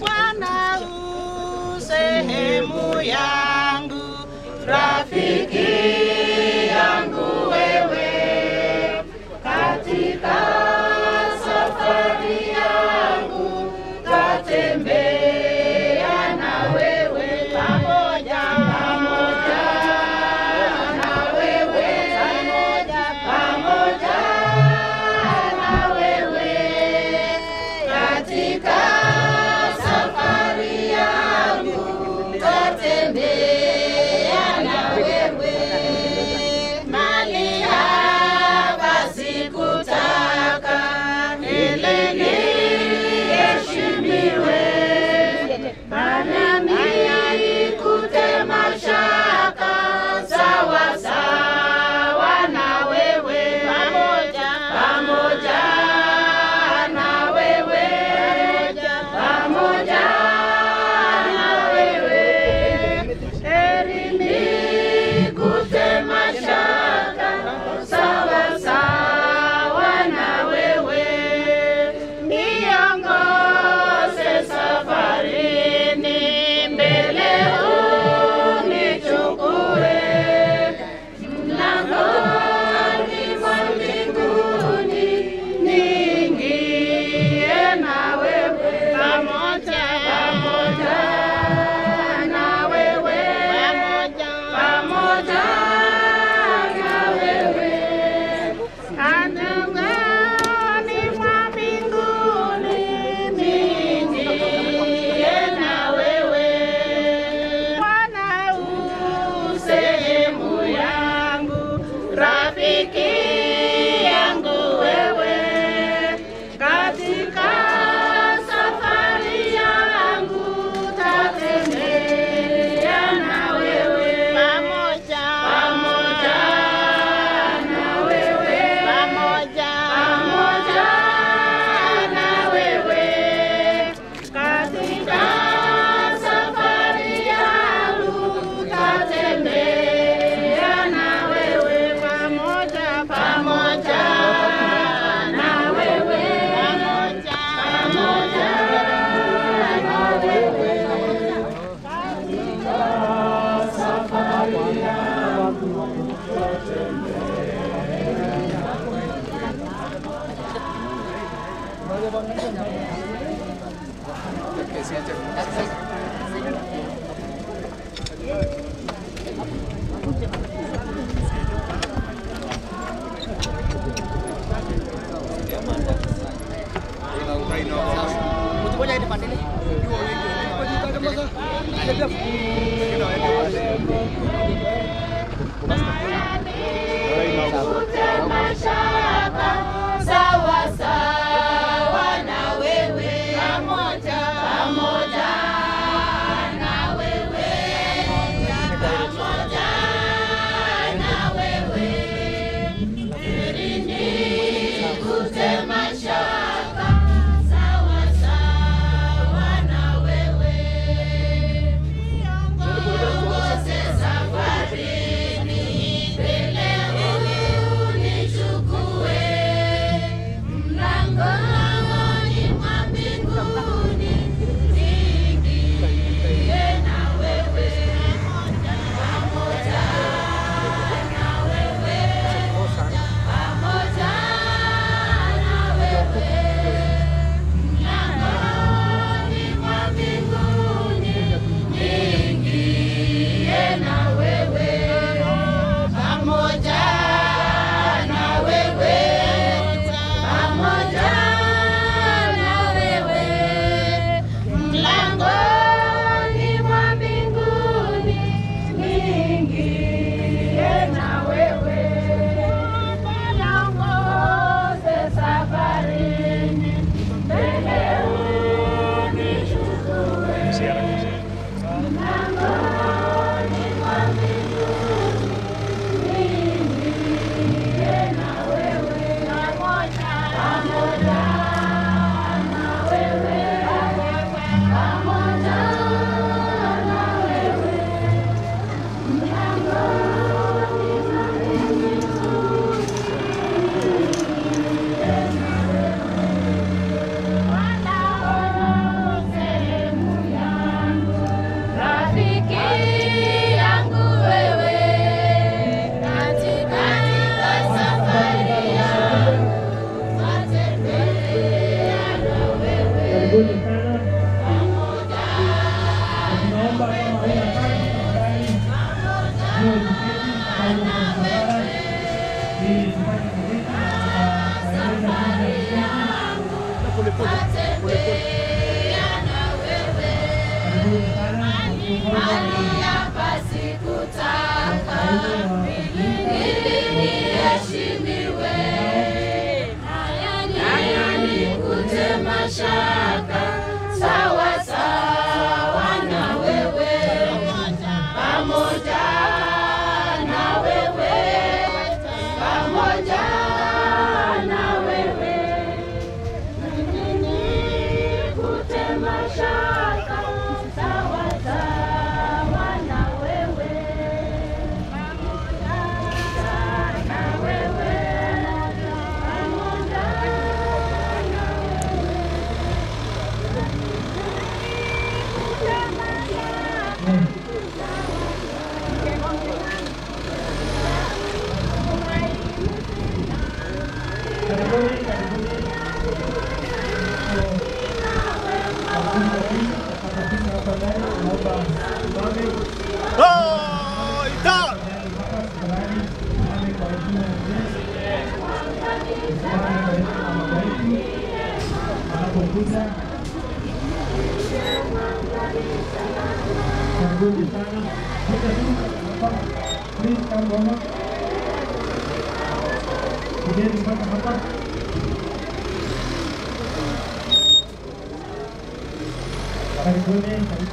Bwana u sehemu yangu, rafiki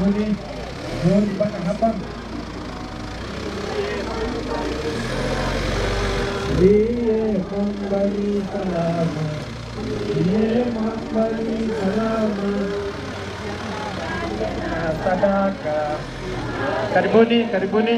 Muni, Nur Batangapan. Ye kembali selama, Ye kembali selama. Sadaka. Karibuni, karibuni.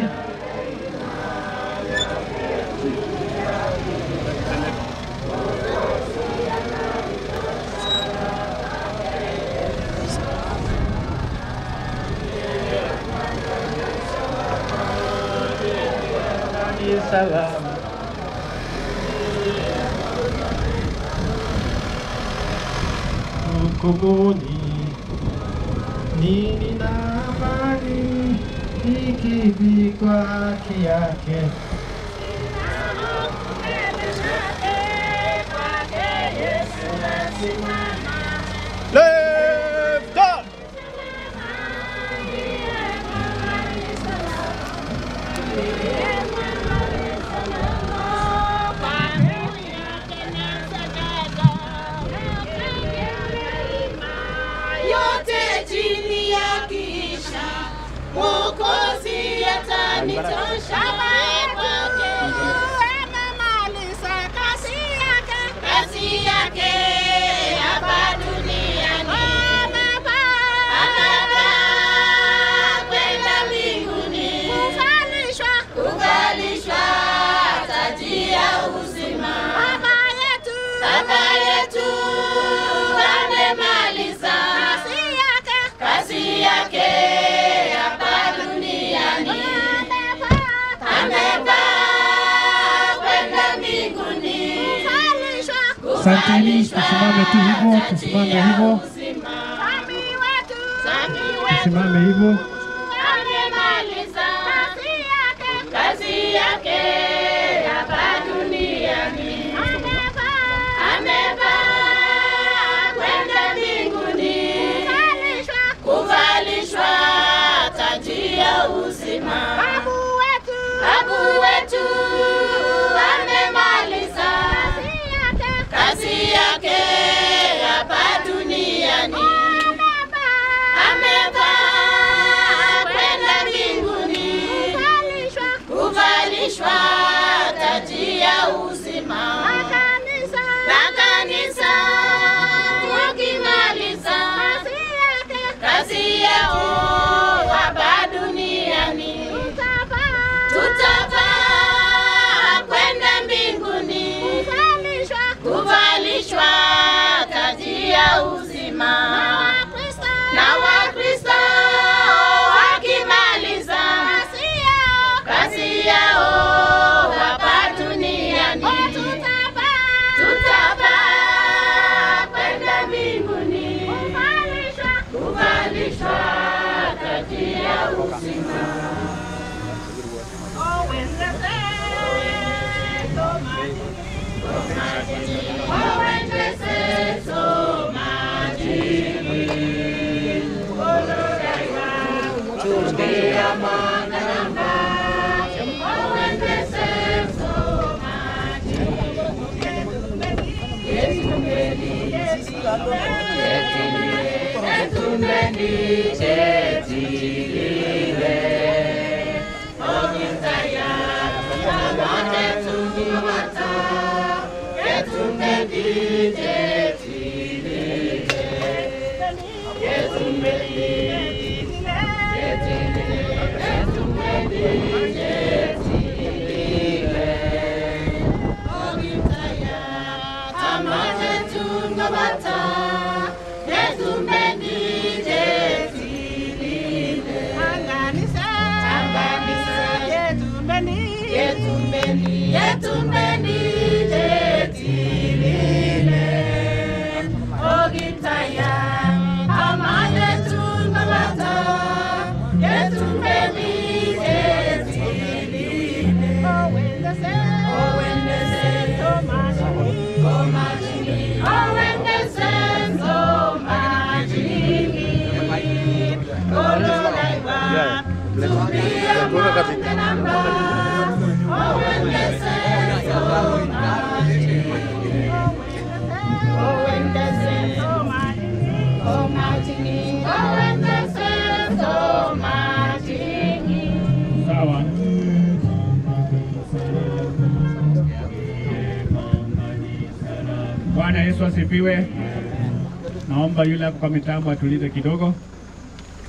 Kwa mitambo atulize kidogo.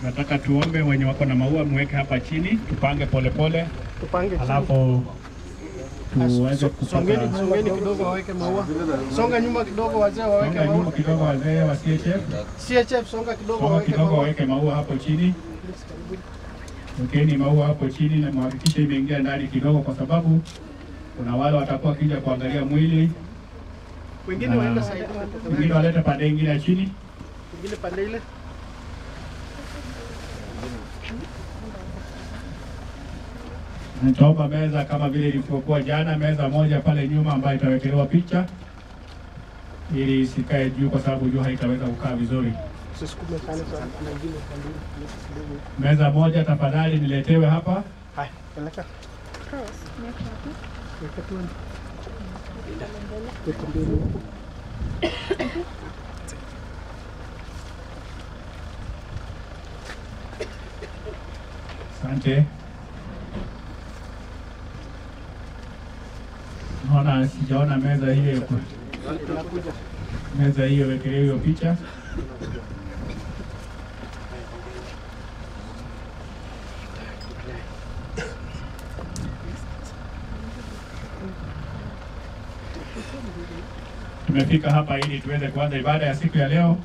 Nataka tuombe, wenye wako na maua mweke hapa chini, tupange polepole, Tupange. alafu tuweze kusongeni songeni kidogo waweke maua. Songa nyuma kidogo wazee waweke songa nyuma kidogo, wazee wa CHF CHF songa kidogo waweke kidogo, waweke maua hapo chini. Wekeni maua hapo chini na muhakikishe imeingia ndani kidogo, kwa sababu kuna wale watakuwa wakija kuangalia mwili, Wengine waende side. wengine walete pande ingine chini. Pande. Nitaomba meza kama vile ilivyokuwa jana, meza moja pale nyuma ambayo itawekelewa picha ili isikae juu, kwa sababu juu haitaweza kukaa vizuri. Meza moja tafadhali niletewe hapa. Haya, peleka. Weka tu. Weka mbele huko. Asante. Naona sijaona meza hiyo, Tunakuja. Meza hiyo wekelea hiyo picha. Tumefika hapa ili tuweze kuanza ibada ya siku ya leo,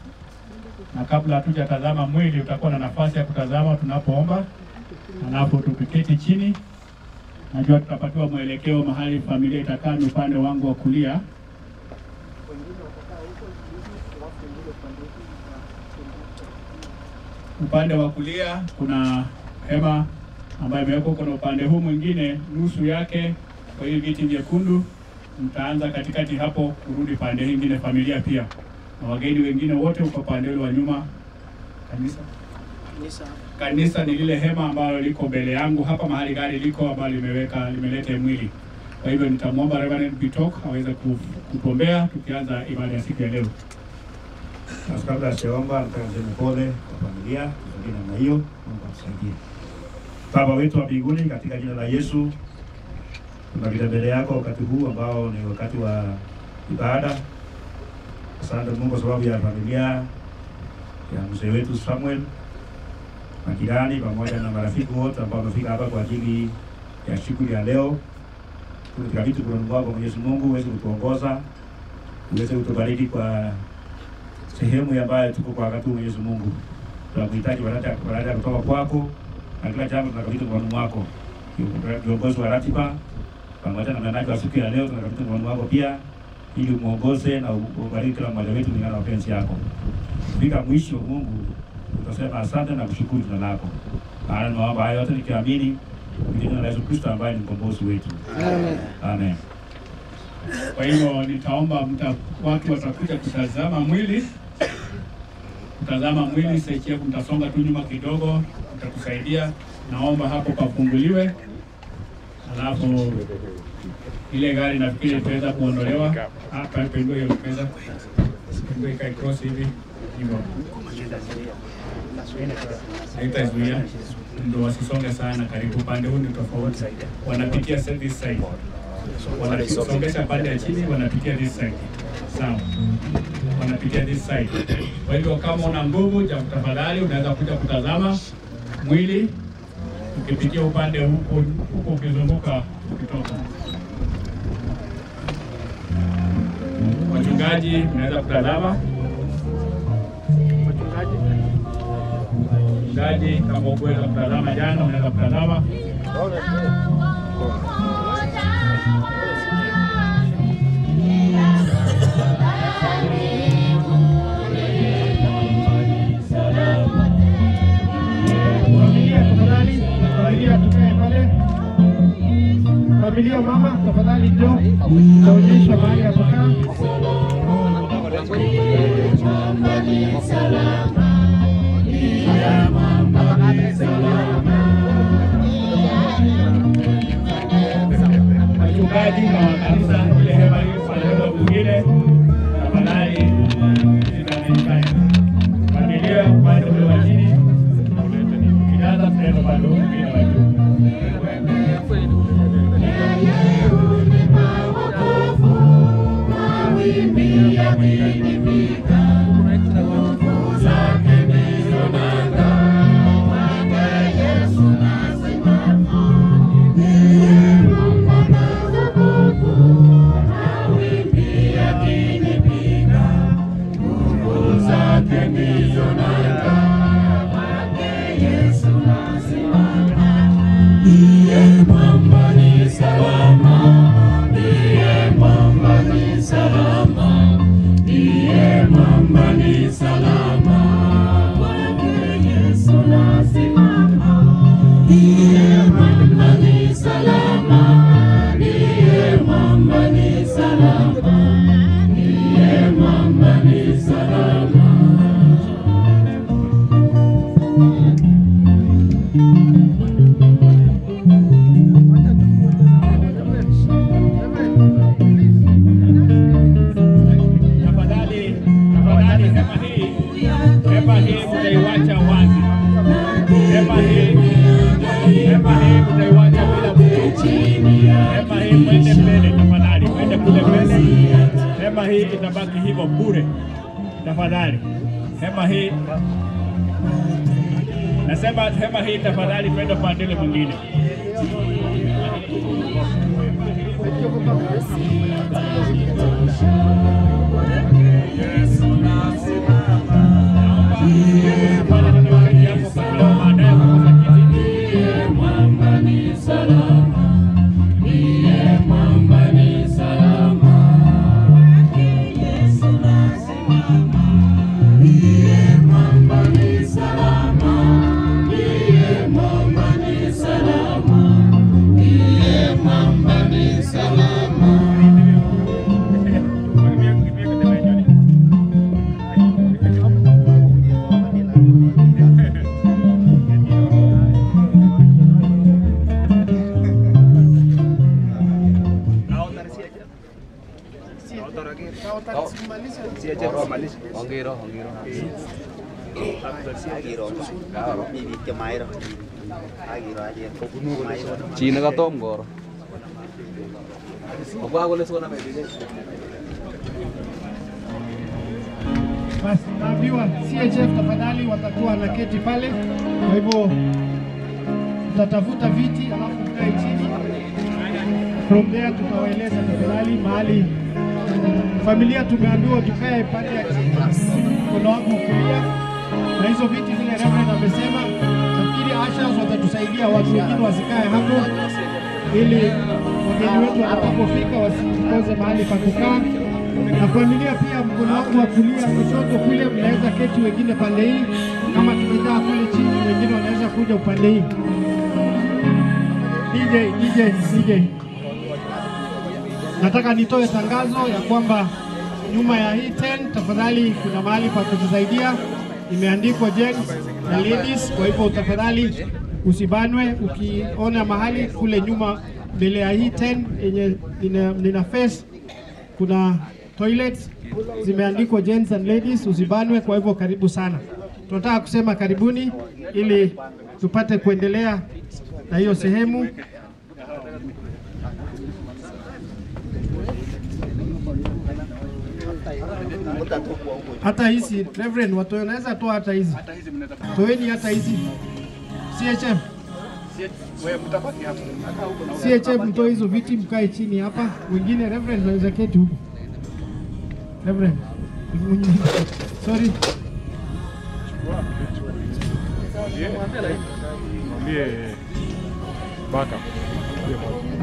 na kabla hatujatazama mwili, utakuwa na nafasi ya kutazama tunapoomba, alafu tukiketi chini. Najua tutapatiwa mwelekeo mahali familia itakaa, ni upande wangu wa kulia. Upande wa kulia kuna hema ambayo imewekwa, kuna upande huu mwingine nusu yake kwa hiyo viti vyekundu. Mtaanza katikati hapo kurudi pande nyingine, familia pia na wageni wengine wote uko pande ule wa nyuma. Kanisa Kanisa. kanisa ni lile hema ambalo liko mbele yangu hapa mahali gari liko ambalo limeweka limeleta mwili. Kwa hivyo nitamwomba Reverend Bitok aweze kupombea tukianza ibada ya siku ya leo. Sasa kabla sijaomba, nataka niseme pole kwa familia zingine namna hiyo. Mungu atusaidie. Baba wetu wa mbinguni, katika jina la Yesu tunapita mbele yako wakati huu ambao ni wakati wa ibada. Asante Mungu kwa sababu ya familia ya mzee wetu Samuel, majirani pamoja na marafiki wote ambao wamefika hapa kwa ajili ya shughuli ya leo. Tunakabidhi mikononi mwako Mwenyezi Mungu, uweze kutuongoza, uweze kutubariki kwa sehemu ambayo tuko kwa wakati Mwenyezi Mungu. Tunakuhitaji baraka kutoka kwako na kila jambo tunakabidhi mikononi wako, Viongozi wa ratiba pamoja na manaji wa siku ya leo tunakabidhi mikononi wako pia, ili muongoze na ubariki kila mmoja wetu kulingana na mapenzi yako. Fika mwisho, Mungu, utasema asante na kushukuru jina lako. Maana naomba haya yote nikiamini kwa jina la Yesu Kristo ambaye ni mkombozi wetu. Amen. Amen. Kwa hivyo nitaomba watu watakuja kutazama mwili kutazama mwili. saikia mtasonga tu nyuma kidogo, utakusaidia. Naomba hapo pafunguliwe, alafu ile gari nafikiri itaweza kuondolewa hapa, pengo hiyo pesa pengo ikae cross hivi hivyo, haitazuia ndio wasisonge sana. Karibu pande huu ni tofauti, wanapitia this side, wanasongesha pande ya chini, wanapitia this side, sawa wanapitia this side. Kwa hivyo kama una nguvu cha tafadhali, unaweza kuja kutazama mwili ukipitia upande huko huko, ukizunguka ukitoka. Wachungaji unaweza kutazama wachungaji, kama ukuweza kutazama jana, unaweza kutazama Familia mama tafadhali njoo, taonyeshwa mahali ya kukaa. wachungaji na wakanisa ile hema hiyo kwa leo mwingine, tafadhali zitaonekana. Familia upande wa chini, tutaenda upande huu mwingine wa juu. Hema hii itabaki hivyo bure, tafadhali. Hema hii nasema, hema hii tafadhali, twende upande ule mwingine. Hongera, Agiro. Bibi ke Mairo. Agiro aja. Mairo. China ka tom goro. Kwa kule sio na mimi. Basi naambiwa CHF tafadhali watakuwa na keti pale, kwa hivyo tutatafuta viti alafu mkae chini. From there tutawaeleza tafadhali mahali familia tumeambiwa tukae pande ya chini, mkono wako wa kulia, na hizo viti vile Reverend amesema, nafikiri ushers watatusaidia watu wengine wasikae hapo, ili wageni wetu watakapofika wasikoze mahali pa kukaa na familia pia, mkono wangu wa kulia kushoto kule, mnaweza keti wengine pande hii, kama tumekaa kule chini, wengine wanaweza kuja upande hii. DJ, DJ, DJ, nataka nitoe tangazo ya kwamba nyuma ya hii tent, tafadhali kuna mahali pa kutusaidia. Imeandikwa gents na ladies. Kwa hivyo tafadhali usibanwe. Ukiona mahali kule nyuma mbele ya hii 10 yenye nina, nina face kuna toilets zimeandikwa gents and ladies, usibanwe. Kwa hivyo karibu sana, tunataka kusema karibuni ili tupate kuendelea na hiyo sehemu. Hata hizi Reverend, watu wanaweza toa hata hizi, toeni hata hizi. CHF CHF mtoe hizo viti, mkae chini hapa. Wengine Reverend naweza keti huko. Reverend, sorry.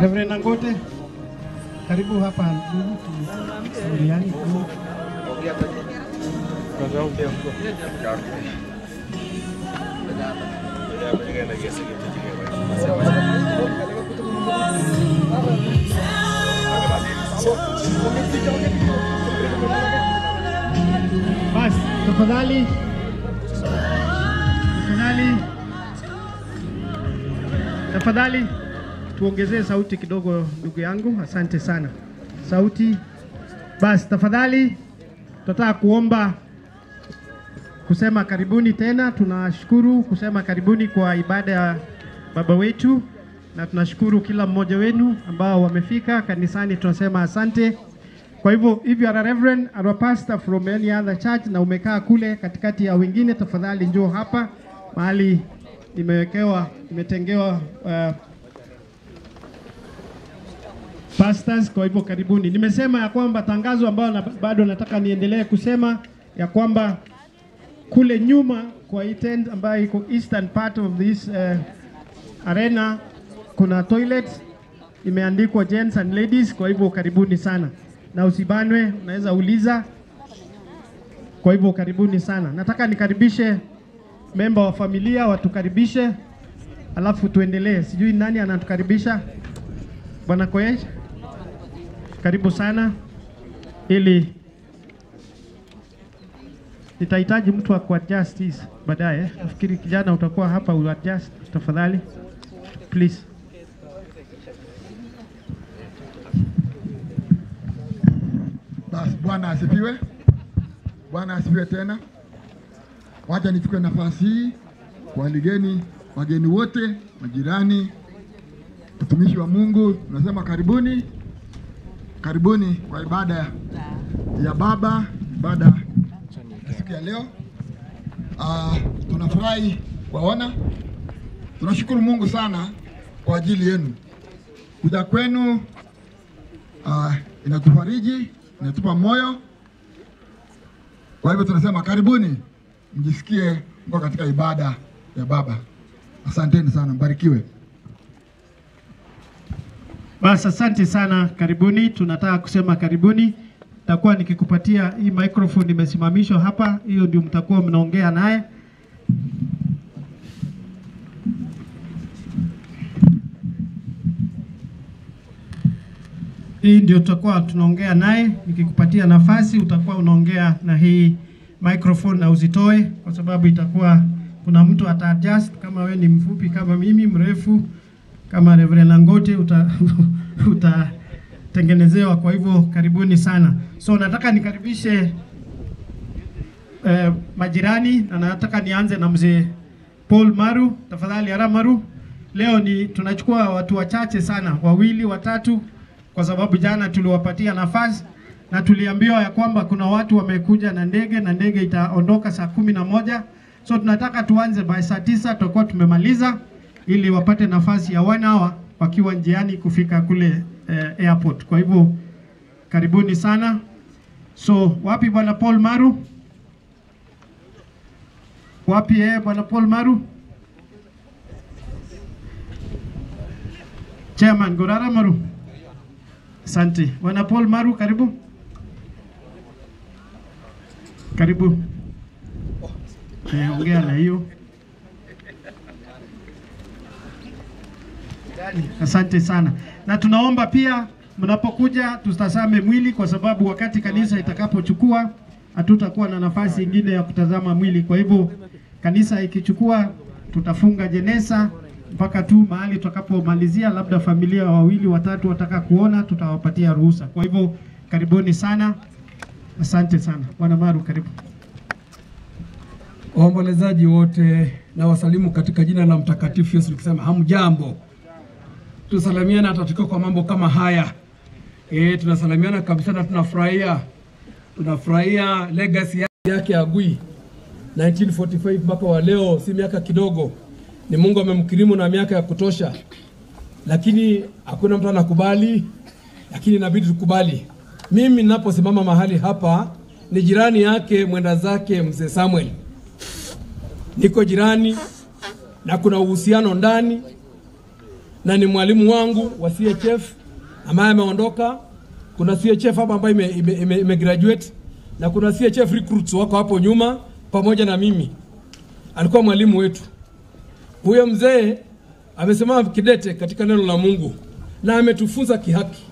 Reverend Nangote, karibu hapa. Ndugu, kidogo. Basi tafadhali, tafadhali, tafadhali tuongezee sauti kidogo, ndugu yangu. Asante sana, sauti. Basi tafadhali, tunataka kuomba kusema karibuni tena. Tunashukuru kusema karibuni kwa ibada ya baba wetu, na tunashukuru kila mmoja wenu ambao wamefika kanisani, tunasema asante. Kwa hivyo if you are a reverend or a pastor from any other church na umekaa kule katikati ya wengine, tafadhali njoo hapa mahali imewekewa imetengewa uh, pastors. Kwa hivyo karibuni. Nimesema ya kwamba tangazo ambayo na, bado nataka niendelee kusema ya kwamba kule nyuma kwa tent ambayo iko eastern part of this uh, arena kuna toilet imeandikwa gents and ladies. Kwa hivyo karibuni sana na usibanwe, unaweza uliza. Kwa hivyo karibuni sana. Nataka nikaribishe memba wa familia watukaribishe, alafu tuendelee. Sijui nani anatukaribisha. Bwana Koech, karibu sana, ili nitahitaji mtu wa kuadjust hizi baadaye. Nafikiri kijana utakuwa hapa, uadjust tafadhali, please. Basi Bwana asifiwe. Bwana asifiwe tena. Wacha nichukue nafasi hii kuwaligeni wageni wote, majirani, mtumishi wa Mungu, tunasema karibuni, karibuni kwa ibada ya Baba, ibada ya siku ya leo. Ah, tunafurahi kuwaona, tunashukuru Mungu sana kwa ajili yenu. Kuja kwenu ah, inatufariji inatupa moyo. Kwa hivyo tunasema karibuni, mjisikie mko katika ibada ya Baba. Asanteni sana, mbarikiwe. Basi asante sana, karibuni. Tunataka kusema karibuni. Takuwa nikikupatia hii microphone imesimamishwa hapa, hiyo ndio mtakuwa mnaongea naye. Hii ndio tutakuwa tunaongea naye. Nikikupatia nafasi, utakuwa unaongea na hii microphone na uzitoe, kwa sababu itakuwa kuna mtu ata adjust. Kama we ni mfupi kama mimi, mrefu kama Reverend Nangote uta, utatengenezewa. Kwa hivyo karibuni sana. So nataka nikaribishe eh, majirani na nataka nianze na mzee Paul Maru. Tafadhali Ara Maru, leo ni tunachukua watu wachache sana, wawili watatu, kwa sababu jana tuliwapatia nafasi na tuliambiwa ya kwamba kuna watu wamekuja na ndege na ndege itaondoka saa kumi na moja so tunataka tuanze by saa tisa tutakuwa tumemaliza ili wapate nafasi ya one hour wakiwa njiani kufika kule eh, airport. Kwa hivyo karibuni sana. So wapi bwana Paul Maru? Wapi yeye bwana Paul Maru? Chairman Gorara Maru. Asante. Bwana Paul Maru karibu. Karibu. Eh, ongea na hiyo. Asante sana, na tunaomba pia mnapokuja tutazame mwili, kwa sababu wakati kanisa itakapochukua hatutakuwa na nafasi ingine ya kutazama mwili. Kwa hivyo kanisa ikichukua, tutafunga jeneza mpaka tu mahali tutakapomalizia, labda familia wawili watatu wataka kuona, tutawapatia ruhusa. Kwa hivyo karibuni sana, asante sana. Bwana Maru, karibu. Waombolezaji wote na wasalimu katika jina la Mtakatifu Yesu, tukisema hamjambo. Tusalamiana hata tukiwa kwa mambo kama haya. E, tunasalamiana kabisa na tunafurahia. Tunafurahia legacy yake ya Agui. 1945 mpaka wa leo, si miaka kidogo. Ni Mungu amemkirimu na miaka ya kutosha, lakini hakuna mtu anakubali, lakini inabidi tukubali. Mimi ninaposimama mahali hapa ni jirani yake mwenda zake mzee Samuel. Niko jirani na kuna uhusiano ndani, na ni mwalimu wangu wa CHF ambaye ameondoka. Kuna CHF hapa ambayo ime, ime, ime, graduate na kuna CHF recruits wako hapo nyuma pamoja na mimi. Alikuwa mwalimu wetu huyo mzee, amesimama kidete katika neno la Mungu na ametufunza kihaki.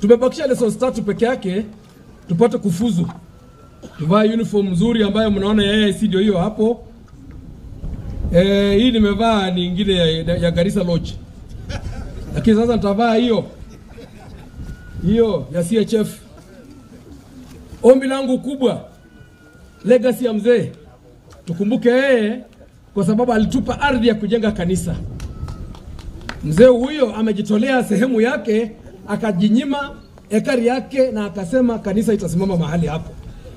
Tumebakisha lessons tatu peke yake tupate kufuzu tuvaa uniform nzuri ambayo mnaona AIC ndio hiyo hapo. Eh, hii nimevaa ni ingine ya, ya Garissa Lodge, lakini sasa nitavaa hiyo hiyo ya CHF. Ombi langu kubwa, legacy ya mzee tukumbuke yeye, kwa sababu alitupa ardhi ya kujenga kanisa. Mzee huyo amejitolea sehemu yake, akajinyima ekari yake, na akasema kanisa itasimama mahali hapo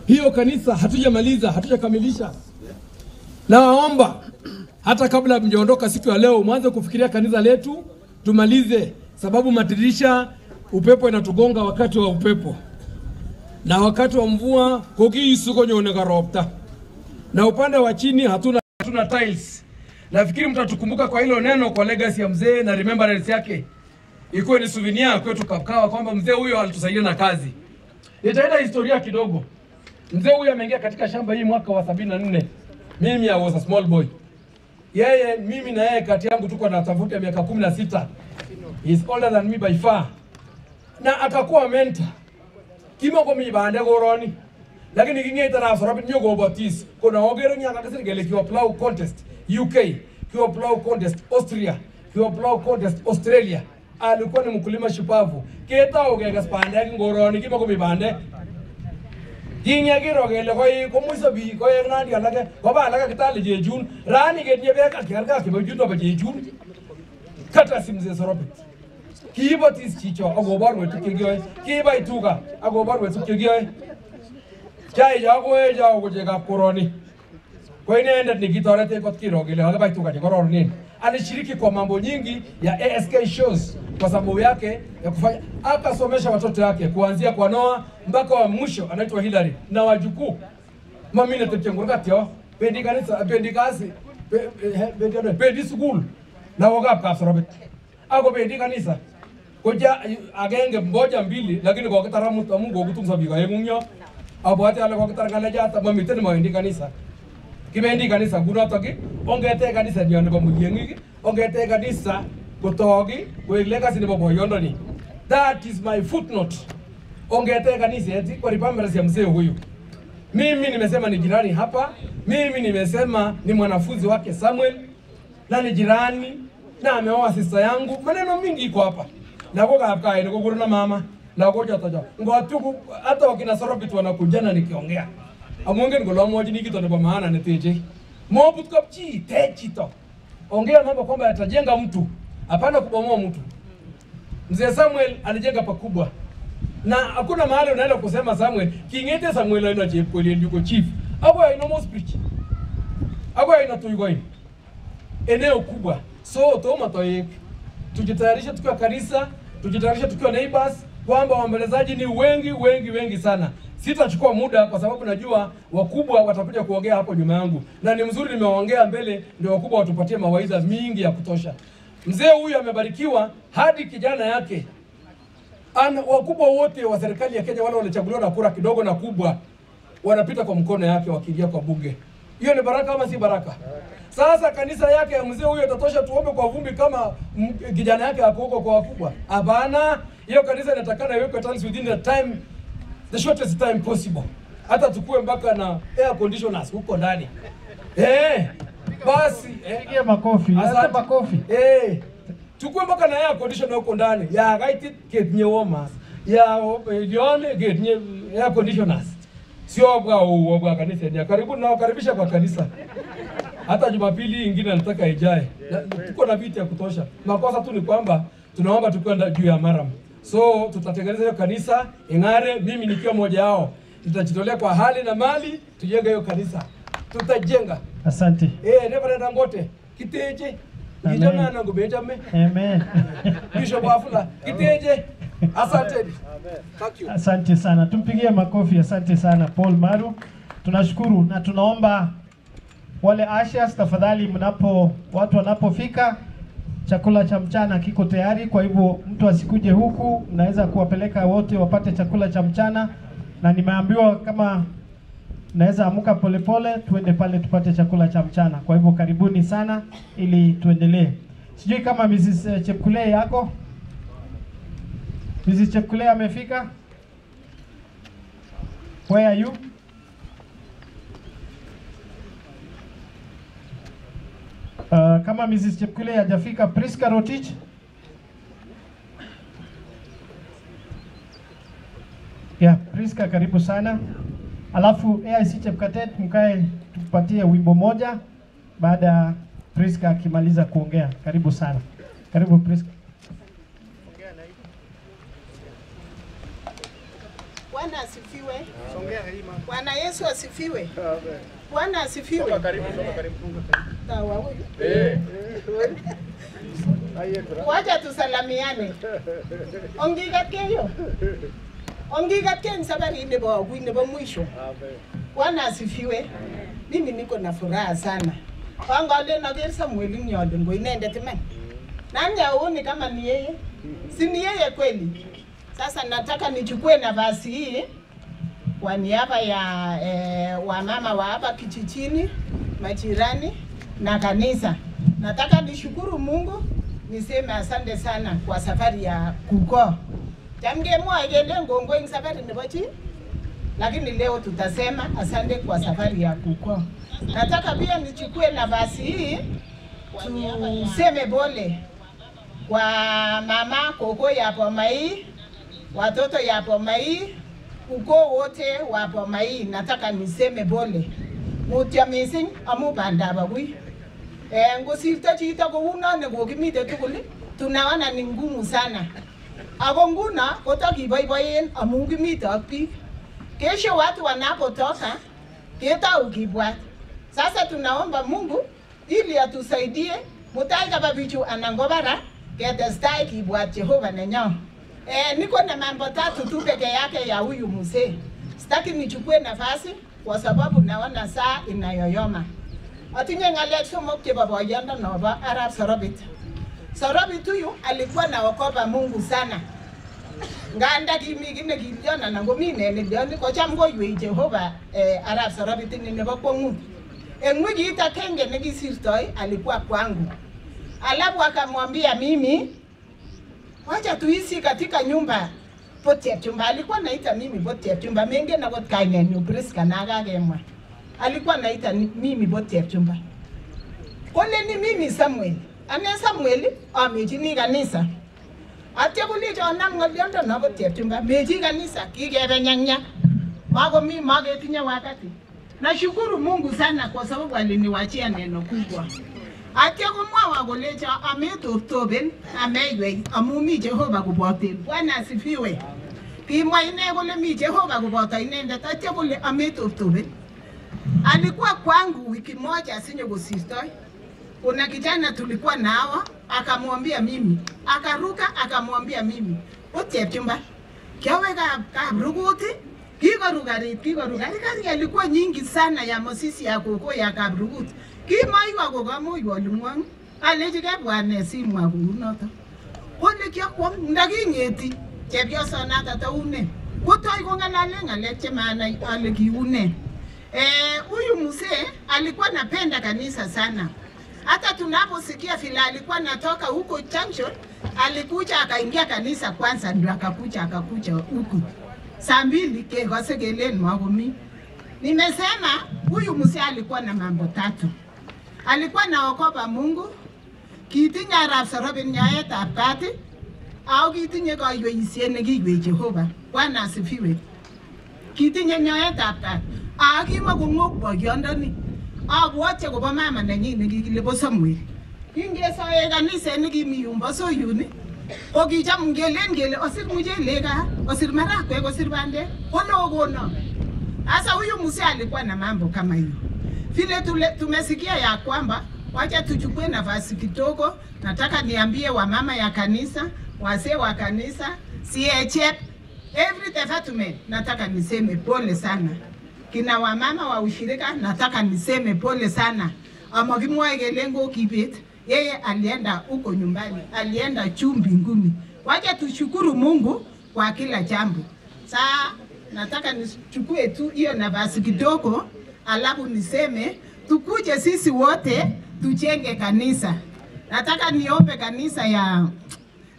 hiyo kanisa hatujamaliza, hatujakamilisha. Nawaomba hata kabla mjaondoka siku ya leo, mwanze kufikiria kanisa letu tumalize, sababu madirisha upepo inatugonga wakati wa upepo na wakati wa mvua kokiisukonyonekarobta na upande wa chini hatuna, hatuna tiles. Nafikiri mtatukumbuka kwa hilo neno, kwa legacy ya mzee na remembrance yake ikuwe ni souvenir kwetu Kapkawa kwamba mzee huyo alitusaidia na kazi. Nitaenda historia kidogo. Mzee huyo ameingia katika shamba hii mwaka wa sabini na nne. Mimi I was a small boy. Yeye mimi na yeye kati yangu tuko na tofauti ya miaka kumi na sita. He is older than me by far. Na atakuwa mentor. Kimo ko mi bande goroni. Lakini kingeta na sorabit nyogo batis. Kuna ogero nyaka kasi ngele kiwa plow contest UK, kiwa plow contest Austria, kiwa plow contest Australia. Alikuwa ni mkulima shupavu. Keta ogega spande ngoroni kimo ko mi bande kinya kiro kele koi komuiso biik koek nandi alake. Koba alake kitali chechun rani ketinye beek akiarka chebo chuto bo chechun kata simse soropit kiibotis chicho akoborwech tuk chekiyoe kibai tuga akoborwech tuk chekiyoe chaicho koecho ko chekab koroni. Ko inendet nikitoretech kot kiro kele kakibai tuga chekororonen alishiriki kwa mambo nyingi ya ASK shows kwa sababu yake ya kufanya, akasomesha watoto yake kuanzia kwa Noah mpaka wa mwisho anaitwa Hillary na wajukuu. Mamine tepchengurkatyo pendi kanisa pendi kasi pe- pe- pendi ano, na lagokab kapsorobet ako pendi kanisa. Koja agenge mmoja mbili lakini kokitar amut amu Mungu biik aeng'u eng yo abwati ale kokitar ng'alechata mamiten mawendi kanisa kibendi kanisa kunotok ongete kanisa nyo nebo mulyeng'ik ongete kanisa kotok koek legacy nebo boyondoni. That is my footnote. Ongetech kaniset kwa remembrance ya mzee huyu. Mimi nimesema ni jirani hapa mimi nimesema ni mwanafunzi wake Samuel na ni jirani na ameoa sister yangu. Maneno mingi iko hapa. Lagokab kwa na mama lagochotocho ngotuku hata wakina sorobit wanakujana nikiongea amongen kole amwachini kito nebo maana neteche mobut kapchi tech chito. Ongea mambo kwamba atajenga mtu. Hapana kubomoa mtu. Mzee Samuel alijenga pakubwa. Na hakuna mahali unaenda kusema Samuel kingete Samuel aina chepkolien ndiko chief. Ako aina mosprich ako aina tuigoi. Eneo kubwa. So toma toek tujitayarishe tukiwa kanisa tujitayarishe tukiwa neighbors kwamba waombolezaji ni wengi wengi wengi sana. Sitachukua muda kwa sababu najua wakubwa watakuja kuongea hapo nyuma yangu. Na ni mzuri nimewaongea mbele ndio wakubwa watupatie mawaidha mingi ya kutosha. Mzee huyu amebarikiwa hadi kijana yake. Ana, wakubwa wote wa serikali ya Kenya wale walichaguliwa na kura kidogo na kubwa. Wanapita kwa mkono yake wakiingia kwa bunge. Hiyo ni baraka ama si baraka? Sasa kanisa yake ya mzee huyo itatosha tuombe kwa vumbi kama kijana yake ako huko kwa wakubwa? Hapana, hiyo kanisa inatakana iwekwe tiles within the time the shortest time possible. hata tukue mpaka na air conditioners huko ndani eh, basi eh, makofi. Hata makofi. Eh, tukue mpaka na air conditioner huko ndani ya gaiti get warmers ya jioni ketinye air conditioners sio obwa huu, obwa kanisa ni karibu na wakaribisha kwa kanisa hata Jumapili ingine nataka ijae. Tuko na viti ya kutosha. Makosa tu ni kwamba tunaomba tukwenda juu ya maram, so tutatengeneza hiyo kanisa ing'are. Mimi nikiwa mmoja wao, tutajitolea kwa hali na mali tujenge hiyo kanisa, tutajenga. Asante. Eh, Reverend Dangote kiteje Amen. Kijana na ngubejame Amen. Bishop Wafula kiteje. Asante. Thank you. Asante sana, tumpigie makofi. Asante sana Paul Maru, tunashukuru na tunaomba wale ushers, tafadhali, mnapo watu wanapofika, chakula cha mchana kiko tayari. Kwa hivyo mtu asikuje huku, mnaweza kuwapeleka wote wapate chakula cha mchana, na nimeambiwa kama naweza amuka polepole, tuende pale tupate chakula cha mchana. Kwa hivyo karibuni sana, ili tuendelee. Sijui kama Mrs. Chepkule yako Mrs. Chepkule amefika? Where are you? Uh, kama Mrs. Chepkule hajafika, Priska Rotich. Yeah, Priska karibu sana. Alafu AIC Chepkatet mkae tupatie wimbo moja baada ya Priska akimaliza kuongea. Karibu sana. Karibu Priska. Bwana asifiwe. Bwana Yesu asifiwe. Bwana asifiwe. Sawa huyu. Wacha tusalamiane. Ongigatkeyo. Ongigatken safari nebo kui nebo mwisho. Bwana asifiwe. Mimi niko na furaha sana. Wangale nager Samuel Nyondo ngo inendet iman. Nani aoni kama ni yeye? Si ni yeye kweli? Sasa nataka nichukue nafasi hii kwa niaba ya eh, wamama wa hapa kijijini, majirani na kanisa. Nataka nishukuru Mungu, niseme asante sana kwa safari ya kuko tamgemwa kele ngongo ing safari nebo lakini leo tutasema asante kwa safari ya kuko. Nataka pia nichukue nafasi hii tuseme pole kwa mama koko ya Bomai, watoto ya Bomai, ukoo wote wa Bomai, nataka niseme pole mutyo missing amu bandab agui. Eh, ngosirto chito kouno nekokimite tugul tunaona ni ngumu sana. Ako nguno kotakiboiboen amu kimite ak biik. Kesho watu wanapotoka ketau kibwat. Sasa tunaomba Mungu ili atusaidie mutai kaba bichu anan ko bara ketestai kibwat Jehova nenyo. Eh, niko na mambo tatu tu peke yake ya huyu mzee. Sitaki nichukue nafasi kwa sababu naona saa inayoyoma. Atinye ng'alek somok chebo boyondo nobo Arap Sorobit. Sorobit huyu alikuwa naokopa Mungu sana. Nganda kimi kii nekilion anan komi ne cha kocham koywei Jehova eh, Arap Sorobit ini nebo kwong'ut. En wikit akenge nekisirtoi alikuwa kwangu. Alafu akamwambia mimi wacha tuishi katika nyumba Potiep chumba. Alikuwa naita mimi Potiep chumba, menge na kot kaine ni Priska na kakemwa. Alikuwa naita mimi poti ya chumba. Kole ni mimi Samuel. Ane Samuel amechini kanisa. Atya kolecho anam ng'oliondo poti ya chumba, mechi kanisa, kikebe mi Makomi maketinye wakati. Nashukuru Mungu sana kwa sababu aliniwachia neno kubwa. Atya komwawa kolecho ametoptopen ameiwei amu mi Jehova koboten. Bwana asifiwe. Kimwa ine kole mi Jehova koboto inendet atya kole ametoptopen. Alikuwa kwangu wiki moja asinye kusistoi Kuna kijana tulikuwa nao akamwambia mimi, akaruka akamwambia mimi, Otiepchumba, kiawe kap kapruguti kikoru karit kikoru karit karit alikuwa nyingi sana ya mosisi ya koko ya kaprugut kimoiwa kokamoiwa oling'wong alechi kebwane simwa kounoto kole kiakwong ndaking'eti chepyosonato toune. Kotoi kong'alale ng'alek chemanai ale kiune. Huyu e, mzee alikuwa napenda kanisa sana. Hata tunaposikia vile alikuwa natoka huko junction, alikuja akaingia kanisa kwanza, ndio akakuja akakuja huku saa mbili kekose Nimesema huyu mzee alikuwa na mambo tatu. Alikuwa naokopa Mungu, kitinye arap sorobin nyaetab kati, au kitinye kaiweisiet nekiiwei Jehova. Bwana asifiwe. Kitinye nyoetab kati, ak kimakong'ok boyondoni. Abwoti akobo mama nenyin nekikile bo Samuel. Kingesoe kaniset nekimi yumbo Soyun, ko kicham ngelen kele osir muchelek kaa, osir marakwek, osir bandek, kono kono. Sasa huyu mzee alikuwa na mambo kama hiyo. Vile tule, tumesikia ya kwamba wacha tuchukue nafasi kidogo, nataka niambie wamama ya kanisa, wazee wa kanisa, CHF, every department, nataka niseme pole sana. Kina wamama wa ushirika, nataka niseme pole sana. Ama kimwae kele ngo kibet, yeye alienda huko nyumbani, alienda juu mbinguni. Wacha tushukuru Mungu kwa kila jambo. Saa nataka nichukue tu hiyo nafasi kidogo, alafu niseme tukuje sisi wote tujenge kanisa. Nataka niombe kanisa ya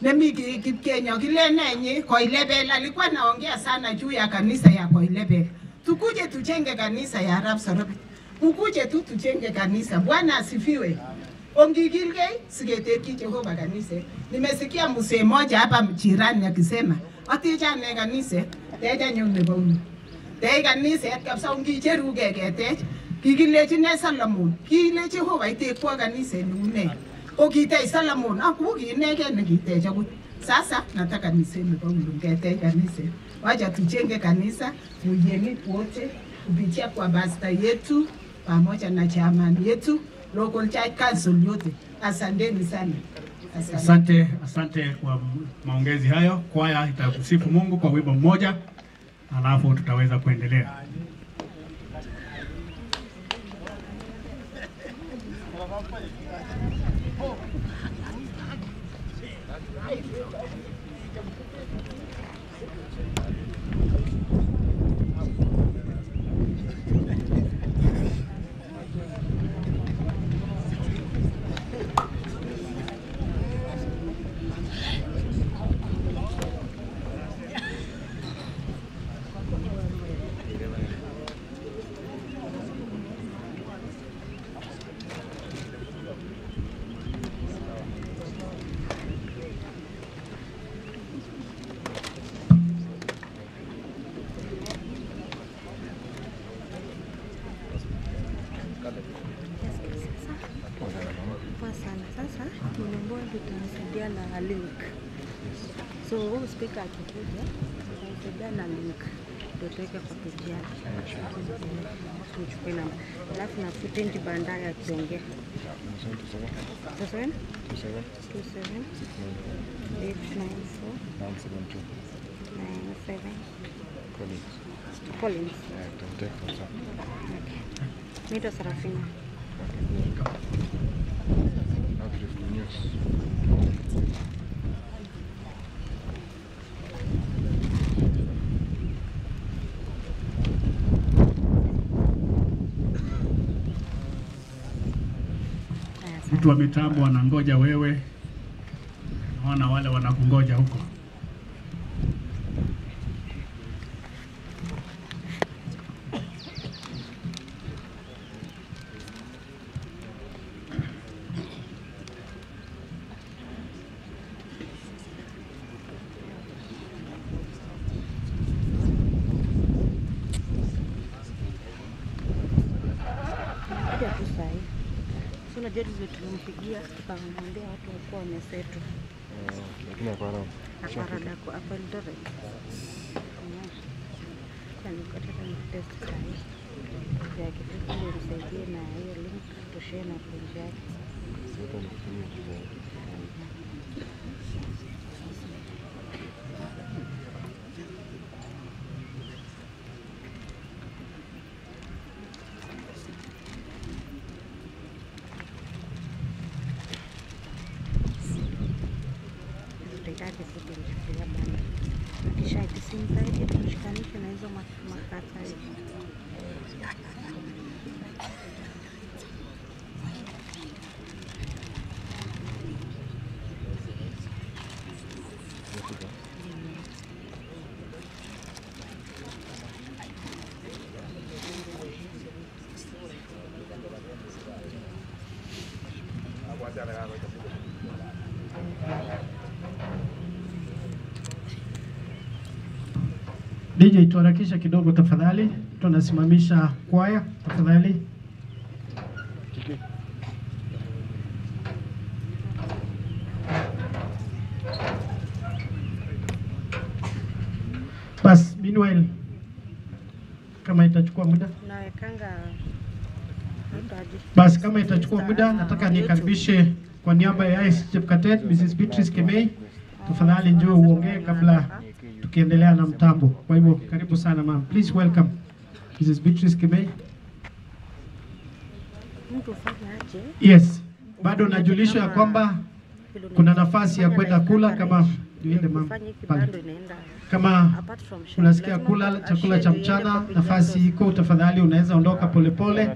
nemi Ki- Kipkenya kile nenye Koilebel alikuwa naongea sana juu ya kanisa ya Koilebel. Tukuje tujenge kanisa ya Arab Sarobi. Ukuje tu tujenge kanisa. Bwana asifiwe. Ongigilgei sigeteki Jehova kanisa. Nimesikia msee mmoja hapa jirani akisema atechane kanisa teja nyumba nebo Tei kaniset kabisa ongicheruge ketech. Kikilechi ne Solomon. kilechi Jehova itekwa kaniset neu ne. Ko kitech Solomon nekitech akot. Sasa nataka niseme kwa ulu ketech kanisa. Wacha tujenge kanisa mujeni wote kupitia kwa basta yetu pamoja na chairman yetu local church council yote. Asanteni sana. Asante, asante kwa maongezi hayo. Kwaya itakusifu Mungu kwa wimbo mmoja, alafu tutaweza kuendelea. Poa sana. Sasa nimeambiwa tutamsaidia na link. Speaker akikuja tutaitegea na link ndio tuweke kwa peji yake. Tuchukue namba. Alafu na footage bandari akiongea. Nine Sarafina. Okay. Sarafina. Wa mitambo wanangoja wewe, naona wale wanakungoja huko. Kuja tu sahi. So unajua tuzo tulimpigia tukamwambia watu wakuwa wamesetu. Aparadako hapa Eldoret. Yeah. Sasa nikataka nikutest sahi. Ya kitu ndio nisaidie na hiyo link tushare na page yake. tutahitaji footage ya banda. Kisha ikisimzaidi tushikanishe na hizo mak- makata hivi. DJ tuharakisha kidogo tafadhali, tunasimamisha kwaya tafadhali. Bas, meanwhile kama itachukua muda basi, kama itachukua muda, nataka nikaribishe kwa niaba ya Mrs. Beatrice Kemei, tafadhali njoo uongee kabla tukiendelea na mtambo. Kwa hivyo karibu sana ma'am, please welcome Mrs. Beatrice aje? Yes, bado najulishwa ya kwamba kuna nafasi ya kwenda kula kama pale. Kama unasikia kula chakula cha mchana, nafasi iko, tafadhali unaweza ondoka polepole,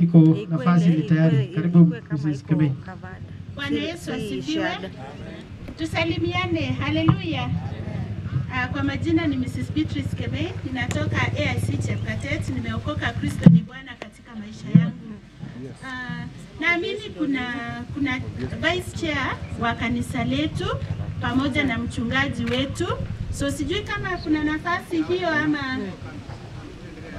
iko nafasi ni tayari. Karibu Mrs. Kimei. Bwana Yesu asifiwe. Tusalimiane, haleluya. Ah, Kwa majina ni Mrs. Beatrice Kebei, ninatoka AIC Chepkatet, nimeokoka Kristo ni Bwana katika maisha yangu. Uh, Naamini kuna kuna vice chair wa kanisa letu pamoja na mchungaji wetu, so sijui kama kuna nafasi hiyo ama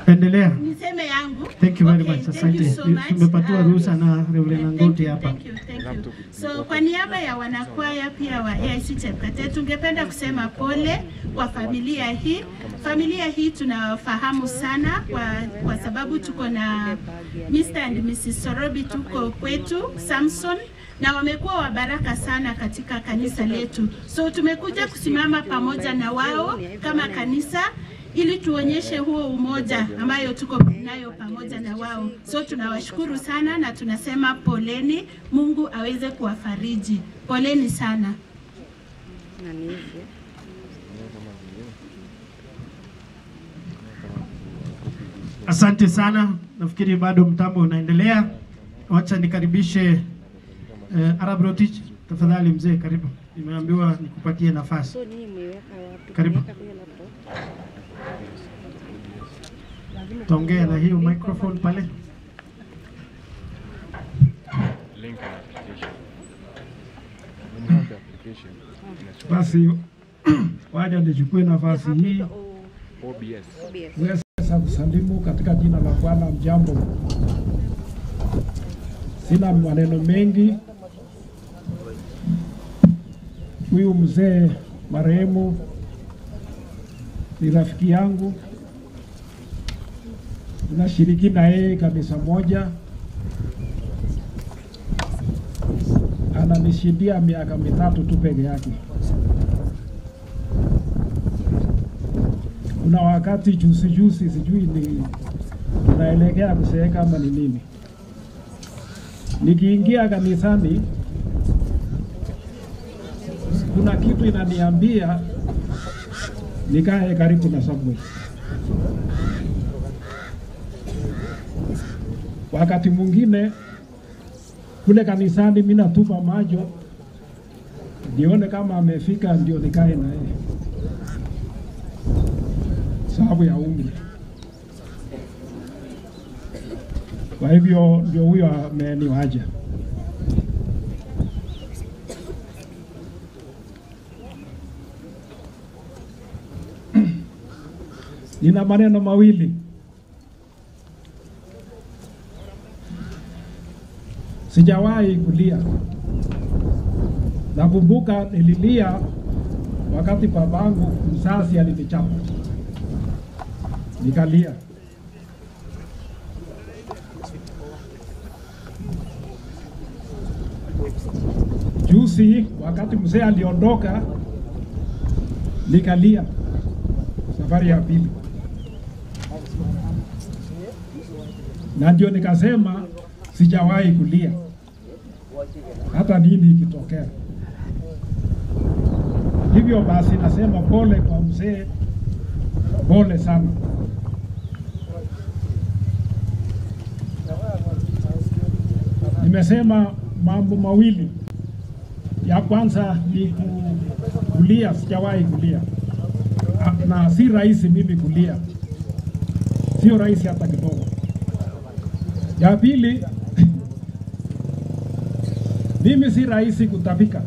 Endelea. niseme yangu. Thank you very Okay, much. Asante. Tumepatiwa so ruhusa na Reverend Nangoti Ngoti hapa. thank you, thank you. So kwa niaba ya wanakwaya pia wa AIC Chepkatet tungependa kusema pole kwa familia hii. Familia hii tunawafahamu sana kwa, kwa sababu tuko na Mr. and Mrs. Sorobi tuko kwetu Samson na wamekuwa wa baraka sana katika kanisa letu. So tumekuja kusimama pamoja na wao kama kanisa ili tuonyeshe huo umoja ambayo tuko nayo pamoja na wao. So tunawashukuru sana na tunasema poleni, Mungu aweze kuwafariji. Poleni sana. Asante sana, nafikiri bado mtambo unaendelea. Wacha nikaribishe eh, Arab Rotich, tafadhali mzee, karibu. Nimeambiwa nikupatie nafasi. Karibu. Mmeweka kwenye laptop? Lazima Taongea na hiyo microphone pale. Link application. Basi waja nichukue nafasi hii weza kusalimu katika jina la Bwana. Mjambo, sina maneno mengi. Huyu mzee marehemu ni rafiki yangu, tunashiriki na yeye kanisa moja, ananishindia miaka mitatu tu peke yake. Kuna wakati juzi juzi, sijui ni tunaelekea kuseeka ama ni nini, nikiingia kanisani kuna kitu inaniambia nikae karibu na Samuel. Wakati mwingine kule kanisani mimi natupa macho nione kama amefika, ndio nikae na yeye sababu ya umri. Kwa hivyo ndio huyo ameniwaja. Nina maneno mawili. Sijawahi kulia. Nakumbuka nililia wakati babangu mzazi alinichapa, nikalia. Juzi wakati mzee aliondoka, nikalia safari ya pili, na ndio nikasema sijawahi kulia hata nini ikitokea. Hivyo basi nasema pole kwa mzee, pole sana. Nimesema mambo mawili. Ya kwanza ni kulia, sijawahi kulia na si rahisi mimi kulia, sio rahisi hata kidogo. Ya pili Mimi si rahisi kutapika.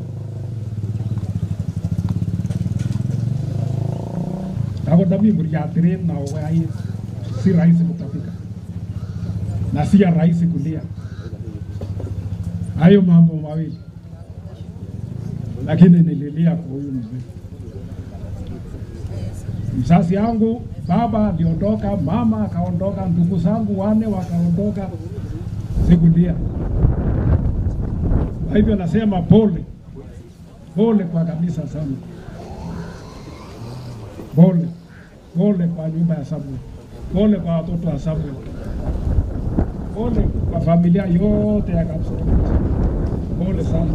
Ako nami muriatiret na si rahisi kutapika na si ya rahisi kulia. Hayo mambo mawili, lakini nililia kwa huyu mzee. Mzazi yangu baba aliondoka, mama akaondoka, ndugu zangu wane wakaondoka, sikulia. Kwa hivyo nasema pole, pole kwa kanisa sana, pole, pole kwa nyumba ya Samuel, pole kwa watoto wa Samuel, pole kwa familia yote ya Kapseret, pole sana.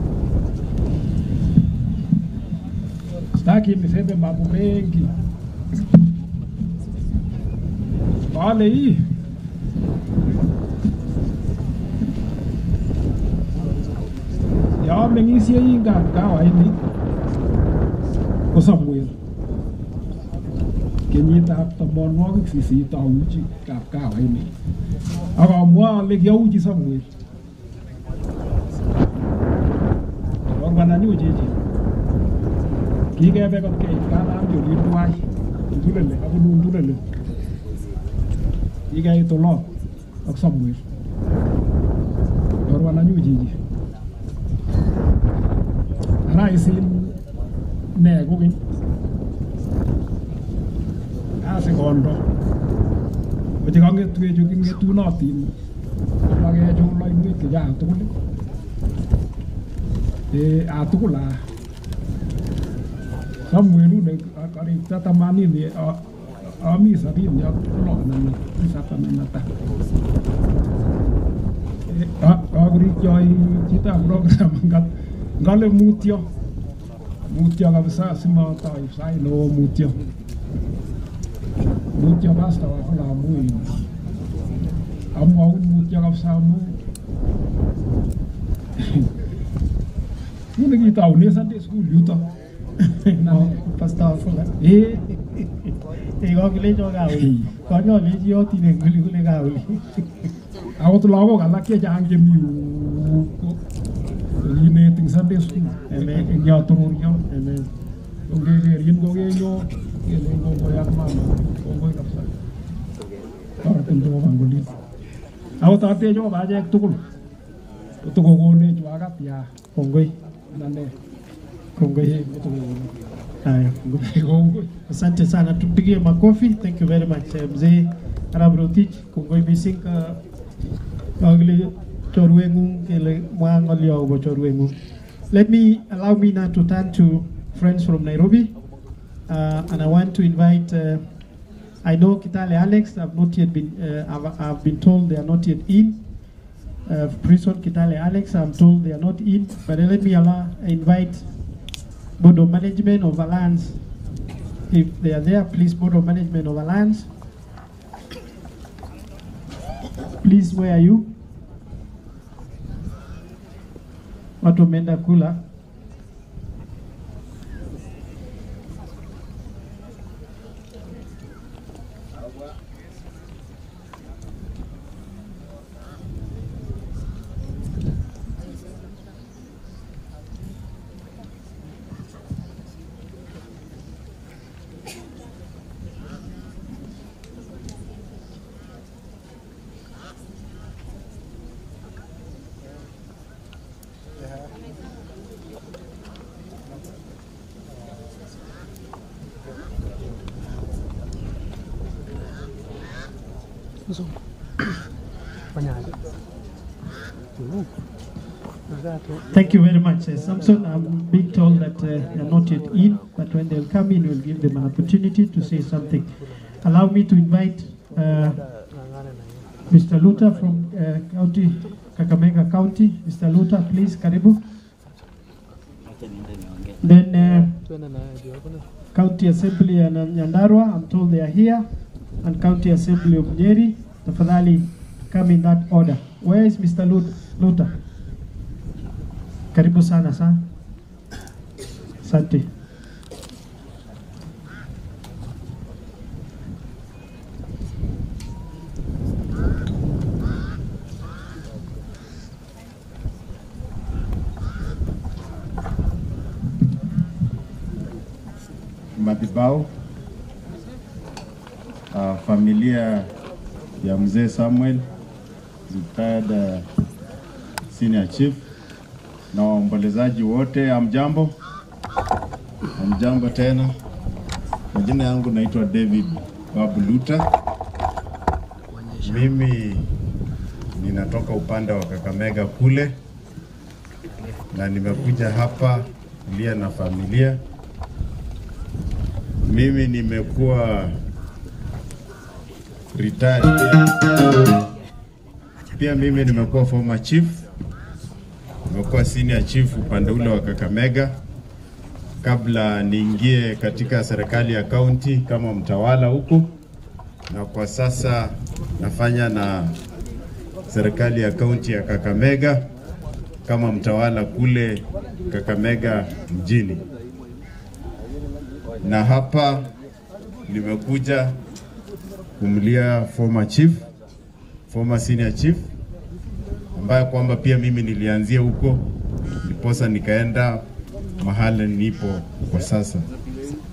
Sitaki niseme mambo mengi. Pale hii ya meng'isie ingab kawaini ko Samuel kenyitab tamonwogik sisit auchi kap kawaini ak amwa ale kiauchi Samuel Orbananyu chichi kikebe kot keit kanam olin tuwai Ntulele abunu Ntulele kikeit olot ak Samuel Orbananyu chichi raisin. Ne kokeny kasi kondo oche kangetwechu king'etunotin makechul lainwek chechang tugul eh a tugul a Samuel ule karikta themanini a- ami sabini ak lo anan tisap anan ata Eh, a- akurikyoi chitab program ngat ngale mutyo mutyo kabisa simatoi sai neo mutyo mutyo pasta wako amu amwaun mutyo kabisa amu Mune kitaune Sunday school yuto. Pastor Wafula. Eh, Eh, kokilecho kauli. Konyolechi yotin eng kuli kule kauli. akot lagok alak chechang chemi yu ko kineti eng Sunday school. Amen. Eng yotororyo. Ongekerin kokenyo kele kongoi ak mama. Kongoi kabisa. Toretin Jehova ngolit. Akot ate Jehova achek tugul. Kotokokonech wakat ya. Kongoi. Nane. Kongoi. Kotokokonech. Haya, kongoi. Asante sana, tupigie makofi. Thank you very much eh, mzee Arap Rotich. Kongoi mising ka Let me allow me now to turn to friends from Nairobi, uh, and I want to invite. Uh, I know Kitale Alex have not yet been. Uh, I've, I've been told they are not yet in. Uh, prison Kitale Alex, I'm told they are not in. But let me allow invite Board of Management of Alliance. If they are there, please, Board of Management of Alliance. Please, where are you? Watu wameenda kula. Thank you very much, uh, Samson. I'm being told that uh, they are not yet in, but when they'll come in, we'll give them an opportunity to say something. Allow me to invite uh, Mr. Luta from uh, County Kakamega County. Mr. Luta, please, karibu. Then uh, County Assembly Nya- Nyandarua, I'm told they are here, and County Assembly of Nyeri. Tafadhali come in that order. Where is Mr. Luta? Karibu sana sana, asante. Madhibao uh, ah, familia ya mzee Samuel Zutada, ah, senior chief na waombolezaji wote, amjambo. Amjambo tena. Majina yangu naitwa David Babu Luta. Mimi ninatoka upande wa Kakamega kule, na nimekuja hapa kulia na familia. Mimi nimekuwa retired. Pia mimi nimekuwa former chief, nimekuwa senior chief upande ule wa Kakamega. Kabla niingie katika serikali ya kaunti kama mtawala huku, na kwa sasa nafanya na serikali ya kaunti ya Kakamega kama mtawala kule Kakamega mjini, na hapa nimekuja kumlia former chief, former senior chief ambaye kwamba pia mimi nilianzia huko ndiposa nikaenda mahali nipo kwa sasa,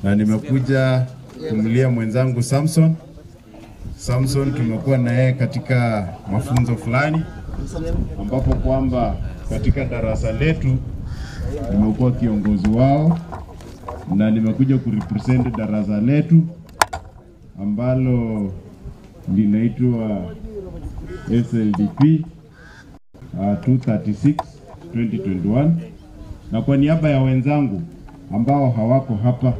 na nimekuja kumlia mwenzangu Samson. Samson tumekuwa na yeye katika mafunzo fulani, ambapo kwamba katika darasa letu nimekuwa kiongozi wao na nimekuja kurepresent darasa letu ambalo linaitwa SLDP uh, 236 2021 na kwa niaba ya wenzangu ambao hawako hapa,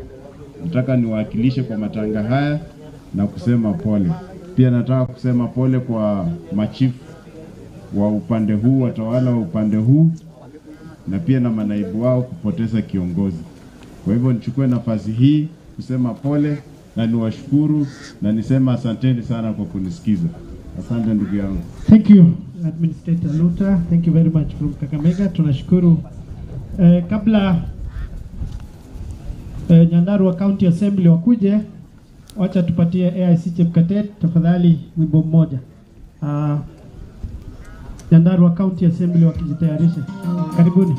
nataka niwaakilishe kwa matanga haya na kusema pole. Pia nataka kusema pole kwa machifu wa upande huu, watawala wa upande huu, na pia na manaibu wao kupoteza kiongozi. Kwa hivyo nichukue nafasi hii kusema pole na niwashukuru na nisema asanteni sana kwa kunisikiza. Asante ndugu yangu. Thank you Administrator Luta. Thank you very much from Kakamega. Tunashukuru. Eh, kabla eh, Nyandarua County Assembly wakuje, wacha tupatie AIC Chepkatet tafadhali wimbo mmoja. Uh, Nyandarua County Assembly wakijitayarisha. Karibuni.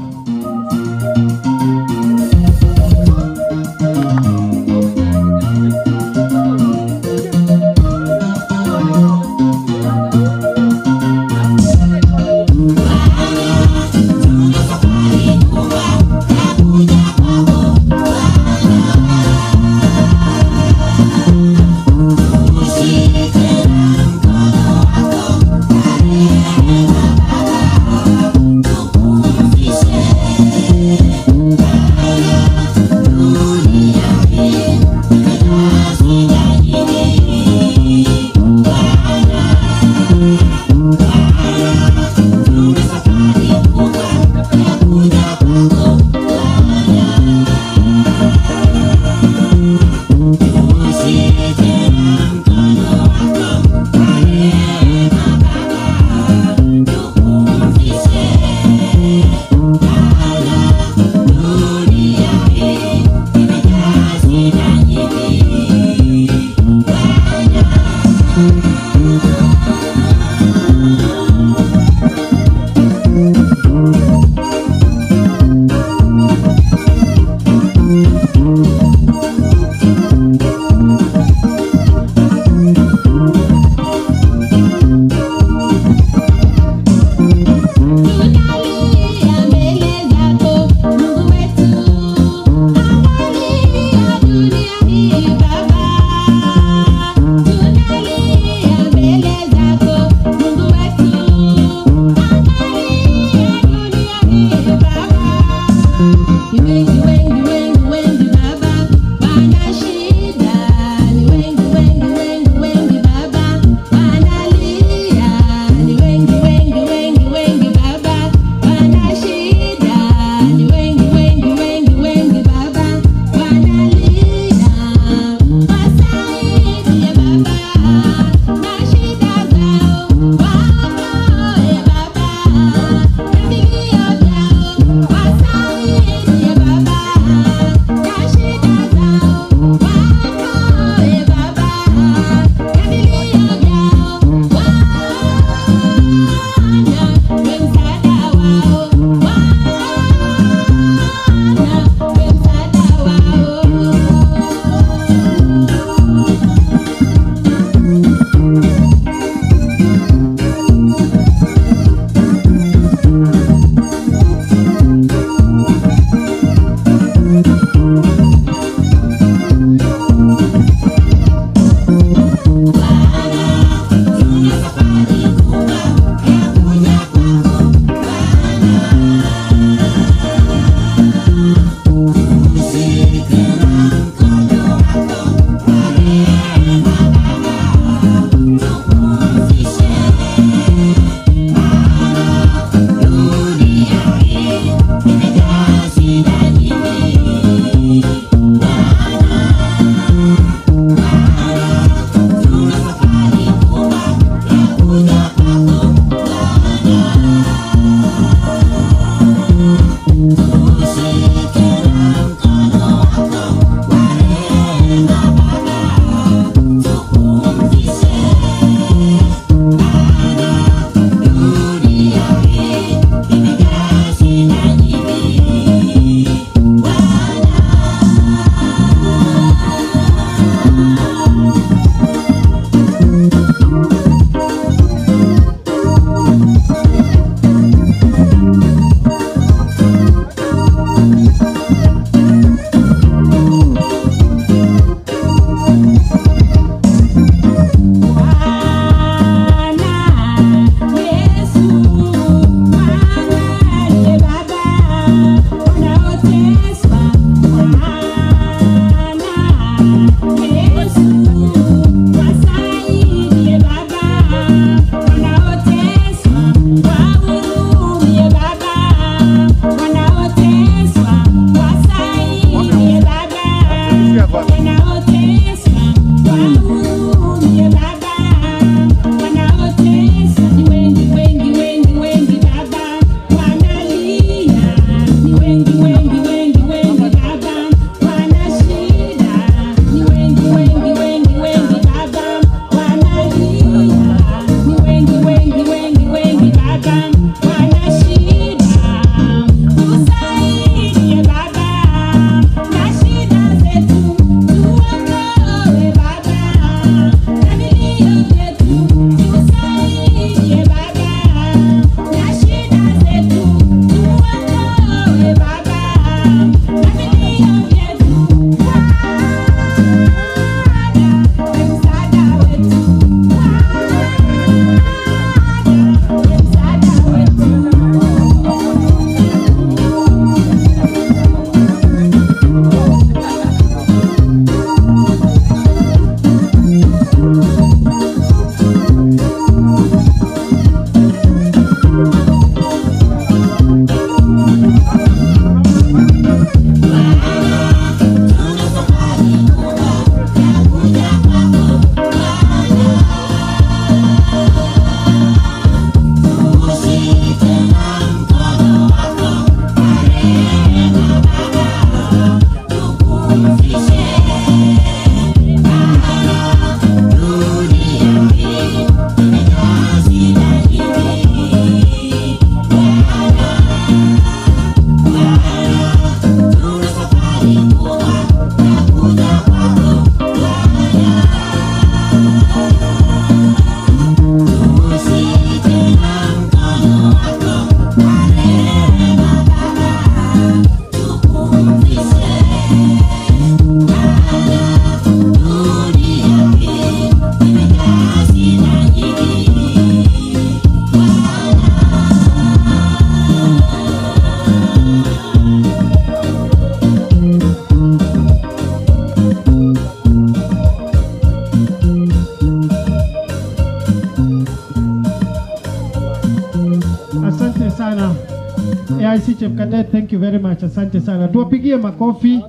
AIC Chepkatet, thank you very much. Asante sana, tuwapigie makofi.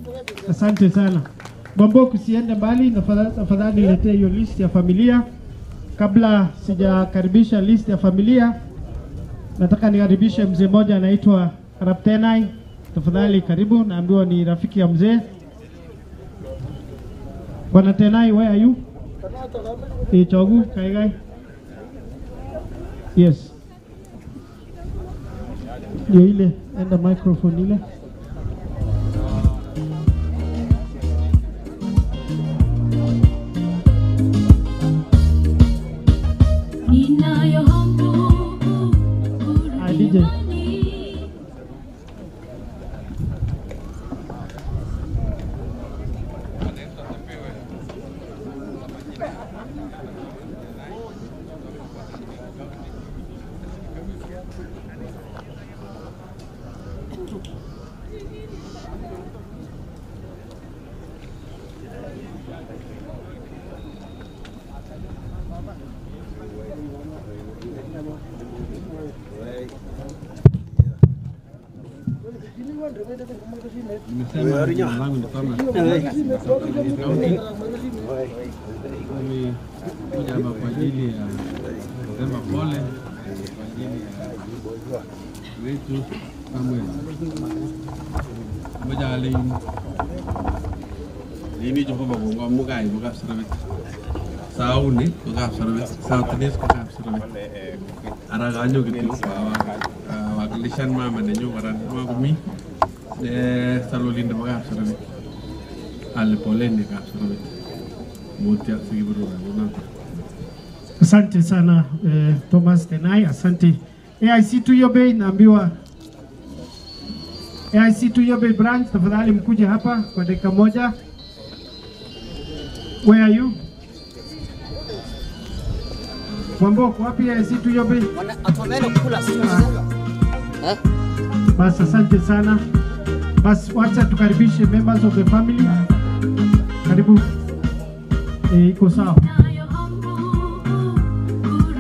Asante sana. Bambo, kusiende mbali, tafadhali niletee hiyo list ya familia. Kabla sijakaribisha list ya familia, nataka nikaribishe mzee mmoja anaitwa Raptenai. Tafadhali karibu, naambiwa ni rafiki ya mzee. Bwana Tenai, where are you? Ichogu chogu kaigai. Yes. Ndio ile, enda Nimesema jina langu ni Thomas. Nimekuja hapa kwa ajili ya kusema pole kwa ajili ya wetu Samuel moja alin lini jopo ba bongo mugai ko kap sarabet sauni ko kap sarabet sautines ko kap sarabet ara ganyo gitu wa wakilishan mama nenyu karan magumi de Asante sana eh, Thomas Tenai, asante. AIC Tuyobe naambiwa AIC Tuyobe branch, tafadhali mkuje hapa kwa dakika moja. Where are you? Mwamboko, wapi AIC Tuyobe? bas asante sana. bas wacha tukaribishe members of the family. Karibu. Eh, iko sawa.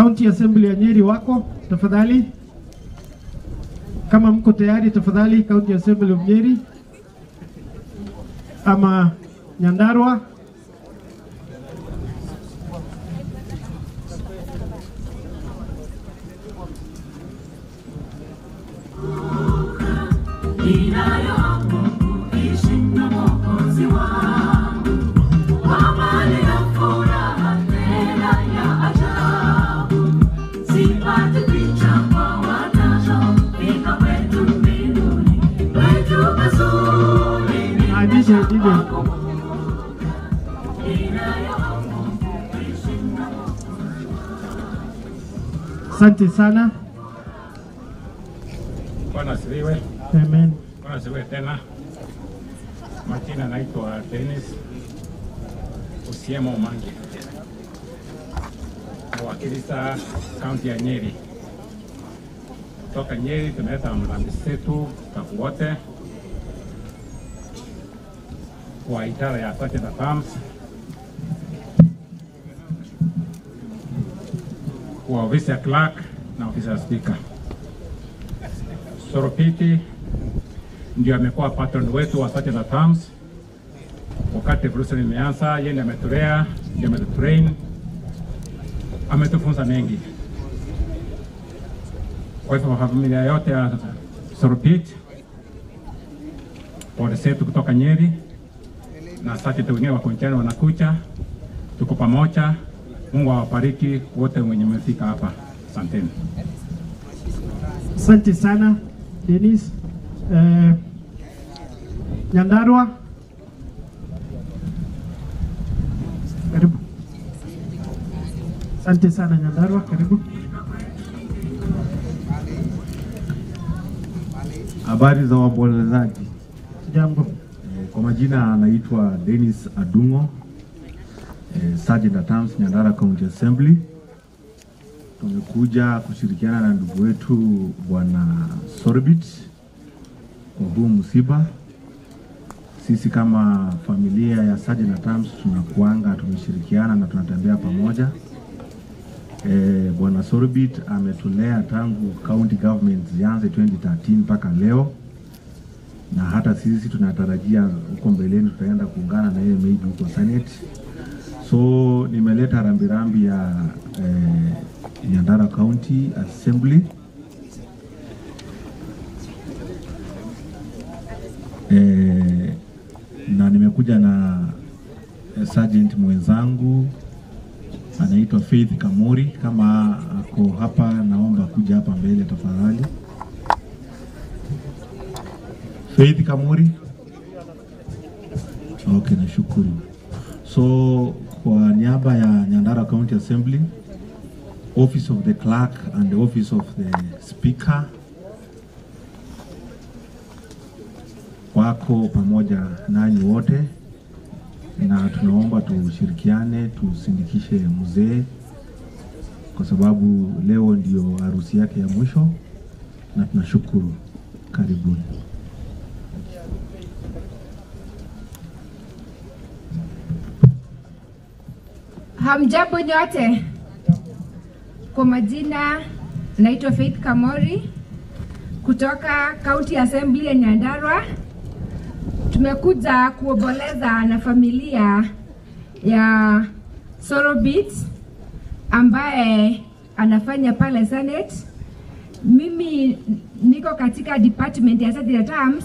County Assembly ya Nyeri wako, tafadhali. Kama mko tayari, tafadhali County Assembly of Nyeri ama Nyandarua. Ah, DJ, DJ. Asante sana. Bwana asifiwe. Amen. Bwana asifiwe tena. Majina naitwa Dennis Usiemo Mange, nawakilisha kaunti ya Nyeri. Kutoka Nyeri tumeleta mrambi zetu kwa wote kwa idara ya Sergeant na Farms kwa ofisi ya clerk na ofisi ya speaker. Soropiti ndio amekuwa patron wetu wa Sergeant na Farms wakati revolution imeanza. Yeye ndiye ametulea, ndiye ametutrain, ametufunza mengi. Kwa hivyo familia yote ya Soropit, pole zetu kutoka Nyeri na Sergeant wengine wako njiani wanakucha, tuko pamoja. Mungu awabariki wote wenye mmefika hapa, asanteni. Asante sana Dennis. Eh, Nyandarua, karibu. Asante sana Nyandarua, karibu. Habari za waombolezaji. Jambo. Kwa majina anaitwa Dennis Adungo, eh, Sergeant at Arms Nyandara County Assembly. Tumekuja kushirikiana na ndugu wetu Bwana Sorbit kwa huu msiba. Sisi kama familia ya Sergeant at Arms tunakuanga tumeshirikiana na tunatembea pamoja. Eh, Bwana Sorbit ametulea tangu county government zianze 2013 mpaka leo na hata sisi tunatarajia huko mbeleni tutaenda kuungana na yeye maybe huko Senate. So nimeleta rambirambi ya eh, Nyandara County Assembly eh, na nimekuja na eh, sergeant mwenzangu anaitwa Faith Kamuri. Kama ako hapa, naomba kuja hapa mbele tafadhali. Faith Kamuri. Okay, nashukuru. So kwa niaba ya Nyandara County Assembly, Office of the Clerk and the Office of the Speaker wako pamoja nanyi wote, na tunaomba tushirikiane, tusindikishe mzee kwa sababu leo ndio harusi yake ya mwisho, na tunashukuru. Karibuni. Hamjambo nyote. Kwa majina naitwa Faith Kamori kutoka County Assembly ya Nyandarua. Tumekuja kuomboleza na familia ya Sorobit ambaye anafanya pale Senate. Mimi niko katika department ya Senate Terms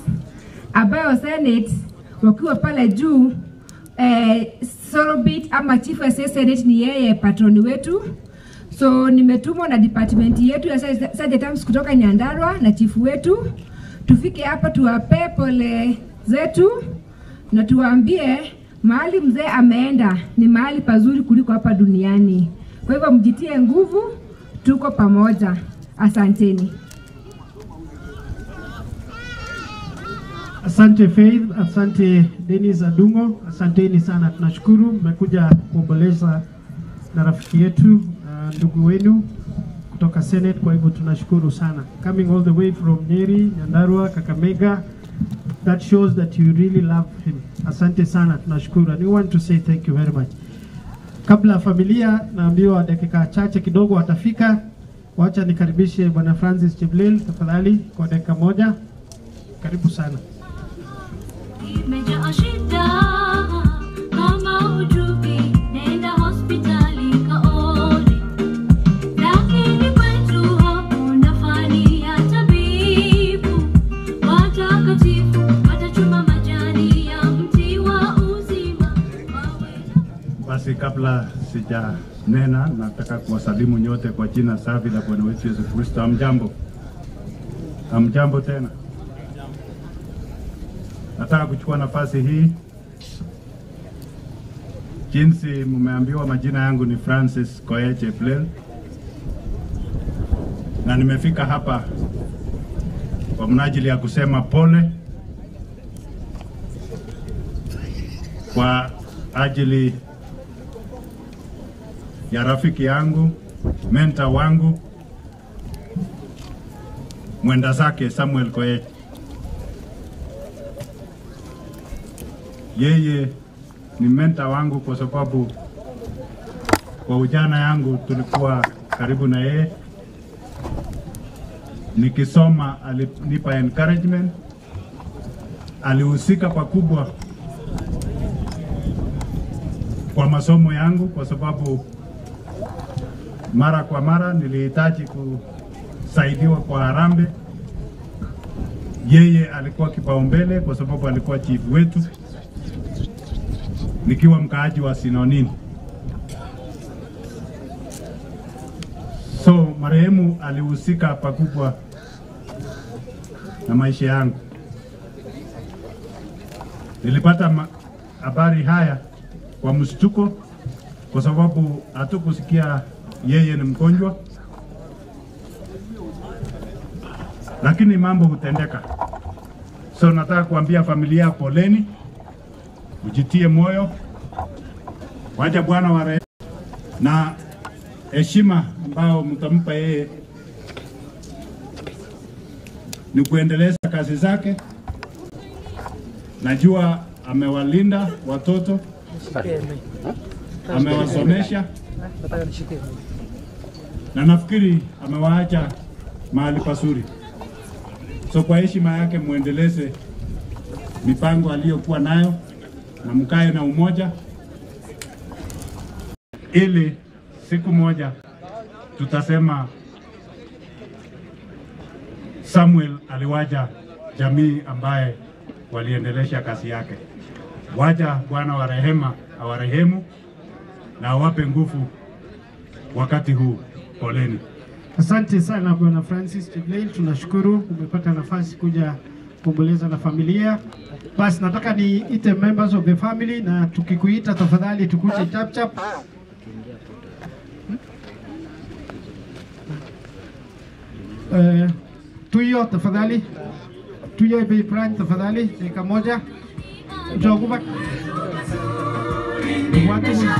ambayo Senate wakiwa pale juu eh, Sorobit ama Chief SS Senate ni yeye patroni wetu. So nimetumwa na department yetu ya Arms kutoka Nyandarua na chifu wetu tufike hapa tuwape pole zetu na tuwaambie mahali mzee ameenda ni mahali pazuri kuliko hapa duniani. Kwa hivyo mjitie nguvu, tuko pamoja. Asanteni. Asante Faith, asante Dennis Adungo, asanteni sana, tunashukuru mmekuja kuomboleza na rafiki yetu uh, ndugu wenu kutoka Senate. Kwa hivyo tunashukuru sana, coming all the way from Nyeri, Nyandarua, Kakamega. That shows that you really love him. Asante sana, tunashukuru. And we want to say thank you very much. Kabla familia, naambiwa dakika chache kidogo watafika. Wacha nikaribishe Bwana Francis Chiblil tafadhali kwa dakika moja. Karibu sana. Kabla sijanena, nataka kuwasalimu nyote kwa jina safi la Bwana wetu Yesu Kristo. Amjambo, amjambo tena. Nataka kuchukua nafasi hii, jinsi mmeambiwa, majina yangu ni Francis Koech Plel na nimefika hapa kwa mnajili ya kusema pole kwa ajili ya rafiki yangu menta wangu mwenda zake Samuel Koech. Yeye ni menta wangu kwa sababu kwa ujana yangu tulikuwa karibu na yeye, nikisoma alinipa encouragement, alihusika pakubwa kwa masomo yangu kwa sababu mara kwa mara nilihitaji kusaidiwa kwa harambee. Yeye alikuwa kipaumbele kwa sababu alikuwa chief wetu, nikiwa mkaaji wa Sinonini. So marehemu alihusika pakubwa na maisha yangu. Nilipata habari haya kwa mshtuko, kwa sababu hatukusikia yeye ni mgonjwa, lakini mambo hutendeka. So nataka kuambia familia poleni, ujitie moyo, waja Bwana wa rehema na heshima ambayo mtampa yeye ni kuendeleza kazi zake. Najua amewalinda watoto, amewasomesha na nafikiri amewaacha mahali pazuri. So kwa heshima yake muendeleze mipango aliyokuwa nayo na mkae na umoja, ili siku moja tutasema Samuel aliwaja jamii ambaye waliendelesha kazi yake. Waja Bwana wa rehema awarehemu na awape nguvu wakati huu. Poleni. Asante sana Bwana Francis Chiblil, tunashukuru umepata nafasi kuja kuomboleza na familia. Basi nataka niite members of the family, na tukikuita tafadhali tukuje chap chap. Eh, Tuyo tafadhali, Tuyo Ibe Ibrahim tafadhali, dakika moja. Utaogopa watu Tuyo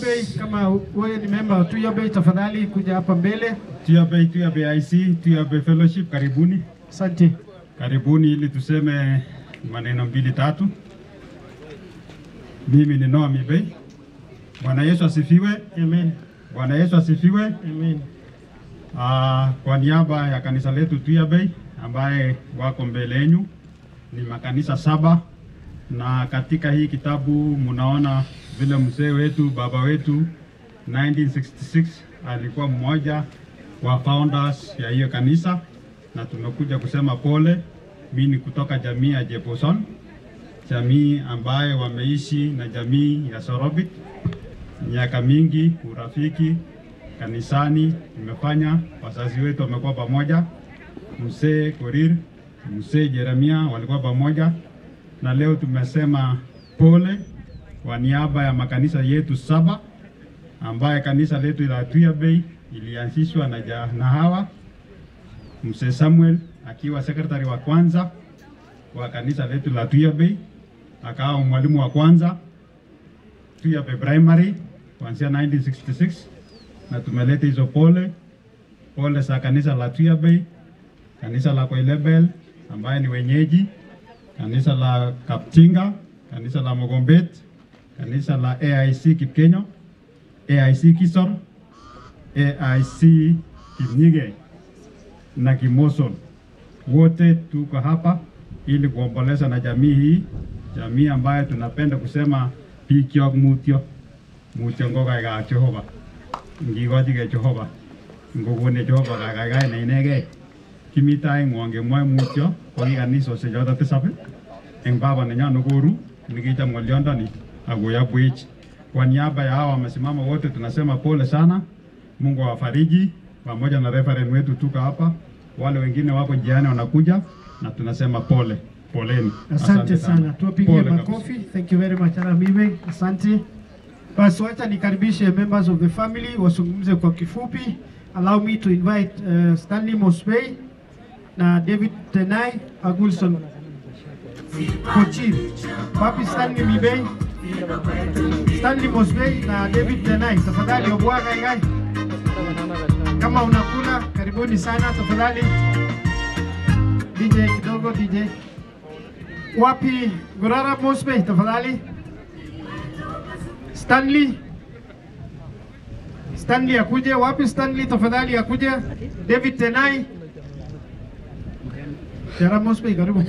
Bei, kama wewe ni member wa tafadhali kuja hapa mbele. Tuyabe Tuyabe IC Tuyabe Fellowship, karibuni. Asante. Karibuni ili tuseme maneno mbili tatu. Mimi ni Noah Mibei. Bwana Yesu asifiwe. Amen. Bwana Yesu asifiwe. Amen. Ah, kwa niaba ya kanisa letu Tuyabe ambaye wako mbele yenu ni makanisa saba, na katika hii kitabu munaona vile mzee wetu baba wetu 1966 alikuwa mmoja wa founders ya hiyo kanisa, na tumekuja kusema pole. Mimi ni kutoka jamii ya Jeposon, jamii ambaye wameishi na jamii ya Sorobit. Miaka mingi, urafiki kanisani imefanya, wazazi wetu wamekuwa pamoja, mzee Korir, mzee Jeremia walikuwa pamoja, na leo tumesema pole kwa niaba ya makanisa yetu saba ambaye kanisa letu la Tuya Bay ilianzishwa na, na hawa Mzee Samuel akiwa sekretari wa kwanza wa kanisa letu la Tuya Bay, akawa mwalimu wa kwanza Tuya Bay Primary kuanzia 1966 na tumeleta hizo pole pole za kanisa la Tuya Bay, kanisa la Koilebel ambaye ni wenyeji, kanisa la Kaptinga, kanisa la Mogombet, kanisa la AIC Kipkenyo, AIC Kisor, AIC Kimnyige na Kimoson. Wote tuko hapa ili kuomboleza na jamii hii, jamii ambayo tunapenda kusema pikyok mutyo mutyo ya Jehova ngikochige Jehova. Ngokone Jehova kagaigai ne inegei kimi taing'wong kemwoe mutyo ko ki kanisosiek choto tisap. Eng baba nenyo Nokoru nikicham ng'olyondoni akoyabwech. Kwa niaba ya hawa wamesimama wote tunasema pole sana, Mungu awafariji pamoja na reverend wetu tuko hapa, wale wengine wako njiani wanakuja, na tunasema pole. Poleni. Asante asante sana, tuwapigie Pole makofi. Thank you very much. Aramibe, asante. Basi wacha nikaribishe members of the family wazungumze kwa kifupi. Allow me to invite uh, Stanley Mosbey na David Tenai Agulson Kochir. Papi Stanley Mibey? Stanley Mosbey na David Tenai, tafadhali obwaga ngai, Kama unakula karibuni sana tafadhali. DJ kidogo DJ. Wapi Gorara Mosbey tafadhali? Stanley Stanley akuje. Wapi Stanley tafadhali akuje. David Tenai. Gorara Mosbey karibu.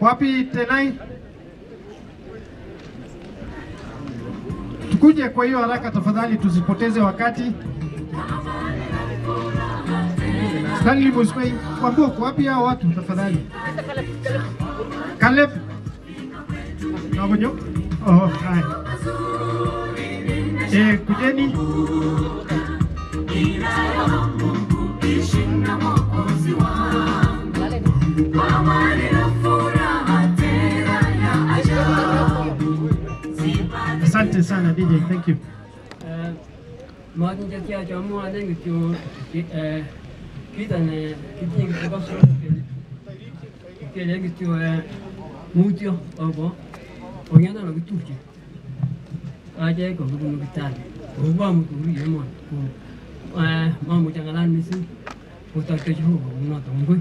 Wapi Tenai? Tukuje kwa hiyo haraka tafadhali, tusipoteze wakati. Stanley Mosbey, Kwamboko, wapi hao watu tafadhali? Caleb Nabonyo? Oh, haya. Eh, kujeni. Asante sana DJ, thank you. Martin Jatia Jamu ada gitu eh kita ne kita yang kita so Oyanda lo biturje. Aje ko ko no bitale. Oba mu ko ri mo. Ko eh ma mu jangalan ni sin. Ko ta ke jo no to mu.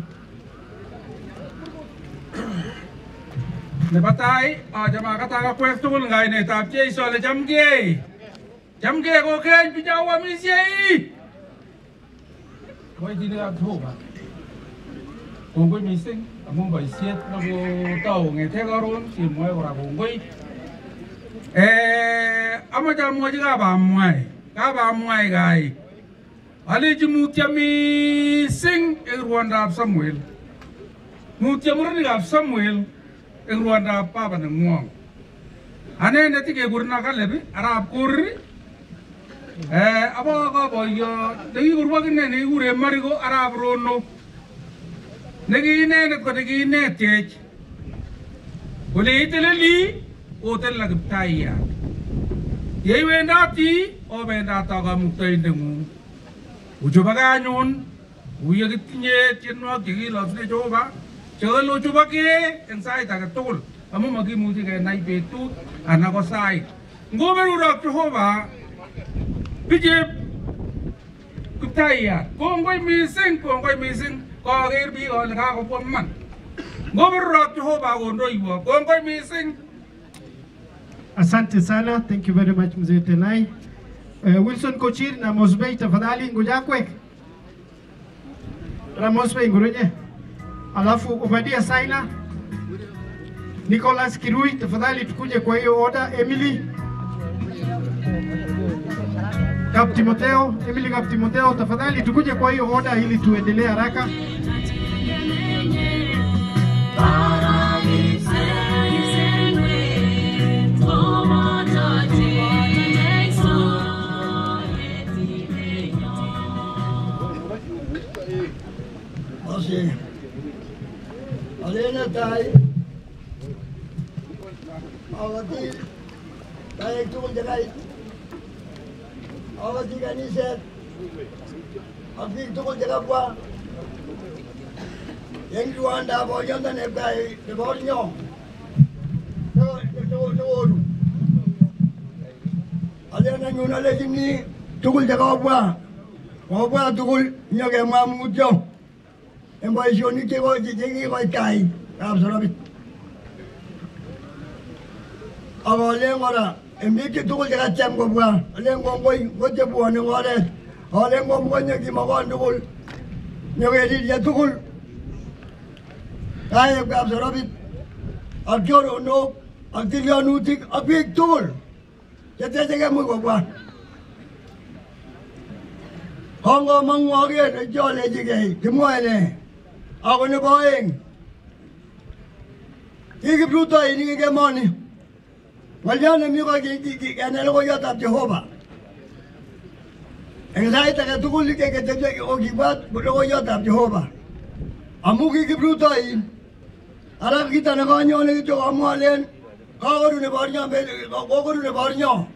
Ne batai a jama kata ka puesto un gai ne tap che so le jam ge. Jam ge ko ken pi jawa mi sei. Ko ji ne ap thoba. Ko ko mi sing. Amu bai siet na go tau nge the ga ron si mo ko ra ko ngoi eh ama jam mo ji ga ba mwai ga ba mwai gai ali ji mu tia mi sing e Rwanda Samuel mu tia mu ri ga Samuel eng Rwanda papa na nguang. Ane neti ke gurna ka lebi arab kurri. Eh abo ka boyo degi gurwa kine ne gure marigo arab rono. Negi ne ne ko negi ne tej. Kule itele li hotel lag taiya. Yei wenda ti o wenda ta ka muktai nagiinendet ko negiinetyech kole iteleli otel lakiptaiyat yeiwendoti obendoto kamuktoindeng'ung ochobok anyun uye kitinye tienwogik chekilosune jehova chekale ochobokee eng sait age tugul amu makimuchi kenai betut anan ko sait ngoberurok jehova bichep kiptaiyat kongoi mising kongoi mising ngoi biik Ko kakobwa man. Ngo beru rak Jehova ko kongoi mising. Asante sana, thank you very much mzee Tenai. Uh, Wilson Kochir na Mosbey tafadhali ngoja kwek. Na Mosbey ngurenye. Alafu Obadia Saila, Nicholas Kirui, tafadhali tukuje kwa hiyo order. Emily Kap Timoteo, Emily Kap Timoteo, tafadhali tukuje kwa hiyo oda ili tuendelee haraka. Tukul jagai, akoti kaniset ak biik tugul chekabwa eng rwondab boyondo nebkai nebo Ornyo neworu alen anyun alechini tugul chekabwa kobwa tugul nyokemwa mutyo eng boisionik cheko- chekikoitai kapsorobit ak alen kora eng biik tugul chekatyem kobwa alen kongoi ngo chebwone eng oret alen komkonye kimokon tugul nyokerirye tugul kaek kapsorobit ak choronok ak tilyonutik ak biik tugul chetechekemui kobwa. Kongomong'u aker nekiolechigei kimwoe ne ako nebo oeng ki kiprutoinik eng emoni ng'olyo nemi ko ki- ki- ki- kenai logoiyotab Jehova eng sait age tugul keketebye kokibwat logoiyotab Jehova amu ki kiprutoin ara kito nekanyone kityo kamwalen kakoru nebo Ornyo kokoru nebo Ornyo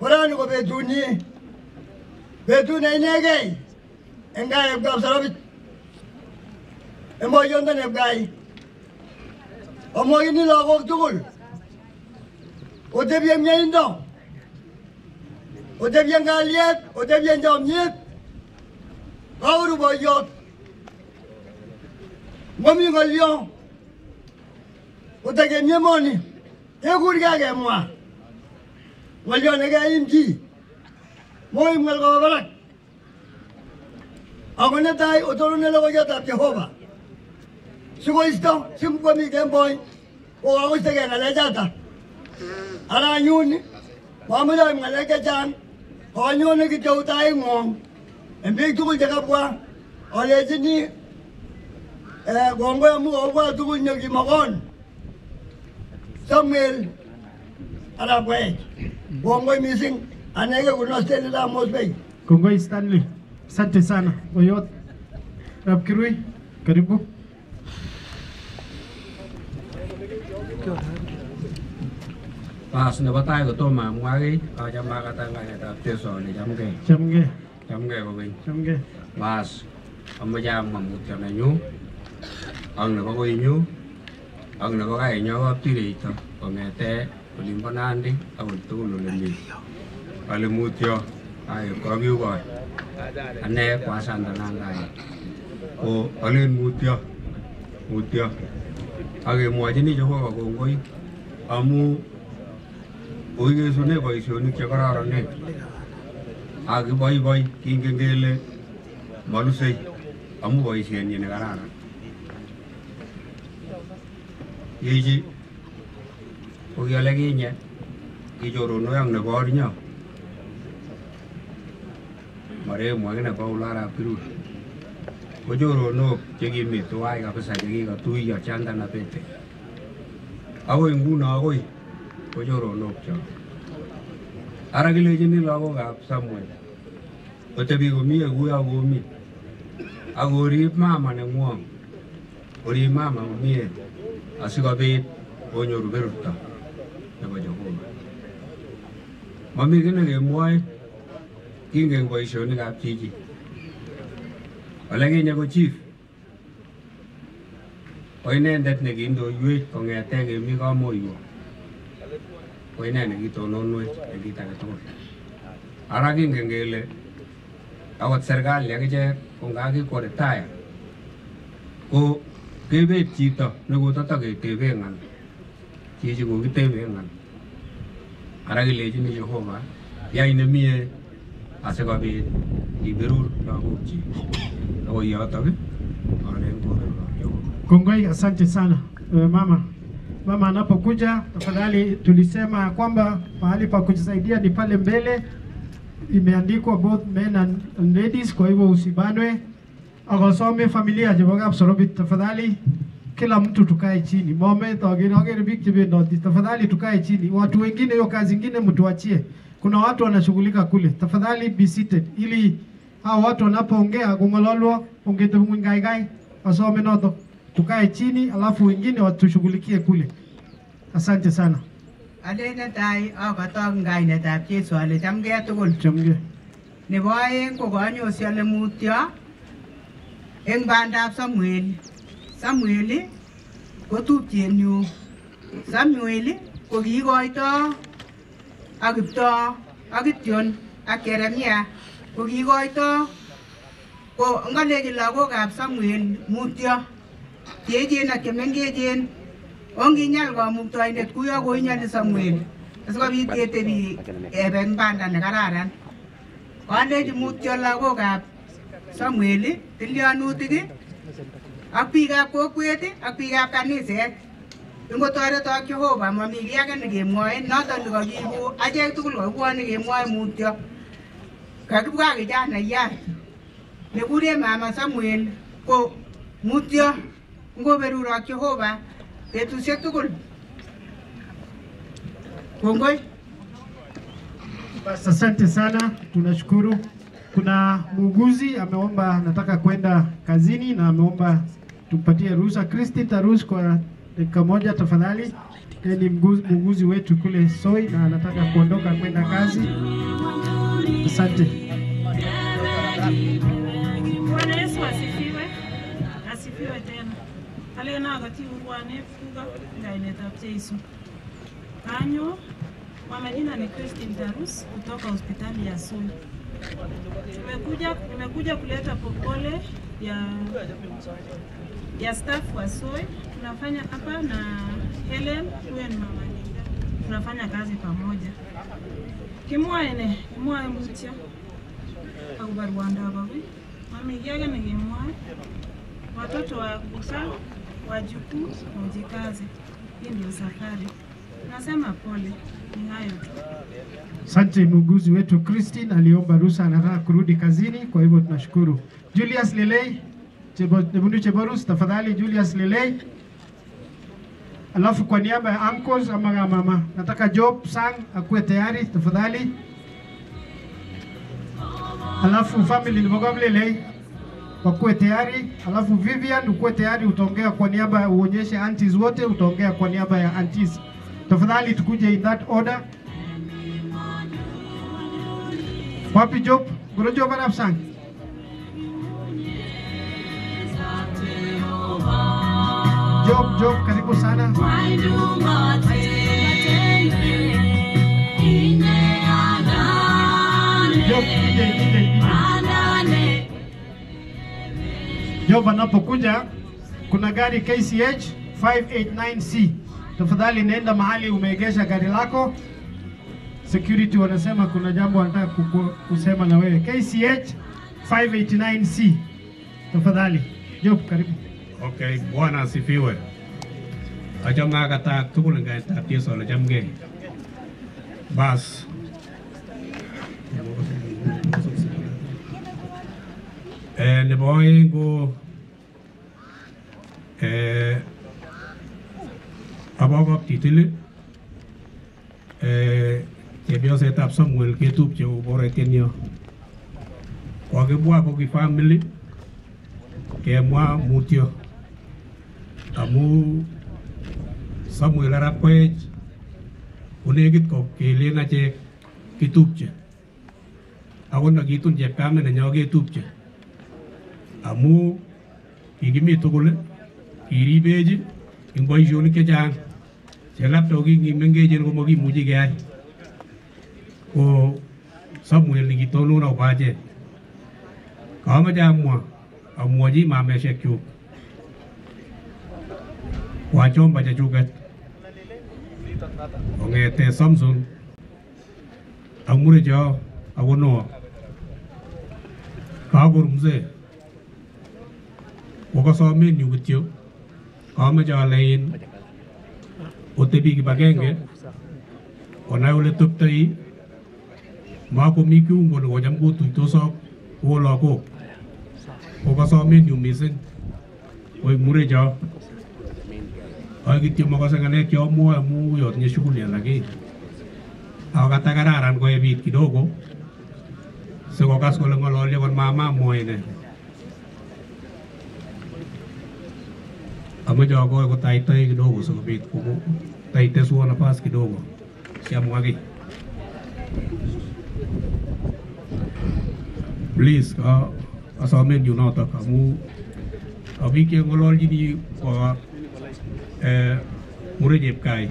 korani ko betunyi betut ne inegei. Eng kaep kapsorobit eng boyondonep gai omwochini lagok tugul otebie mieindo otebie kalyet otebie chomyet kakoru boyot. Ngomi ng'olyo kotekemie emoni kekur kakemwa ng'olyo nekeim chi moim ng'al koba barak ako netai otorone logoiyotab Jehova sikoisto simkomi kemboi kokakoistogei ng'alechata ara anyun mamoche aib ng'alek chechang anyone kityo taing'wong en biik tugul chekabwa alechini eh, kongoi amu kobwa tugul nyokimokon Samuel arap Koech kongoi missing anege kuno Stella Mosbey Kongoi Stanley, asante sana. Boyot. Rap Kirui, karibu. Pas nebo tai kotomo amwa kiy achame katanganetab Jesu ale chamgei. Chamgei. Chamgei kokeny. Chamgei. Bas amoche amwa mutyo nenyu ak nebo koinyu ak nebo kainyo kaptireito kong'ete olimbo Nandi akoi tugul ole mi. Ale mutyo ayub kakiukoi ane kwasandanangai ko alen mutyo mutyo akemwochini Jehova kongoi amu kokikesune boisionik chekororonen ak kiboiboi kingen kele malusei amu boisienyi ne kararan yechi ko kiole kinye kichoronok ak nebo Ornyo marehemu akine Paul arap Kirui ko choronok chekimi tuwai kabisa chekikatuiyo chanda na pete akoi nguno akoi ko choronok chok ara kilechini lagokab Samuel otebi komie kuyo komi akorib mama nengwong orib mama komie asikobit konyoru berurto nebo Jehova mami kii nekemwoe kingen boisionikab chichi ole kinye ko chief ko inendet nekindoiwech kong'ete kemi kamoiwo ko ine nekitononwech eng kit age tugul ara kingen kele akot serikali akichek ko ngakikwo retire ko kebet chito nekototaketebe ng'al chichi kokitebe ng'al ara kilechini Jehova yai nemie asikobit iberur lagokchi akoi yotok alen Kongoi, asante sana Eh, mama. Mama anapokuja tafadhali, tulisema kwamba mahali pa kujisaidia ni pale mbele, imeandikwa both men and, ladies, kwa hivyo usibanwe. Akosome familia chebo Kapsorobit, tafadhali kila mtu tukae chini. Mohamed ogere ogere big chebendoti, tafadhali tukae chini. Watu wengine hiyo kazi ingine mtuachie. Kuna watu wanashughulika kule, tafadhali be seated ili hao watu wanapoongea kung'ololwa ongete mwingaigai asome noto tukae chini, alafu wengine watushughulikie kule. Asante sana. Alen netai akoto kainetab Jesu ale chamgei tugul. Chamgei. Nebo oeng ko kanyosi ale mutyo eng bandab Samuel. Samuel ko tupchenyu. Samuel ko kiikoito ak Kiptoo ak Gideon ak Jeremia ko kiikoito ko ngalechi lagokab Samuel mutyo cheechen ak chemengechen onginyal kamuktoindet kuyo koinyali Samuel asikobit ketebi kebe eng banda nekararan Kalechi mutyo lagokab Samuel tilyanutik ak biikab kokwet ak biikab kaniset ingotoretok Jehova mami kiy age nekemwoe noton nekakiibu achek tugul kakibwone kemwoe mutyo kakibwa kijanayat nekure mama Samuel ko mutyo ngoberurok Jehova betusiek tugul kongoi Basi asante sana, tunashukuru. Kuna muuguzi ameomba anataka kwenda kazini na ameomba tumpatie ruhusa. Kristi, taruhusu kwa dakika moja tafadhali. Yeye ni muuguzi wetu kule Soi na anataka kuondoka kwenda kazi. Asante. Bwana Yesu asifiwe. Asifiwe tena. Kalena akati urwane fuga kainetab isu Kanyo kwa majina ni Christine Darus kutoka hospitali ya Soi. Tumekuja nimekuja kuleta pokole ya ya staff wa Soi. Tunafanya hapa na Helen, huyo mama Linda. Tunafanya kazi pamoja. Kimwaene, kimwae mutya akobo Rwanda babi. Mami kiage nikimwae watoto wa kusa wajukuu wajikaze. Hii ndio safari. Nasema pole, ni hayo tu. Asante muuguzi wetu Christine aliomba ruhusa, anataka kurudi kazini, kwa hivyo tunashukuru. Julius Lelei Nebundu Cheborus, tafadhali Julius Lelei. Alafu kwa niaba ya uncles ama mama, nataka Job Sang akuwe tayari tafadhali. Alafu family Lelei wakuwe tayari. Alafu Vivian ukuwe tayari, utaongea kwa niaba uonyeshe aunties wote, utaongea kwa niaba ya aunties. Tafadhali tukuje in that order. Wapi Job? Guru Job Arab Sang. Job, Job, karibu sana. Job. Job anapokuja kuna gari KCH 589C. Tafadhali nenda mahali umeegesha gari lako. Security wanasema kuna jambo wanataka kusema na wewe. KCH 589C. Tafadhali. Job, karibu. Okay, Bwana asifiwe. Achame akatak tukule ngai tatizo la jamge. Bas. Eh, nebo oeng ko eh, abokok titili eh, chepyosetab Samuel ketupche koboretienyo. Kokibwa ko ki family kemwa mutyo amu Samuel arap koech konekit ko kelen achek kitupche ako ndakitun chepkamet nenyo ketupche amu kikimi tugul kiribech eng boisionik chechang che labda kingimengechen komakimuchi keyai ko Samuel nikitonon akobo achek kamoche amwa amwochi mameshek chuk wachomba chechuket kong'ete Samson ak murecho ako Noah kakur mzee kokasomen yu kityo kamoche ale in otebi kibagenge onai ole teptoi makomi kiungo nekocham kotuitosok kou lagok kokasomen yu mising. Koek murecho. Ay kityo makase ng'alek cheamwoe amu yotinye shughuli alak ako kata kararan koebit kidogo. Sikokas kole ng'ololyo kon mama amwoe ne amoche akoe kotaitai kidogo sikobit komo taiteswo nafas kidogo siamwa kiy please ka asomen yu notok amu ka biik cheng'ololjini ko eh, Mure Chepkai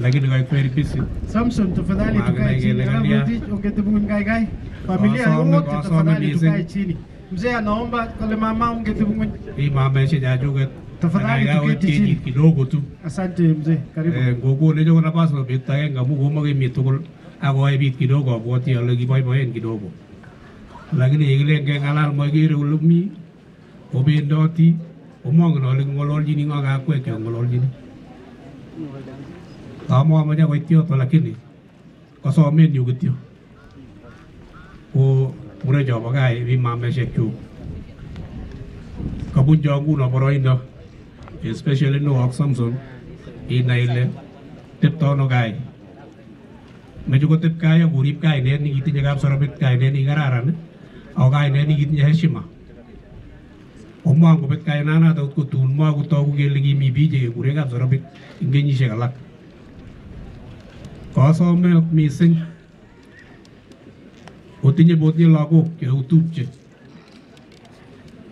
lakini kaek very busy Samson, tafadhali Maana tukae chini. naigele Alafu ngalia. Rotich, ungetubu ngai Familia Wasome, yote wasome tafadhali missing. tukae chini. Mzee anaomba kale mama ungetubu ng'ony. hii mameshe chachuket Tafadhali Nakaikai tuketi kejit chini. kidogo tu Asante mzee, karibu. Eh, ngokonech akot nafas nebo betut agenge amu komakemi tugul akoe biik kidogo abwoti ale kiboiboen kidogo lakini yekilen keng'alal makere ole mi obendoti omongen ale king'ololjini ng'o kakwek cheking'ololjini kamomoche koit yoto lakini kasomen yu kityo ko mure chobo gai mi mameshek chuk kabuncho nguno boroindo especially no ak Samson inai ile tepto ano gai meche kotep gai ak korib kainet nikitinye kapsorobet kainet nikararan ako kainet nikitinye heshima. Omong kobet kainanato kot kotun makotogu kele kimi biik chekekure kapsorobet eng kenyisiek alak. Kasome mising ô tin bột như là cô cái ô tụp chứ.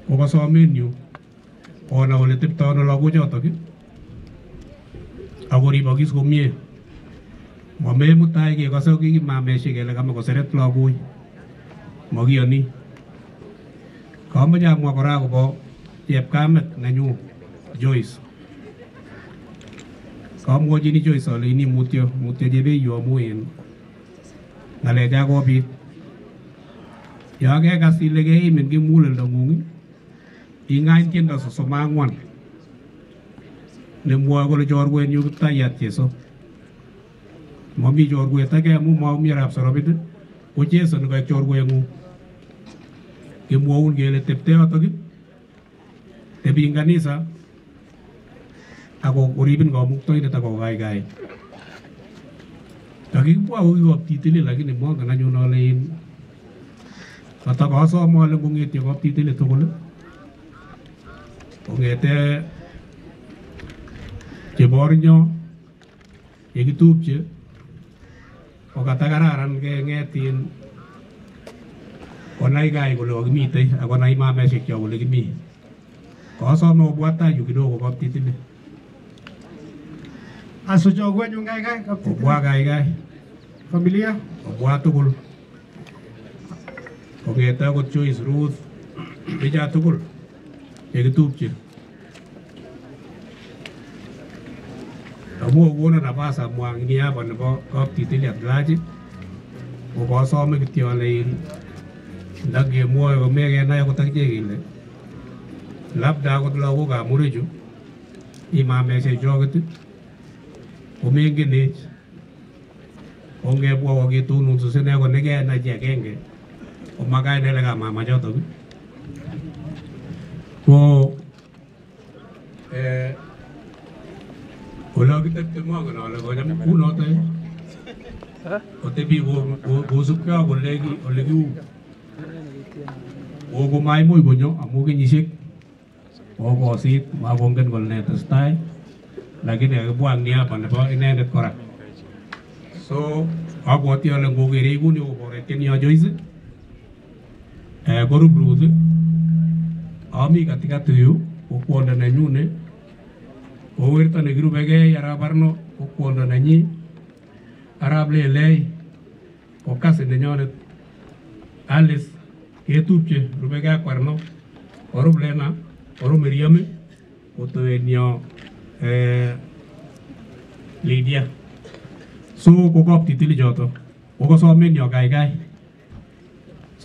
Cô bà sao mê nhiều. Ô nào lấy tiếp tao nó là cô cho tao cái à cô đi bảo kí số mía mà mê một tay cái có sao cái mà mê xí cái là cái mà có sẽ rất là vui. Mà kia ni có mấy nhà mà có ra của bố dẹp cá mệt này nhu, Joyce. Có mua gì ni Joyce rồi ni mua tiêu mua tiêu gì bây giờ mua hiện là lấy ra có biết aleini mutyo mutyo chebeiyu amu en ng'alecha kobit yo kekas ile keimin kimuleldong'ung ing'any tiendo sosom ak ang'wan nemwoe kole chorwenyu kiptayat Jeso mami chorwet age amu maumi arap sorobit ii, ko Jeso nekaek chorweng'ung kemwoun kele tepte yotok ii, tebi ing kanisa ako koribin kamuktoindet ak kokaikai kakikibwau kikoptitili lakini mongen anyun ale in katakasome ale ngong'etyo koptitili tugul ii, kong'ete chebornyo yekitupche ko katakararan keng'etin konai gai kole kakimitei akonai mameshek chok kole kimi kasome obwat tai yu kidogo koptitili Asucho kwenyu ngai gai kaptiti. obwa kaikai Familia, obwa tugul kong'ete akot Joyce Ruth bicha tugul chekitupche amu kokono nafas amwa eng niaba nebo kaptitili at large ko kasome kityo ale in ndakemwoe komekenai akot akichek kele labda akot lagokab murechu imameshek choket komengenech ongebwa koketononso sine ko nekenai chi agenge උමගයි දෙලග මම ජෝතුගි කෝ ඒ ඔලෝගිත තුමගන ඔලෝගන පුනෝතේ ඔතේපි වෝ ගෝසුක්කා ඔල්ලේගි ඔල්ලේගි ඕගෝ මයි මොයි ගොඤ්ඤෝ අමුගේ නිසෙක් ඕගෝ සීත් මා වොංගන් ගොල්නේ තස්තයි lagi dia buang dia apa apa ini ada korak so aku hati orang gue gini gue nih gue rekin ya joyce kiu ko ami katika amu kenyisiek na nyune. Owirta ne tesetai lakini kakibwa eng niaba nebo inendet kora so abwoti ale ngokere kuni koboretieni yo Joyce eh korub Ruth ii, ami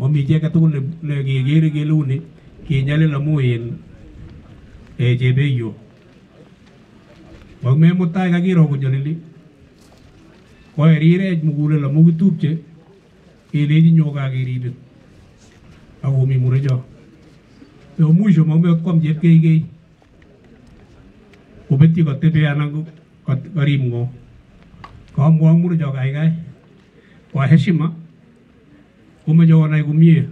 akorib uyu korib arap sorbet makime mutai kemi ache korikyo kekas kele uni kanyor shida anan kanyalil abwoti ale kikirib kiribok kibak kenyoru somanet mami chi age tugul ne- ne kekere kele uni kinyalil amu in eh, chebeiyo makime mutai kakiro konyalili koerirech mugulel amu kitupche kelechi nyo kakeribin akomi murecho yo mwisho maume kwam chepkeikei kobetyi kotebe anan ko- kot- karib ng'o kamwau murecho kaikai kwa heshima komeche konai komie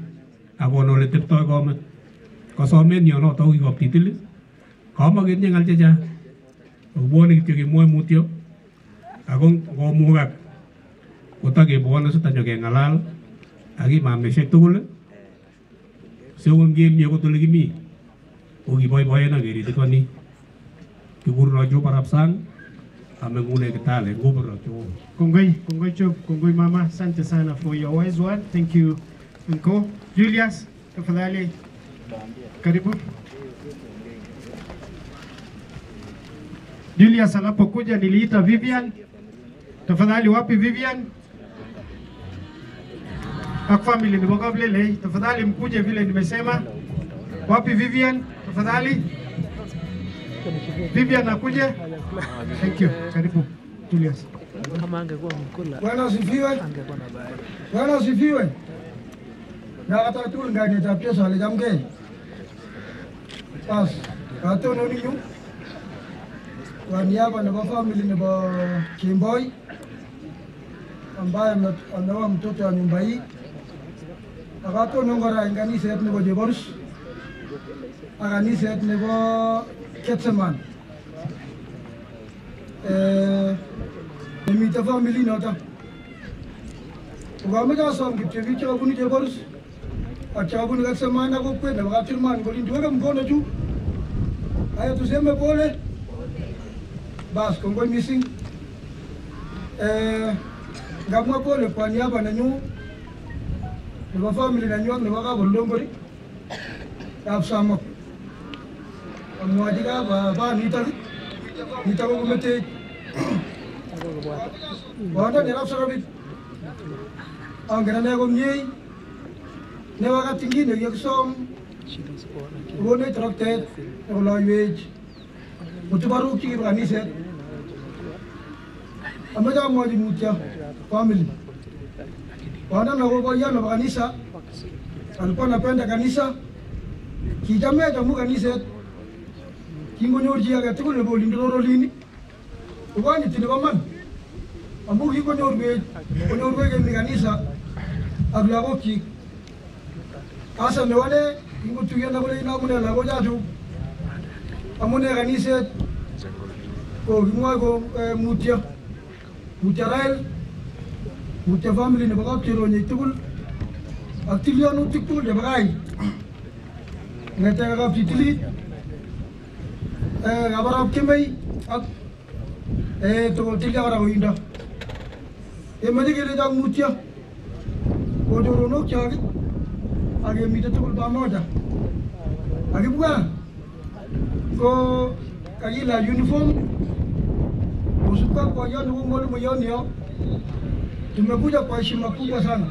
akon ole teptoi kamet kasomen yonoto kokikoptitil kamaketinye ng'al chechang obwone kityo kemwoe mutyo ako ngomukak kotakebwone sitanyo keng'alal ak imameshek tugul sikon kemie kot ole kimi kokiboiboen ak keritikoni kikuruno Juba Rapsang ameng'une Kitale nguburo Jehova Kongoi, Kongoi Job, Kongoi Mama, asante sana for your wise word. Thank you Nko. Julius, tafadhali karibu. Julius anapokuja niliita Vivian. Tafadhali wapi Vivian? Ak family ni Bogablele, tafadhali mkuje vile nimesema. Wapi Vivian? Tafadhali. Vivian akuje. Thank you. Karibu Julius. Kama angekuwa mkula Bwana asifiwe. Bwana asifiwe. Na kata tu ngani ta pesa ale jamge. Bas, kato no ninyu. Kwa niaba na family ni ba Kimboi ambaye ame- ameoa mtoto wa nyumba hii. Akato nongora ngani set ni ba Jeborus. Akani set ni ba Ketseman. Eh nemite family noto kokameche asom kityo biik chekabunu cheborus ak chekabunu Ketseman ak kokwet nebo Kapchurman kolin tuweke mkono juu haya tuseme pole bas kongoi missing eh, ngamwa pole kwa niaba nenyu nebo family nenyu ak nebo kabolondongori kapsamok amwochi kaba nitok nitok ko kometech Bondo wanda Rapsorobit angen ane komie ne wakati ngine yekisom kokonech toroktet nekoloiwech kotubaruk chekibo kaniset amoche amwochi mutyo family. Ko boyo nebo kanisa alikuwa napenda kanisa. Kichamech amu kaniset kingonyor chi age tugul nebo olin olini kokonyiti nebo man. Amu kingonyorwech konyorwech kemi kanisa ak lagokchik. Hasa nebo ane kingotuiyo nakole inamune lagochachu amune kaniset kokimwoe ko eh, mutyo. Mutyo rael mutyo family nebo kapcheronyei tugul ak tilyonutik tugul chebo kai. Ng'eteke kapchitilit kabarap kemei ak eh, tugul tilyo kora koindo kemoche kelechok mutyo kochoronokchok ak kemite tugul pamoja akibwa ko kakilach uniform. kosubkei ak boiyot nebo mwalimuiyonyo tumekuja kwa heshima kubwa sana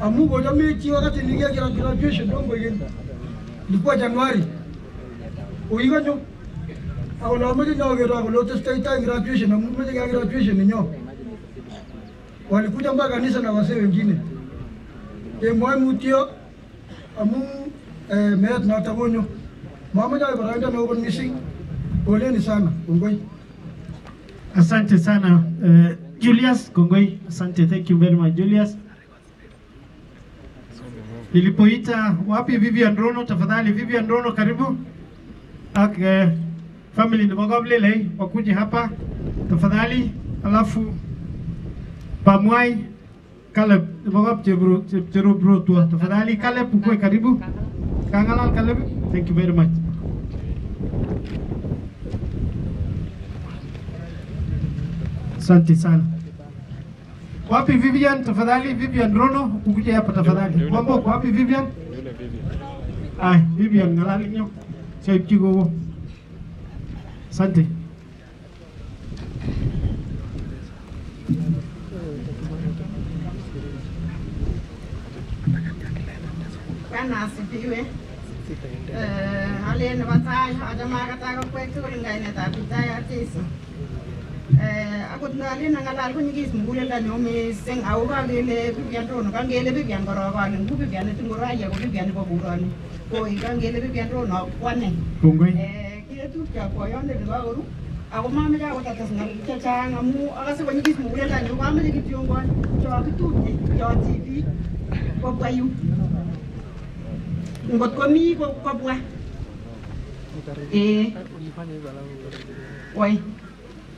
amu jamii wakati nikia graduation dongo ilikuwa Januari kokikonyo akole amoche nyokero akole graduation graduation walikuja mpaka kanisa na wasee wengine. Kemwoe mutyo amu eh, meet missing. Sana kongoi. Asante sana uh, Julius Kongoi, asante, thank you very much Julius. Nilipoita wapi Vivian Rono, tafadhali Vivian Rono, karibu ak uh, family nebo Koblelei wakuje hapa tafadhali, alafu Pamwai Caleb nebo Kapchebro Chepcherobro tafadhali Caleb ukue karibu, kangalal Caleb, thank you very much. Asante sana. Wapi Vivian tafadhali? Vivian Rono, ukuje hapa tafadhali. Mambo wapi Vivian? Ay, Vivian ngalali nyo. Saipchigo Santi. Kana asifiwe. Aliyenovatayo adamaka taka kwetu ulinganya tapitaya tisa akot ngalen angalal konyikis muguleldonyu mising ako kakele Vivian Rono kangele Vivian korok ale ngu Vivian netingoraya ko Vivian nebo kuroni koi kangele Vivian Rono kwane. Eh, ketupcho boyondet nekakoru ako mameche akot ates ngal chechang amu akase konyikis muguleldonyu kameche kityongon cho kitupche cho TV kobwa yu. Ngot komi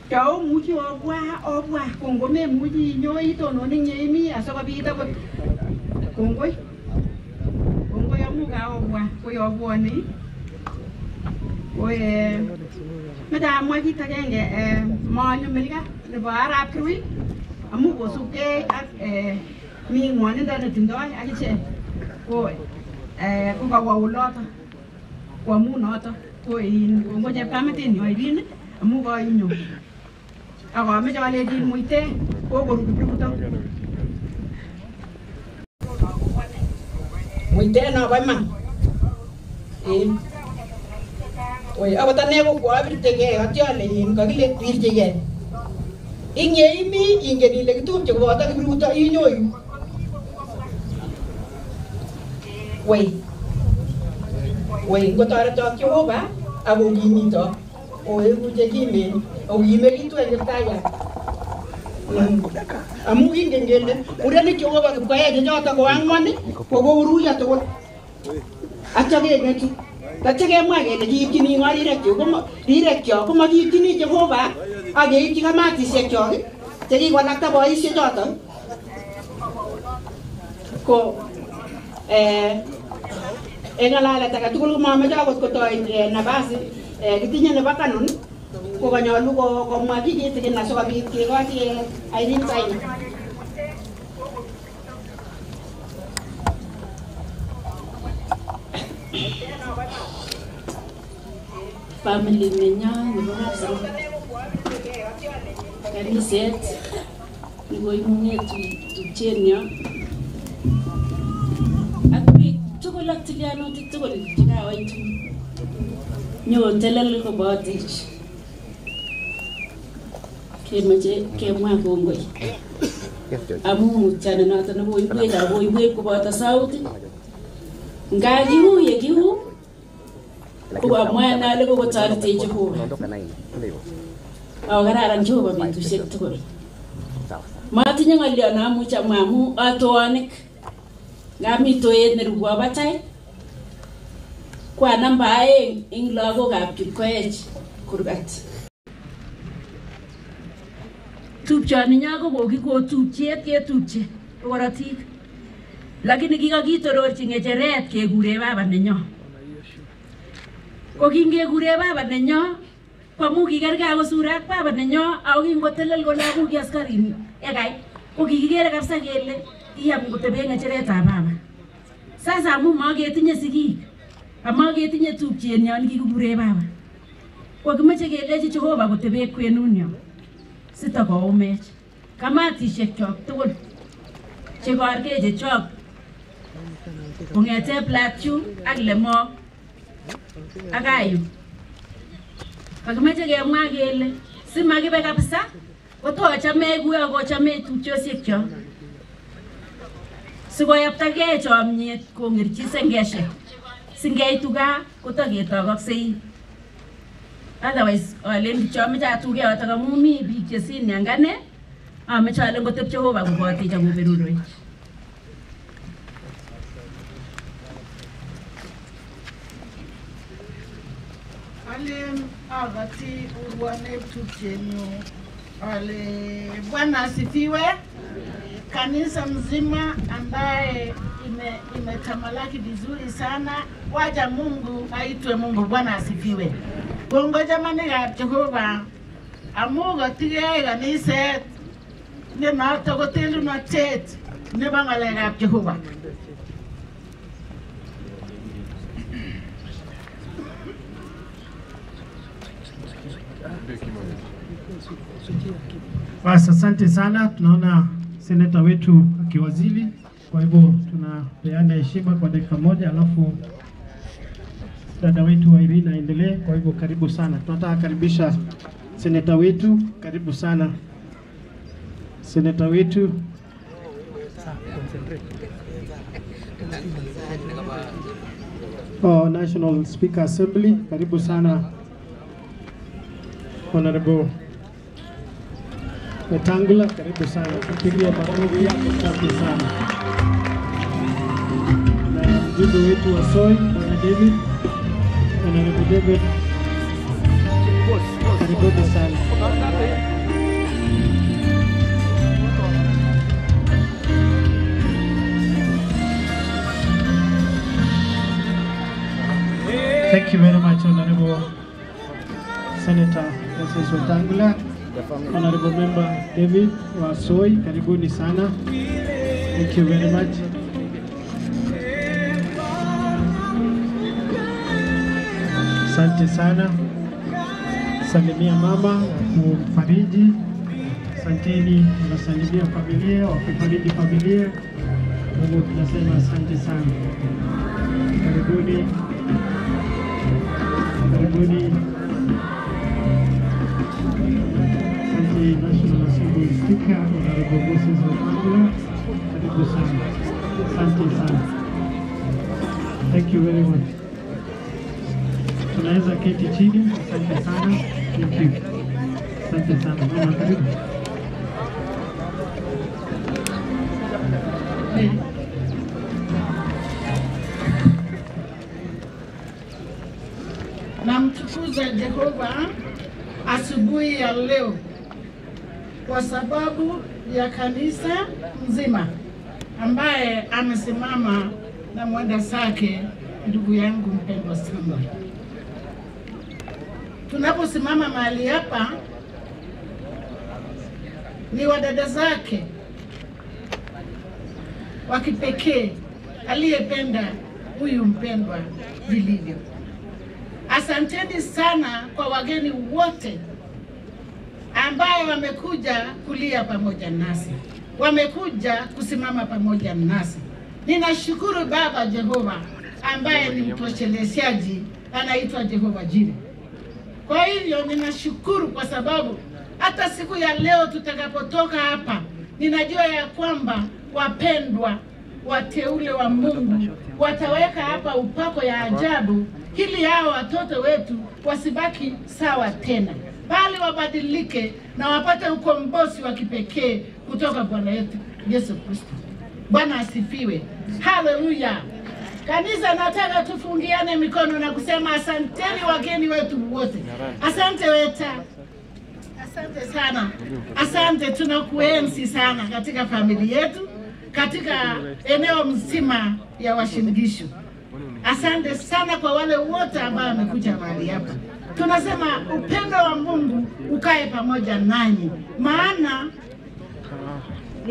ko- kobwa eh wai Chao muchi obwa obwa kongo memuchi inyo itonon ing yeimi asikobit akot kongoi kongoi amu kaobwa koyobwoni ko eh, meche amwa kit agenge eh, manyo Milka nebo arap kirui amu kosubkei ak eh, mi ng'wonindo netindoi akichek ko eh, ko kawo oloto ko amu noto ko in kongo chepkametinyo Irene amu koinyo ak ameche alechin muite kokoru kipruto muite no bo iman Eh. Oi, akot ane ko koabirtegei ati ale in kakile wirchigei ing yeimi ingen ile kitupche koboto kipruto inyoyu wei wei ngotoretok Jehova ak kokimito oeku chekimen okimekitu eng Kiptayat Mm. amu kingen kele murenik Jehova kipkoech choto ko ang'wan ko koruyo tugul atyo keng'etu tatyo kemwa kele kiipchini ng'o rirekchok rirekyok komakiipchini Jehova ak kamatisiekchok chekikolakta boisiechoto ko eh, tugul komameche akot kotoi eh, Eh, kitinye nebo canon ko kanyolu komwa kiy kitigin asikobit kekochi eh, Irene Saini. family nenyo nebo Kapsabet kaniset nekoimung'e tupchenyo ak biik tugul ak tilyanutik tugul chekawaitu nyotelel kobotech kemoche kemwa kongoi amu mutyanet noto nekoibwech akoibwech koboto sauti. Nga kiu ye kiu kokamwa nale kokotoretech Jehova ako kararan Jehova betusiek tugul matinye ng'olyo namuch amwa amu atoanik nga mi toet nerubwo batai kwa namba aeng eng lagokab Kipkoech kurgat. Tupchoni nyo ko kokikotupchet ketupche ko korotik. Lakini kikakitororchi ng'echeret kekure baba nenyo ko kingekure baba nenyo ko amu kikergei akosure ak baba nenyo ako kingotelel kole amu ki askarin ekai ko kikikere kabisa kele iyam kotebe ng'echeretab baba. Sasa amu maketinye sigik amaketinye tupchenyo nikikikure baba. Ko kimeche kelechi Jehova kotebe kwenunyo sitakoumech kamatisiek chok tugul chekorgei chechok kong'ete Plateau ak Lemok ak Ayu kakimeche kemwa kele simakibe kabisa kotochome kuyo kochome tupchosiek chok. Sikoyaptagei chomyet kong'erchi sengeshek singeitu gaa kotoketokoksei otherwise alen kityo ameche atuge yotok amu mi biik che senior ngane ameche ale ngotep Jehova kobotech akoberurwech Alen akoti urwane tupchenyu ale Bwana asifiwe. Kanisa mzima ambaye ime- imetamalaki vizuri sana, waja Mungu aitwe Mungu. Bwana asifiwe. Kongo chamanikab Jehova amu kotigei kaniset ne nebo ng'alekab Jehova. Basi asante sana, tunaona seneta wetu akiwazili, kwa hivyo tunapeana heshima kwa dakika moja, alafu dada wetu Irina aendelee. Kwa hivyo karibu sana, tunataka karibisha seneta wetu, karibu sana seneta wetu. Oh, National Speaker Assembly, karibu sana Honorable Wetangula, karibu sana, kupigia makofi, safi sana. Na mjumbe wetu wa Soi, Bwana David, Honorable David, karibuni sana. Thank you very much, Honorable Senator Moses Wetangula. Honorable Member David Wasoi, karibuni sana. Thank you very much. Asante sana. Salimia mama, kumfariji. Asanteni, unasalimia familia, wakifariji familia. Mungu tunasema asante sana. Karibuni. Karibuni. Asante National Assembly Speaker, Honorable Moses Wetangula. Karibu sana. Asante sana. Thank you very much. Tunaweza keti chini. Asante sana. Thank you. Asante sana. Mama karibu. Namtukuza Jehova asubuhi ya leo kwa sababu ya kanisa mzima ambaye amesimama na mwenda zake ndugu yangu mpendwa sana. Tunaposimama mahali hapa ni wadada zake wa kipekee aliyependa huyu mpendwa vilivyo. Asanteni sana kwa wageni wote ambayo wamekuja kulia pamoja nasi, wamekuja kusimama pamoja nasi. Ninashukuru Baba Jehova ambaye ni mtosheleshaji, anaitwa Jehova Jire. Kwa hivyo ninashukuru kwa sababu hata siku ya leo tutakapotoka hapa, ninajua ya kwamba wapendwa wateule wa Mungu wataweka hapa upako ya ajabu ili hao watoto wetu wasibaki sawa tena, bali wabadilike na wapate ukombozi wa kipekee kutoka Bwana yetu Yesu Kristo. Bwana asifiwe, haleluya. Kanisa, nataka tufungiane mikono na kusema asanteni wageni wetu wote. Asante Weta, asante sana, asante. Tunakuenzi sana katika familia yetu, katika eneo mzima ya Washingishu. Asante sana kwa wale wote ambao wamekuja mahali hapa. Tunasema upendo wa Mungu ukae pamoja nanyi, maana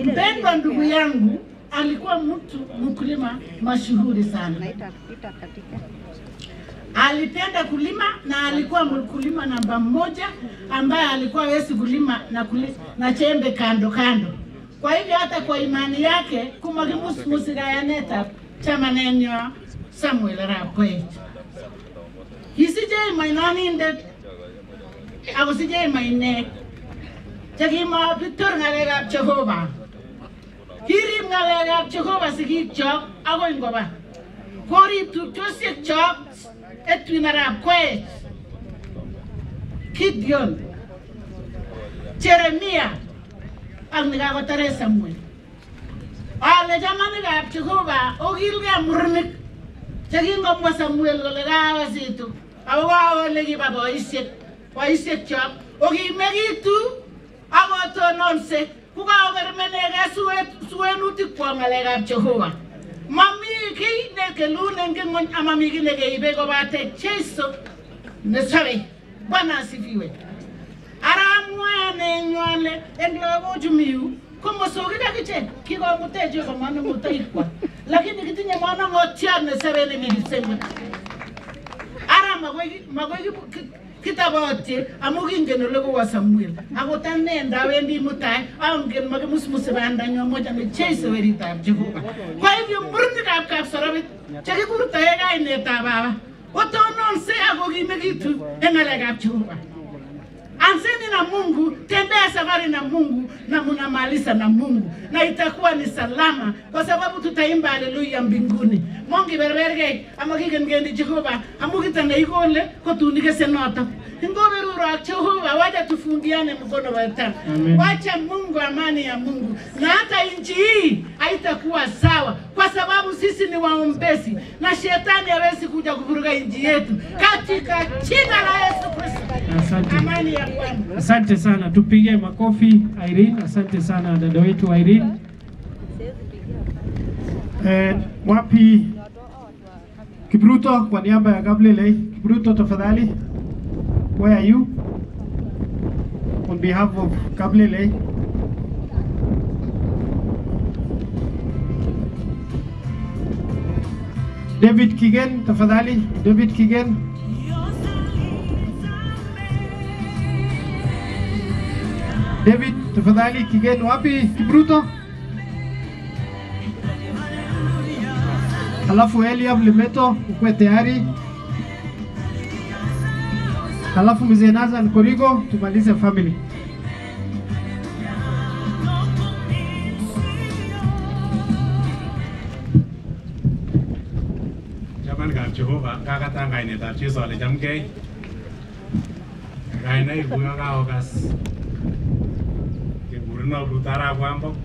mpendwa ndugu yangu alikuwa mtu mkulima mashuhuri sana. Alipenda kulima na alikuwa mkulima namba mmoja ambaye alikuwa hawezi kulima na, kuli, na chembe kando kando. Kwa hivyo hata kwa imani yake kumakimusmusirayaneta chamanenyo Samuel arap. Kisije imainanindet ako sije imainek chekimapitor ng'alekab Jehova. Kirib ng'alekab Jehova sigikyok akoi ngoba. Korib tupchosiekyok Edwin arap Koech, Gideon, Jeremia ak nekakotare Samuel. Ale chamanikab Jehova okilgei murenik chekingomwa Samuel kole kawasitu ako kawole kiba boisiek boisiekyok okimekitu akotononse kukakokermenekei suwenutikwok ng'alekab Jehova. Mami kiy nekelun eng ng'ony amami kiy nekeibe kobate Jeiso nesobe. Bwana asifiwe. Ara amwae nenyu ale eng lagochu mi yu komosokik akichek kikomutech Jehova manung'otoikwak lakini kitinye manong'otiot nesobe nemi kipsengwet. Ara makoi kitabotye amu kingen ole kowo Samuel akot ane ndawendi mutai angen makimusmusi bandanyu mochome Jeiso weritab Jehova. Kwa hivyo murenikab Kapsorobit chekikurtoe kainetab baba otononse akokimekitu eng ng'alekab Jehova. Anzeni na Mungu, tembea safari na Mungu na munamaliza na Mungu, na itakuwa ni salama, kwa sababu tutaimba haleluya mbinguni. Mongi berberge amakigen gendi Jehova amukitane ikole kotunike senota Ngoberuro ak Jehova, wacha tufungiane mkono wa tano. Wacha Mungu, amani ya Mungu, na hata nchi hii haitakuwa sawa, kwa sababu sisi ni waombezi na shetani hawezi kuja kuvuruga nchi yetu, katika jina la Yesu Kristo. Amani ya. Asante sana, tupige makofi Irene. Asante sana dada wetu Irene. Eh, wapi Kibruto kwa niaba ya Gabriel Kibruto, tafadhali. Where are you? On behalf of Gabriel David Kigen, tafadhali. David Kigen. David, tafadhali kigeni wapi Kibruto? Halafu Eliab Limeto, ukuwe tayari. Halafu mzee Nazan Korigo, tumalize family. Chamanikab Jehova kakatan kainetab Jesu ale chamgei. Kainaik kuyo kaokas kekureno Ruth Arap Wambok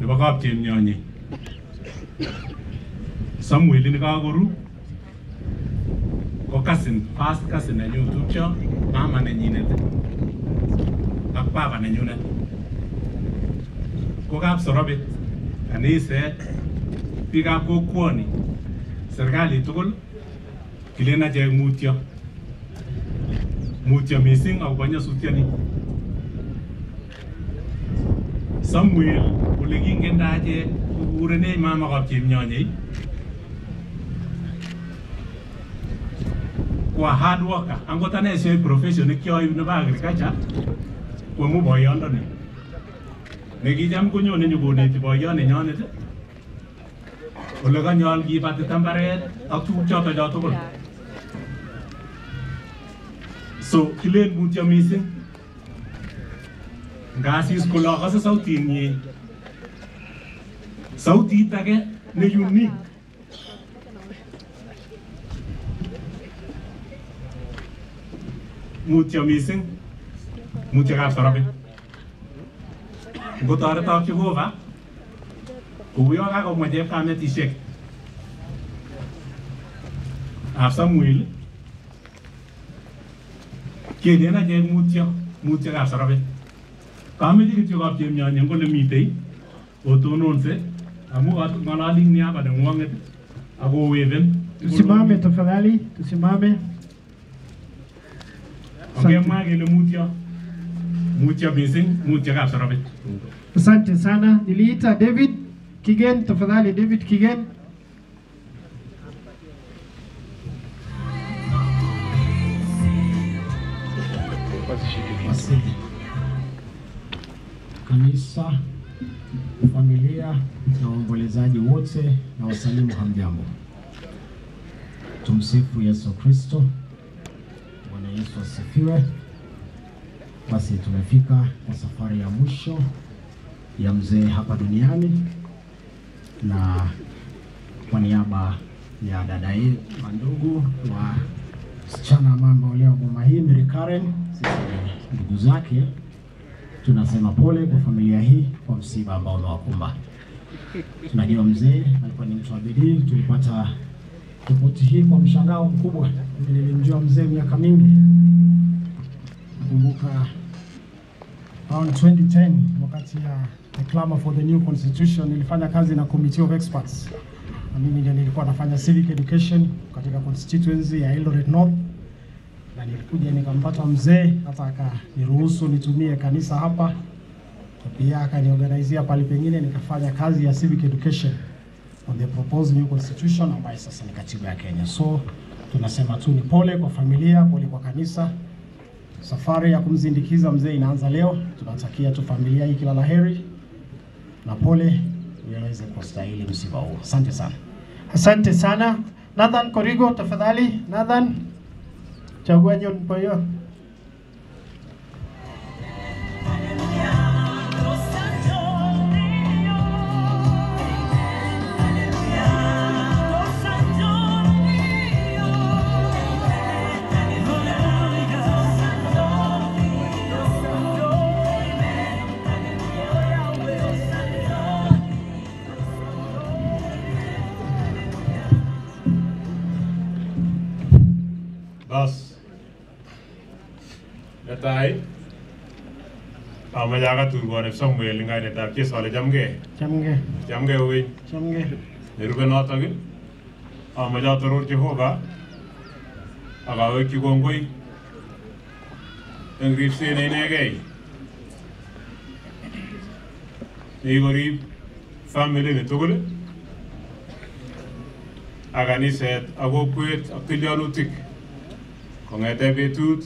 nebo kapchemnyonyi. Samuel ni kakoru ko cousin, first cousin nenyu tupcho, mama nenyinet ak baba nenyunet. Ko kapsorobet, kaniset, biikab kokwoni, serikalit tugul kilen achek mutyo. Mutyo mising akobo nyasutioni. Samuel ole kingendo achek kokurenech mama kapchemnyonyei ko a hard worker. Angot ane siyoe profession nekioib nebo agriculture. Koamu boyondoni nekicham konyone nyokoneti boyot nenyonet ole kanyol kibatita mbaret ak tuguk choto cho tugul so kilen mutyo mising ngasis kole akase sautinyi sautit age ne unique. Mutyo mising mutyo kapsorobet ngotoretok Jehova kou yo kakomwa chepkametisiek ab Samuel kelen achek mutyo mutyo kapsorobet kameche kityo kapchemnyonyi eng ole mitei otononse amu ng'alali niaba neng'wong'et akoweven Tusimame tafadhali, tusimame. Ongemwa kele mutyo mutyo mising mutyo kapsorobet Asante sana. Niliita David Kigen, tafadhali David Kigen. Kanisa, familia na waombolezaji wote na wasalimu hamjambo. Tumsifu Yesu Kristo. Bwana Yesu asifiwe. Basi tumefika kwa safari ya mwisho ya mzee hapa duniani, na kwa niaba ya dada yetu ndugu wa msichana ambaye ameolewa Mary Karen, sisi ndugu zake, tunasema pole kwa familia hii kwa msiba ambao umewakumba. Tunajua mzee alikuwa ni mtu wa bidii. Tulipata ripoti hii kwa mshangao mkubwa. Nilimjua mzee miaka mingi, nakumbuka around 2010 wakati ya the clamor for the new constitution, nilifanya kazi na committee of experts na mimi ndio nilikuwa nafanya civic education katika constituency ya Eldoret North, na nilikuja nikampata mzee hata akaniruhusu nitumie kanisa hapa, pia akaniorganizia pale pengine nikafanya kazi ya civic education on the proposed new constitution ambayo sasa ni katiba ya Kenya. So tunasema tu ni pole kwa familia, pole kwa kanisa. Safari ya kumzindikiza mzee inaanza leo. Tunatakia tu familia hii kila la heri na pole iweze kustahili msiba huu. Asante sana. Asante sana. Nathan Korigo, tafadhali. Nathan, Jagoan nyun po yun. Netai amache akatui konep Samuel eng kainetab Jesu ale chamgei. Chamgei. Chamgei wei. Chamgei. Nerube notok amache atoror Jehova ak awekyi kongoi eng ripset ne inegei nekikorib family ni tugul ak kaniset ak kokwet ak tilyanutik kong'ete betut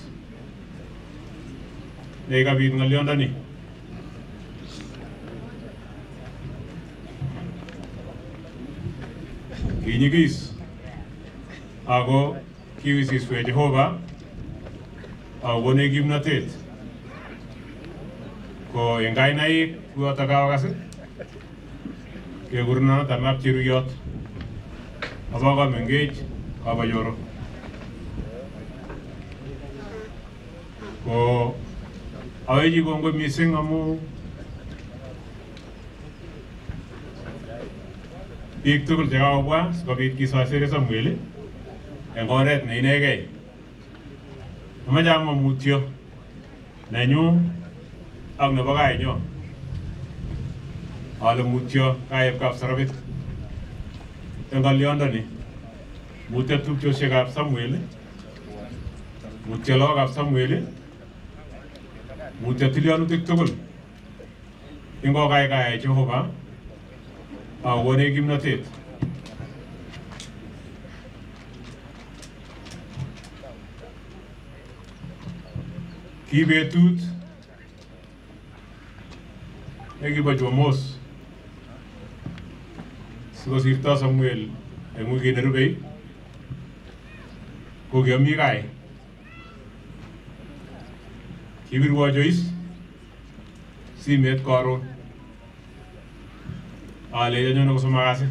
nekikabit ng'olyondoni kinyigis ako kiwisiswe Jehova. Ako konech kimnotet ko eng kainaik kuyoto kaokas kekureno tanap cheruyot abo kamengech kabayoro ko awechi kongoi mising amu biik tugul chekakobwa sikobit kisosere Samuel eng oret ne inegei. Amache amwa mutyo nenyu ak nebo kainyo. Ale mutyo kaib kapsarabit eng ngoliondoni mutyo tupchosiekab Samuel mutyo lagokab Samuel mutyo tilyanutik tugul ingokaikai Jehova akonech kimnotet ki betut nekibo Jumamos sikosirto Samuel eng wikit nerubei ko kiami kai kibirwo Joyce simet karon alecho nyone kosomok kasi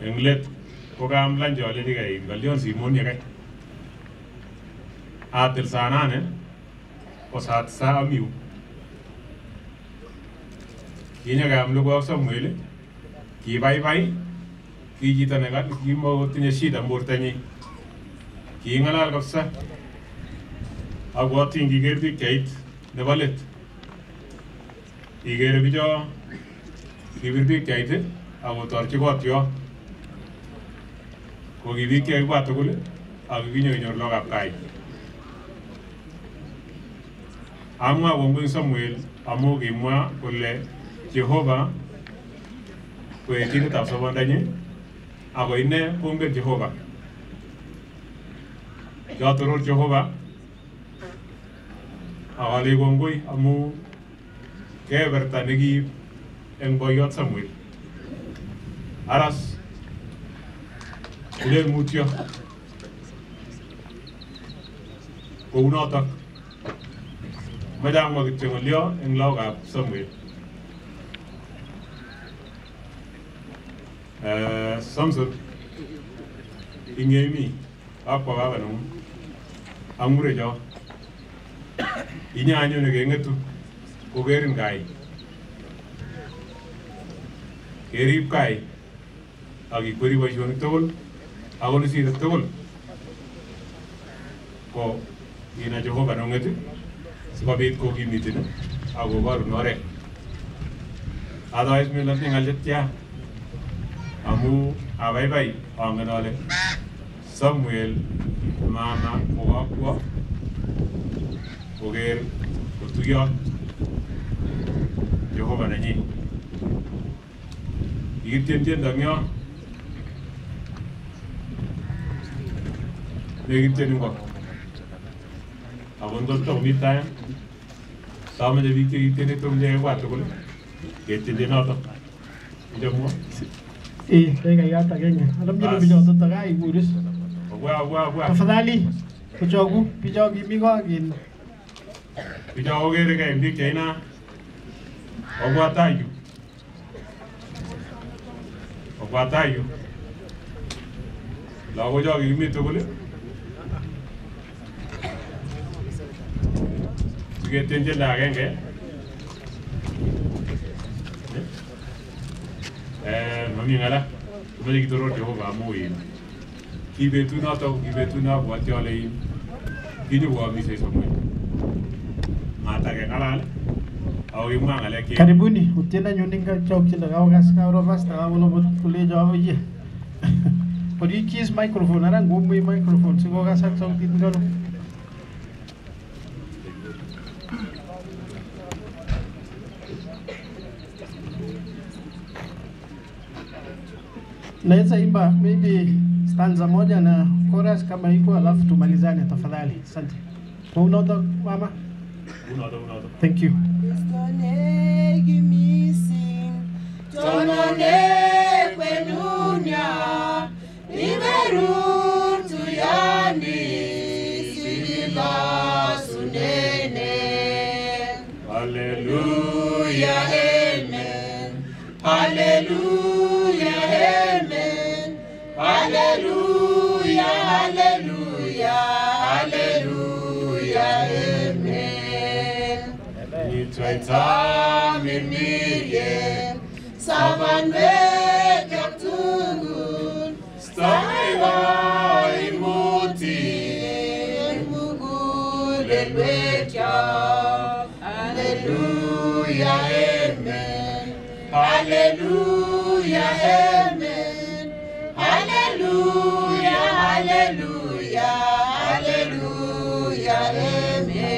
eng let ko kaamlanchi alechi kai ngolyon simoni kai atil saa nane ko saa tisa ami yu kinyakam logoiwek Samuel. Kibaibai ki chito ne kimakotinye shida eng bortanyi king'alal kabisa abwoti ngiker pikchait nebo let. Ikere bicho kibir pikchait akotorchi kot yo. Ko ki biik chekakibwa tugul ako kinyokenyor lagokab kai amwa kongoi Samuel amu kimwa kole Jehova ko etindetab sobondanyi ako ine kongen Jehova. Kiatoror Jehova akale kongoi amu kebeberta nekiib eng boiyot Samuel aras kulen mutyo kounotok mache amwa kityo ng'olyo eng lagokab Samuel Eh, Samson ing'emi akwa baba neng'ung ak murecho inye anyone keng'etu kokerin kai kerip kai ak ikweri boisionik tugul ako nisire tugul. Ko ina Jehova nong'et sikobit kokimitin ak koborun oret otherwise melotinye ng'al chetya amu abaibai angen ale Samuel mama kokakwo koker kotuyo Jehova nenyi kikitien tiendo eng yo nekitieni ngo ako ngotko komi time samoche biik chekitieni tugul chekibwa tugul ketienchi notok ichomwo Eh, dakika yote agenge. Alamjini bichoto takai kuris. Obwa obwa obwa. Tafadhali kuchoku bicho kimi ko kin Bicho kokere kei biik cheina obwa tai yu obwa tai yu lagocho kikimi tugul siketien tiendo agenge Eh, mami ng'ala kimache kitoror Jehova amu in ki betut noto ki betut nabwoti ale in kinyokoamishe Samuel matakeng'alal ako kimwa ng'alek che Karibuni, rovas nyuninga chokchindo kaokas kaoro pasta kakolobot kulecho kis microphone you keys microphone? Ara ngumwi microphone sikokasak sautit ngalo. Naweza imba maybe stanza moja na chorus kama iko, alafu tumalizane tafadhali. Asante. Kwa unoto mama? Thank you. Amen. Amen. Hallelujah, hallelujah, hallelujah. Taitami mirie Savane kaptunun Staiva imuti Mugur elbeja Alleluia amen. Alleluia amen. Alleluia Alleluia Alleluia amen.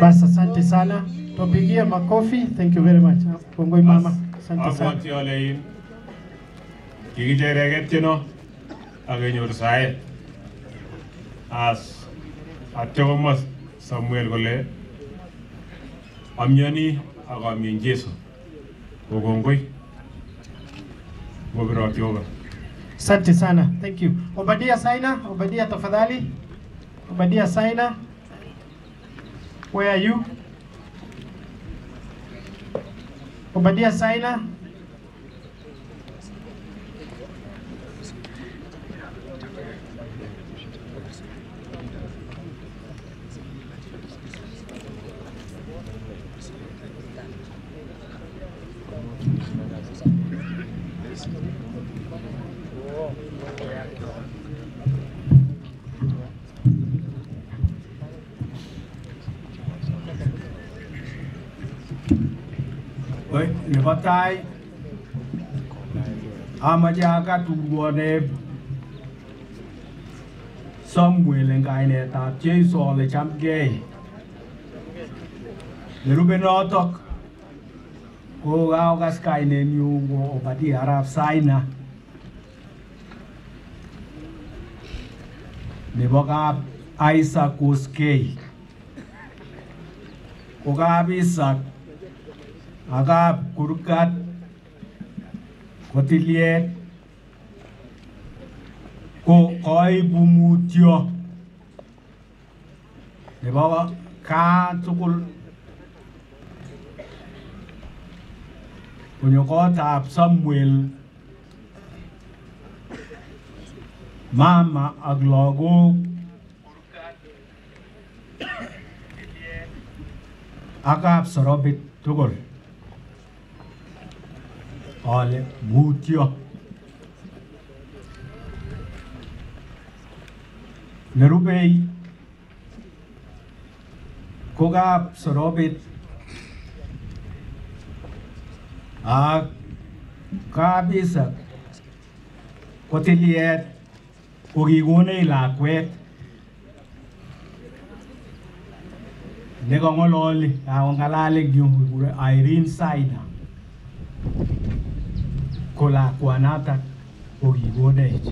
Basi asante sana Tupigie makofi. Thank you very much. Kongoi mama. Asante sana. abwoti ole in kikichereket tieno ak kenyor saet as komwa Samuel kole amyoni ak amien Jesu kokongoi ngobirok Jehova Asante sana. Thank you. Obadia Saina, Obadia tafadhali. Obadia Saina. Where are you? Obadia Saina. Oi, nebo tai amache akaturwone Samuel en kainetab Jeiso ale chamgei. Nerube notok ko kaokas kainenyu ko Obadia Arap Saina nebo kap Isaac Koskei ko kap Isaac akap kurgat kotiliet ko koibu mutyo nebo kaa tugul konyo kotab Samuel mama ak lagok ak kapsorobit tugul ale mutyo nerubei. Ko kapsorobit ak kabisak kotiliet ko kikonech lakwet nekong'ololi kakong'alal eng yu kikure Irene Saina ko lakwanatak ko kikonech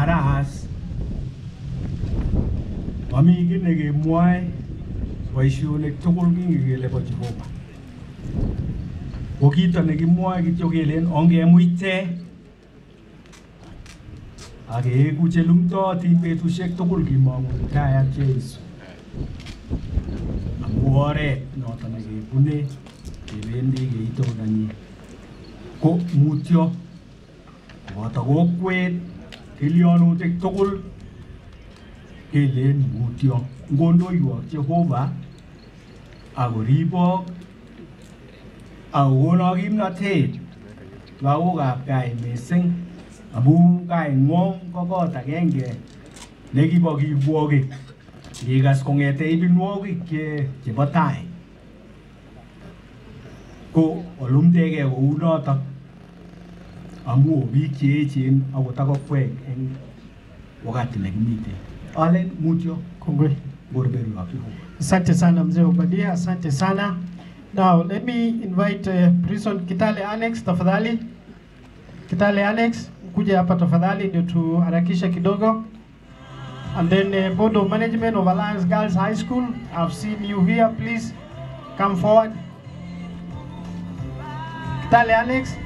aras mami kiy nekemwoe boisionik tugul kingen kele bo Jehova. Ko kito nekimwoe kityo kelen ongemuite akeeku chelumtootin betusiek tugul kimong'u kayat Jeiso amu oret noto nekebune kebendi keitondanyi ko mutyo koboto kokwet tilyonutik tugul kelen mutyo ngondoiwok Jehova akoribok akokono kimnotet lagokab gai mising amu kaing'wong ko kot agenge nekibo kirwogik ngikas kong'ete ibinwogik che chebo tai ko olumdegei kou notok amu biik che echen akot akokwek eng wakati nekimite alen mutyo kongoi Jehova Asante sana mzee Obadia, asante sana. Now let me invite uh, Prison Kitale Alex tafadhali. Kitale Alex, kuja hapa tafadhali ndio tuharakisha kidogo. And then uh, Board of Management of Alliance Girls High School, I've seen you here, please come forward. Alex.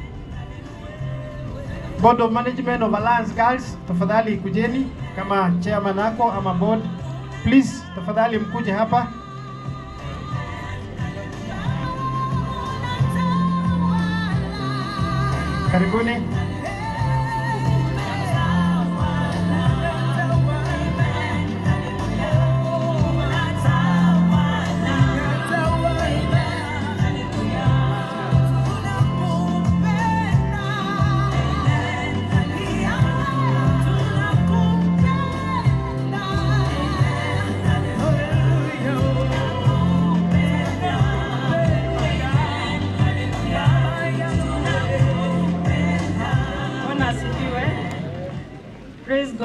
Board of Management of Alliance Girls, tafadhali kujeni kama chairman wako ama board. Please, tafadhali mkuje hapa. Karibuni.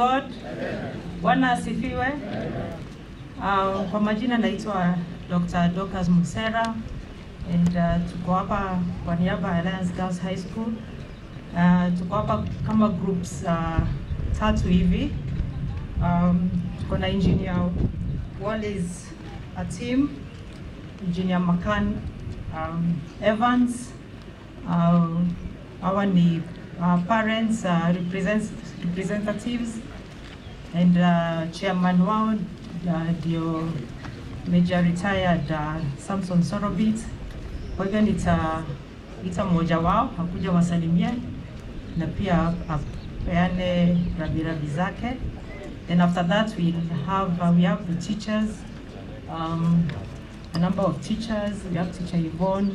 God. Bwana asifiwe. Uh, kwa majina naitwa Dr. Dorcas Musera and uh, tuko hapa kwa niaba ya Alliance Girls High School. Uh, tuko hapa kama groups uh, tatu hivi. Um, tuko na engineer Wallace Atim, engineer Makan um, Evans, uh, hawa ni uh, parents uh, represent, representatives and uh, chairman wao uh, ndio Major retired uh, Samson Sorobit. Kwa hivyo nita ita mmoja wao akuja wasalimie na pia apeane rabirabi zake. Then after that we'll have uh, we have the teachers um, a number of teachers. We have teacher Yvonne,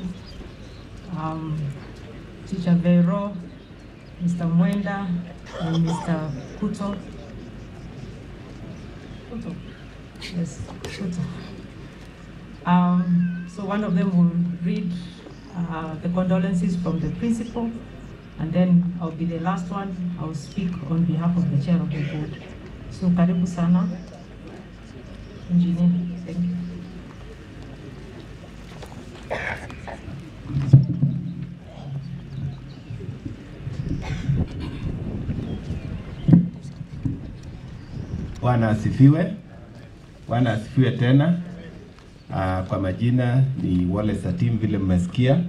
um, teacher Vero, Mr. Mwenda, and Mr. Kuto. Yes. Um, so one of them will read uh, the condolences from the principal, and then I'll be the last one. I'll speak on behalf of the chair of the board. So karibu sana, engineer. Thank you. Bwana asifiwe. Bwana asifiwe tena. Uh, kwa majina ni Wallace Atim, vile mmesikia.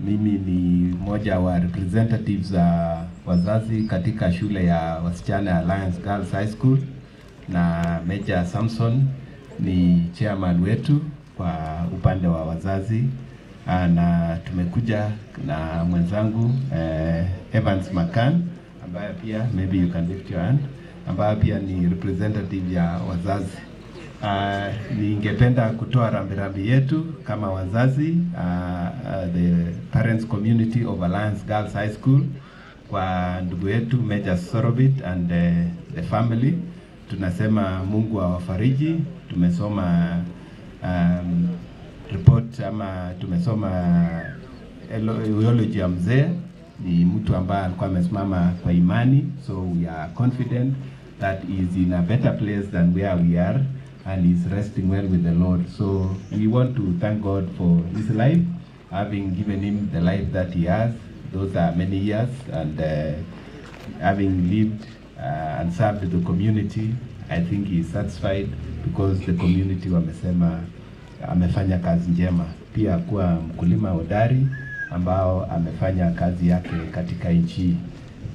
Mimi ni mmoja wa representatives za uh, wazazi katika shule ya wasichana Alliance Girls High School, na Major Samson ni chairman wetu kwa upande wa wazazi. Uh, na tumekuja na mwenzangu eh, Evans Makan ambaye pia maybe you can lift your hand ambayo pia ni representative ya wazazi. Uh, ningependa kutoa rambirambi yetu kama wazazi uh, uh, the parents community of Alliance Girls High School kwa ndugu yetu Major Sorobit and uh, the family. Tunasema Mungu awafariji. Tumesoma um, report ama tumesoma eulogy ya mzee ni mtu ambaye alikuwa amesimama kwa imani, so we are confident that is in a better place than where we are and is resting well with the Lord. So we want to thank God for his life, having given him the life that he has. Those are many years and uh, having lived uh, and served the community, I think he is satisfied because the community wamesema amefanya kazi njema. Pia kuwa mkulima hodari ambao amefanya kazi yake katika nchi.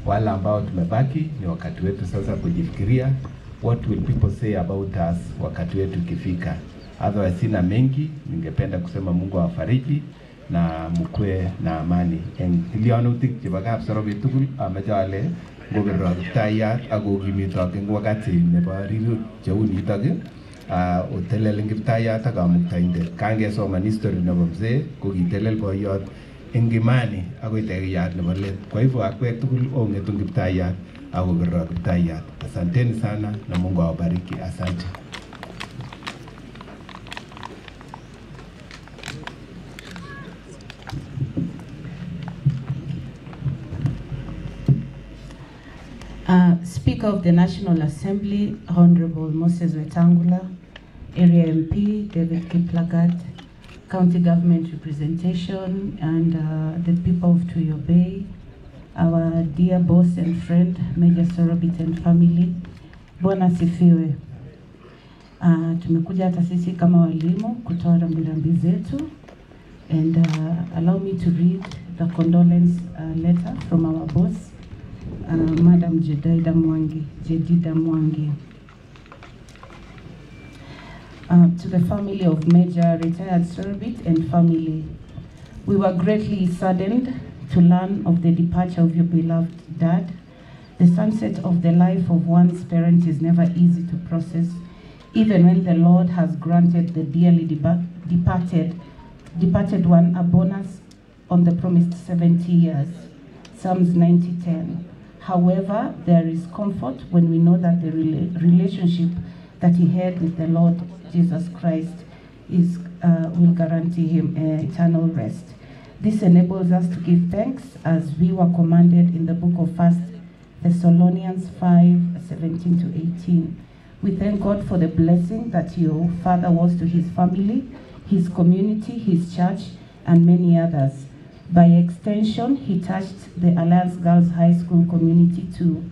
Wale ambao tumebaki ni wakati wetu sasa kujifikiria what will people say about us wakati wetu ukifika. Otherwise sina mengi, ningependa kusema Mungu awafariji na mkwe na amani. Eng tilyanutik chebo kapsorobet tugul ameche ale ngobirro kiptayat ak kokimitok eng wakati nebo rirut cheu nitok uh, otelel eng kiptayat ak kamuktaindet. Kangesoman history nebo mzee kokitelel boiyot eng imani akoi tekiyat nebo let. Kwa hivyo akwek tugul ong'etu kiptayat ako birro kiptayat. Asanteni sana na Mungu awabariki. Asante. Uh, Speaker of the National Assembly, Honorable Moses Wetangula, Area MP David Kiplagat, County Government Representation, and uh, the people of Tuyo Bay, our dear boss and friend, Major Sorobit and family, Bwana sifiwe. Uh, tumekuja hata sisi kama walimu kutoa rambirambi zetu and uh, allow me to read the condolence uh, letter from our boss uh, Madam Jedida Mwangi, Jedida Mwangi. Uh, to the family of Major retired Sorbit and family, we were greatly saddened to learn of the departure of your beloved dad. The sunset of the life of one's parent is never easy to process, even when the Lord has granted the dearly departed, departed one a bonus on the promised 70 years. Psalms 90:10. However, there is comfort when we know that the rela- relationship that he had with the Lord Jesus Christ is uh, will guarantee him uh, eternal rest. This enables us to give thanks as we were commanded in the book of First Thessalonians 5 17 to 18. We thank God for the blessing that your father was to his family, his community, his church, and many others. By extension, he touched the Alliance Girls High School community too.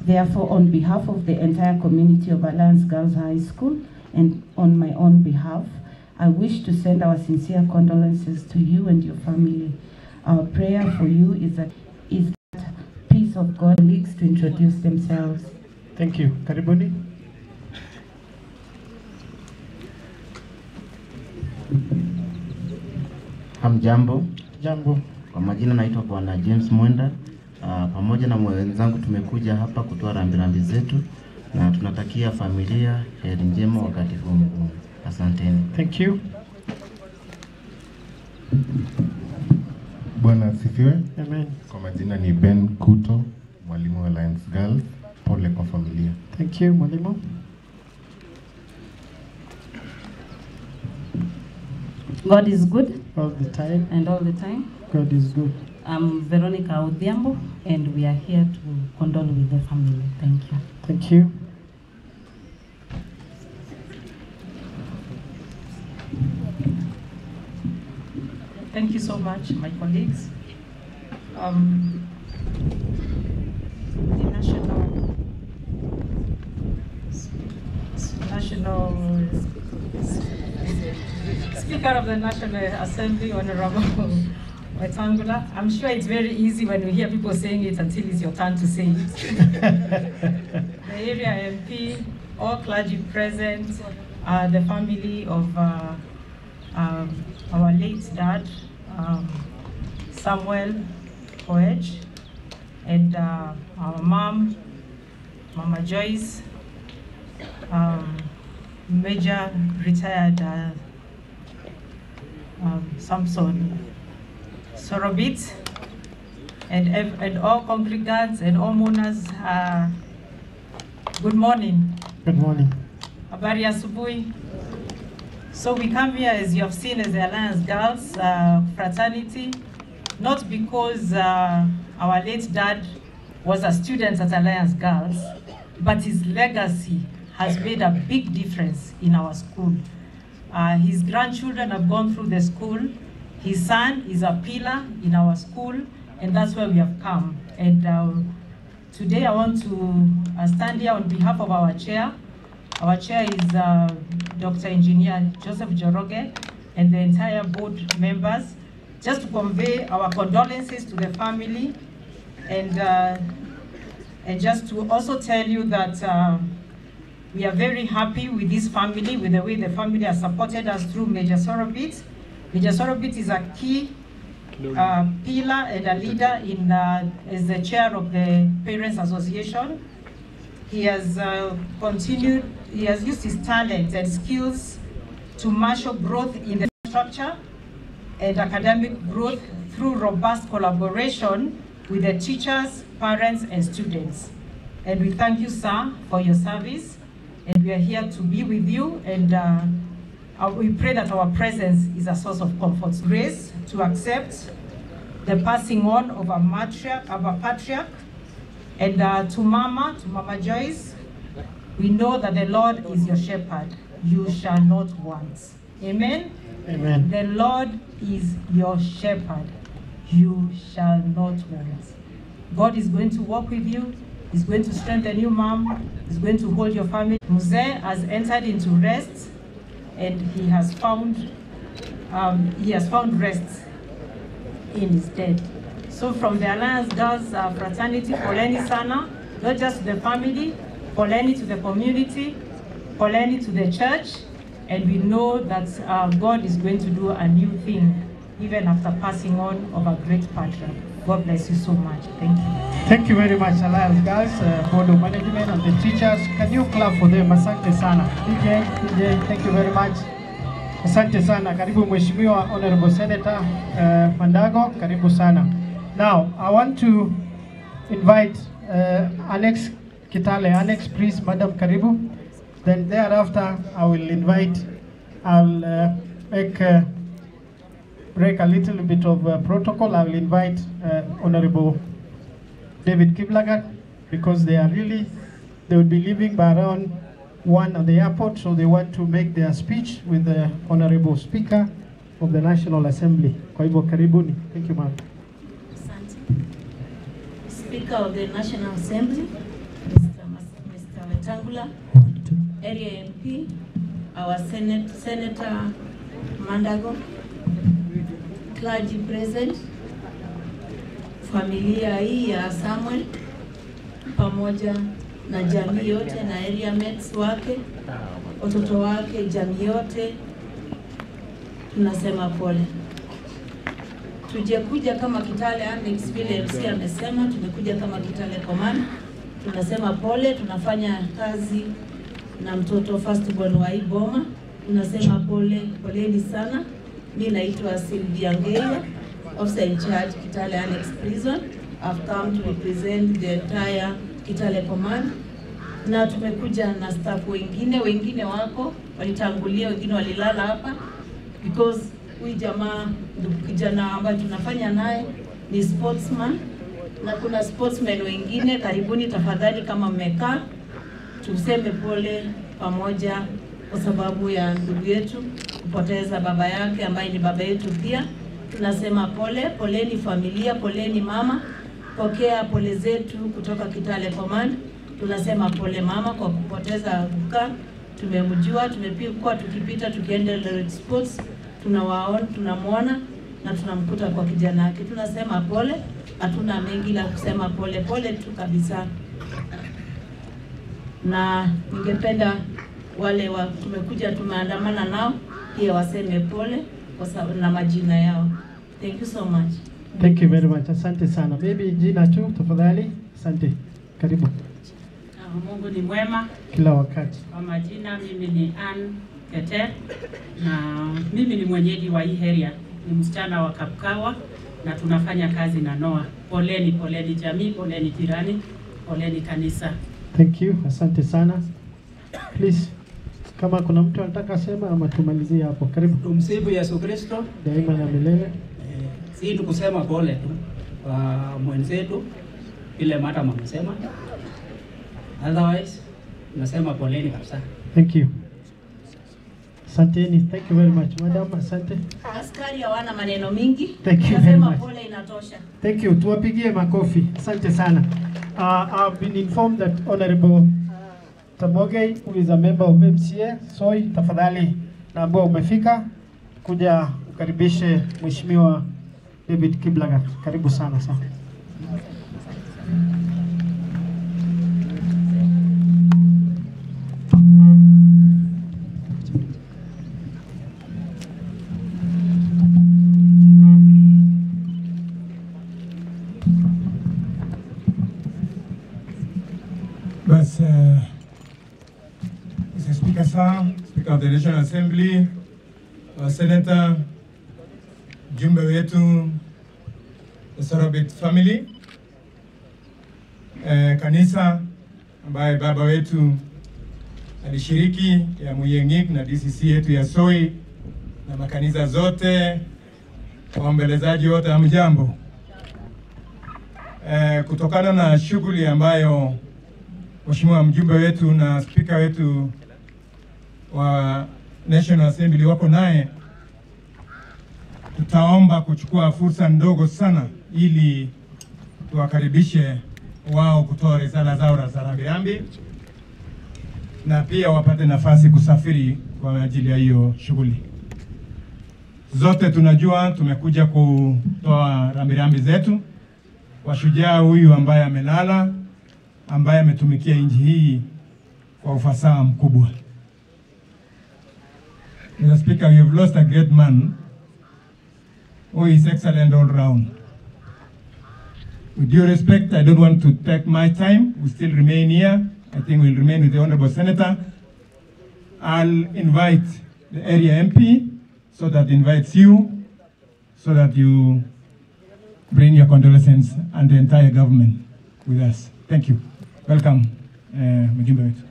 Therefore, on behalf of the entire community of Alliance Girls High School and on my own behalf, I wish to send our sincere condolences to you and your family. Our prayer for you is that is that peace of God leads to introduce themselves. Thank you. Karibuni. Hamjambo. Jambo. Kwa majina naitwa Bwana James Mwenda. Uh, pamoja na mwenzangu tumekuja hapa kutoa rambirambi zetu na tunatakia familia heri njema wakati huu mgumu. Asanteni. Thank you. Bwana asifiwe. Amen. Kwa majina ni Ben Kuto, mwalimu wa Lions Girls. Pole kwa familia. Thank you, mwalimu. God is good. All the time. And all the time. God is good. I'm Veronica Odhiambo, and we are here to condole with the family. Thank you. Thank you. Thank you so much, my colleagues. Um, the national, national Speaker of the National Assembly, Honorable Wetangula. I'm sure it's very easy when you hear people saying it until it's your turn to say it. the area MP, all clergy present, uh, the family of uh, um, our late dad, um, Samuel Koech, and uh, our mom, Mama Joyce, um, Major retired uh, um, Samson Sorobit, and, and all congregants and all mourners, uh, good morning. Good morning. Habari ya asubuhi. So we come here, as you have seen, as the Alliance Girls uh, fraternity, not because uh, our late dad was a student at Alliance Girls, but his legacy has made a big difference in our school. Uh, his grandchildren have gone through the school. His son is a pillar in our school, and that's where we have come. And uh, today I want to uh, stand here on behalf of our chair. Our chair is uh, Dr. Engineer Joseph Joroge and the entire board members, just to convey our condolences to the family and, uh, and just to also tell you that uh, we are very happy with this family, with the way the family has supported us through Major Sorobit. Major Sorobit is a key uh, pillar and a leader in uh, as the chair of the Parents Association. He has uh, continued, he has used his talent and skills to marshal growth in the structure. and academic growth through robust collaboration with the teachers, parents, and students. And we thank you, sir, for your service. And we are here to be with you. And uh, uh, we pray that our presence is a source of comfort. Grace to accept the passing on of our matriarch, of our patriarch. And uh, to Mama, to Mama Joyce, we know that the Lord is your shepherd. You shall not want. Amen. Amen. The Lord is your shepherd. You shall not want. God is going to walk with you. He's going to strengthen you, mom. He's going to hold your family. Mzee has entered into rest, and he has found um, he has found rest in his death. So from the Alliance Girls uh, Fraternity, poleni sana, not just to the family, poleni to the community, poleni to the church, and we know that uh, God is going to do a new thing even after passing on of a great patriarch. God bless you so much. Thank you. Thank you very much, Alliance Girls, uh, Board of Management and the teachers. Can you clap for them? Asante sana. DJ, DJ, thank you very much. Asante sana. Karibu Mheshimiwa Honorable Senator uh, Mandago, karibu sana. Now, I want to invite uh, Alex Kitale. Alex, please, Madam Karibu. Then thereafter, I will invite, I'll uh, make uh, break a little bit of uh, protocol. I will invite uh, Honorable David Kiblagat because they are really, they will be leaving by around one at the airport, so they want to make their speech with the Honorable Speaker of the National Assembly. Kwa hivyo karibuni. Thank you, ma'am. Speaker of the National Assembly, Mr. Mas- Mr. Wetangula, Area MP, our Senate, Senator Mandago, clergy present, familia hii ya Samuel pamoja na jamii yote na area mates wake, watoto wake, jamii yote, tunasema pole. Tujekuja kama Kitale Annex vile MC amesema, tumekuja kama Kitale Command, tunasema pole, tunafanya kazi na mtoto firstborn wa hii boma, tunasema pole, poleni sana. Mi naitwa Sylvia Ngeya, officer in charge Kitale Annex Prison. I've come to represent the entire Kitale Command na tumekuja na staff wengine, wengine wako walitangulia, wengine walilala hapa because huyu jamaa kijana ambaye tunafanya naye ni sportsman na kuna sportsmen wengine. Karibuni tafadhali, kama mmekaa, tuseme pole pamoja kwa sababu ya ndugu yetu kupoteza baba yake ambaye ni baba yetu pia. Tunasema pole, poleni familia, poleni mama, pokea pole zetu kutoka Kitale Command. Tunasema pole mama kwa kupoteza Guka, tumemjua, tumekuwa tukipita tukienda Eldoret Sports, tunawaona, tunamwona na tunamkuta kwa kijana yake. Tunasema pole, hatuna mengi la kusema, pole pole tu kabisa, na ningependa wale wa tumekuja tumeandamana nao pia waseme pole kwa na majina yao. Thank you so much. Thank you very much. Asante sana. Maybe jina tu tafadhali. Asante. Karibu. Ah, Mungu ni mwema. Kila wakati. Kwa majina mimi ni Ann kete na mimi ni mwenyeji wa hii area, ni msichana wa Kapkawa na tunafanya kazi na Noa. Poleni, poleni jamii, poleni jirani, poleni kanisa. Thank you. Asante sana. Please, kama kuna mtu anataka sema ama tumalizie hapo. Karibu. Tumsifu Yesu Kristo. Daima na milele. Si ni kusema pole tu kwa mwenzetu vile madam amesema, otherwise nasema poleni kabisa. Thank you. Asanteni. Thank you very much, madam. Asante. Askari hawana maneno mingi. Thank you very Nasema much. pole inatosha. Thank you. Tuwapigie makofi. Asante sana. Uh, I've been informed that Honorable Tabogei, who is a member of MCA, Soi, tafadhali naambiwa umefika kuja ukaribishe Mheshimiwa David Kiblagat. Karibu sana sana. The National Assembly, uh, Senator Jumbe wetu the Sorobit family, eh, kanisa ambaye baba wetu alishiriki ya Muyeng'ik na DCC yetu ya Soi na makanisa zote, waombelezaji wote, hamjambo. Eh, kutokana na shughuli ambayo Mheshimiwa mjumbe wetu na spika wetu wa National Assembly wako naye, tutaomba kuchukua fursa ndogo sana ili tuwakaribishe wao kutoa risala zao za rambirambi na pia wapate nafasi kusafiri kwa ajili ya hiyo shughuli. Zote tunajua tumekuja kutoa rambirambi zetu kwa shujaa huyu ambaye amelala, ambaye ametumikia nchi hii kwa ufasaha mkubwa. Mr. Speaker, we have lost a great man who is excellent all round. With due respect, I don't want to take my time. We still remain here. I think we'll remain with the Honorable Senator. I'll invite the area MP so that invites you, so that you bring your condolences and the entire government with us. Thank you. Welcome, uh, Mjumbe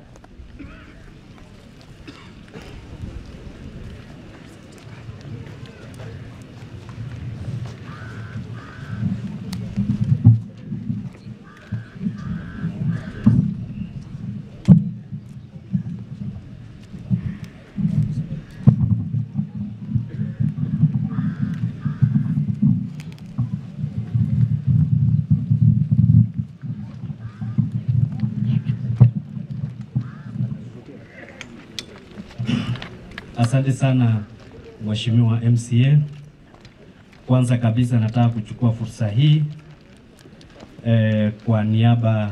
Asante sana Mheshimiwa MCA. Kwanza kabisa nataka kuchukua fursa hii eh, kwa niaba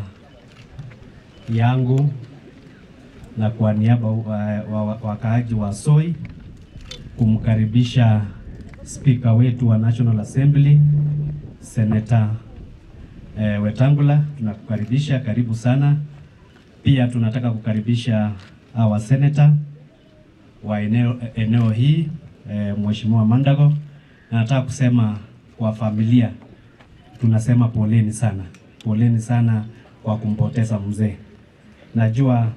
yangu na kwa niaba wa, wa, wa, wakaaji wa Soi kumkaribisha spika wetu wa National Assembly Senator eh, Wetangula, tunakukaribisha, karibu sana. Pia tunataka kukaribisha our senator wa eneo, eneo hii e, Mheshimiwa Mandago, na nataka kusema kwa familia tunasema poleni sana, poleni sana kwa kumpoteza mzee. Najua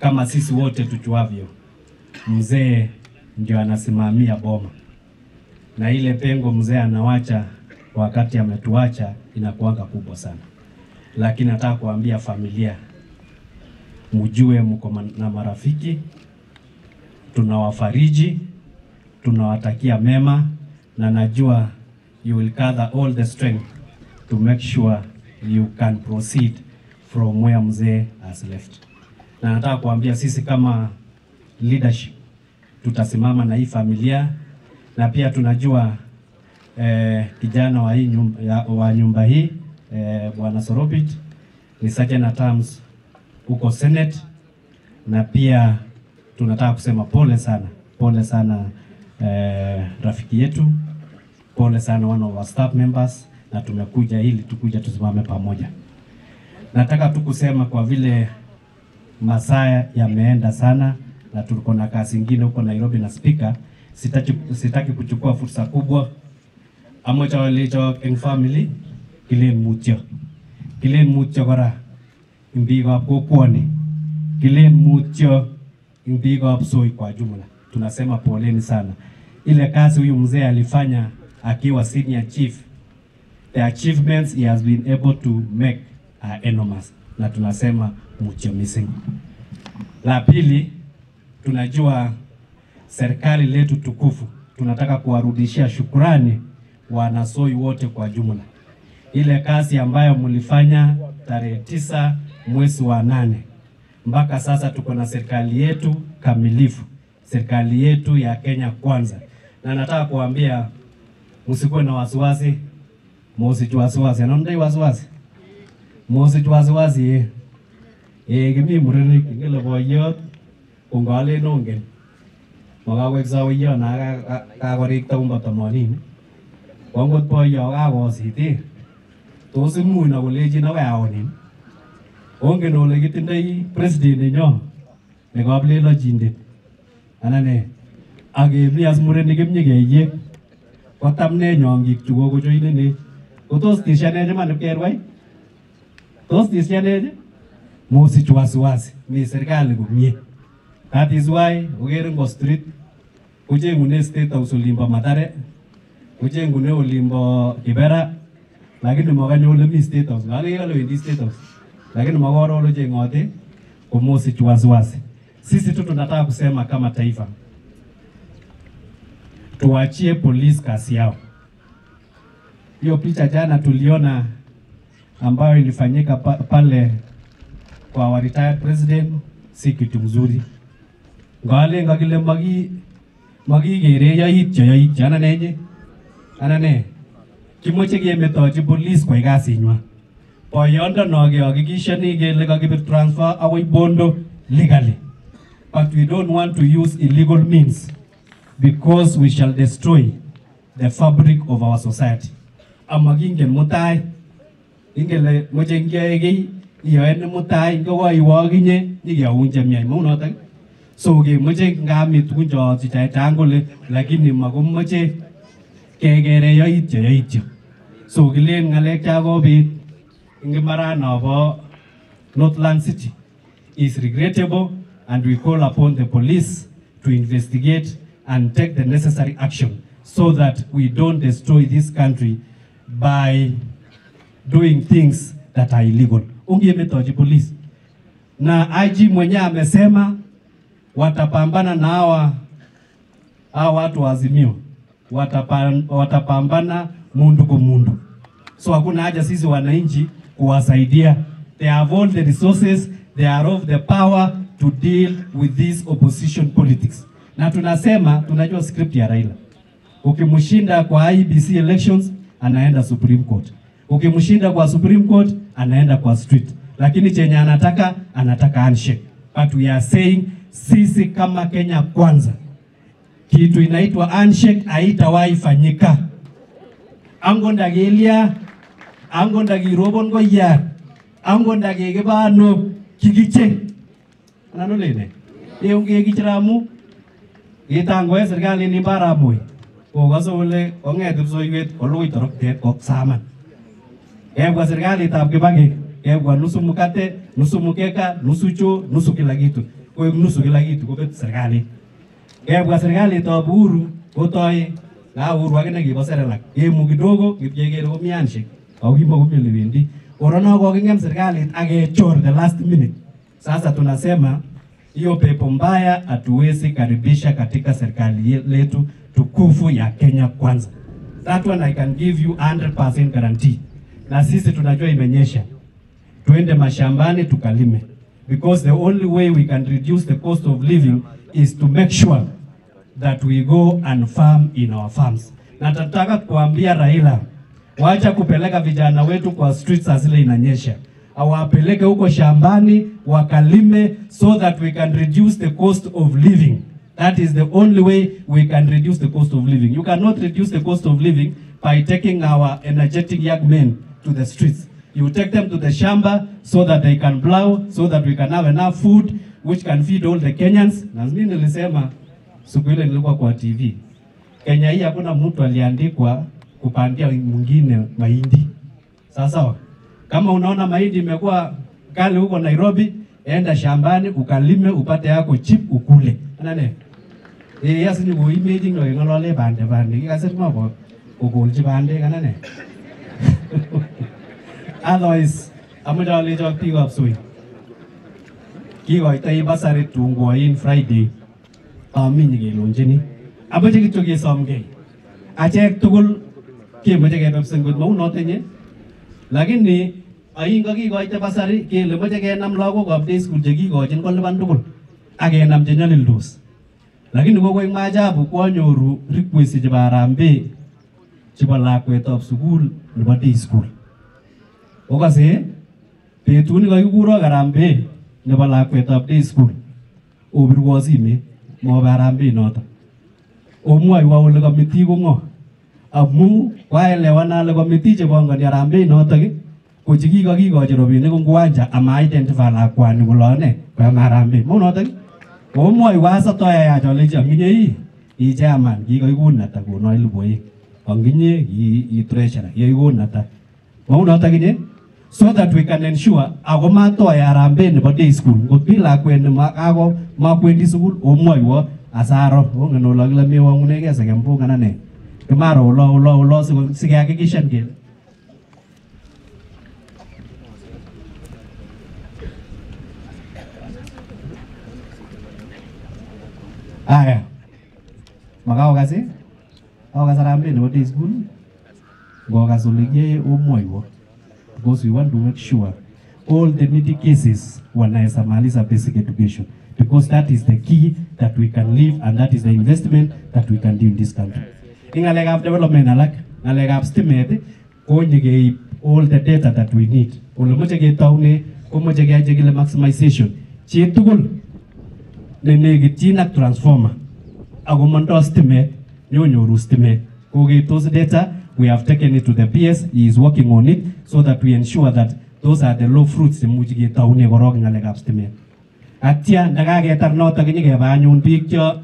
kama sisi wote tujuavyo, mzee ndio anasimamia boma, na ile pengo mzee anawacha wakati ametuacha inakuanga kubwa sana, lakini nataka kuambia familia mjue mko na marafiki tunawafariji, tunawatakia mema, na najua you will gather all the strength to make sure you can proceed from where mzee has left. Na nataka kuambia sisi kama leadership tutasimama na hii familia, na pia tunajua eh, kijana wa, hii nyumba, ya, wa nyumba hii eh, Bwana Sorobit ni sergeant at arms huko Senate na pia tunataka kusema pole sana, pole sana eh, rafiki yetu, pole sana one of our staff members, na tumekuja ili tukuja tusimame pamoja. Nataka tu kusema kwa vile masaa yameenda sana na tuliko na kazi ingine huko Nairobi na speaker, sitaki, sitaki kuchukua fursa kubwa. Amocha alecho eng family kilen mutyo kilen mutyo kora ing biikab kokwoni kilen mutyo ing Absoi Soi kwa jumla, tunasema poleni sana. Ile kazi huyu mzee alifanya akiwa senior chief, the achievements he has been able to make are enormous, na tunasema missing. La pili, tunajua serikali letu tukufu, tunataka kuwarudishia shukurani wanasoi wote kwa jumla. Ile kazi ambayo mlifanya tarehe tisa mwezi wa nane mpaka sasa tuko na serikali yetu kamilifu, serikali yetu ya Kenya kwanza, na nataka kuambia msikuwe na wasiwasi, mosich wasiwasi, anamdai wasiwasi, mosich wasiwasi. Eh. Kimi murenik ingele boyot kongalen ongen makawek sawiyo na kakorikta umba tamanini. Kongot boyo kakositi tos imuch na kolechin akoi aonin ongen ole kitindoi president nenyo ne kaplelochindet anan ne ak kemi as murenik kimnye keyek kotam ne nyongik chu kokochoinene kotos tishanech iman ipkerwai tos tishanech mosich wasiwasi mi serikali komie that is why ukere ngo street. Kuchengune state house olimbo Mathare. Kuchengune olimbo Kibera. Lakini makanye ole mi state house. Ngale kale wendi state house lakini magoro ole chengote kumusi wasiwasi sisi tu tunataka kusema kama taifa tuachie polisi kasi yao. Hiyo picha jana tuliona ambayo ilifanyika pa, pale kwa wa retired president si kitu mzuri. Ngale ngakile magi magigere yaityo yaityo ana anane ana ne kimoche kemetochi police kwai kasinywa boyondono kehakikishani kele kakibir transfer akoi bondo legally but we don't want to use illegal means because we shall destroy the fabric of our society. Amakingen mutai, ingele moche ngiyae kiy, iyoe ne mutai, ngowoiwo akinye, nyikeyaun chemiach, mau. So kemoche ngami tugun cho chechang kole, lakini makomoche kekere yaityo yaityo. So kilen ng'alek cha kobit ing Northland City is regrettable and we call upon the police to investigate and take the necessary action so that we don't destroy this country by doing things that are illegal. Ungemetoji police. Na IG mwenye amesema watapambana na hawa hawa watu wazimio watapambana mundu kwa mundu. So hakuna haja sisi wananchi kuwasaidia. They have all the resources, they are of the power to deal with this opposition politics. Na tunasema tunajua script ya Raila. Ukimshinda kwa IBC elections anaenda Supreme Court. Ukimshinda kwa Supreme Court anaenda kwa street. Lakini chenye anataka anataka handshake. But we are saying sisi kama Kenya kwanza kitu inaitwa handshake haitawahi fanyika. Ango ndagelia, ango ndagirobon koyat, ango ndagegibano kikiche. Anano lene. Yung kikichiramu kitangoe serikali ni baramui. Kokase kole kong'et kipsoiwet kolugui toroktet koksaman. Kebwa serikalitab kibaki, kebwa nusu mkate, nusu mkeka, nusu choo, nusu kila kitu. Koek nusu kila kitu kobet serikalit. Kebwa serikalitab Uhuru kotoi na Uhuru akine kibo Serelak. Kemu kidogo kipchekere komi handshake. Ako kimakomi ole wendi. Orono koking'em serikalit ak kechor the last minute. Sasa tunasema hiyo pepo mbaya hatuwezi karibisha katika serikali letu tukufu ya Kenya kwanza. That one I can give you 100% guarantee. Na sisi tunajua imenyesha, tuende mashambani tukalime, because the only way we can reduce the cost of living is to make sure that we go and farm in our farms. Na tataka kuambia Raila, wacha kupeleka vijana wetu kwa streets zile inanyesha, awapeleke huko shambani wakalime, so that we can reduce the cost of living. That is the only way we can reduce the cost of living. You cannot reduce the cost of living by taking our energetic young men to the streets. You take them to the shamba so that they can plow, so that we can have enough food which can feed all the Kenyans. Na mimi nilisema siku ile nilikuwa kwa TV, Kenya hii hakuna mtu aliandikwa kupandia mwingine mahindi. Sawa sawa. Kama unaona mahindi imekuwa kali huko Nairobi, enda shambani ukalime upate yako chip ukule. Nane. Eh yasi ni go imaging no ngolole bande bande. Kikasir mo ko bande bandek anane. Otherwise, amoche alechok biikab Soi. Kikoitoi basari tungoin Friday. Ami lonjini. Amoche kityo kesomgei. Achek tugul kemoche kebebsen kot mau notenye. Lakini ain kakikoite basari kele moche kenam lagokab day school chekikochin kolipan tugul ak kenam chenyolildos. Lakini kokoek maajabu kwanyoru request chebo harambee chebo lakwetab sukul nebo day school. Okase betut nekakikuro harambee nebo lakwetab day school obirwo simet mobe harambee noto. Omwoiwo ole committee ko ng'o amu kwaelewan ale committee chepongoni harambee notok ii, ko chekikakikochi rabinik eng kiwanja ama identify lakwani kole ne koyam harambee. Mau notok ii? Omwoiwo asa toyayach alechi aminye ii ii chairman kikakikun ata kono elipu oeng. anginye i, i treasurer yeikon ata mau notok inye so that we can ensure ako matoi harambee nebo day school ngot mi lakwet nemakako makwendi sukul omwoiwo asaro ongen olo kile mewang'unegei sekembungan kimaro ulo ulo ulo sikihakikisha kele aya. Makaokas aokas harambee nebo day ngokas ole kiyae omwoiwo because we want to make sure all the needy cases wanaweza maliza basic education. Because that is the key that we can live and that is the investment that we can do in this country. Ing ngalekab development alak, ngalekab stimet konye keib all the data that we need. Ole moche ketoune komoche keyochi kile maximization. Chi tugul ne nekityin ak transformer ako mondo stimet nyonyoru stimet. Kokeitos data we have taken it to the PS he is working on it so that we ensure that those are the low fruits chemuchi ketoune korok ngalekab stimet. Atya ndakaketar notok nyikeba anyun biik cho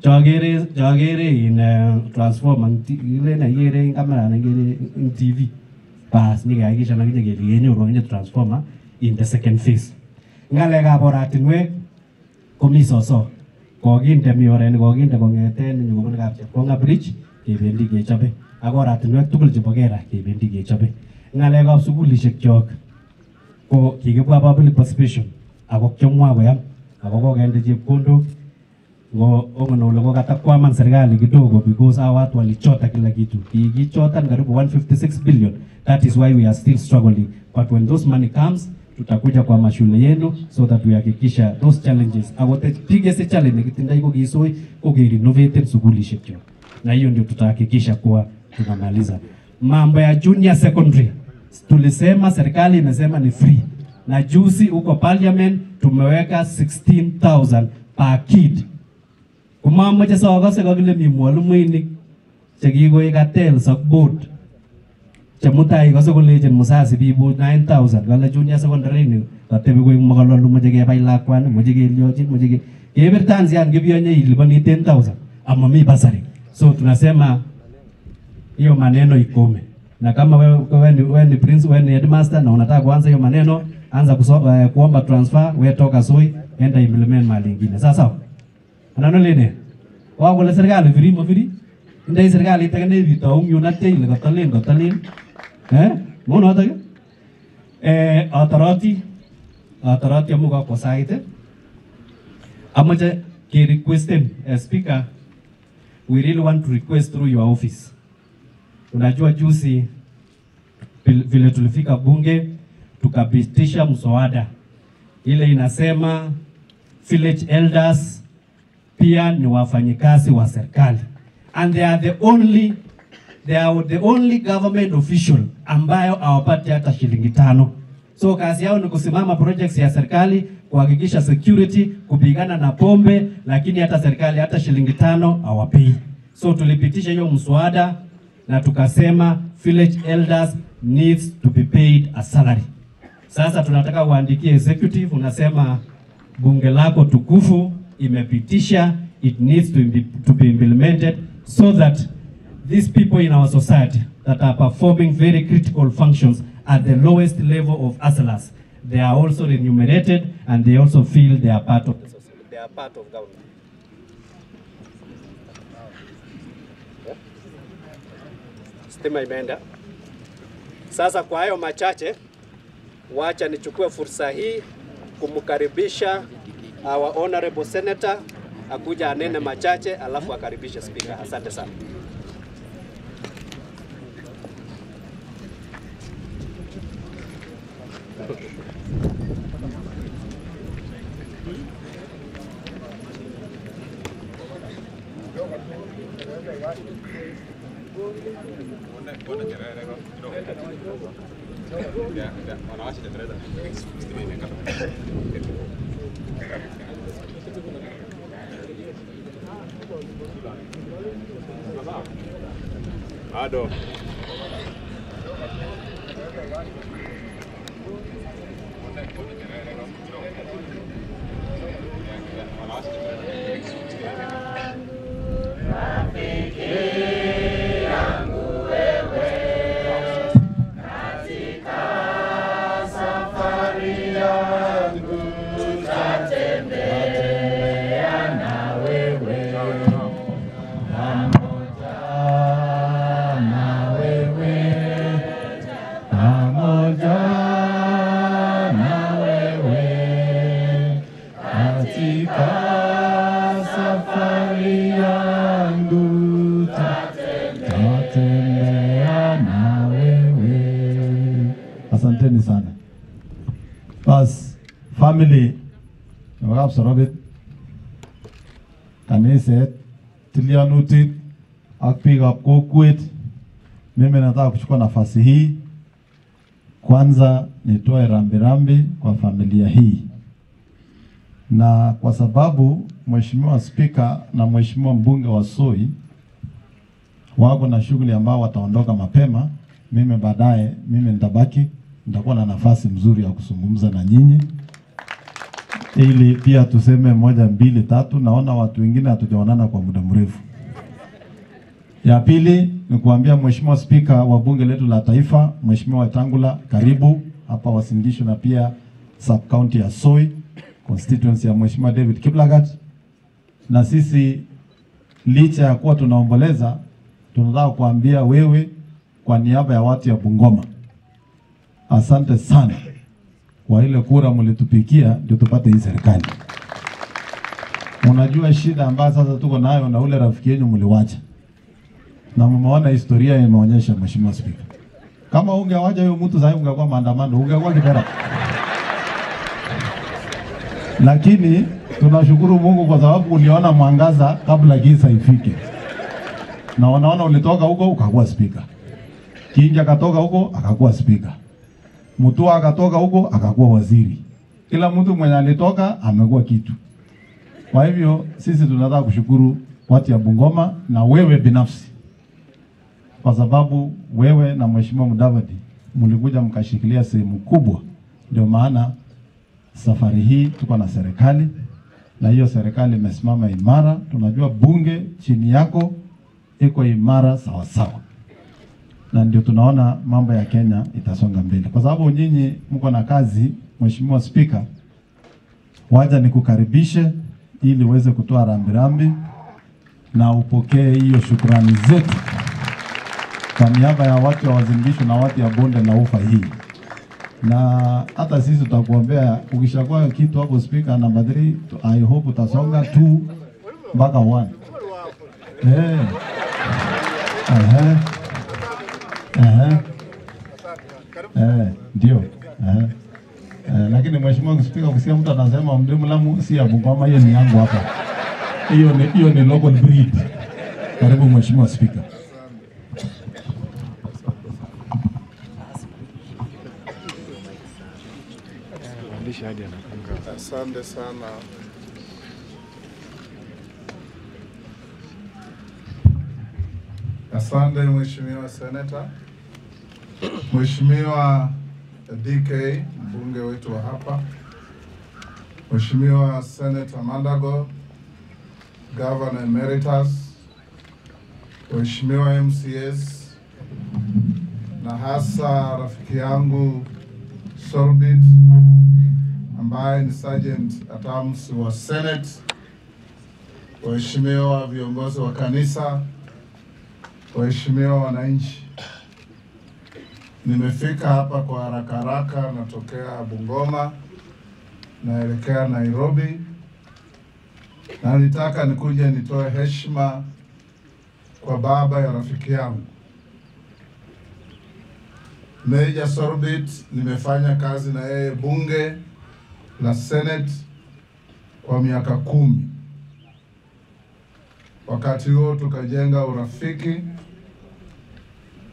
chokere jagere in uh, transformer ile na yere ing camera nekere in TV bas nyikehakikishan gele yenye kenyoru akinye transformer in the second phase. Ngalekab oratinwek komi soso. Kokinde mi oret ni kokinde kong'eten nyokobun kapchepkonga bridge kebendi kechobe ak oratinwek tugul chebo kera kebendi kechobe ngalekab sukulishek chok. Ko kikibwa public participation. Ako kyomwa koyam ako kokende chepkondok ngo kokatakwaman serikali kidogo because hao watu walichota kila kitu. Kikichotan karibu 156 billion. That is why we are still struggling. But when those money comes tutakuja kwa mashule yenu so that we hakikisha those challenges. Ako the biggest challenge kitinda iko kisoi ko renovate sukulishek chok na hiyo ndio tutahakikisha kuwa tunamaliza. Mambo ya junior secondary tulisema serikali imesema ni free. Na juzi huko parliament tumeweka 16000 per kid kumamoche sokose kakile mi mwalimuinik chekikoek katel sakbot chemutai kose kolechin musasi bibu 9000 kale junior secondary ni katebi koek makalolu moche kebai lakwani moche keliochin moche ke kebir tansian kibionye ilipani 10000 amami basari so tunasema hiyo maneno ikome. Na kama wewe we ni, we ni prince wewe ni headmaster na unataka kuanza hiyo maneno anza kuso, uh, kuomba transfer wewe toka soi enda implement mali nyingine sawa sawa. Anano lene wa kole serikali viri mo viri ndai serikali itakane bitaung yunate ile katalen katalen eh? Mo no take eh atarati. Amu kwa site amache ke requesten as speaker. We really want to request through your office. Unajua juzi vile tulifika bunge tukapitisha mswada. Ile inasema village elders pia ni wafanyikazi wa serikali and they are the only they are the only government official ambayo hawapati hata shilingi tano. So kazi yao ni kusimama projects ya serikali, kuhakikisha security, kupigana na pombe, lakini hata serikali hata shilingi tano hawapei. So tulipitisha hiyo mswada na tukasema village elders needs to be paid a salary. Sasa tunataka uandikie executive, unasema bunge lako tukufu imepitisha, it needs to be, to be implemented so that these people in our society that are performing very critical functions at the lowest level of ASLAS, they are also remunerated and they also feel they are part of they are part of government. Stima imeenda. Sasa kwa hayo machache, wacha nichukue fursa hii kumkaribisha our honorable senator akuja anene machache, alafu akaribishe speaker. Asante sana. Bado. Rafiki yangu nebo Sorobit kaniset, tilyanutit ak biikab kokwet, mimi nataka kuchukua nafasi hii kwanza nitoe rambirambi kwa familia hii, na kwa sababu Mheshimiwa Spika na Mheshimiwa mbunge wa Soi wako na shughuli ambao wataondoka mapema, mimi baadaye, mimi nitabaki, nitakuwa na nafasi mzuri ya kuzungumza na nyinyi ili pia tuseme moja mbili tatu. Naona watu wengine hatujaonana kwa muda mrefu. Ya pili ni kuambia Mheshimiwa Spika wa bunge letu la taifa, Mheshimiwa Wetangula, karibu hapa Uasin Gishu na pia sub county ya Soi constituency ya Mheshimiwa David Kiplagat. Na sisi licha ya kuwa tunaomboleza, tunataka kuambia wewe kwa niaba ya watu ya Bungoma, asante sana kwa ile kura mlitupikia ndio tupate hii serikali. Unajua shida ambayo sasa tuko nayo na ule rafiki yenu mliwacha. Na mmeona historia imeonyesha, Mheshimiwa Spika, kama ungewacha huyo mtu sasa, ungekuwa maandamano, ungekuwa kibera. Lakini tunashukuru Mungu kwa sababu uliona mwangaza kabla giza ifike, na unaona ulitoka huko ukakuwa spika, Kinja katoka huko akakuwa spika, Mutua akatoka huko akakuwa waziri. Kila mtu mwenye alitoka amekuwa kitu. Kwa hivyo sisi tunataka kushukuru watu ya Bungoma na wewe binafsi kwa sababu wewe na Mheshimiwa Mudavadi mlikuja mkashikilia sehemu kubwa, ndio maana safari hii tuko na serikali na hiyo serikali imesimama imara. Tunajua bunge chini yako iko imara sawasawa. sawa, na ndio tunaona mambo ya Kenya itasonga mbele, kwa sababu nyinyi mko na kazi. Mheshimiwa Spika, waja nikukaribishe ili uweze kutoa rambirambi na upokee hiyo shukrani zetu kwa niaba ya watu ya Uasin Gishu na watu ya bonde la ufa hii, na hata sisi tutakuombea ukishakuwa kitu hapo spika namba 3 I hope utasonga 2 mpaka 1 eh. Ehe. ehe eh ndio ehe Eh, lakini mheshimiwa spika, kusikia mtu anasema mdimu lamu si ya Bungoma, hiyo ni yangu hapa. Hiyo ni hiyo ni local breed. Karibu mheshimiwa spika. Asante sana. Asante Mheshimiwa Seneta. Mheshimiwa DK mbunge wetu wa hapa, Mheshimiwa Senator Mandago, Governor Emeritus, Mheshimiwa MCS na hasa rafiki yangu Sorbit ambaye ni sergeant at arms wa Senate, waheshimiwa viongozi wa kanisa, waheshimiwa wananchi, nimefika hapa kwa haraka haraka, natokea Bungoma naelekea Nairobi, na nitaka nikuje nitoe heshima kwa baba ya rafiki yangu Meja Sorbit. Nimefanya kazi na yeye bunge la Senate kwa miaka kumi. Wakati huo tukajenga urafiki,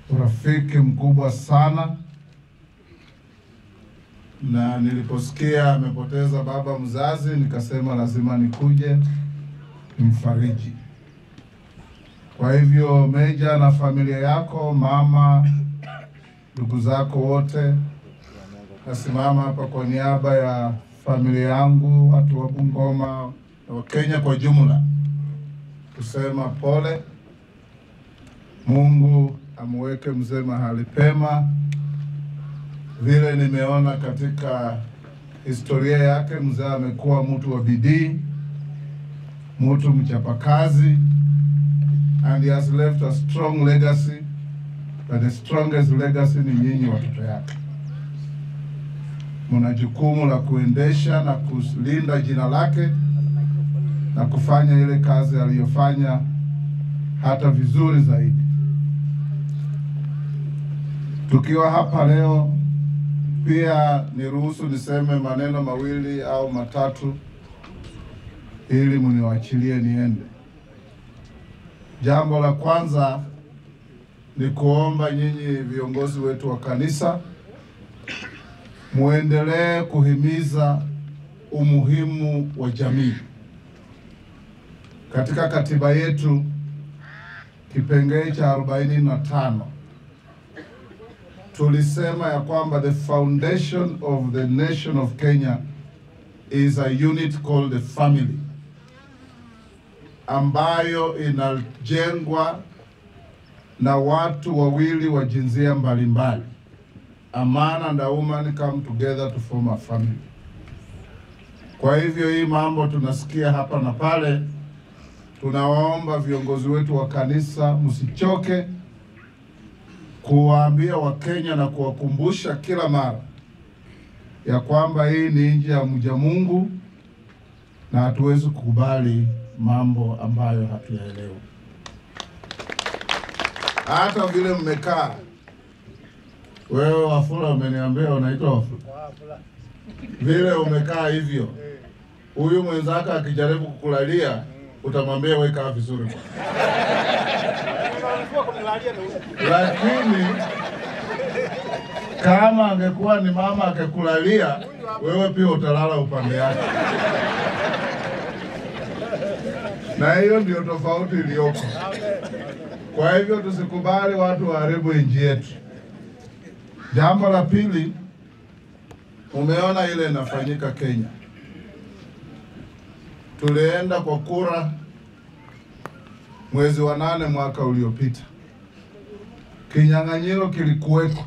urafiki mkubwa sana, na niliposikia amepoteza baba mzazi, nikasema lazima nikuje nimfariji. Kwa hivyo, Meja na familia yako, mama, ndugu zako wote, nasimama hapa kwa niaba ya familia yangu, watu wa Bungoma na Wakenya kwa jumla, kusema pole. Mungu amweke mzee mahali pema. Vile nimeona katika historia yake, mzee amekuwa mtu wa bidii, mtu mchapakazi, and he has left a strong legacy, but the strongest legacy ni nyinyi watoto yake mna jukumu la kuendesha na kulinda jina lake na kufanya ile kazi aliyofanya hata vizuri zaidi. Tukiwa hapa leo pia niruhusu niseme maneno mawili au matatu ili mniwachilie niende. Jambo la kwanza ni kuomba nyinyi viongozi wetu wa kanisa muendelee kuhimiza umuhimu wa jamii. Katika katiba yetu kipengee cha arobaini na tano tulisema ya kwamba the foundation of the nation of Kenya is a unit called the family ambayo inajengwa na watu wawili wa jinsia mbalimbali. A man and a woman come together to form a family. Kwa hivyo hii mambo tunasikia hapa na pale, tunawaomba viongozi wetu wa kanisa msichoke kuwaambia Wakenya na kuwakumbusha kila mara ya kwamba hii ni nchi ya mja Mungu na hatuwezi kukubali mambo ambayo hatuyaelewi. Hata vile mmekaa wewe, Wafula, umeniambia unaitwa Wafula, vile umekaa hivyo, huyu mwenzako akijaribu kukulalia utamwambia weka vizuri lakini kama angekuwa ni mama akekulalia, wewe pia utalala upande yake, na hiyo ndio tofauti iliyoko. Kwa hivyo tusikubali watu waharibu nchi yetu. Jambo la pili, umeona ile inafanyika Kenya. Tulienda kwa kura mwezi wa nane mwaka uliopita. Kinyang'anyiro kilikuweko.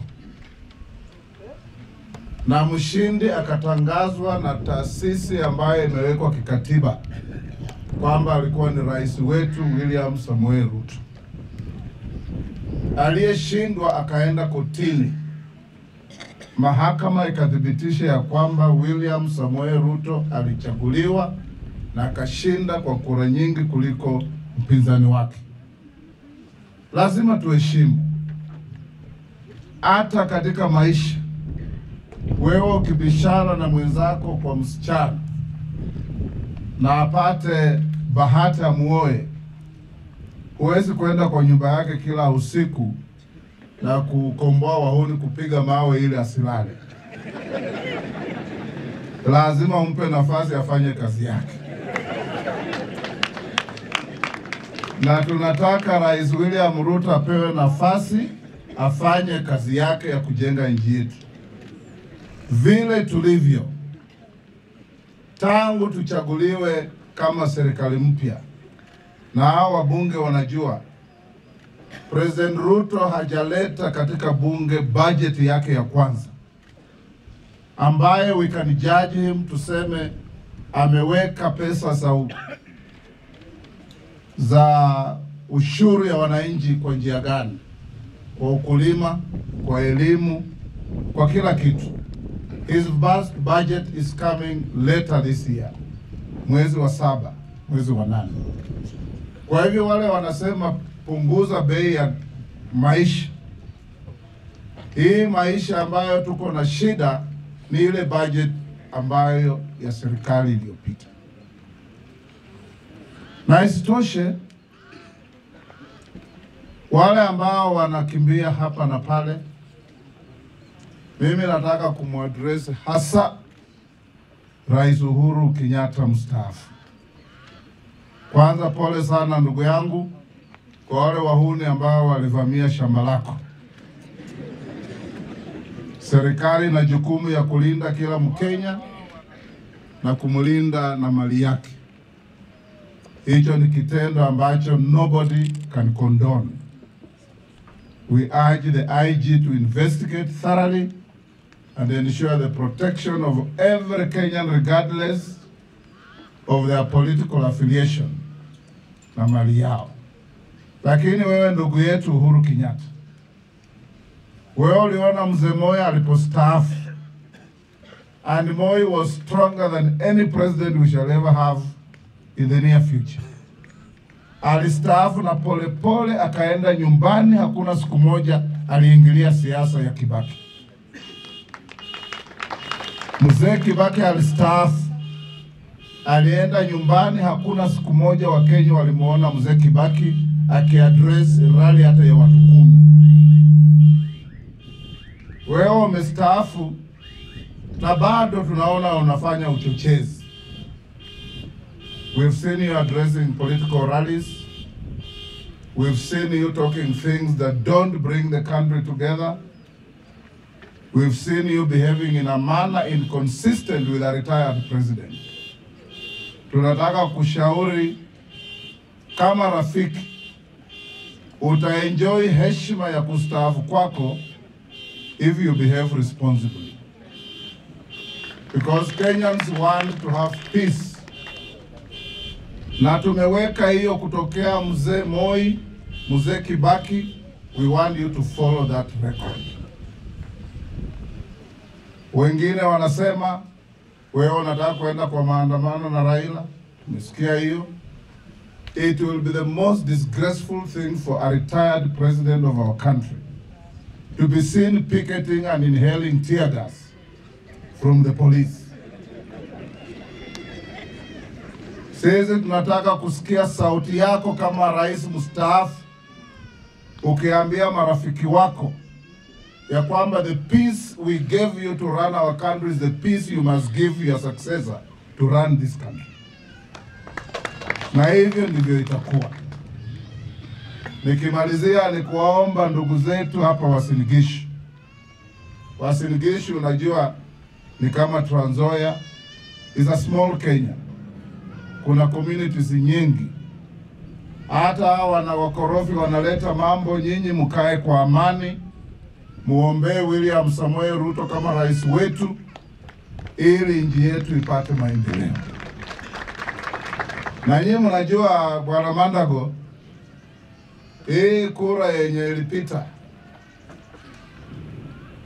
Na mshindi akatangazwa na taasisi ambayo imewekwa kikatiba kwamba alikuwa ni rais wetu William Samoei Ruto. Aliyeshindwa akaenda kotini, mahakama ikathibitisha ya kwamba William Samoei Ruto alichaguliwa na akashinda kwa kura nyingi kuliko mpinzani wake. Lazima tuheshimu hata katika maisha. Wewe ukibishana na mwenzako kwa msichana na apate bahati amuoe, huwezi kwenda kwa nyumba yake kila usiku na kukomboa wahuni kupiga mawe ili asilale. Lazima umpe nafasi afanye kazi yake, na tunataka Rais William Ruto apewe nafasi afanye kazi yake ya kujenga nchi yetu. Vile tulivyo tangu tuchaguliwe kama serikali mpya, na hao wabunge wanajua President Ruto hajaleta katika bunge bajeti yake ya kwanza ambaye we can judge him, tuseme ameweka pesa za, za ushuru ya wananchi kwa njia gani? Kwa ukulima, kwa elimu, kwa kila kitu. His vast budget is coming later this year, mwezi wa saba, mwezi wa nane. Kwa hivyo wale wanasema punguza bei ya maisha, hii maisha ambayo tuko na shida ni ile budget ambayo ya serikali iliyopita, na isitoshe wale ambao wanakimbia hapa na pale, mimi nataka kumwadresi hasa Rais Uhuru Kenyatta mstaafu. Kwanza pole sana ndugu yangu kwa wale wahuni ambao walivamia shamba lako. Serikali ina jukumu ya kulinda kila Mkenya na kumlinda na mali yake. Hicho ni kitendo ambacho nobody can condone. We urge the IG to investigate thoroughly and ensure the protection of every Kenyan regardless of their political affiliation na mali yao. Lakini wewe ndugu yetu Uhuru Kenyatta, wewe uliona mzee Moi alipostaafu, and Moi was stronger than any president we shall ever have in the near future. Alistaafu na polepole pole, akaenda nyumbani. Hakuna siku moja aliingilia siasa ya Kibaki. Mzee Kibaki alistaafu, alienda nyumbani, hakuna siku moja Wakenya walimuona mzee Kibaki akiaddress rali hata ya watu kumi. Wewe umestaafu na bado tunaona unafanya uchochezi. We've seen you addressing political rallies. We've seen you talking things that don't bring the country together. We've seen you behaving in a manner inconsistent with a retired president. Tunataka kushauri kama rafiki, utaenjoy heshima ya kustaafu kwako if you behave responsibly. Because Kenyans want to have peace. Na tumeweka hiyo kutokea mzee Moi, mzee Kibaki, we want you to follow that record. Wengine wanasema wewe unataka kwenda kwa maandamano na Raila, tumesikia hiyo. It will be the most disgraceful thing for a retired president of our country to be seen picketing and inhaling tear gas from the police. Sisi tunataka kusikia sauti yako kama rais mstaafu ukiambia marafiki wako ya kwamba the peace we gave you to run our country is the peace you must give your successor to run this country. Na hivyo ndivyo itakuwa. Nikimalizia ni kuwaomba ndugu zetu hapa Wasinigishu. Wasinigishu unajua ni kama Trans Nzoia is a small Kenya. Kuna communities nyingi, hata wana wakorofi wanaleta mambo, nyinyi mkae kwa amani, muombee William Samoei Ruto kama rais wetu, ili nchi yetu ipate maendeleo. Na nyinyi mnajua bwana Mandago, hii kura yenye ilipita,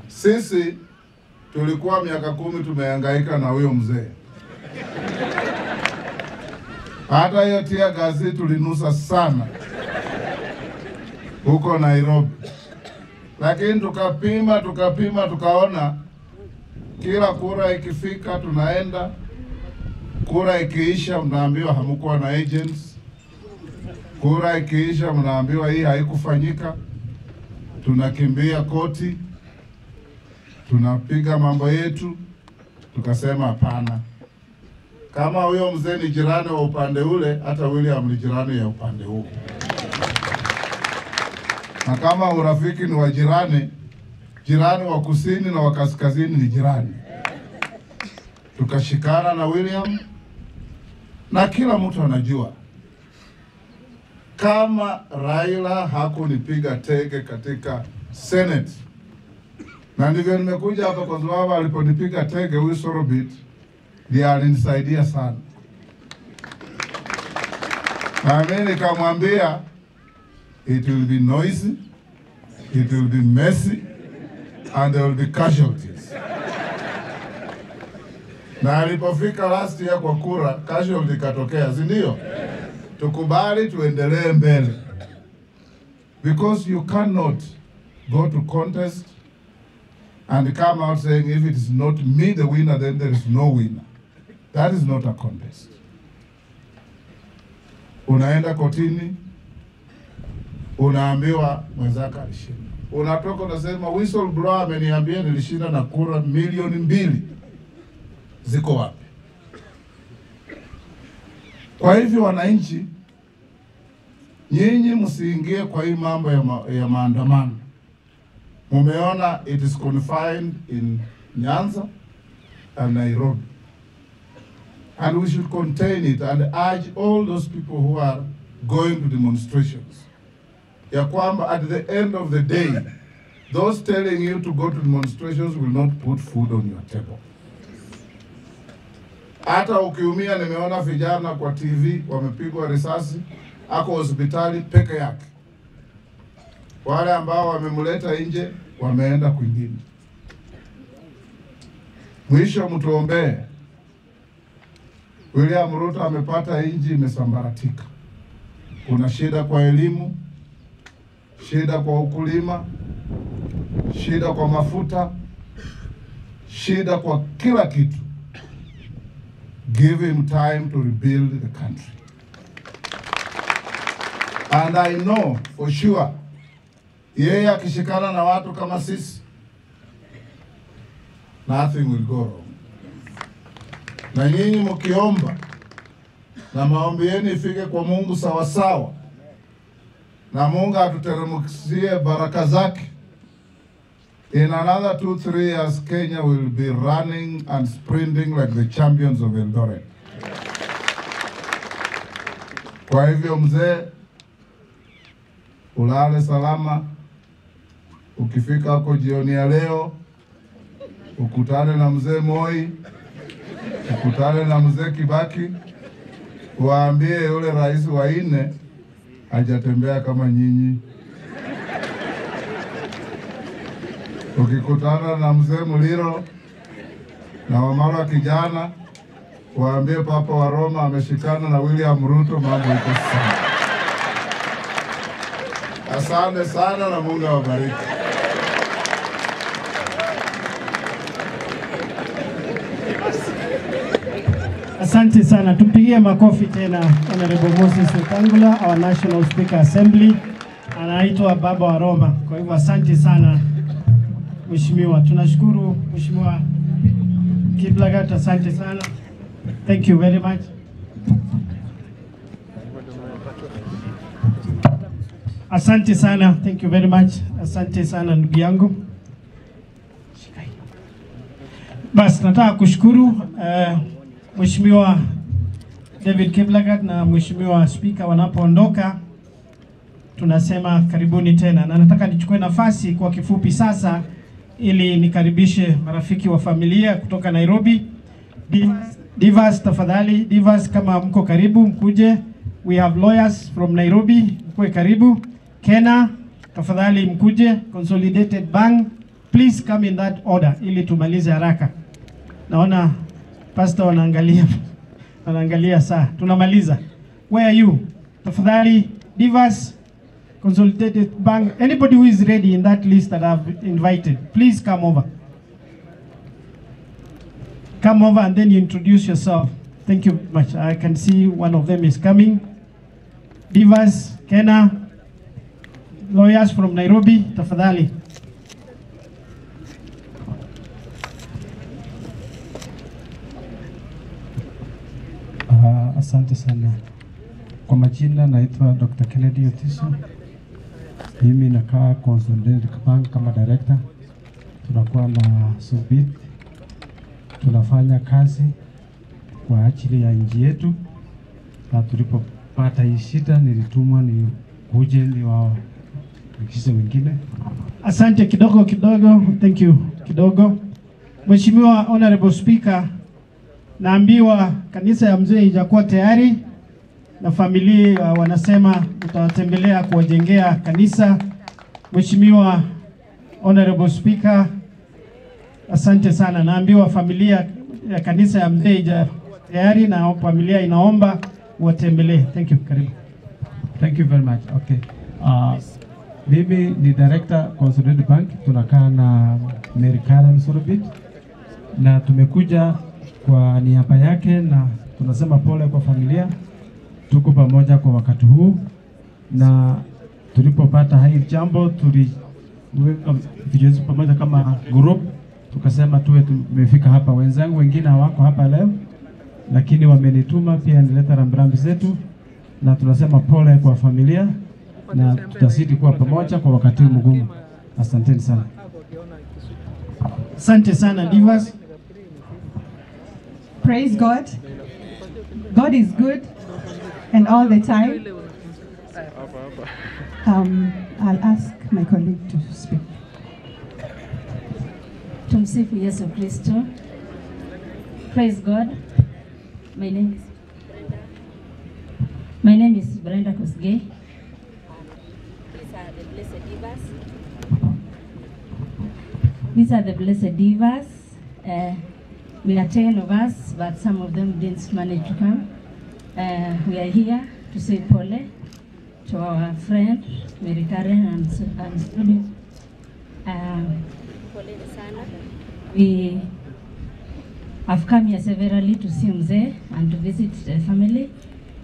sisi tulikuwa miaka kumi tumehangaika na huyo mzee. Hata hiyo tia gazi tulinusa sana huko Nairobi, lakini tukapima tukapima, tukaona kila kura ikifika tunaenda, kura ikiisha mnaambiwa hamkuwa na agents, kura ikiisha mnaambiwa hii haikufanyika, tunakimbia koti, tunapiga mambo yetu, tukasema hapana, kama huyo mzee ni jirani wa upande ule, hata William ni jirani ya upande huu, na kama urafiki ni wa jirani, jirani wa kusini na wa kaskazini ni jirani. Tukashikana na William, na kila mtu anajua. Kama Raila hakunipiga teke katika Senate, na ndivyo nimekuja hapa kwa sababu aliponipiga teke huyu Sorobit ndiye alinisaidia sana, na mimi nikamwambia it will be noisy, it will be messy and there will be casualties. Na alipofika last year kwa kura, casualty ikatokea, si ndio? Tukubali tuendelee mbele, because you cannot go to contest and come out saying if it is not me the winner then there is no winner. That is not a contest. Unaenda kotini, unaambiwa mwenzako alishinda, unatoka unasema whistleblower ameniambia nilishinda na kura milioni mbili. Ziko wapi? Kwa hivyo wananchi, nyinyi msiingie kwa hii mambo ya, ma, ya maandamano. Mumeona it is confined in Nyanza and Nairobi. And we should contain it and urge all those people who are going to demonstrations. Ya kwamba at the end of the day, those telling you to go to demonstrations will not put food on your table. Hata ukiumia, nimeona vijana kwa TV wamepigwa risasi, ako hospitali peke yake. Wale ambao wamemleta nje wameenda kwingine. Mwisho mtuombee. William Ruto amepata nchi imesambaratika. Kuna shida kwa elimu, shida kwa ukulima, shida kwa mafuta, shida kwa kila kitu. Give him time to rebuild the country. And I know for sure yeye akishikana na watu kama sisi, nothing will go wrong. Na nyinyi mkiomba na maombi yenu ifike kwa Mungu sawasawa, na Mungu atuteremkie baraka zake. In another two, three years, Kenya will be running and sprinting like the champions of Eldoret. Kwa hivyo mzee, ulale salama. Ukifika huko jioni ya leo, ukutane na mzee Moi, ukutane na mzee Kibaki, waambie yule rais wa nne hajatembea kama nyinyi. Ukikutana na mzee Muliro na Wamara kijana, waambie Papa wa Roma ameshikana na William Ruto, mambo iko sawa. Asante sana na Mungu awabariki. Asante sana, tumpigie makofi tena Honorable Moses Wetangula, our National Speaker Assembly, anaitwa Baba wa Roma. Kwa hivyo asante sana Mheshimiwa, tunashukuru Mheshimiwa Kiplagat, asante sana, thank you very much. Asante sana, thank you very much. Asante sana ndugu yangu. Basi nataka kushukuru uh, Mheshimiwa David Kiplagat na Mheshimiwa Spika wanapoondoka, tunasema karibuni tena, na nataka nichukue nafasi kwa kifupi sasa ili nikaribishe marafiki wa familia kutoka Nairobi. Di- Divas, tafadhali Divas, kama mko karibu mkuje. We have lawyers from Nairobi, mkuwe karibu. Kena, tafadhali mkuje. Consolidated Bank, please come in that order ili tumalize haraka. Naona pastor wanaangalia wanaangalia saa, tunamaliza. Where are you? Tafadhali Divas, Consolidated Bank, anybody who is ready in that list that I've invited, please come over. Come over and then you introduce yourself. Thank you much. I can see one of them is coming. Divas, Kena, lawyers from Nairobi, tafadhali. Uh, asante sana. Kwa majina naitwa Dr. Kennedy Otiso. Mimi nakaa Consolidated Bank kama director. Tunakuwa na Subit, tunafanya kazi kwa ajili ya nchi yetu, na tulipopata hii shida nilitumwa ni kuje ni wafikishe wengine. Asante kidogo kidogo, thank you kidogo. Mheshimiwa Honorable Speaker, naambiwa kanisa ya mzee ijakuwa tayari na familia uh, wanasema utawatembelea kuwajengea kanisa. Mheshimiwa Honorable Speaker, asante sana. Naambiwa familia ya kanisa ya mzee ija tayari na familia inaomba uwatembelee. Thank you, karibu. Thank you very much. Okay. Uh, mimi ni director Consolidated Bank, tunakaa na Mary Karen Surubit na tumekuja kwa niaba yake na tunasema pole kwa familia. Tuko pamoja kwa wakati huu, na tulipopata hii jambo tuliweka pamoja kama group, tukasema tuwe tumefika hapa. Wenzangu wengine hawako hapa leo, lakini wamenituma pia nileta rambirambi zetu, na tunasema pole kwa familia na tutazidi kuwa pamoja kwa wakati mgumu. Asanteni sana. Asante sana Divas. Praise God. God is good and all the time. Um, I'll ask my colleague to speak. Tumsifu Yesu Kristo. Praise God. My name is My name is Brenda Kosgei. These are the blessed divas. These are the blessed divas. Uh, we are 10 of us, but some of them didn't manage to come. Uh, we are here to say pole to our friend Mary Karen and, and Sudi. Um, we have come here severally to see mzee and to visit the family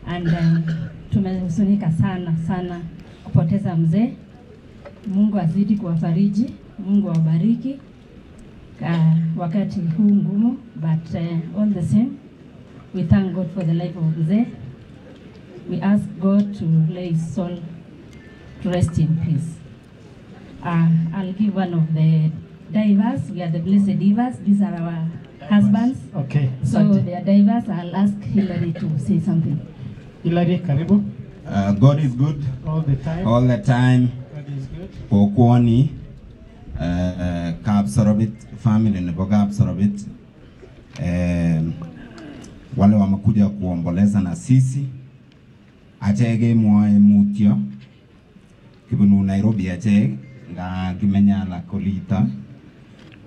and um, tumehusunika sana sana kupoteza mzee. Mungu azidi kuwafariji, Mungu awabariki uh, wakati huu ngumu, but uh, all the same we thank God for the life of mzee. We ask God to lay his soul to rest in peace. Uh, I'll give one of the divers. We are the blessed divers. These are our husbands. Okay, So asante. they are divers. I'll ask Hillary to say something. Hilary, karibu. Uh, God is good All the time. all the time. God is good. Pokwoni uh, uh, Kapsorobit family nebo Kapsorobit eh, wale wamekuja kuomboleza na sisi. Achege mwae mutyo. Kibunu Nairobi achek nga kimenya la kolita.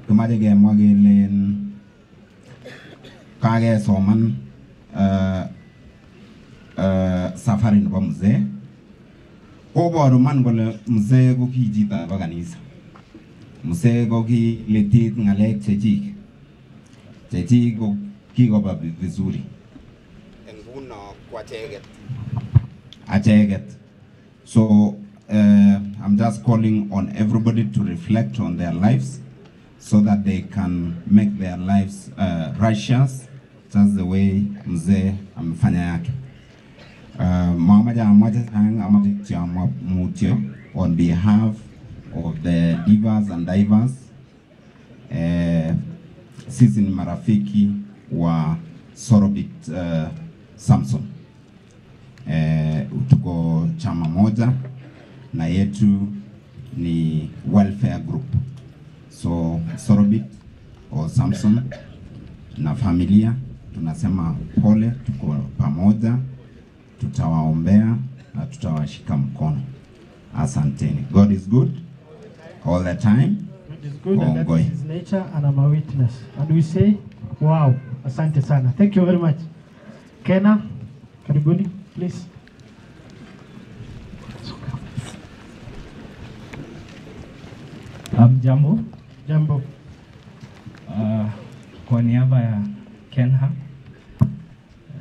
Kimache kemwa kelen kakesoman uh, uh, safari nebo mzee. Koboru man kole mzee ko ki kanisa mzee ko ki litit ng'alek chechik. Chechik ko kikoba vi- vizuri. Nguno ko acheket. Acheket. So uh, I'm just calling on everybody to reflect on their lives so that they can make their lives uh, righteous just the way mzee amefanya yake. Uh, Mama Amaje Sang Amaje Chiamwa Mutio on behalf of the divers and divers. Eh, sisi ni marafiki wa Sorobit uh, Samson. Eh, tuko chama moja na yetu ni welfare group. So Sorobit or Samson na familia tunasema pole, tuko pamoja tutawaombea na tutawashika mkono. Asanteni. God is good all the time. God is good and that is his nature and I'm a witness. And we say, wow, asante sana. Thank you very much. Kena, karibuni, please. Hamjambo. Jambo. Uh, kwa niaba ya Kenha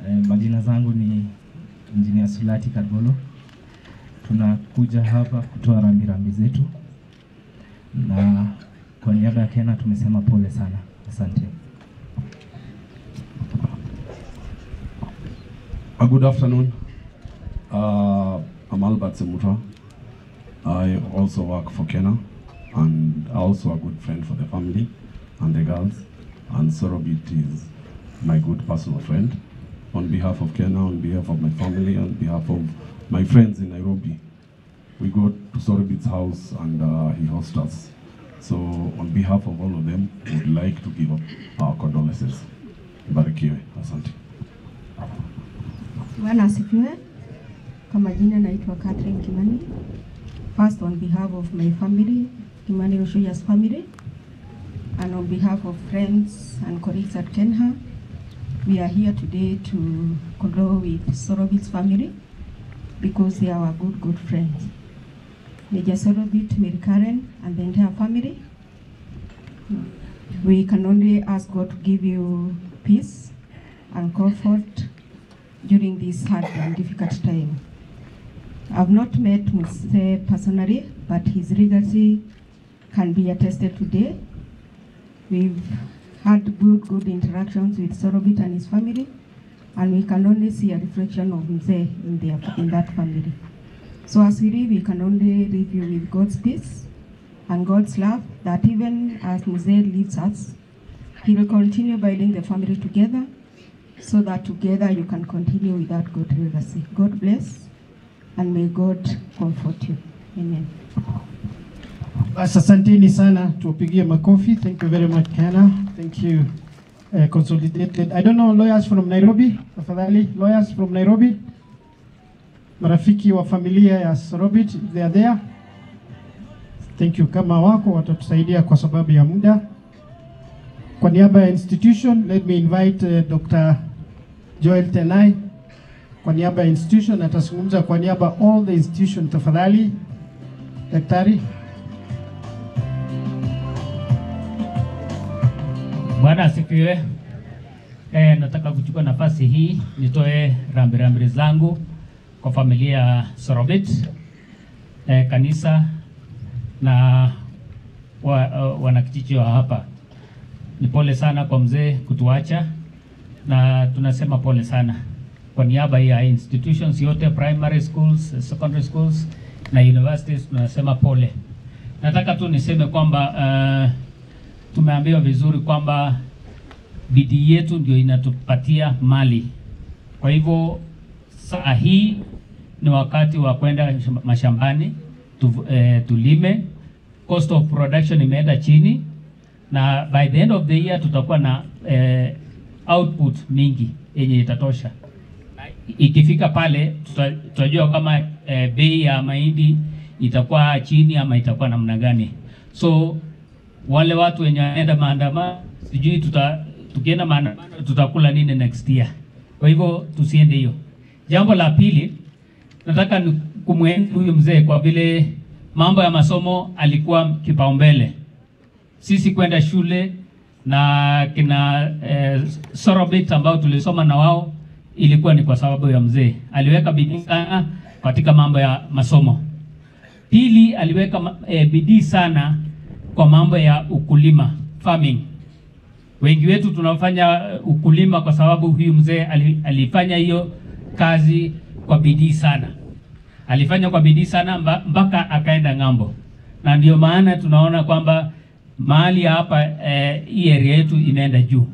eh, majina zangu ni Engineer Sulati Karbolo. Tunakuja hapa kutoa rambirambi zetu, na kwa niaba ya Kena tumesema pole sana, asante. Uh, good afternoon. Uh, I'm Albert Semutra. I also work for Kena and also a good friend for the family and the girls. And Sorobit is my good personal friend. On behalf of Kena, on behalf of my family, on behalf of my friends in Nairobi, we go to Sorobit's house and uh, he hosts us. So on behalf of all of them, we would like to give up our condolences. Barikiwe. Asante. Kimani. First on behalf of my family, Kimani Rushuya's family, and on behalf of friends and colleagues at Kenha, we are here today to condole with Sorobit's family because they are our good, good friends. Major Sorobit, Mary Karen, and the entire family. We can only ask God to give you peace and comfort during this hard and difficult time. I've not met Muse personally, but his legacy can be attested today. We've had good, good interactions with Sorobit and his family, and we can only see a reflection of Muse in, in that family. So as we leave, we can only you with God's peace and God's love that even as Muse leaves us, he will continue binding the family together so that together you can continue with that good legacy. God bless and may God comfort you. Amen. Basi sana, tuwapigie makofi. Thank you very much Kena. Thank you uh, Consolidated. I don't know lawyers from Nairobi, lawyers from Nairobi, marafiki wa familia ya Sorobit, they are there. Thank you. Kama wako watatusaidia kwa sababu ya muda. Kwa niaba ya institution, let me invite uh, Dr. Joel Tenai kwa niaba ya institution atazungumza kwa niaba all the institution. Tafadhali daktari. Bwana asifiwe. Eh, nataka kuchukua nafasi hii nitoe rambirambi zangu kwa familia ya Sorobit, eh, kanisa na wa, uh, wanakijiji wa hapa. Ni pole sana kwa mzee kutuacha, na tunasema pole sana kwa niaba ya institutions yote, primary schools, secondary schools na universities, tunasema pole. Nataka tu niseme kwamba uh, tumeambiwa vizuri kwamba bidii yetu ndio inatupatia mali. Kwa hivyo saa hii ni wakati wa kwenda mashambani tu, eh, tulime. Cost of production imeenda chini na by the end of the year tutakuwa na eh, output mingi yenye itatosha. Ikifika pale tuta- tutajua kama eh, bei ya mahindi itakuwa chini ama itakuwa namna gani. So wale watu wenye wanaenda maandamano, sijui tuta, tukienda maandamano tutakula nini next year. Kwa hivyo tusiende hiyo. Jambo la pili, nataka kumwenzi huyu mzee kwa vile mambo ya masomo alikuwa kipaumbele. Sisi kwenda shule na kina eh, Sorobit ambao tulisoma na wao ilikuwa ni kwa sababu ya mzee. Aliweka bidii sana katika mambo ya masomo. Pili, aliweka eh, bidii sana kwa mambo ya ukulima, farming. Wengi wetu tunafanya eh, ukulima kwa sababu huyu mzee alifanya hiyo kazi kwa bidii sana. Alifanya kwa bidii sana mpaka akaenda ng'ambo, na ndio maana tunaona kwamba mahali hapa eh, hii area yetu inaenda juu.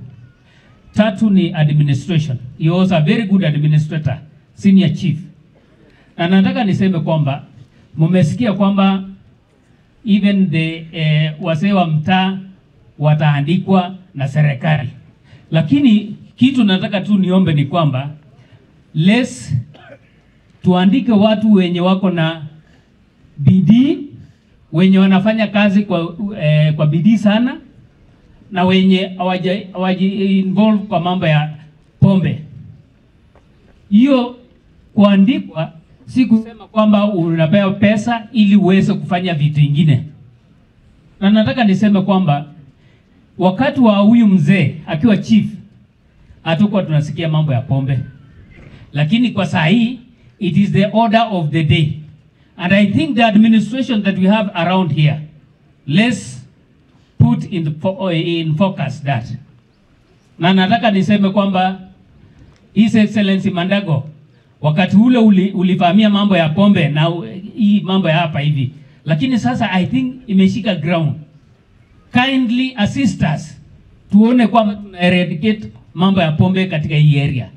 Tatu ni administration. He was a very good administrator, senior chief. Na nataka niseme kwamba mumesikia kwamba even the eh, wasee wa mtaa wataandikwa na serikali, lakini kitu nataka tu niombe ni kwamba let's tuandike watu wenye wako na bidii, wenye wanafanya kazi kwa, eh, kwa bidii sana na wenye hawaji involve kwa mambo ya pombe. Hiyo kuandikwa si kusema kwamba unapewa pesa ili uweze kufanya vitu ingine, na nataka niseme kwamba wakati wa huyu mzee akiwa chief hatukuwa tunasikia mambo ya pombe, lakini kwa saa hii it is the order of the day. And I think the administration that we have around here let's put in, the, in focus that, na nataka niseme kwamba His Excellency Mandago wakati ule uli, ulivamia mambo ya pombe na hii mambo ya hapa hivi, lakini sasa I think imeshika ground. Kindly assist us tuone kwamba tuna eradicate mambo ya pombe katika hii area,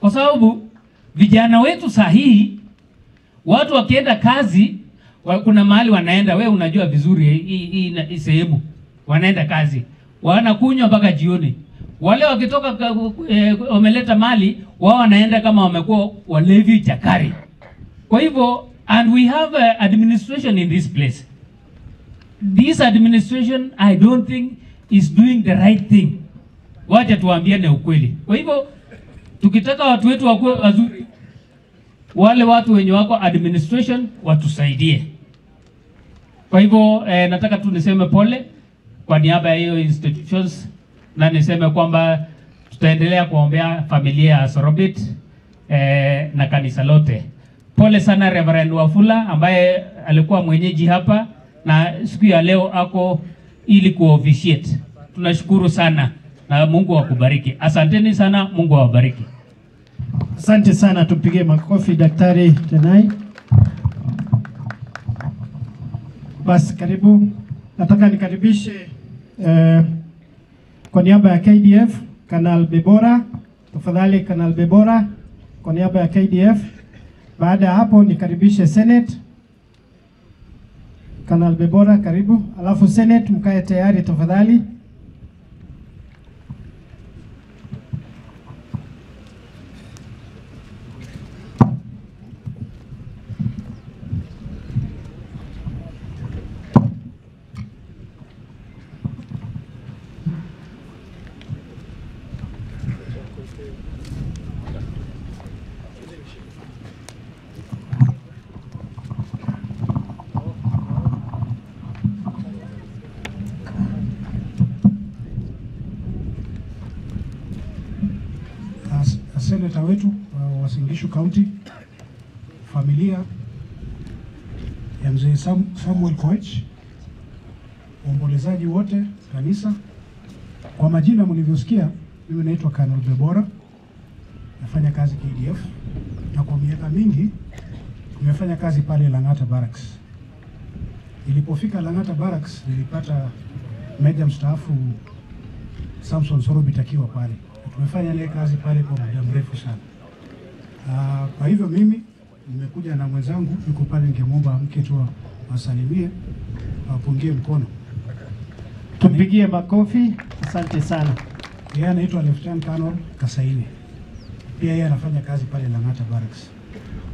kwa sababu vijana wetu sahihi, watu wakienda kazi kuna mahali wanaenda, we unajua vizuri hii- sehemu wanaenda kazi, wanakunywa mpaka jioni. Wale wakitoka wameleta e, wameleta mali, wao wanaenda kama wamekuwa walevi chakari. Kwa hivyo and we have a administration in this place. This administration I don't think is doing the right thing. Wacha tuambiane ukweli. Kwa hivyo tukitaka watu wetu wakuwe wazuri, wale watu wenye wako administration watusaidie. Kwa hivyo eh, nataka tu niseme pole kwa niaba ya hiyo institutions na niseme kwamba tutaendelea kuombea familia ya Sorobit eh, na kanisa lote. Pole sana Reverend Wafula ambaye alikuwa mwenyeji hapa na siku ya leo ako ili kuofficiate. Tunashukuru sana na Mungu akubariki. Asanteni sana, Mungu awabariki. Asante sana, tumpigie makofi Daktari Tenai. Basi karibu, nataka nikaribishe eh, kwa niaba ya KDF Kanal Bebora, tafadhali Kanal Bebora kwa niaba ya KDF. Baada ya hapo nikaribishe Senate Kanal Bebora, karibu. Alafu Senate mkae tayari tafadhali. Uasin Gishu County, familia ya mzee Sam, Samuel Koech, waombolezaji wote, kanisa. Kwa majina mlivyosikia, mimi naitwa Colonel Bebora, nafanya kazi KDF na kwa miaka mingi nimefanya kazi pale Lang'ata Barracks. ilipofika Lang'ata Barracks nilipata meja mstaafu Samson Sorobit akiwa pale. Tumefanya naye kazi pale kwa muda mrefu sana. Uh, kwa hivyo mimi nimekuja na mwenzangu yuko pale, ningemwomba amke tu wasalimie, wapungie mkono. Tumpigie makofi. Asante sana. Yeye anaitwa Lieutenant Colonel Kasaini, pia yeye anafanya kazi pale Lang'ata Barracks.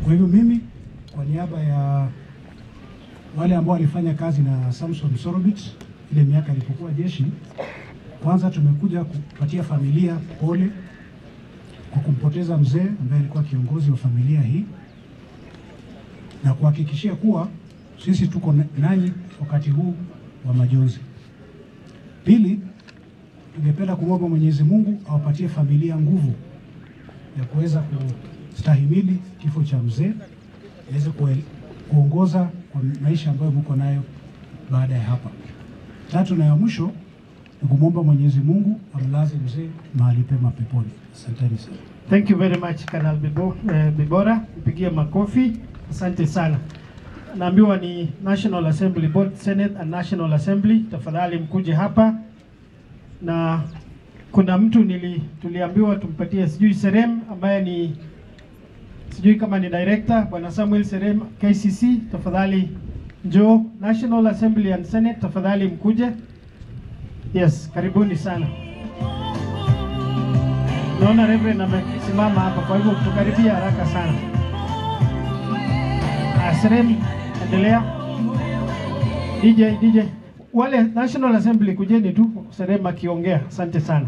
Kwa hivyo mimi kwa niaba ya wale ambao walifanya kazi na Samson Sorobit ile miaka ilipokuwa jeshi, kwanza tumekuja kupatia familia pole kwa kumpoteza mzee ambaye alikuwa kiongozi wa familia hii na kuhakikishia kuwa sisi tuko na- nanyi wakati huu wa majonzi. Pili, tungependa kumwomba Mwenyezi Mungu awapatie familia nguvu ya kuweza kustahimili kifo cha mzee, aweze kuongoza kwa maisha ambayo mko nayo baada ya hapa. Tatu na ya mwisho ni kumwomba Mwenyezi Mungu amlaze mzee mahali pema peponi. Asanteni sana. Thank you very much Kanal Bibo, eh, Bibora, mpigie makofi. Asante sana. Naambiwa ni National Assembly Board, Senate and National Assembly. Tafadhali mkuje hapa, na kuna mtu nili tuliambiwa tumpatie sijui Serem ambaye ni sijui kama ni director, bwana Samuel Serem KCC. Tafadhali njoo National Assembly and Senate, tafadhali mkuje. Yes, karibuni sana. Naona Reverend amesimama hapa, kwa hivyo tukaribia haraka sana. Asrem, Serem, endelea. DJ, DJ. Wale National Assembly kujeni tu, Serem akiongea. Asante sana.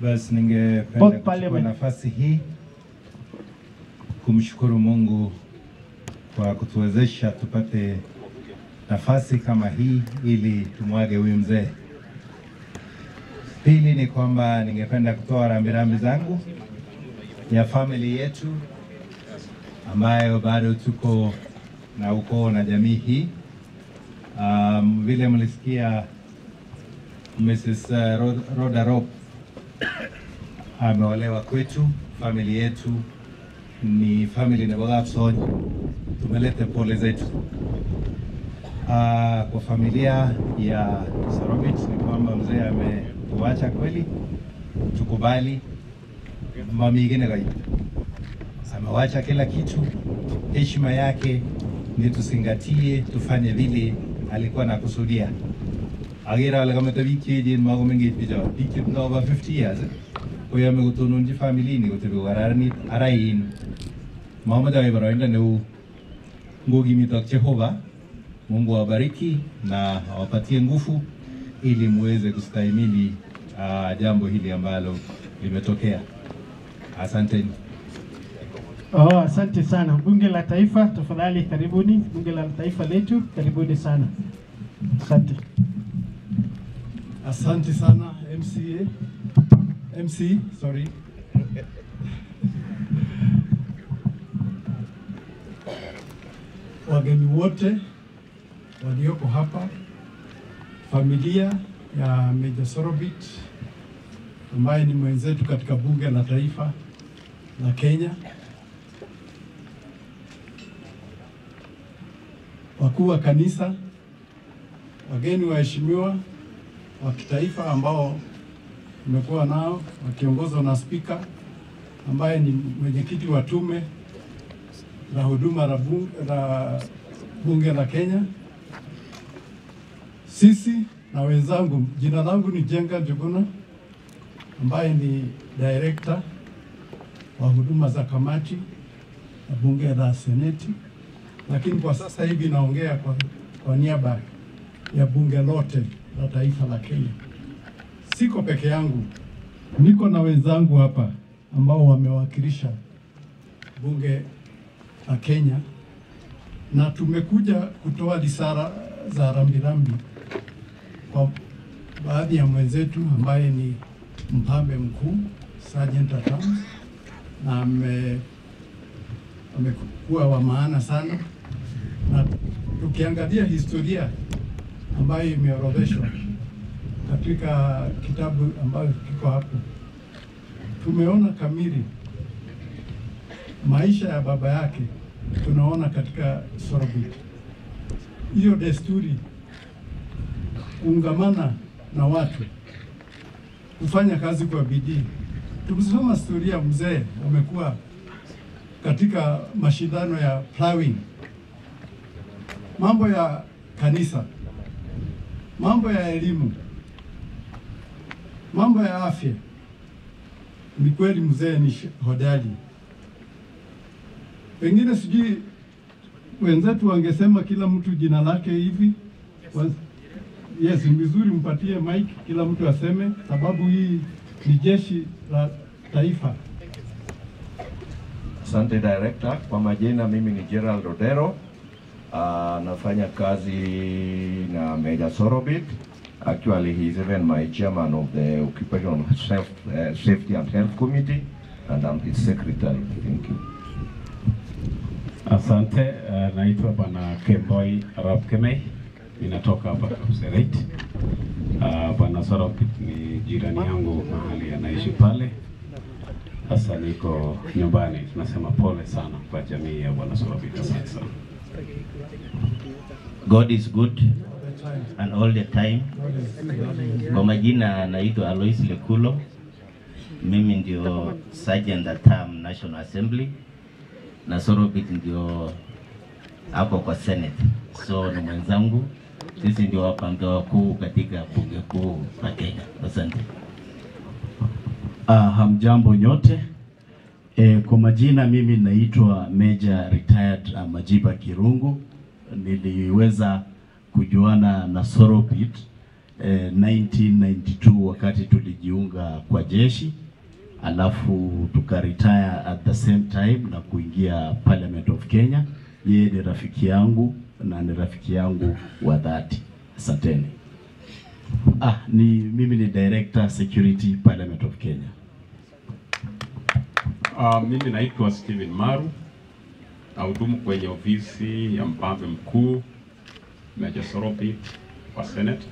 Basi ningependa kuchukua nafasi hii kumshukuru Mungu kwa kutuwezesha tupate nafasi kama hii ili tumwage huyu mzee. Pili ni kwamba ningependa kutoa rambirambi zangu ya family yetu ambayo bado tuko na ukoo na jamii hii. Um, vile mlisikia Mrs. Uh, Rhoda Rob ameolewa kwetu, family yetu ni family na Bogapsony. Tumelete pole zetu. uh, kwa familia ya Sorobit ni kwamba mzee ametuacha kweli, tukubali mami ingine kaita. Amewacha kila kitu, heshima yake ni tusingatie, tufanye vile alikuwa nakusudia. Agere ale kamete biik cheechen makomengech bicho, biik na over 50 years koyome kotononchi family ini. Kotebi kokararanit ara in mamoche awe boroindo neu ngokimitok Jehova Mungu awabariki na awapatie nguvu ili muweze kustahimili uh, jambo hili ambalo limetokea. Asanteni. Oh, asante sana. Bunge la Taifa, tafadhali karibuni. Bunge la Taifa letu, karibuni sana. Asante. Asante sana MCA. MC, sorry. Wageni wote walioko hapa, familia ya Major Sorobit ambaye ni mwenzetu katika bunge la taifa la Kenya, wakuu wa kanisa, wageni waheshimiwa wa kitaifa ambao tumekuwa nao wakiongozwa na spika ambaye ni mwenyekiti wa tume la huduma la bunge la Kenya, sisi na wenzangu. Jina langu ni Jenga Njuguna ambaye ni director wa huduma za kamati na bunge la seneti, lakini kwa sasa hivi naongea kwa, kwa niaba ya bunge lote la taifa la Kenya. Siko peke yangu, niko na wenzangu hapa ambao wamewakilisha bunge la Kenya, na tumekuja kutoa risala za rambirambi kwa baadhi ya mwenzetu ambaye ni mpambe mkuu Sergeant at na ame amekuwa wa maana sana, na tukiangalia historia ambayo imeorodheshwa katika kitabu ambayo kiko hapo, tumeona kamili maisha ya baba yake, tunaona katika Sorobit. Hiyo desturi kuungamana na watu, kufanya kazi kwa bidii. Tukisoma historia, mzee umekuwa katika mashindano ya plowing, mambo ya kanisa, mambo ya elimu, mambo ya afya. Ni kweli mzee ni hodari. Pengine sijui wenzetu wangesema kila mtu jina lake hivi. Yes, ni vizuri mpatie mic kila mtu aseme, sababu hii ni jeshi la taifa. Asante director. Kwa majina mimi ni Gerald Odero. Uh, nafanya kazi na Major Sorobit. Actually, he is even my chairman of the Occupational Self, uh, Safety and Health Committee and I'm his secretary. Thank you. Asante, uh, naitwa Bwana Kemboi Arap Kemei, ninatoka hapa Kapseret. Uh, Bwana Sorobit ni jirani yangu mahali anaishi pale. Sasa niko nyumbani, tunasema pole sana kwa jamii ya Bwana Sorobit. Asante. God is good and all the time. Kwa majina naitwa Alois Lekulo. Mimi ndio Sergeant at arms National Assembly na Sorobit ndio hapo kwa Senate. So ni mwenzangu, sisi ndio wapanga wakuu katika bunge kuu la Kenya. Asante. Uh, hamjambo nyote. E, kwa majina mimi naitwa Major Retired uh, Majiba Kirungu. Niliweza kujuana na Soropit eh, 1992 wakati tulijiunga kwa jeshi, alafu tukaretire at the same time na kuingia Parliament of Kenya. Yeye ni rafiki yangu na ni rafiki yangu wa dhati. Asanteni. Ah, ni mimi ni Director Security Parliament of Kenya. Uh, mimi naitwa Steven Maru, nahudumu kwenye ofisi ya mpambe mkuu Major Soropi wa Senate.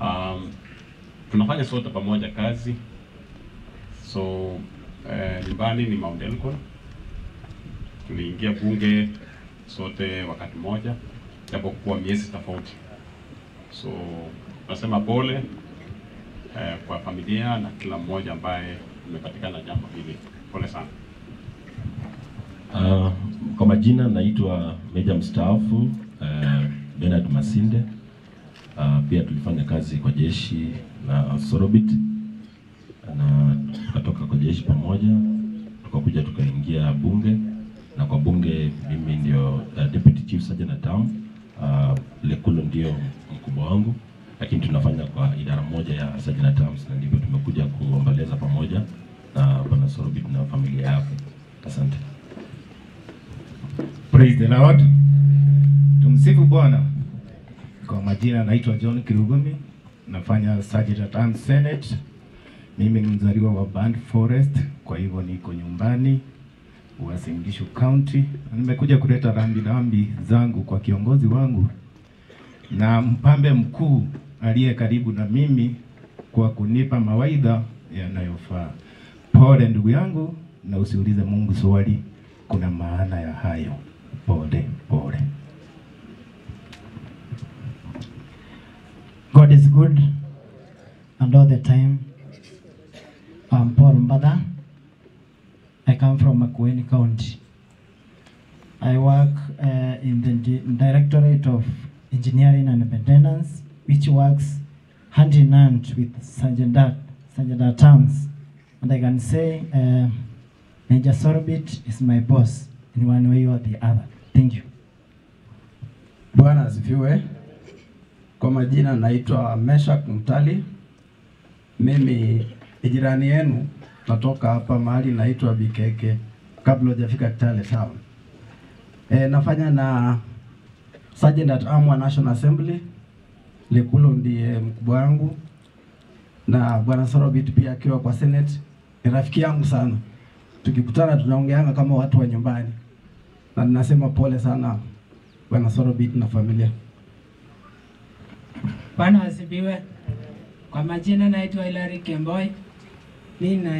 Um, tunafanya sote pamoja kazi, so eh, nyumbani ni Mount Elgon. Tuliingia bunge sote wakati mmoja, japokuwa miezi tofauti. So nasema pole eh, kwa familia na kila mmoja ambaye umepatikana jambo hili. Pole sana. Uh, kwa majina naitwa Meja mstaafu uh, Bernard Masinde. Uh, pia tulifanya kazi kwa jeshi la Sorobit na tukatoka kwa jeshi pamoja, tukakuja tukaingia bunge, na kwa bunge mimi ndio uh, deputy chief sergeant at arms Uh, Lekulo ndio mkubwa wangu, lakini tunafanya kwa idara moja ya sergeant at arms, na ndivyo tumekuja kuomboleza pamoja na bwana Sorobit na familia yake. Asante. Praise the Lord. Tumsifu Bwana. Kwa majina naitwa John Kirugumi, nafanya Sergeant at Arms Senate. Mimi ni mzaliwa wa Band Forest, kwa hivyo niko nyumbani Uasin Gishu County. Nimekuja kuleta rambi rambi zangu kwa kiongozi wangu na mpambe mkuu aliye karibu na mimi kwa kunipa mawaidha yanayofaa. Pole ndugu yangu, na usiulize Mungu swali, kuna maana ya hayo. Pole pole. God is good and all the time. I'm Paul Mbada. I come from Makueni County. I work uh, in the Directorate of Engineering and Maintenance, which works hand in hand with Sanjanda Towns. And I can say uh, Major Sorbit is my boss in one way or the other. Thank you. Bwana asifiwe. Kwa majina naitwa Meshak Mtali. Mimi ni jirani yenu, natoka hapa mahali naitwa Bikeke kabla hujafika Kitale Town. E, nafanya na Sergeant at Arms National Assembly. Lekulo ndiye mkubwa wangu na bwana Sorobit pia akiwa kwa Senate ni rafiki yangu sana. tukikutana tunaongeanga kama watu wa nyumbani, na ninasema pole sana Bwana Sorobit na familia. Bwana asibiwe. Kwa majina naitwa Hilary Kemboi. Mimi na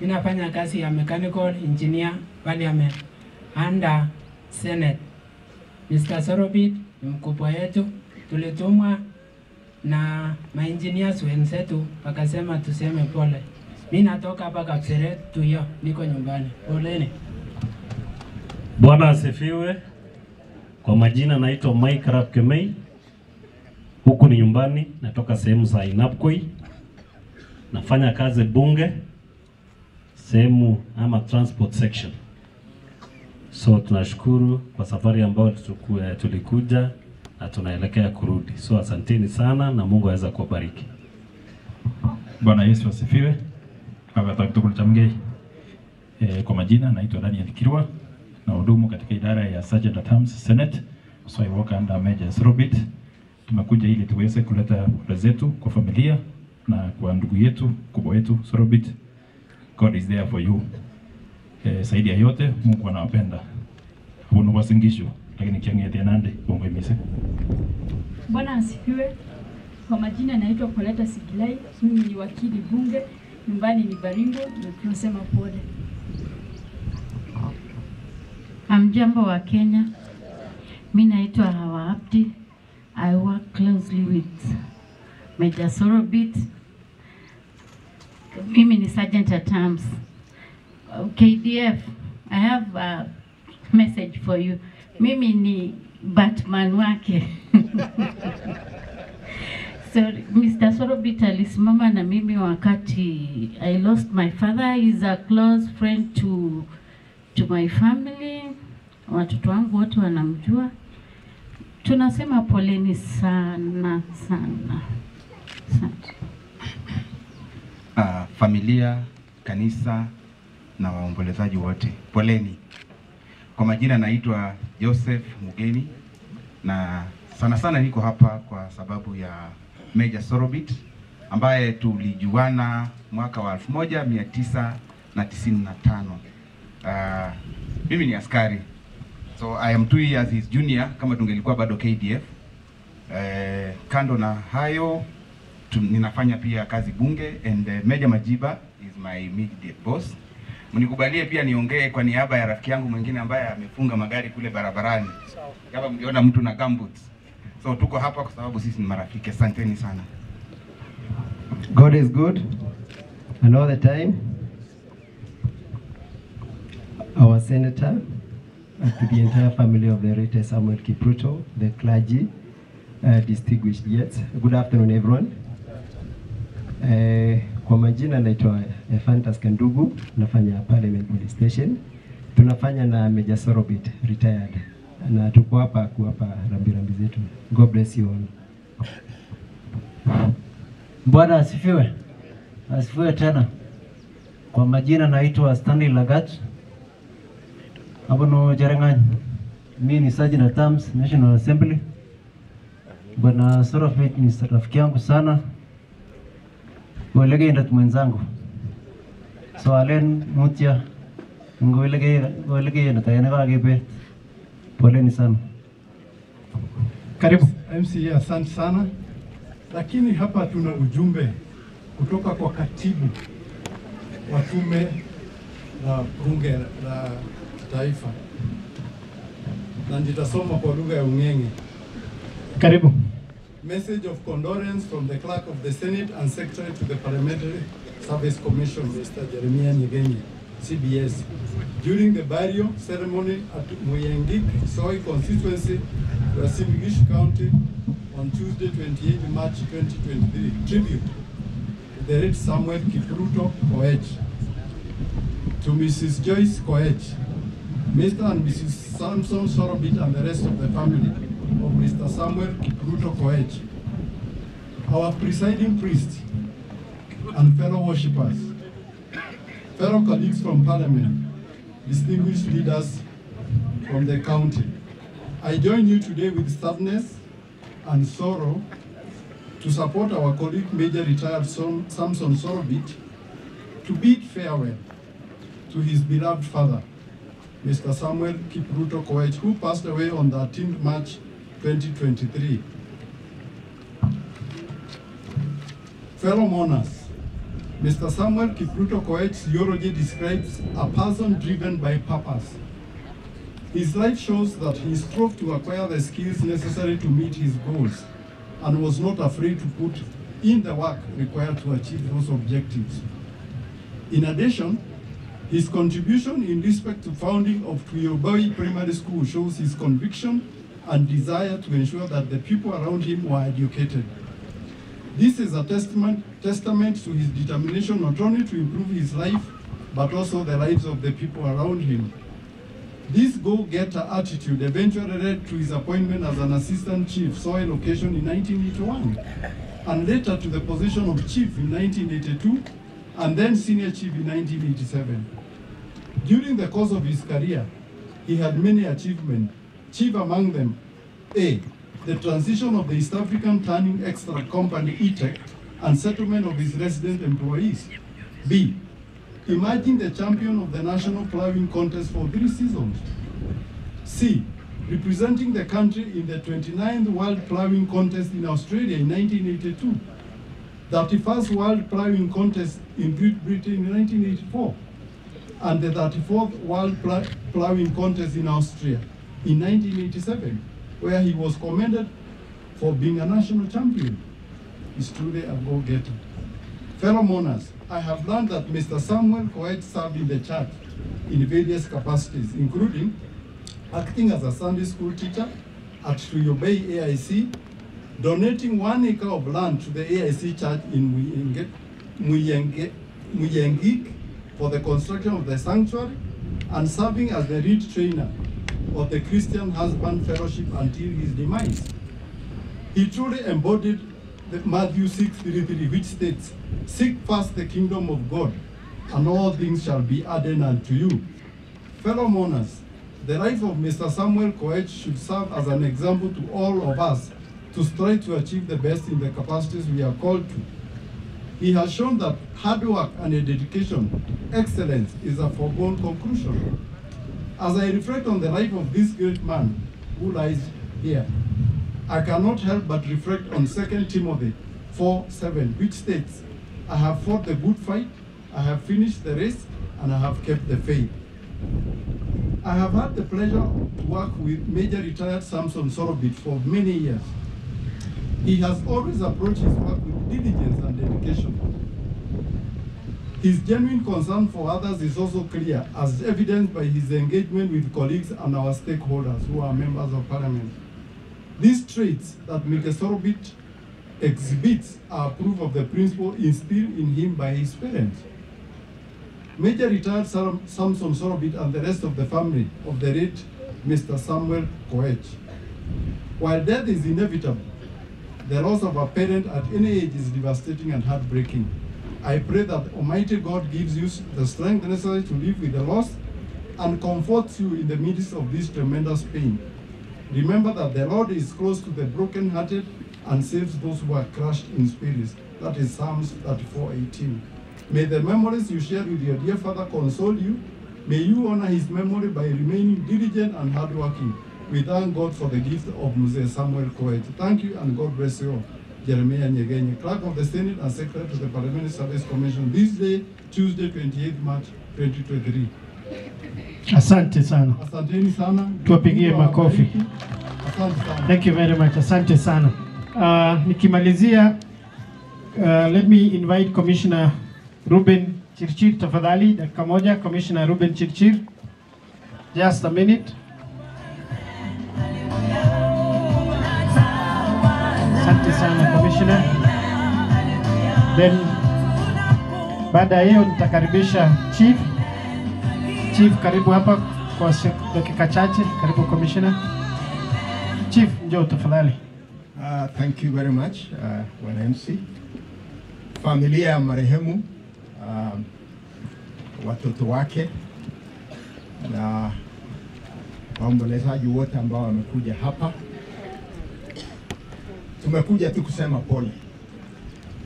ninafanya kazi ya mechanical engineer parliament under Senate. Mr. Sorobit ni mkubwa yetu tulitumwa na maengineers wenzetu wakasema tuseme pole. Mimi natoka hapa Kapseret Tuyo, niko nyumbani. Poleni. Bwana asifiwe. Kwa majina naitwa Mike Rapkemei, huku ni nyumbani, natoka sehemu za Inapkoi, nafanya kazi bunge sehemu ama transport section. So tunashukuru kwa safari ambayo tulikuja na tunaelekea kurudi. So asanteni sana na Mungu aweza kuwabariki. Bwana Yesu asifiwe. Agatagtukulchamgei. E, kwa majina naitwa Daniel Kirwa na hudumu katika idara ya Sergeant at Arms Senate. So I work under Major Robert. Tumekuja ili tuweze kuleta pole zetu kwa familia na kwa ndugu yetu kubwa yetu Sorobit. God is there for you. Eh, zaidi ya yote Mungu anawapenda. Huna wasingisho lakini kiangetia nande bongo imise. Bwana asifiwe. Kwa majina naitwa Koleta Sigilai, mimi ni wakili bunge, nyumbani ni Baringo, na tunasema pole. amjambo wa Kenya, mi naitwa Hawa Abdi. I work closely with Major Sorobit. Mimi ni sergeant at arms. Uh, KDF, I have a message for you. Mimi ni Batman wake. So Mr. Sorobit alisimama na mimi wakati I lost my father. He's a close friend to to my family. Watoto wangu wote wanamjua. Tunasema poleni sana sana. Asante. Uh, familia, kanisa na waombolezaji wote, poleni. Kwa majina naitwa Joseph Mugeni na sana sana niko hapa kwa sababu ya Major Sorobit ambaye tulijuana mwaka wa 1995. Uh, mimi ni askari so I am two years his junior kama tungelikuwa bado KDF. Uh, kando na hayo ninafanya pia kazi bunge and uh, Meja Majiba is my immediate boss. Mnikubalie pia niongee kwa niaba ya rafiki yangu mwingine ambaye amefunga magari kule barabarani. Kama mliona mtu na gumboots. So tuko hapa kwa sababu sisi ni marafiki. Asanteni sana. God is good and all the time. Our senator, and to the entire family of the Rete Samuel Kipruto, the clergy, uh, distinguished guests. Good afternoon everyone. Eh, kwa majina naitwa Ephantus Kandugu, nafanya Parliament Police Station. Tunafanya na Major Sorobit retired, na tuko hapa kuwapa rambirambi zetu. God bless you all. Bwana asifiwe. Asifiwe tena. Kwa majina naitwa Stanley Lagat. Hapo no Jerengany. Mimi ni Sergeant at Arms National Assembly. Bwana Sorobit ni rafiki yangu sana. Ndat mwenzangu. So alen mutia. Ngwelege kakibet Poleni sana. Karibu. MCA, asante sana. Lakini hapa tuna ujumbe kutoka kwa katibu wa tume la bunge la taifa, na nitasoma kwa lugha ya Ung'eng'e. Karibu. Message of condolence from the clerk of the Senate and secretary to the Parliamentary Service Commission, Mr. Jeremiah Nyegenye, CBS. During the burial ceremony at Muyengik Soy constituency, Rasimigish County, on Tuesday, 28 March 2023, tribute to the late Samuel Kipruto Koech, to Mrs. Joyce Koech, Mr. and Mrs. Samson Sorobit and the rest of the family of Mr. Samuel Kipruto Koech, our presiding priest and fellow worshippers, fellow colleagues from Parliament, distinguished leaders from the county. I join you today with sadness and sorrow to support our colleague Major Retired Sam- Samson Sorobit to bid farewell to his beloved father, Mr. Samuel Kipruto Koech, who passed away on 13th March 2023. Fellow mourners, Mr. Samuel Kipruto Koech's eulogy describes a person driven by purpose. His life shows that he strove to acquire the skills necessary to meet his goals and was not afraid to put in the work required to achieve those objectives. In addition, his contribution in respect to founding of Tuyoboi Primary School shows his conviction and desire to ensure that the people around him were educated. This is a testament, testament to his determination not only to improve his life, but also the lives of the people around him. This go-getter attitude eventually led to his appointment as an assistant chief, soil location in 1981, and later to the position of chief in 1982, and then senior chief in 1987. During the course of his career, he had many achievements, chief among them, A, the transition of the East African Turning Extra Company, ETEC, and settlement of its resident employees. B, emerging the champion of the national plowing contest for three seasons. C, representing the country in the 29th World Plowing Contest in Australia in 1982, 31st World Plowing Contest in Great Britain in 1984, and the 34th World Plow- Plowing Contest in Austria in 1987, where he was commended for being a national champion. He's truly a go-getter. Fellow mourners, I have learned that Mr. Samuel Coet served in the church in various capacities, including acting as a Sunday school teacher at Tuyobei AIC, donating one acre of land to the AIC church in Muyenge, Muyengik for the construction of the sanctuary, and serving as the lead trainer of the Christian Husband Fellowship until his demise. He truly embodied the Matthew 6:33, which states, "Seek first the kingdom of God, and all things shall be added unto you." Fellow mourners, the life of Mr. Samuel Koech should serve as an example to all of us to strive to achieve the best in the capacities we are called to. He has shown that hard work and a dedication, excellence is a foregone conclusion. As I reflect on the life of this great man who lies here, I cannot help but reflect on 2 Timothy 4 7, which states, I have fought the good fight, I have finished the race, and I have kept the faith. I have had the pleasure to work with Major Retired Samson Sorobit for many years. He has always approached his work with diligence and dedication. His genuine concern for others is also clear, as evidenced by his engagement with colleagues and our stakeholders who are members of parliament. These traits that Mr. Sorobit exhibits are proof of the principle instilled in him by his parents. Major retired Sam- Samson Sorobit and the rest of the family of the late Mr. Samuel Koech. While death is inevitable, the loss of a parent at any age is devastating and heartbreaking. I pray that Almighty God gives you the strength necessary to live with the loss and comforts you in the midst of this tremendous pain. Remember that the Lord is close to the brokenhearted and saves those who are crushed in spirits. That is Psalms 34:18. May the memories you share with your dear father console you. May you honor his memory by remaining diligent and hardworking. We thank God for the gift of Mzee Samuel Koech. Thank you and God bless you all. Jeremiah Nyegenye, Clerk of the Senate and Secretary to the Parliamentary Service Commission, this day, Tuesday, 28 March 2023. Asante sana, Asanteni sana. tuwapigie makofi. Asante sana. Thank you very much. Asante sana. Uh, nikimalizia uh, let me invite Commissioner Ruben Chirchir tafadhali, dakika moja. Commissioner Ruben Chirchir, just a minute. Asante sana Commissioner. Then baada ya hiyo nitakaribisha Chief. Chief, karibu hapa kwa dakika chache. Karibu Commissioner. Chief, njoo tafadhali. Uh, thank you very much uh, MC. Familia ya marehemu um, watoto wake na waombolezaji wote ambao wamekuja hapa, tumekuja tu kusema pole.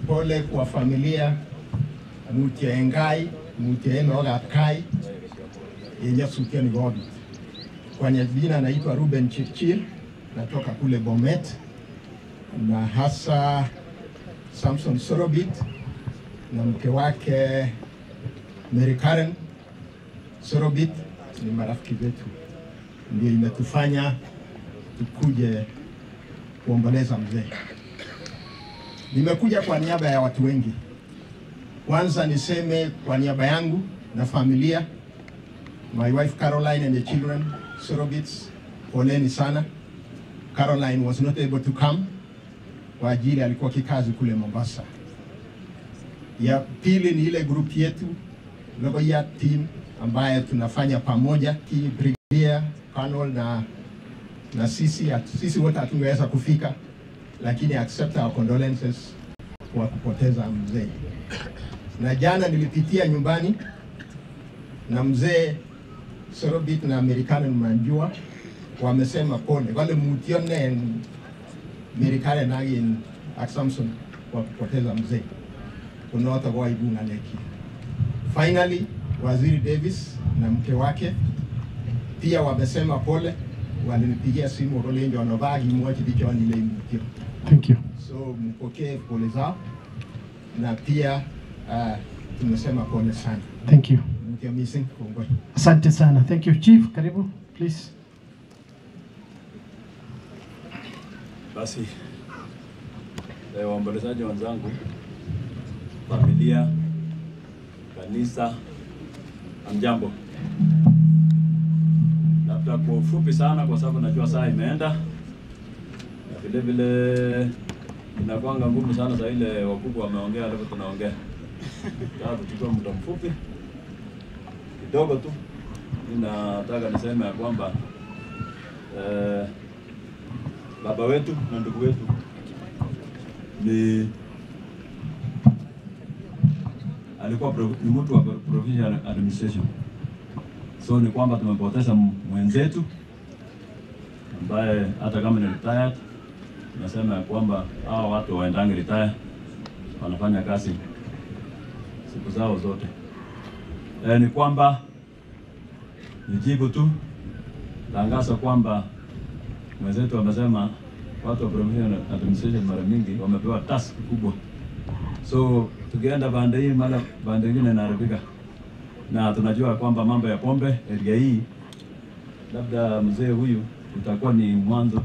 Pole kwa familia Mutia Engai muteenokab kai yenyasutiani godi Kwa jina naitwa Ruben Chirchir, natoka kule Bomet na hasa Samson Sorobit na mke wake Mary Karen Sorobit ni marafiki zetu, ndio imetufanya tukuje kuomboleza mzee. Nimekuja kwa niaba ya watu wengi. Kwanza niseme kwa niaba yangu na familia, my wife Caroline and the children Sorobits, poleni sana. Caroline was not able to come kwa ajili alikuwa kikazi kule Mombasa. Ya pili ni ile group yetu Logoya team ambayo tunafanya pamoja, brigadier Colonel na na sisi sisi wote hatungeweza kufika, lakini accept our condolences kwa kupoteza mzee. Na jana nilipitia nyumbani na mzee Sorobit na Amerikani mnajua, wamesema pole wale mutione Amerikani nagin ak Samson kwa kupoteza mzee unaota kwa. Finally, Waziri Davis na mke wake pia wamesema pole, walinipigia simu rolenjo wanavagi mwachi bichwani ile mutio. Thank you. So mpokee pole zao na pia uh, tunasema pole sana. Thank you. Mutio missing kongwe. Asante sana. Thank you Chief, karibu please. Basi eh, waombolezaji wenzangu, familia, kanisa, amjambo. Labda kwa ufupi sana, kwa sababu najua saa imeenda, na vile vile inakwanga ngumu sana saa ile wakubwa wameongea, alafu tunaongea. Sasa kuchukua muda mfupi kidogo tu. Ninataka nataka niseme ya kwamba eh, baba wetu na ndugu wetu ni alikuwa ni mtu wa provincial administration, so ni kwamba tumepoteza mwenzetu ambaye hata kama ni retired, nasema ya kwamba hawa watu waendange retire, wanafanya kazi siku zao zote. E, ni kwamba nijibu tu tangaza kwamba mwenzetu amesema watu wa provincial administration mara mingi wamepewa task kubwa, so tukienda pande hii mara pande ingine inaharibika, na tunajua kwamba mambo ya pombe area hii, labda mzee huyu utakuwa ni mwanzo,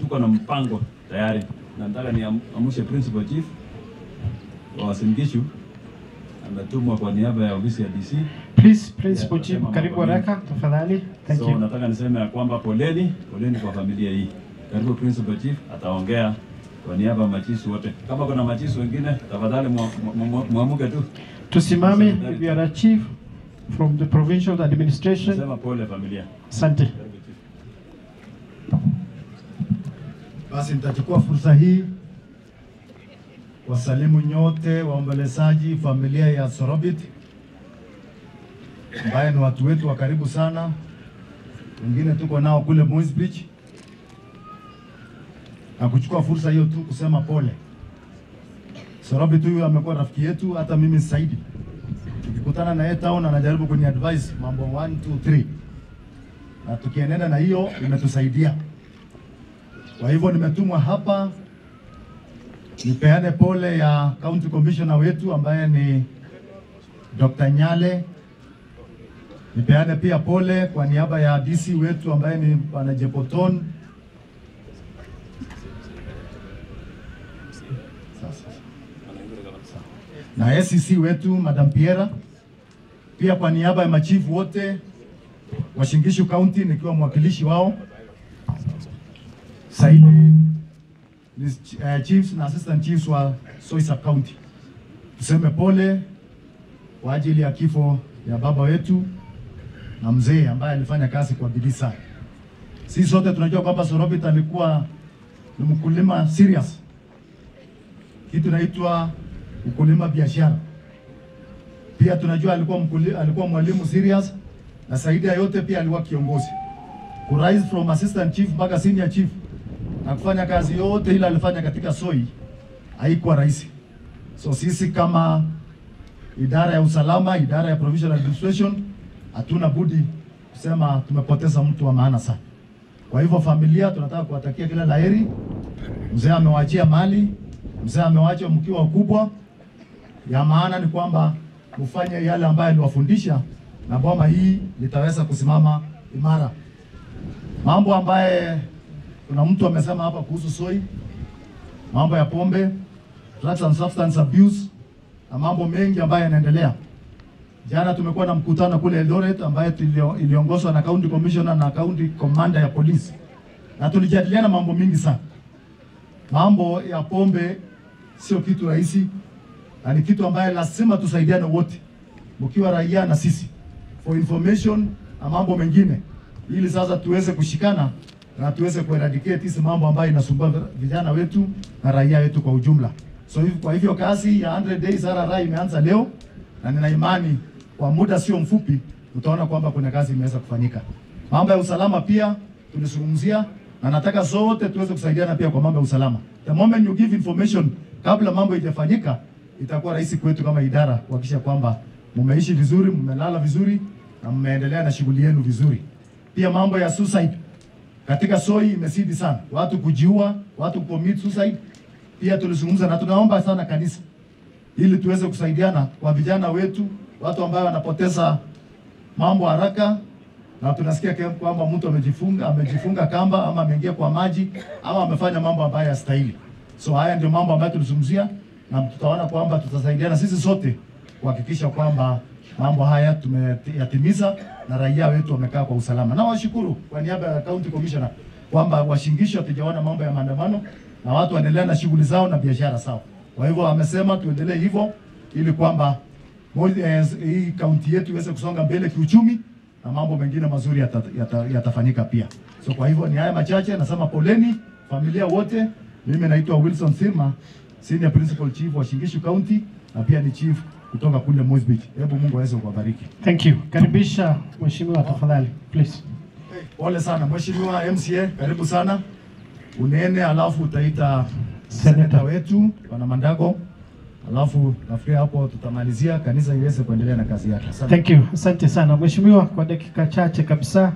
tuko na mpango tayari, na nataka niamshe principal chief wa Uasin Gishu, ametumwa kwa niaba ya ofisi ya DC Please, Principal Chief, karibu haraka tafadhali. Thank so you. nataka niseme ya kwamba poleni, poleni kwa familia hii. Karibu Principal Chief ataongea kwa niaba ya machisu wote. Kama kuna machisu wengine, tafadhali mwamuke tu. Tusimame We are chief from the provincial administration. Nasema pole familia. Asante. Basi nitachukua fursa hii wasalimu nyote waombolezaji, familia ya Sorobit ambaye ni watu wetu wa karibu sana, wengine tuko nao kule Moi's Beach, na kuchukua fursa hiyo tu kusema pole. Sorobit huyu amekuwa rafiki yetu, hata mimi Saidi tukikutana na yeye town anajaribu kuni advise mambo 1 2 3 na tukienenda na hiyo imetusaidia. Kwa hivyo nimetumwa hapa nipeane pole ya county commissioner wetu ambaye ni Dr. Nyale. Nipeane pia pole kwa niaba ya DC wetu ambaye ni Bwana Jepoton. Na SEC wetu Madam Piera. Pia kwa niaba ya machifu wote wa Shingishu County nikiwa mwakilishi wao. Saidi ni uh, chiefs na assistant chiefs wa Soisa County. Tuseme pole kwa ajili ya kifo ya baba wetu na mzee ambaye alifanya kazi kwa bidii sana. Sisi sote tunajua kwamba Sorobit alikuwa ni mkulima serious, kitu inaitwa ukulima biashara. Pia tunajua alikuwa mkuli, alikuwa mwalimu serious, na zaidi ya yote pia alikuwa kiongozi, ku rise from assistant chief mpaka senior chief na kufanya kazi yote ile alifanya katika Soi haikuwa rahisi. So sisi kama idara ya usalama, idara ya provincial administration, hatuna budi kusema tumepoteza mtu wa maana sana. Kwa hivyo familia, tunataka kuwatakia kila la heri. Mzee amewaachia mali, mzee amewaachia mkiwa wakubwa. Ya maana ni kwamba mfanye yale ambayo aliwafundisha na boma hii litaweza kusimama imara. Mambo ambaye kuna mtu amesema hapa kuhusu soi, mambo ya pombe, drugs and substance abuse na mambo mengi ambayo yanaendelea. Jana tumekuwa na mkutano kule Eldoret ambaye tulio- iliongozwa na county commissioner na county commander ya polisi, na tulijadiliana mambo mingi sana. Mambo ya pombe sio kitu rahisi, na ni kitu ambaye lazima tusaidiane wote, mkiwa raia na sisi, for information na mambo mengine, ili sasa tuweze kushikana na tuweze kueradicate hizi mambo ambayo inasumbua vijana wetu na raia wetu kwa ujumla. So kwa hivyo kazi ya 100 days RRA imeanza leo na nina imani kwa muda sio mfupi utaona kwamba kuna kazi imeweza kufanyika. Mambo ya usalama pia tulizungumzia, na nataka zote tuweze kusaidiana pia kwa mambo ya usalama. The moment you give information kabla mambo haijafanyika, itakuwa rahisi kwetu kama idara kuhakikisha kwamba mmeishi vizuri, mmelala vizuri na mmeendelea na shughuli yenu vizuri. Pia mambo ya suicide katika Soi imesidi sana, watu kujiua, watu commit suicide. Pia tulizungumza na tunaomba sana kanisa ili tuweze kusaidiana kwa vijana wetu, watu ambao wanapoteza mambo haraka, na tunasikia kwamba mtu amejifunga amejifunga kamba ama ameingia kwa maji ama amefanya mambo ambayo yastahili. So haya ndio mambo ambayo tulizungumzia, na tutaona kwamba tutasaidiana sisi sote kuhakikisha kwamba mambo haya tumeyatimiza na raia wetu wamekaa kwa usalama. Na washukuru kwa niaba ya county commissioner kwamba Washingisho hatujaona mambo ya maandamano na watu waendelea na shughuli zao na biashara zao. Kwa hivyo amesema tuendelee hivyo ili kwamba eh, hii kaunti yetu iweze kusonga mbele kiuchumi na mambo mengine mazuri yatafanyika yata- yata- pia. So kwa hivyo ni haya machache, nasema poleni familia wote. Mimi naitwa Wilson Sirma, senior principal chief wa Shingishu County na pia ni chief kutoka kule Moi's Beach. Hebu Mungu aweze kuwabariki. Thank you. Karibisha mheshimiwa tafadhali, please. Pole sana Mheshimiwa MCA, karibu sana. Unene alafu utaita seneta wetu Bwana Mandago, alafu nafikiri hapo tutamalizia kanisa iweze kuendelea na kazi yake. Thank you. Asante sana mheshimiwa, kwa dakika chache kabisa.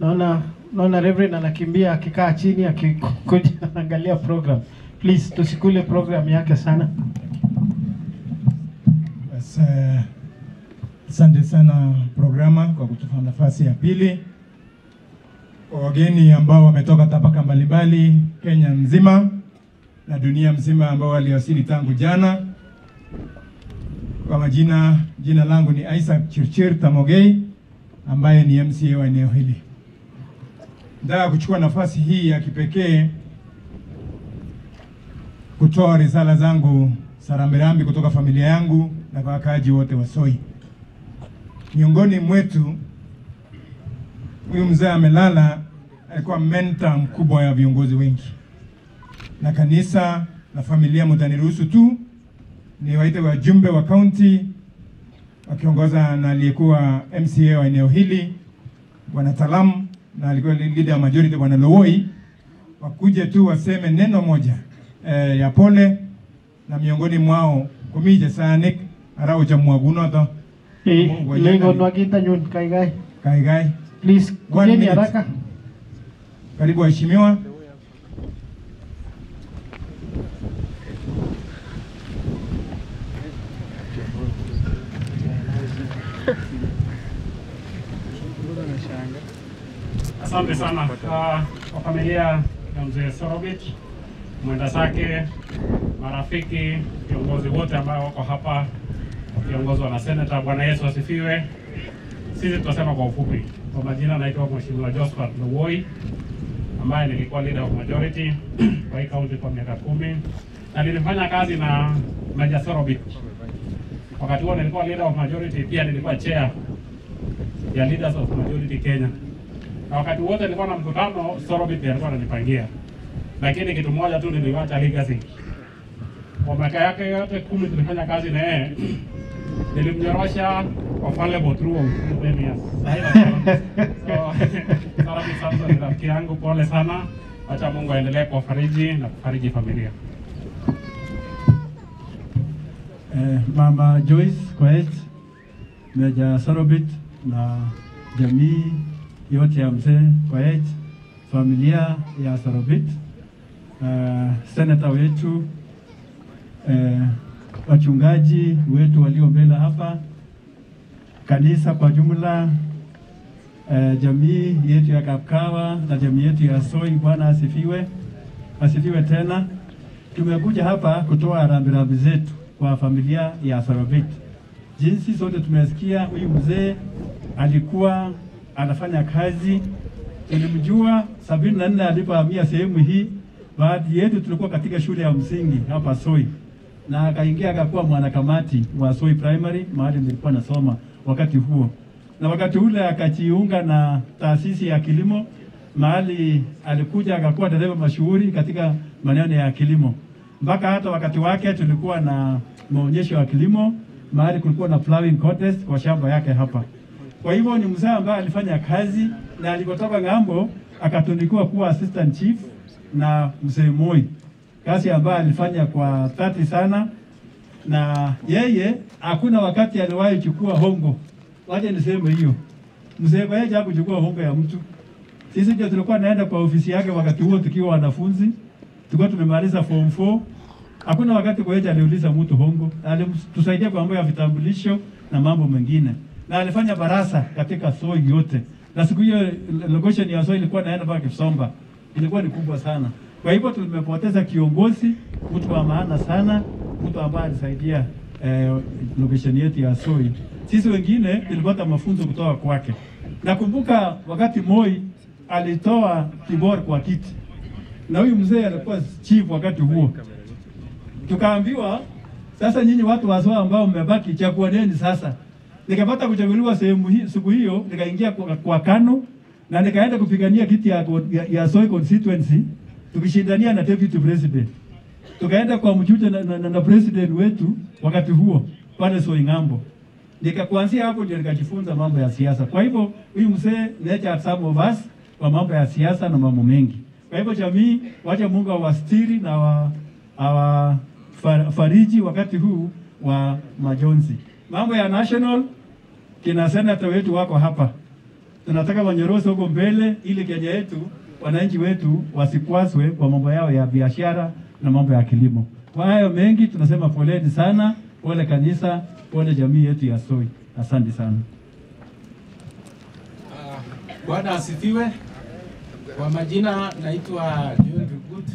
Naona naona Reverend anakimbia akikaa chini akikuja anaangalia program. Please tusikule program yake sana. asante uh, Asante sana programa kwa kutupa nafasi ya pili kwa wageni ambao wametoka tabaka mbalimbali Kenya nzima na dunia mzima ambao waliwasili tangu jana. Kwa majina, jina langu ni Isaac Chirchir Tamogei ambaye ni MCA wa eneo hili. Nataka kuchukua nafasi hii ya kipekee kutoa risala zangu za rambirambi kutoka familia yangu na kwa wakaaji wote wa Soi. Miongoni mwetu huyu mzee amelala, alikuwa mentor mkubwa ya viongozi wengi, na kanisa na familia, mtaniruhusu tu ni waite wajumbe wa kaunti wakiongoza na aliyekuwa MCA wa eneo hili Bwana Talam na alikuwa leader majority Bwana Lowoi, wakuje tu waseme neno moja eh, ya pole na miongoni mwao kumije sanik arau cha mwagunoto Eh, Mungu wa lengo jana. nwagita nyun kaigai. Kaigai. Please, kujeni haraka. Karibu waheshimiwa. Asante sana Ah, kwa familia ya mzee Sorobit, mwenda zake, marafiki, viongozi wote ambao wako hapa wakiongozwa na seneta. Bwana Yesu asifiwe. Sisi tutasema kwa ufupi. Kwa majina naitwa Mheshimiwa Josephat Lowoi ambaye nilikuwa leader of majority kwa hii county kwa miaka kumi na nilifanya kazi na Major Sorobit. Wakati huo nilikuwa leader of majority, pia nilikuwa chair ya leaders of majority Kenya na wakati wote nilikuwa na mkutano, Sorobit ndiye alikuwa ananipangia, lakini kitu moja tu niliwacha legacy. Kwa miaka yake yote kumi tulifanya kazi na yeye, nilimnyorosha kwa fallible through 10 years. So, Sarabi Samson rafiki yangu, pole sana. Acha Mungu aendelee kuwafariji na kufariji familia. eh, Mama Joyce Koech, Meja Sarobit na jamii yote ya mzee familia ya Sarobit, uh, senata wetu uh, wachungaji wetu walio mbele hapa, kanisa kwa jumla, uh, jamii yetu ya Kapkawa na jamii yetu ya Soi. Bwana asifiwe, asifiwe tena. Tumekuja hapa kutoa rambirambi zetu kwa familia ya Sarobit. Jinsi sote tumesikia, huyu mzee alikuwa anafanya kazi, tulimjua sabini na nne alipohamia sehemu hii. Baadhi yetu tulikuwa katika shule ya msingi hapa Soi, na akaingia akakuwa mwanakamati wa Soi Primary, mahali nilikuwa nasoma wakati huo, na wakati ule akajiunga na taasisi ya kilimo, mahali alikuja akakuwa dereva mashuhuri katika maneno ya kilimo, mpaka hata wakati wake tulikuwa na maonyesho ya kilimo, mahali kulikuwa na plowing contest kwa shamba yake hapa. Kwa hivyo ni mzee ambaye alifanya kazi na alipotoka ng'ambo akatunikiwa kuwa assistant chief na mzee Moi, kazi ambayo alifanya kwa dhati sana, na yeye hakuna wakati aliwahi chukua hongo. Wacha niseme hiyo, mzee Koech hakuchukua hongo ya mtu. Sisi ndio tulikuwa naenda kwa ofisi yake wakati huo tukiwa wanafunzi, tulikuwa tumemaliza form 4. Hakuna wakati Koech aliuliza mtu hongo, alitusaidia kwa mambo ya vitambulisho na mambo mengine, na alifanya barasa katika Soi yote, na siku hiyo location ya Soi ilikuwa naenda mpaka Kipsomba, ilikuwa ni kubwa sana. Kwa hivyo tumepoteza kiongozi, mtu wa maana sana, mtu ambaye alisaidia eh, location yetu ya Soi. Sisi wengine tulipata mafunzo kutoka kwake. Nakumbuka wakati Moi alitoa Kibor kwa kiti, na huyu mzee alikuwa chief wakati huo, tukaambiwa sasa, nyinyi watu wa ambao mmebaki, chaguaneni sasa. Nikapata kuchaguliwa sehemu hii siku hiyo, nikaingia kwa, kwa Kano na nikaenda kupigania kiti ya, ya, ya constituency tukishindania na deputy president. Tukaenda kwa mchujo na, na, na, president wetu wakati huo pale Soi ng'ambo. Nikakuanzia hapo ndio nikajifunza mambo ya siasa. Kwa hivyo huyu mzee nature some of us kwa mambo ya siasa na mambo mengi. Kwa hivyo jamii, wacha Mungu awastiri na wa, awa far, fariji wakati huu wa majonzi. Mambo ya national, kina senator wetu wako hapa, tunataka wanyorose huko mbele, ili Kenya yetu, wananchi wetu wasikwazwe kwa mambo yao ya biashara na mambo ya kilimo. Kwa hayo mengi tunasema poleni sana, pole kanisa, pole jamii yetu ya Soi. Asante sana. Bwana asifiwe. Kwa majina naitwa John Rugut.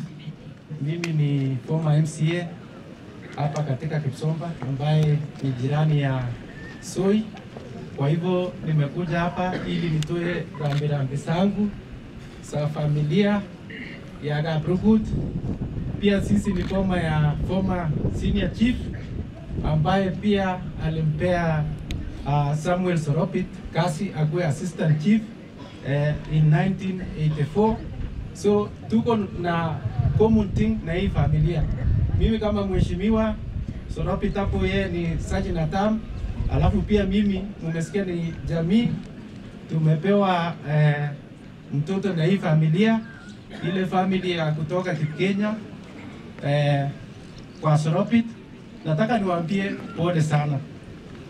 Mimi ni former MCA hapa katika Kipsomba ambaye ni jirani ya Soi. Kwa hivyo nimekuja hapa ili nitoe rambirambi zangu za familia ya Gabrugut. Pia sisi ni boma ya former senior chief ambaye pia alimpea uh, Samuel Soropit kasi akuwe assistant chief uh, in 1984 so tuko na common thing na hii familia. Mimi kama mheshimiwa Soropit hapo, yeye ni sergeant at alafu pia mimi mumesikia ni jamii tumepewa eh, mtoto na hii familia, ile familia ya kutoka Kenya eh, kwa Soropit. Nataka niwaambie pole sana.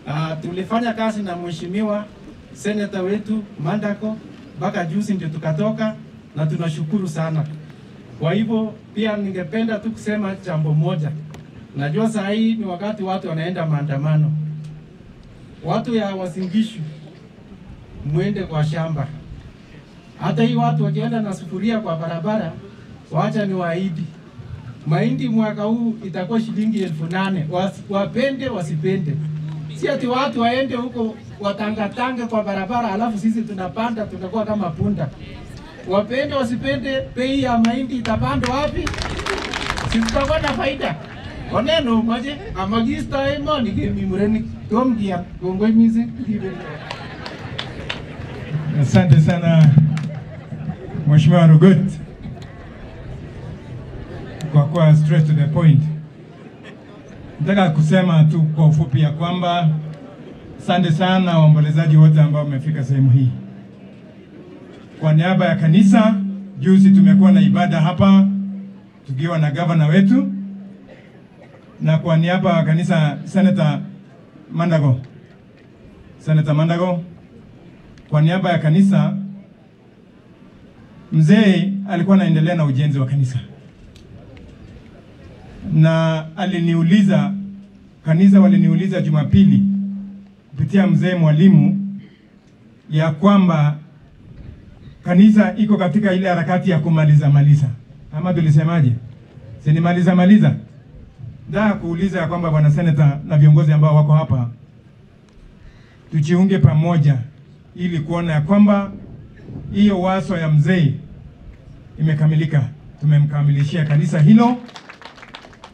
Uh, tulifanya kazi na mheshimiwa seneta wetu Mandako mpaka juzi ndio tukatoka, na tunashukuru sana. Kwa hivyo pia ningependa tu kusema jambo moja. Najua saa hii ni wakati watu wanaenda maandamano, watu ya Wasingishu mwende kwa shamba. Hata hii watu wakienda na sufuria kwa barabara, wacha ni waahidi mahindi mwaka huu itakuwa shilingi elfu nane Was, wapende wasipende, si ati watu waende huko watangatange kwa barabara, alafu sisi tunapanda tunakuwa kama punda. Wapende wasipende, bei ya mahindi itapandwa wapi? Si tutakuwa na faida moje amagista emoni kemi mureni tomgia kongoi Asante sana Mheshimiwa Rugut kwa kuwa straight to the point. Nataka kusema tu kwa ufupi ya kwamba asante sana waombolezaji wote ambao wamefika sehemu hii. Kwa niaba ya kanisa, juzi tumekuwa na ibada hapa tukiwa na gavana wetu na kwa niaba ya kanisa Senator Mandago, Senator Mandago, kwa niaba ya kanisa, mzee alikuwa anaendelea na ujenzi wa kanisa na aliniuliza, kanisa waliniuliza Jumapili kupitia mzee mwalimu ya kwamba kanisa iko katika ile harakati ya kumaliza maliza, ama tulisemaje? Sinimaliza maliza. Ndaa kuuliza ya kwamba bwana seneta na viongozi ambao wako hapa tujiunge pamoja ili kuona ya kwamba hiyo waso ya mzee imekamilika. Tumemkamilishia kanisa hilo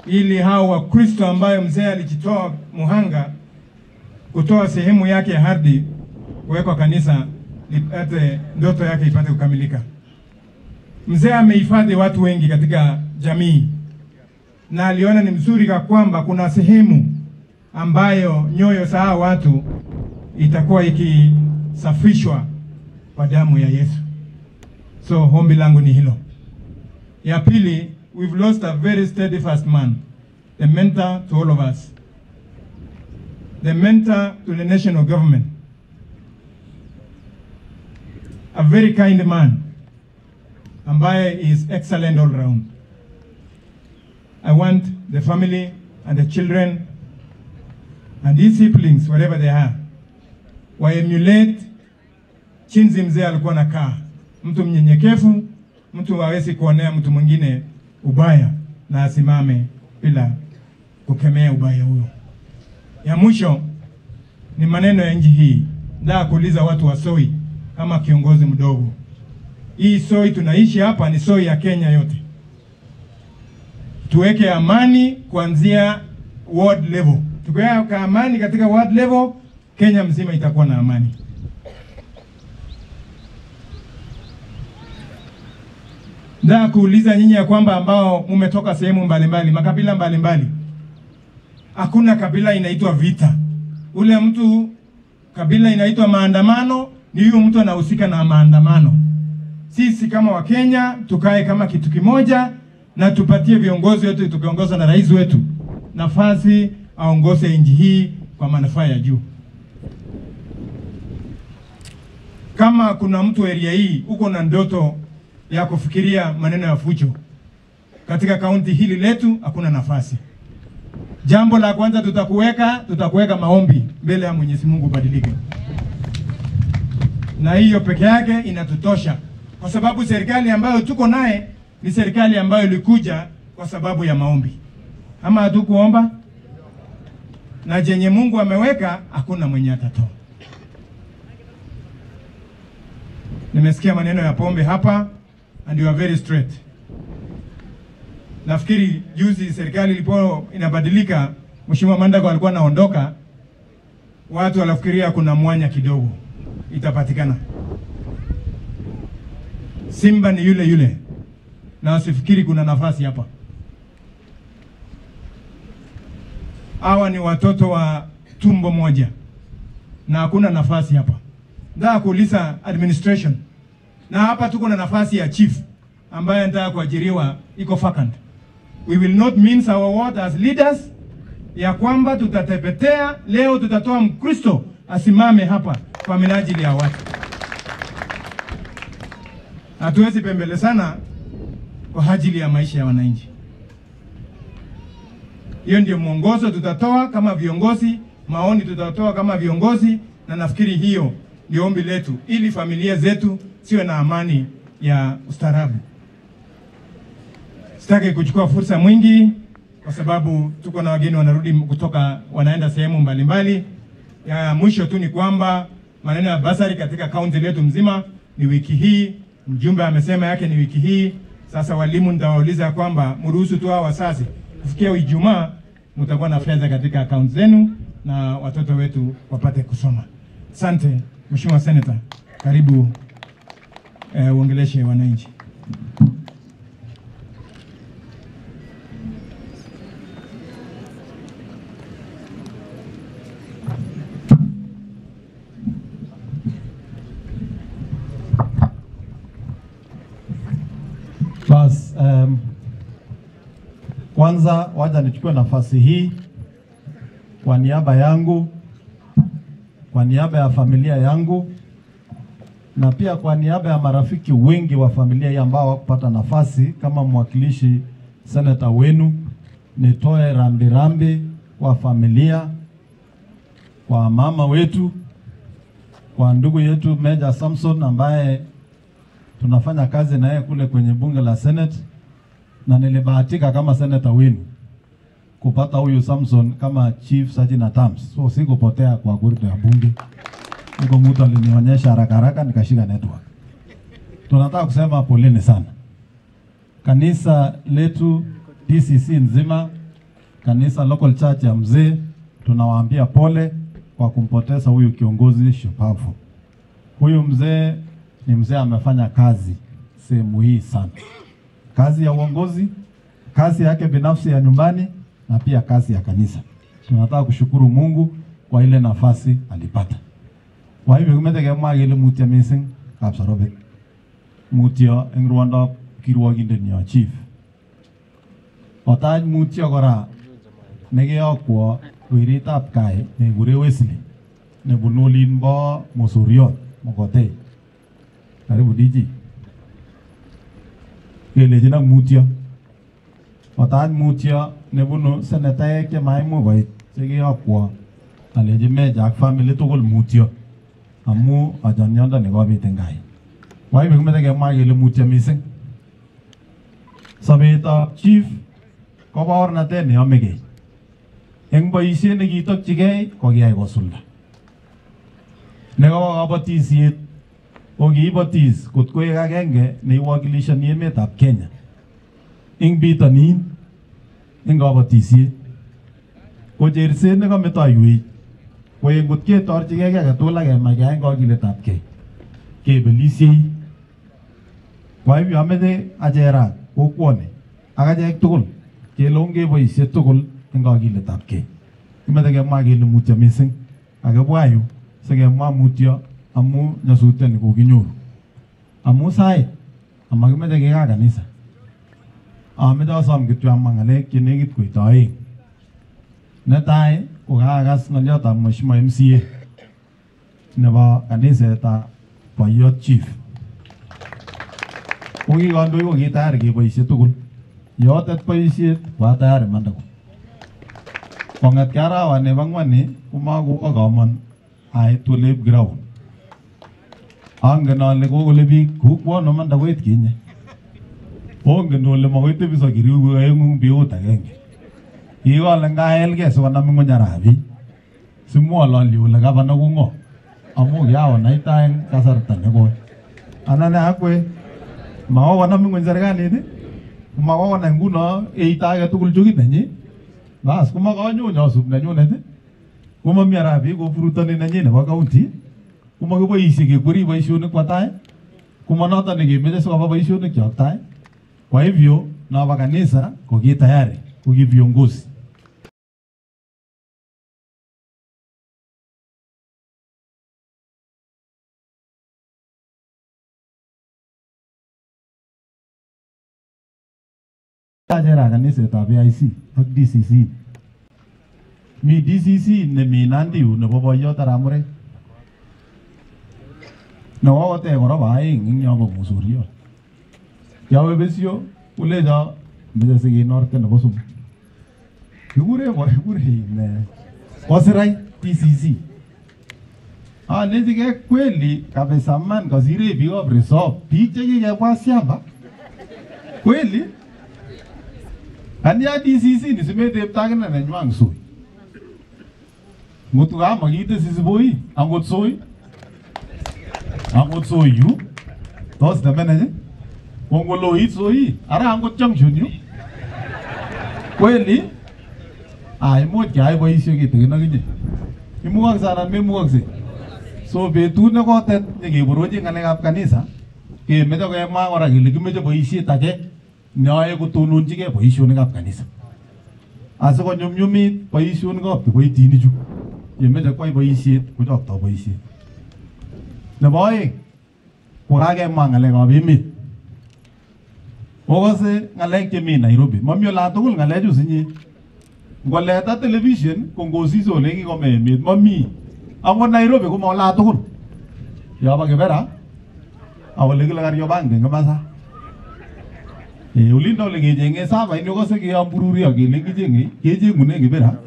ili hao Wakristo ambayo mzee alijitoa muhanga kutoa sehemu yake ya ardhi kuwekwa kanisa lipate ndoto yake ipate kukamilika. Mzee amehifadhi watu wengi katika jamii na aliona ni mzuri kwa kwamba kuna sehemu ambayo nyoyo za hao watu itakuwa ikisafishwa kwa damu ya Yesu. So ombi langu ni hilo. Ya pili, we've lost a very steadfast man, the mentor to all of us, the mentor to the national government, a very kind man ambaye is excellent all round. I want the family and the children and his siblings wherever they are wa emulate chinzi mzee alikuwa nakaa, mtu mnyenyekevu, mtu hawezi kuonea mtu mwingine ubaya na asimame bila kukemea ubaya huyo. Ya mwisho ni maneno ya nchi hii, ndaa kuuliza watu wa Soi kama kiongozi mdogo, hii Soi tunaishi hapa ni Soi ya Kenya yote. Tuweke amani kuanzia ward level. Tukiweka amani katika ward level, Kenya mzima itakuwa na amani. Nataka kuuliza nyinyi ya kwamba ambao mumetoka sehemu mbalimbali, makabila mbalimbali, hakuna kabila inaitwa vita. Ule mtu kabila inaitwa maandamano, ni huyu mtu anahusika na maandamano. Sisi kama Wakenya tukae kama kitu kimoja na tupatie viongozi wetu tukiongozwa na rais wetu nafasi aongoze nchi hii kwa manufaa ya juu. Kama kuna mtu area hii uko na ndoto ya kufikiria maneno ya fujo katika kaunti hili letu, hakuna nafasi. Jambo la kwanza tutakuweka, tutakuweka maombi mbele ya Mwenyezi Mungu ubadilike, na hiyo peke yake inatutosha, kwa sababu serikali ambayo tuko naye ni serikali ambayo ilikuja kwa sababu ya maombi, ama hatukuomba? Na jenye Mungu ameweka hakuna mwenye atatoa. Nimesikia maneno ya pombe hapa and you are very straight. Nafikiri juzi serikali ilipo inabadilika, Mheshimiwa Mandago alikuwa anaondoka, watu wanafikiria kuna mwanya kidogo itapatikana. Simba ni yule yule, na wasifikiri kuna nafasi hapa. Hawa ni watoto wa tumbo moja na hakuna nafasi hapa. Nataka kuuliza administration, na hapa tuko na nafasi ya chief ambaye anataka kuajiriwa iko vacant. We will not mince our word as leaders, ya kwamba tutatepetea leo, tutatoa Mkristo asimame hapa kwa minajili ya watu. Hatuwezi pembele sana kwa ajili ya maisha ya wananchi. Hiyo ndio mwongozo tutatoa kama viongozi, maoni tutatoa kama viongozi, na nafikiri hiyo ndio ombi letu, ili familia zetu siwe na amani ya ustaarabu. Sitaki kuchukua fursa mwingi, kwa sababu tuko na wageni wanarudi kutoka, wanaenda sehemu mbalimbali. Ya mwisho tu ni kwamba maneno ya basari katika kaunti letu mzima ni wiki hii, mjumbe amesema yake ni wiki hii. Sasa walimu nitawauliza kwamba mruhusu tu hawa wazazi kufikia Ijumaa mtakuwa na fedha katika akaunti zenu na watoto wetu wapate kusoma. Asante Mheshimiwa Senator, karibu eh, uongeleshe wananchi. Bas, um, Kwanza waja nichukue nafasi hii kwa niaba yangu, kwa niaba ya familia yangu na pia kwa niaba ya marafiki wengi wa familia hii ambao hawakupata nafasi kama mwakilishi seneta wenu, nitoe rambirambi kwa familia, kwa mama wetu, kwa ndugu yetu Meja Samson ambaye tunafanya kazi na yeye kule kwenye bunge la Senate, na nilibahatika kama Senator wenu kupata huyu Samson kama chief sergeant at arms, so sikupotea kwa gurdo ya bunge. Niko mtu alinionyesha haraka haraka nikashika network. Tunataka kusema poleni sana kanisa letu DCC nzima, kanisa local church ya mzee, tunawaambia pole kwa kumpoteza huyu kiongozi shupavu. Huyu mzee ni mzee amefanya kazi sehemu hii sana, kazi ya uongozi, kazi yake binafsi ya nyumbani na pia kazi ya kanisa. Tunataka kushukuru Mungu kwa ile nafasi alipata. Kwa hivyo kimetekemwa kele mutyo missing Kapsarobet, mutyo eng rwondop kirwokindenyo chief. Otach mutyo kora nekeyokwo weritab kai nekure Wesley nebunu olin bo Mosoriot Mokotei. Karibu DJ. Kelechin ak mutyo. Otach mutyo nebunu senetaek chemaimuch koit chekeyokwo alechi meja ak family tugul mutyo amu achonyondoni kobit eng kai. Kwa hivyo kimeche kemwa kele mutyo missing. Sobetab chief ko baornatet neyomegei. Eng boisiet nekitokchigei ko kiyai kosulda. Nekobo kabatisiet ko kiibotis kot koek agenge neiwakilishani emetab Kenya eng bitonin eng kabatisiet. Ko cherset nekametoiwech koek ngot ketorchigei kiy agetugul ak kemach keyai eng kakiletab kei kebelisiei. Kwa hivyo ameche acherat kokwoni ak achek tugul kele ongeboisie tugul eng kakiletab kei. Kimeche kemwa kele mutyo missing akibwa yu sikemwa mutyo amu nyasutiet ni kokinyoru. Amu sait amakimeche kekaa kanisa. Ameche asom kityo amwa ng'alek che nekit koito oeng. Netai ko kaakas ng'oliotab Mheshimiwa MCA nebo kanisetab Boiyot Chief. Ko ki kandoik ko ki tayari keboisie tugul. Yotet boisiet ko tayari manda ko. Kong'etkei arawa nebo ang'wan ni komakobo kamon ait Tulip ground. Angen ale kokole biik kokwono manda koit kinye. Ongen ole makoi tebiso kiriu aeng'u biut agenge. ikole ngaelgei sikonam ng'uny arap biik. Simwololye ole gavana ku ng'o amu kiaonaita eng kasarta nekoi. anane akwe, makokonam ng'uny serikalit komakokonai nguno eito age tugul chukit nenyi bas komakanyone asub nenyunet, komami arap biik kofurutoni nenyi nebo county komakiboisie kekweri boisionik kwa tai komanoto nekemeche sikoba boisionik chok tai kwa hivyo nobo kanisa ko ki tayari ko ki viongozi Achera kanisetab AIC ak DCC. Mi DCC nemi Nandi yu nebo boiyot arap Murek. Nekokotech koroba aeng eng yo bo Mosoriot. Kiawe besio kolecho meche sikinorte nebo somok. Kikure kikure ne Kosirai ne dige kweli kabisa man kasire biikab resop biik chekikebwa ba kweli Ania DCC ni simetepto akine nenywa angot soi. Ngot kama kiite sisiboi angot soi angot soi yu tos temenenye kongoloit soi ara angot junction yu kweli? Ah imuch keyai boisio kitikin ak inye imukakse anan memukakse so betut nekotet nyekeborochi ng'alekab kanisa kemeche kemwa kora kele kimeche boisiet age neyoe kotononchigei boisionikab kanisa. Asikonyumnyumit boisionikab kiboitinichu yemeche kwai boisiet kochoktoi boisiet nebo oeng ko kakemwa ng'alekab emet okose ng'alek chemi Nairobi mami ola tugul ng'alechu sinye ngoleta television ko ngosise ole kikome emet mami angot Nairobi ko ola tugul yobo Kibera ak ole kile Kariobangi eng komasa Eh, olindo ole kecheng'e savainik okose keambururio kele kicheng'e kecheng'une Kibera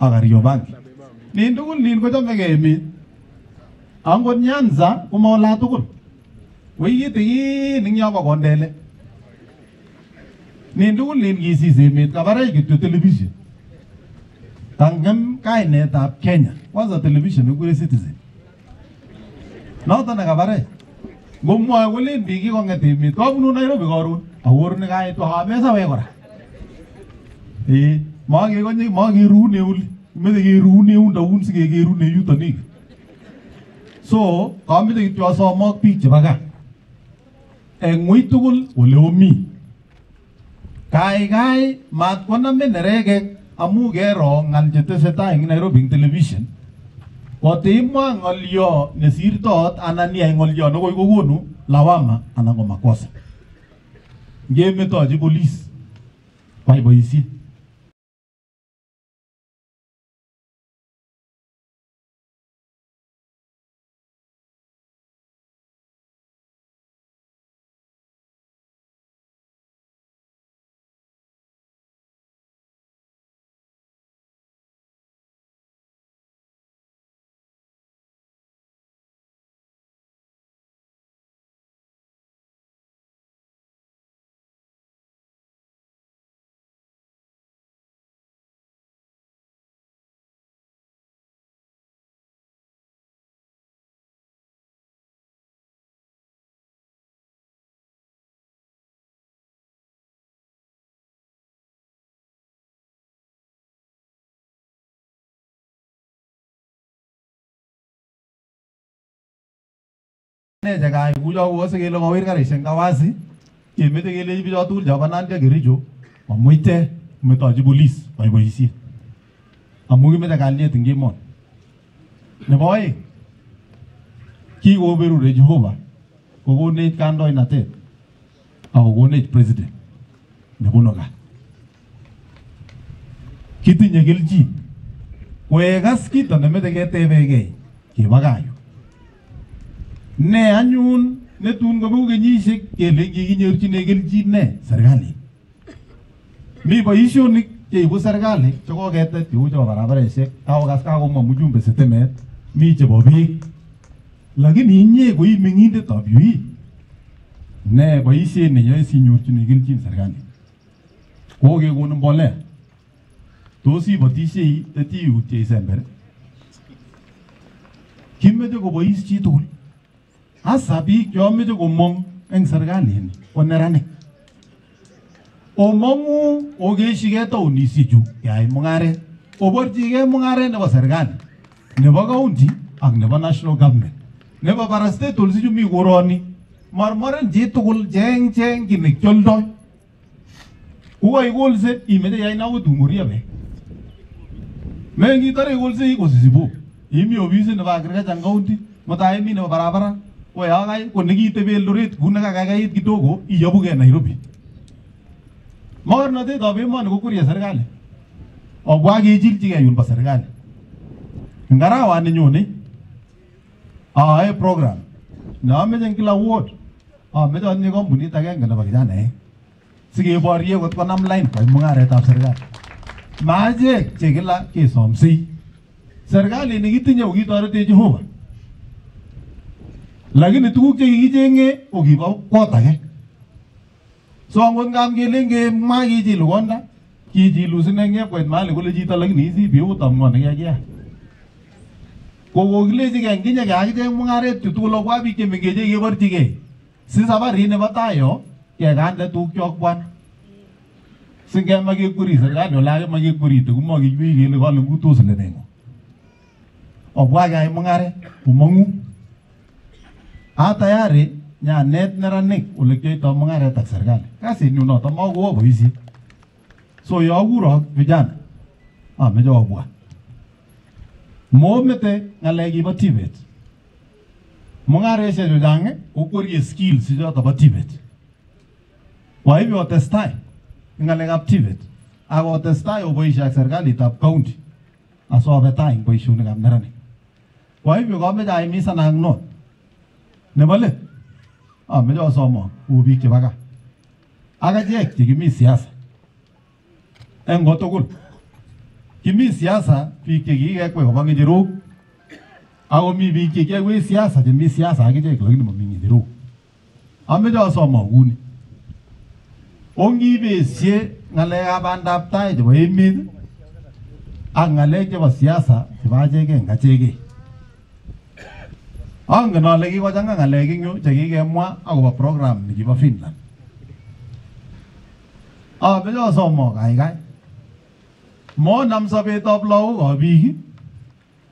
ak Kariobangi nin tugul nin kochomegei emet angot Nyanza komo ola tugul wei kitikin eng yobo Kondele. Nin tugul nin kisis emet kabarai kityo television. Kangem kainetab Kenya, kwanza television nekure Citizen. Noton nekabarai ngomwoe kolen biik kikong'et emet kabunu Nairobi karon aworni kaitu akamesawek kora. Ee makekonye makerun euli mete kerun eundo un sikekerun yutonik so kamete kityo asomok biik chebo gaa. Eng ui tugul ole omi kaikai mat konamin nerekek amu kero ng'al chetesetai eng Nairobi eng television. Koteimwa ng'olyo nesirtot anan iyai ng'olyo nekoi kokonu lawama anan ko makosa. Ngemetochi polis kwai boisiet ne chekai kucho kokose kele kowir karishek Kawasi kemete kelechi bicho tugul chobo Nandi Kericho mamuite metochi polis kwai boisiet amu kimete kalyet eng emoni nebo oeng kikoberure Jehova. Kokonech kandoinatet ak kokonech president. Nebunu gaa kitinye kelchin koekas kito nemete ketebekei kebo gaa yu ne anyun netun kobeku kenyisiek kele kikinyorchine kelchin ne serikalit mi boisionik cheibu serikali chekoketet cheu chebo barabaresiek kakokas kakomwa mjumbe sitimet mi chebo beek lakini inye koi meng'indetab ui ne boisiet neyoe sinyorchine kelchin serikalit kokekonin mbolea tos ibotisiei tetiutye isember kimeche kobois chitugul hasa biik chomeche komong eng serikalini ko neranik omong'u okeshigei taunisiechu keyai mung'aret. Oborchigei mung'aret nebo serikali nebo county ak nebo national government. Nebo parastatals ichu mi koroni marmaren chitugul cheng cheng ki nekioldoi kukoikolse imeche yai nakot ungoria beek mengitore ikolsei kosisibo imi ofisit nebo agriculture and county mutai imi nebo barabara koyakai ko nekitebe Eldoret kune kakakait kidogo iyobuge Nairobi mogornotetab emoni kokwerie serikali obwa kechilchigei yun bo serikali eng arawani nyone aae program neameche eng kila ward ameche atinye kampunit agenge nebo kijanaek sikeborye konam line kwai mung'aretab serikali maachek che kila kesomsei serikali nekitinye kokitoretech Jehova lakini tuguk chekikichenge ko kibo kot age so angot ngam kelen kemwa kichilu konda kichilu sine ngep mahali kole chito lakini isi biut amwa nekiyakiyai ko kokilechi ke nginye ke akicheng mung'aret chu tugul obwa biik chemengeche keborchigei si sabarit nebo tai yo kekande tuguk chok bwana singema kekweri serikali olake makekwerite komakiywei kele kale ngutos leneng'ung obwa keyai mung'aret komong'u a tayari nyanet neranik ole kiyoitoi mung'aret ak serikali kasit nyu noto makowo boisiet so yokurok vijana ameche obwa momete ng'alek kibo tibet mung'aresiek chechang kokwerie skills choto bo tibet Kwa hivyo otestai ng'alekab Tibet ak otestai oboisie ak serikalitab county asobetai eng boisionikab neranik. Kwa hivyo kameche ahimisan ak not nebo let ameche asomok kou biik chebo gaa ak achek chekimi siasa eng kotugul kimi siasa biik chekikekwei kobo ng'echerok akomi biik chekiyoiwech siasa chemi siasa akichek lakini momi ng'echerok ameche asomok kuni ongibesie ng'alekab bandab tai chebo emet ak ng'alek chebo siasa chebo achegei eng Angen ale kikochang'a ng'alek eng yu chekikemwa akobo program nekibo Finland. Ameche asomok kaikai monam sobetab lagokab biik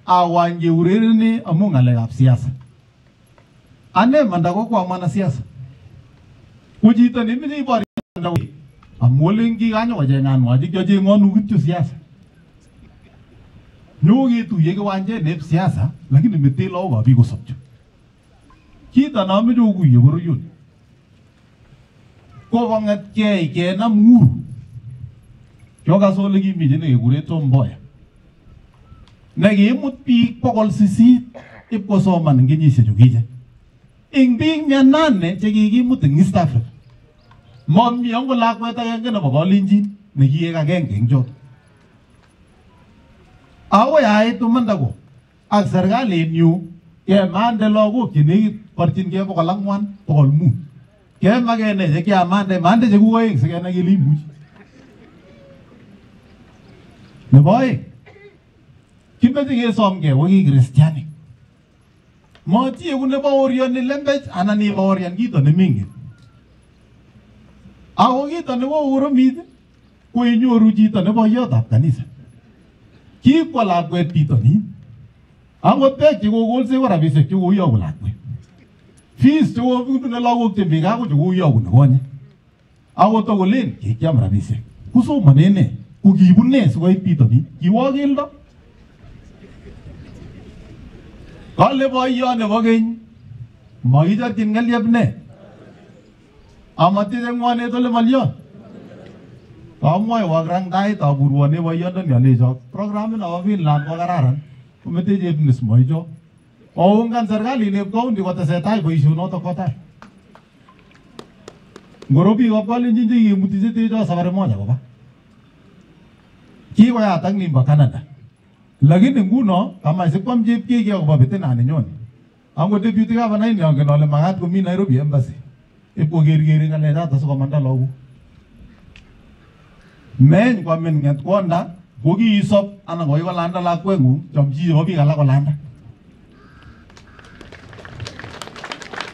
awany keurereni amu ng'alekab siasa. Ane manda ko kwa mwanasiasa. Ko chito nemeche iborye amu olen kikanyokocheng'anwa chekiacheng'onu kityo siasa. Nyoketuye kiwanjet nep siasa lakini mete lagokab biik kosopcho. Kito nameche okuye bororioni ko kong'etkei kenam Uhuru kyokas ole kimi chi nekekure Tom Mboya nekimut biik bokol sisit ipkosoman eng kenyisiechu kiche ing biik mia nane chekikimut eng East Africa mami angot lakwet agenge nebo kalenjin nekiek agenge eng choto akoi aitu mandako ak serikalit nyu kemande lagok che nekit borchinkei bokol ang'wan bokol mut kemakene chekiamande mande chekuk oeng sikenai kele imuchi nebo oeng kimeche kesomkei ko ki kristianik matieku nebaoriani lembech anan ibaorian kito nemingen ako kito nekokoromit ko inyoru chito neboiyotab kanisa kikwo lakwet bitonin angot beek chekokolse ko rabisiek chekoiyoku lakwet fees chekobune lagok chemi gaa ko chekoiyoku nekonye akotokolen kikiam rabisiek kosomanen ne ko kibun ne sikoit bitonin kiwo keldo kale boiyot nebo keny makichorchin ng'elyep ne amatinye ng'wanet ole malion kamwoiwo rang tait aburwone boiyondoni alecho programit nebo Finland ko kararan kometech chepnis moicho koungan serikalit nep county kotesetai boisionotok kotai ngoro biikab kalenjin chekikemuti chetecho safari moja koba kikoyatak nimbo Canada. Lakini nguno kamach sikwam chepkeki akobo betenani nyoni. Ango deputy governor ini angen ale makat komi Nairobi embassy. Ipkokerkeri ng'alechoto sikomanda lagok meny kwamin ng'etkonda ko kiisop anan ko kikolanda lakweng'ung chomchi chebo biik alak kolanda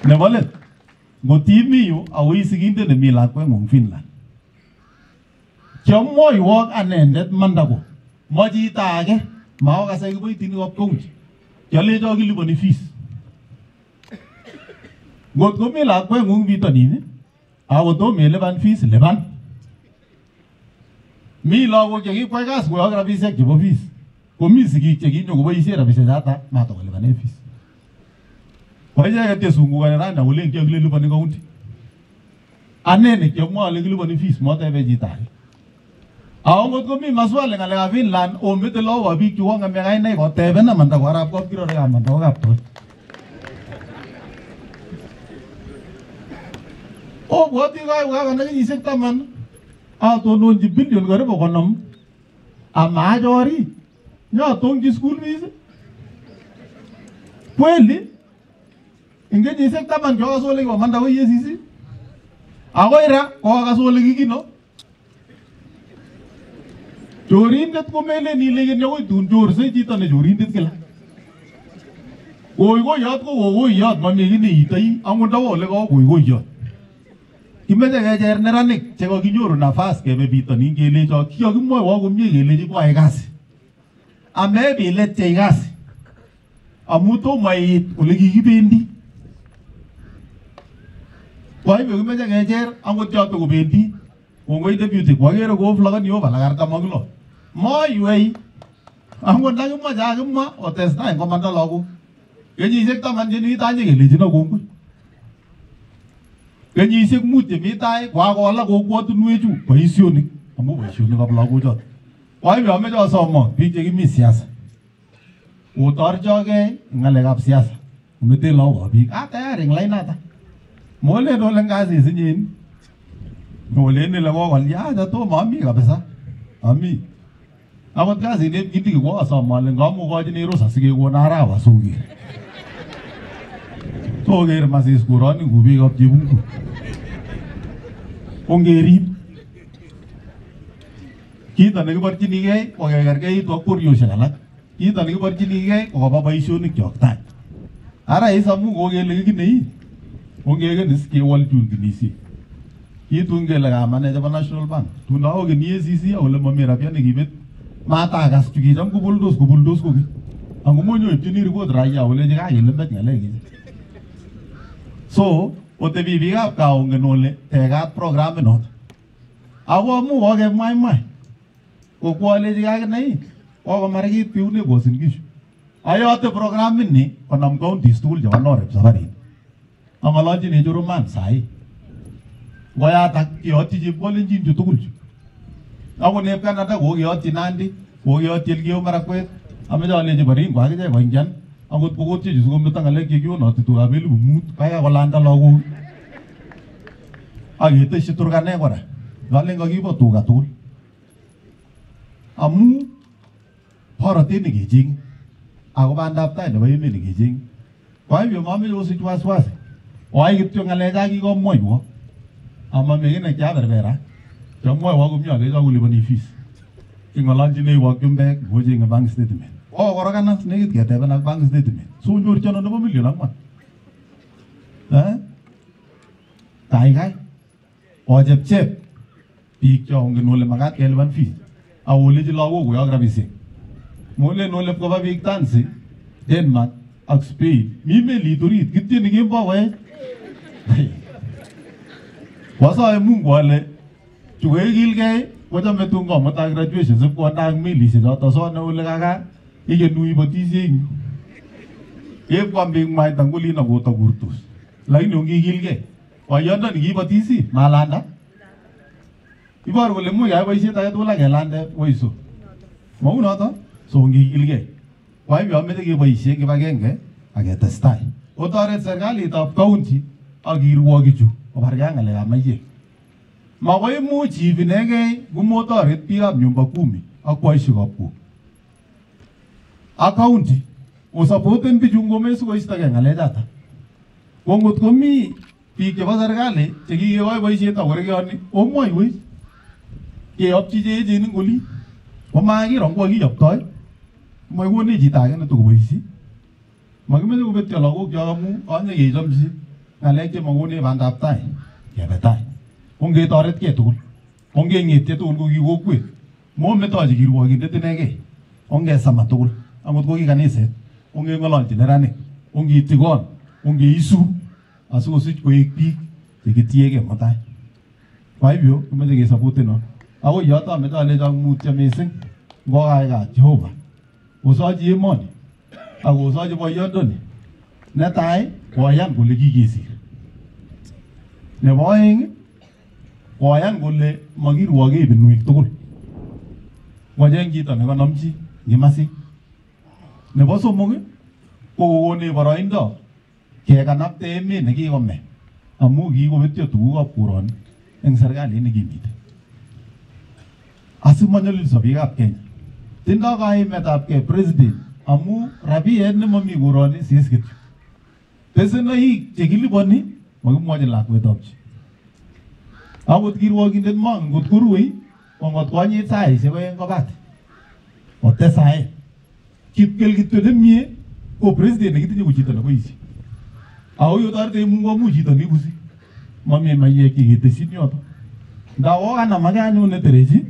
nebo let ngot imi yu ako ii sigindet nemi lakweng'ung Finland kiamwoiwok anendet mandako mo chito age maokase kiboitinikab county kialecho kiliponi fees ngot komi lakweng'ung bitonin ako tom ilipan fees lipan mi lagok chekikwai kasi koyok rabisiek chebo fees komi sigik chekinyo koboisie rabisiek chata matokolipane fees ko icheket chesungukani rani akolen kiokile liponi county ane nekiamwa ale kiliponi fees motebe chito age ako ngot komi maswali ng'alekab Finland omete lagokab biik chu kong'eme kainaik kotebena manda ko arap kapkirorek manda ko kaptoi obwoti kakokakonai kenyisiek taman atononchi bilion karibu konom amachori nyatongchi school fees. Kweli eng kenyisiek taman kiokas ole kikomanda ko EACC akoi ra kokas ole kikino chorindet komelen ile keny akoi tun chorsei chito ne chorindet kila koikoiyot ko kokoiyot mami kiy neitoi angot ndawo ole kawo koikoiyot kimeche kecher neranik chekakinyoru nafas kebe bitonin kelecho kikakimwoiwo komie kelechi koai kasi amebilet chei kasi amu tomo iit ole kikibendi hivyo kimeche kecher angot yoto kobendi kongoi deputy kwakere koflokoni obalak artam ak lo moiwei angot ndakimwa chakimwa otestai komanda lagok kenyisiek taman chenekitanye kelechino kongoi kenyisiek mut chemi tai kokawalak kokwotunwechu boisionik amu boisionik ab lagochoto koaibe ameche asomok biik chekimi siasa otorchogei eng ng'alekab siasa omete lagokab biik a tayar eng lainata molen ole ngasisinyin molen ile kokolya acha tomo ami kabisa ami akot kasit nepkindiki ko asom ale ngamukochini rusa sikekon arawa soker soker masis kuroni ku biikab chebungu ongerib kito nekiborchinigei ko kekergeitu ak bororiosiek alak kito nekiborchinigei ko koba boisionik chok tai ara isamu kokele kikinei ongeken is kewolchun kinisiet kitun kele kamane chebo national bank tun aokeni ACC ole momi rabinik kibet matakas chu kicham kubuldos kubuldos koki ako monyoipchini report raia olechi kakilembech ng'alek ichi so otebi biikab gaa ongen ole tekat programit noto ako amu kokemwaimwai kokwolechi kakinai kokomarikit biunek kosin kishu ayote programit ni konam counties tugul chebo norep safarit ang'ololchini Churuman sahi ngoyatak keyotyi chepkolenjin chu tugul chu akot nep Canada kokeyotyi Nandi kokeyotyi Elgeyo Marakwet ameche alechi Baringo akichek koingian akot kokotyechu sikometo ng'alek chekionoti tugab elipu mut kaikai kolanda lagok aketeshi Turkanek kora ngalen kakibo tuga tugul amu borotet nekechenge ako bandab tai nebo emet nekechenge kwaibyo mameche kosich wasiwasi oai kityo ng'alecha kikomwoiwo amame kii nekiaberbera kiamwoiwo komie alecho koliponi fees king'ololchineiwo chumbek ngocheng'e bank statement kokorokan as nekit keteben ak bank statement so nyorchi ano nebo million ang'wan Eh? kaikai ochepchep biik chongen ole makat kelipan fees akolechi lagok koyok rabisiek molen ole koba biik tansi Denmark ak Spain mi melit orit kityeni kemboi koech kwasoe Mungu ale chu koikilgei kochome tun komuta graduation sipkwonda ak melisiek choto sone ole kaka ikenu ibotisie eng yu yepkwam biik mwaita ngolin akotakurtos lakini ongikilgei boyondoni kiibotisi malanda iboru kole much keyai boisiet age tugul akelande woiso mau noto so ngikilgei kwaibyo ameche keboisie kibagenge aketestai otoret serikalitab county ak kirwokichu kobargei ak ng'alekab maiyek makoi imuch chief inegei komotoret biikab nyumba kumi ak boisiekab kok ak county osapoten bichu ngome sikoistogei ng'alechata ko ngot komi biik chebo serikali chekikekoi boisiet akorekeoni omwoiwech keyopchi cheechen ing oli. Komakiro ngwo kiyoptoi makikonech chito age netokoboisie makimeche kobetyo lagok amu anye ng'alek chemakonech bandab tai kebe tai. Ongetoretkei tugul ongeng'etye tugul ko ki kokwet. Mometochi kirwokindet inegei ongesama tugul angot ko ki kaniset ongeng'ololchi neranik ongitigon ongeisu asikosich koek biik chekitiegei mutai kwa hivyo kimoche kesapoten akoi yoto ameche alecho mutyo mising ngokaikat Jehova osochi emoni ak osochi boyondoni netai koyan kole kikesir nebo oeng koyan kole makirwoke ibinwek tugul ngocheng chito nekonomchi ngimasi nebo somok ko kokonech boroindo kekanapte emet nekikome amu kikobetyo tugukab koroni eng serikalit nekimite asimanyolilso biikab Kenya. Tindoi kaimetab kei president. Amu rabiet nemami koroni sis kityo. Besenoik chekiliponi makimwochin lakwetab chi. Akot kirwokindet mangen ngot korue ko ngot konyit saisiek oeng kobat otes saet kipkel kityo nemie ko president nekitinye ko chito neboisie ako yotorete Mungu amu chito neikusi mami maiyek cheketesyin yoto ndawo kanamake anyun neterechi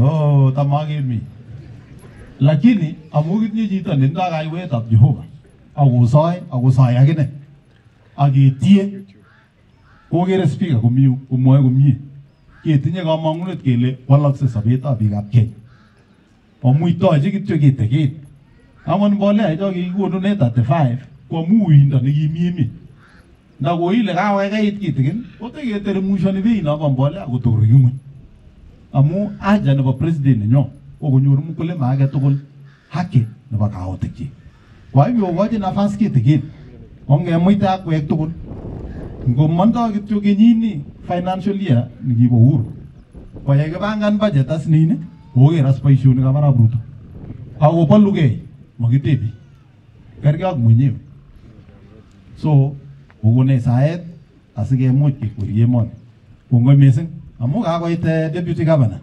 oh tamakemi lakini amu kitinye chito netindoi kaiwetab Jehova akosoi akosoi akine aketie kokere speaker komi yu komwoe komie ketinye kamang'unet kele walakse sobetab biikab Kenya amu itoche kityo keteket angot mbolea cho kikikonu ne 35 ko amu uindo nekimi emet ndakoile kawekeit kitikin koteketeremshani bei nobo mbolea kotoriki ng'weny amu haja nebo president nenyo kokonyor mkulima age tugul haki nebo kaotik chik kwa hivyo kokochi nafas kitikin ongemuita akwek tugul ngomondoi kityo kenyini financial year nikibo uhuru koyai kipangan budget as nini koker as boisionik ab arap ruto akobolugei makitebi kergei ak mwenyewe so kokonech saet asikemuch kekwerie emoni kongoi missing amu kakoit eh, deputy governor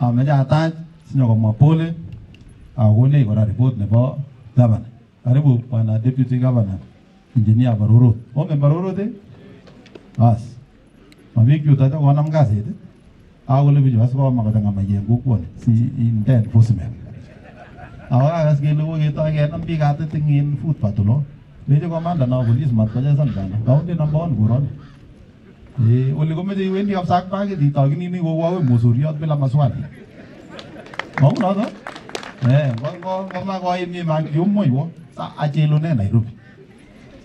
ameche atach sinyokomwa pole akokonech kora report nebo governor karibu bwana deputy governor engineer Barorot ongen Barorot eh bas mabik chuto cho konam kasit eh akole bichu as koma kochang'a mayek kokwoni si inde enforcement ako kakas kele koketoi kenam biik katit ing in food patrol leche komanda no police mat kochesan sana county number one koroni Eh, oli komeche iwendi kabisa ak bakit itokinini kowawe mosoriot bila maswali mau noto eh koma koimye mak yummoiwo sa achelune Nairobi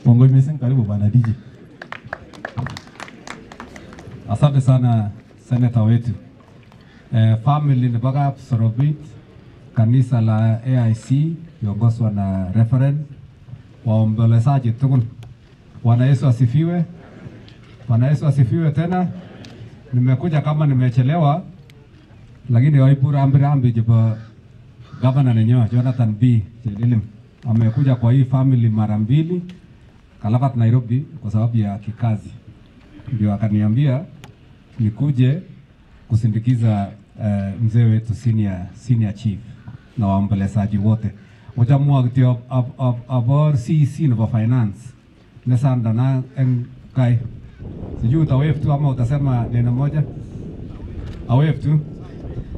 kongoi missing karibu bwana DJ Asante sana seneta wetu. Eh, family ni Bagap Sorobit, kanisa la AIC kiongozwa na referend, waombolezaji tukul Bwana Yesu asifiwe. Bwana Yesu asifiwe tena. Nimekuja kama nimechelewa, lakini waibu rambi rambi jipa gavana nenyo Jonathan B Chelilim amekuja kwa hii family mara mbili Kalabat Nairobi kwa sababu ya kikazi, ndio akaniambia nikuje kusindikiza uh, mzee wetu senior, senior chief na waombolezaji wote. Ochamwa kityo ab- ab- abor CEC nebo finance. Nesandana eng kai sijui utawave tu ama utasema neno moja? Awave tu.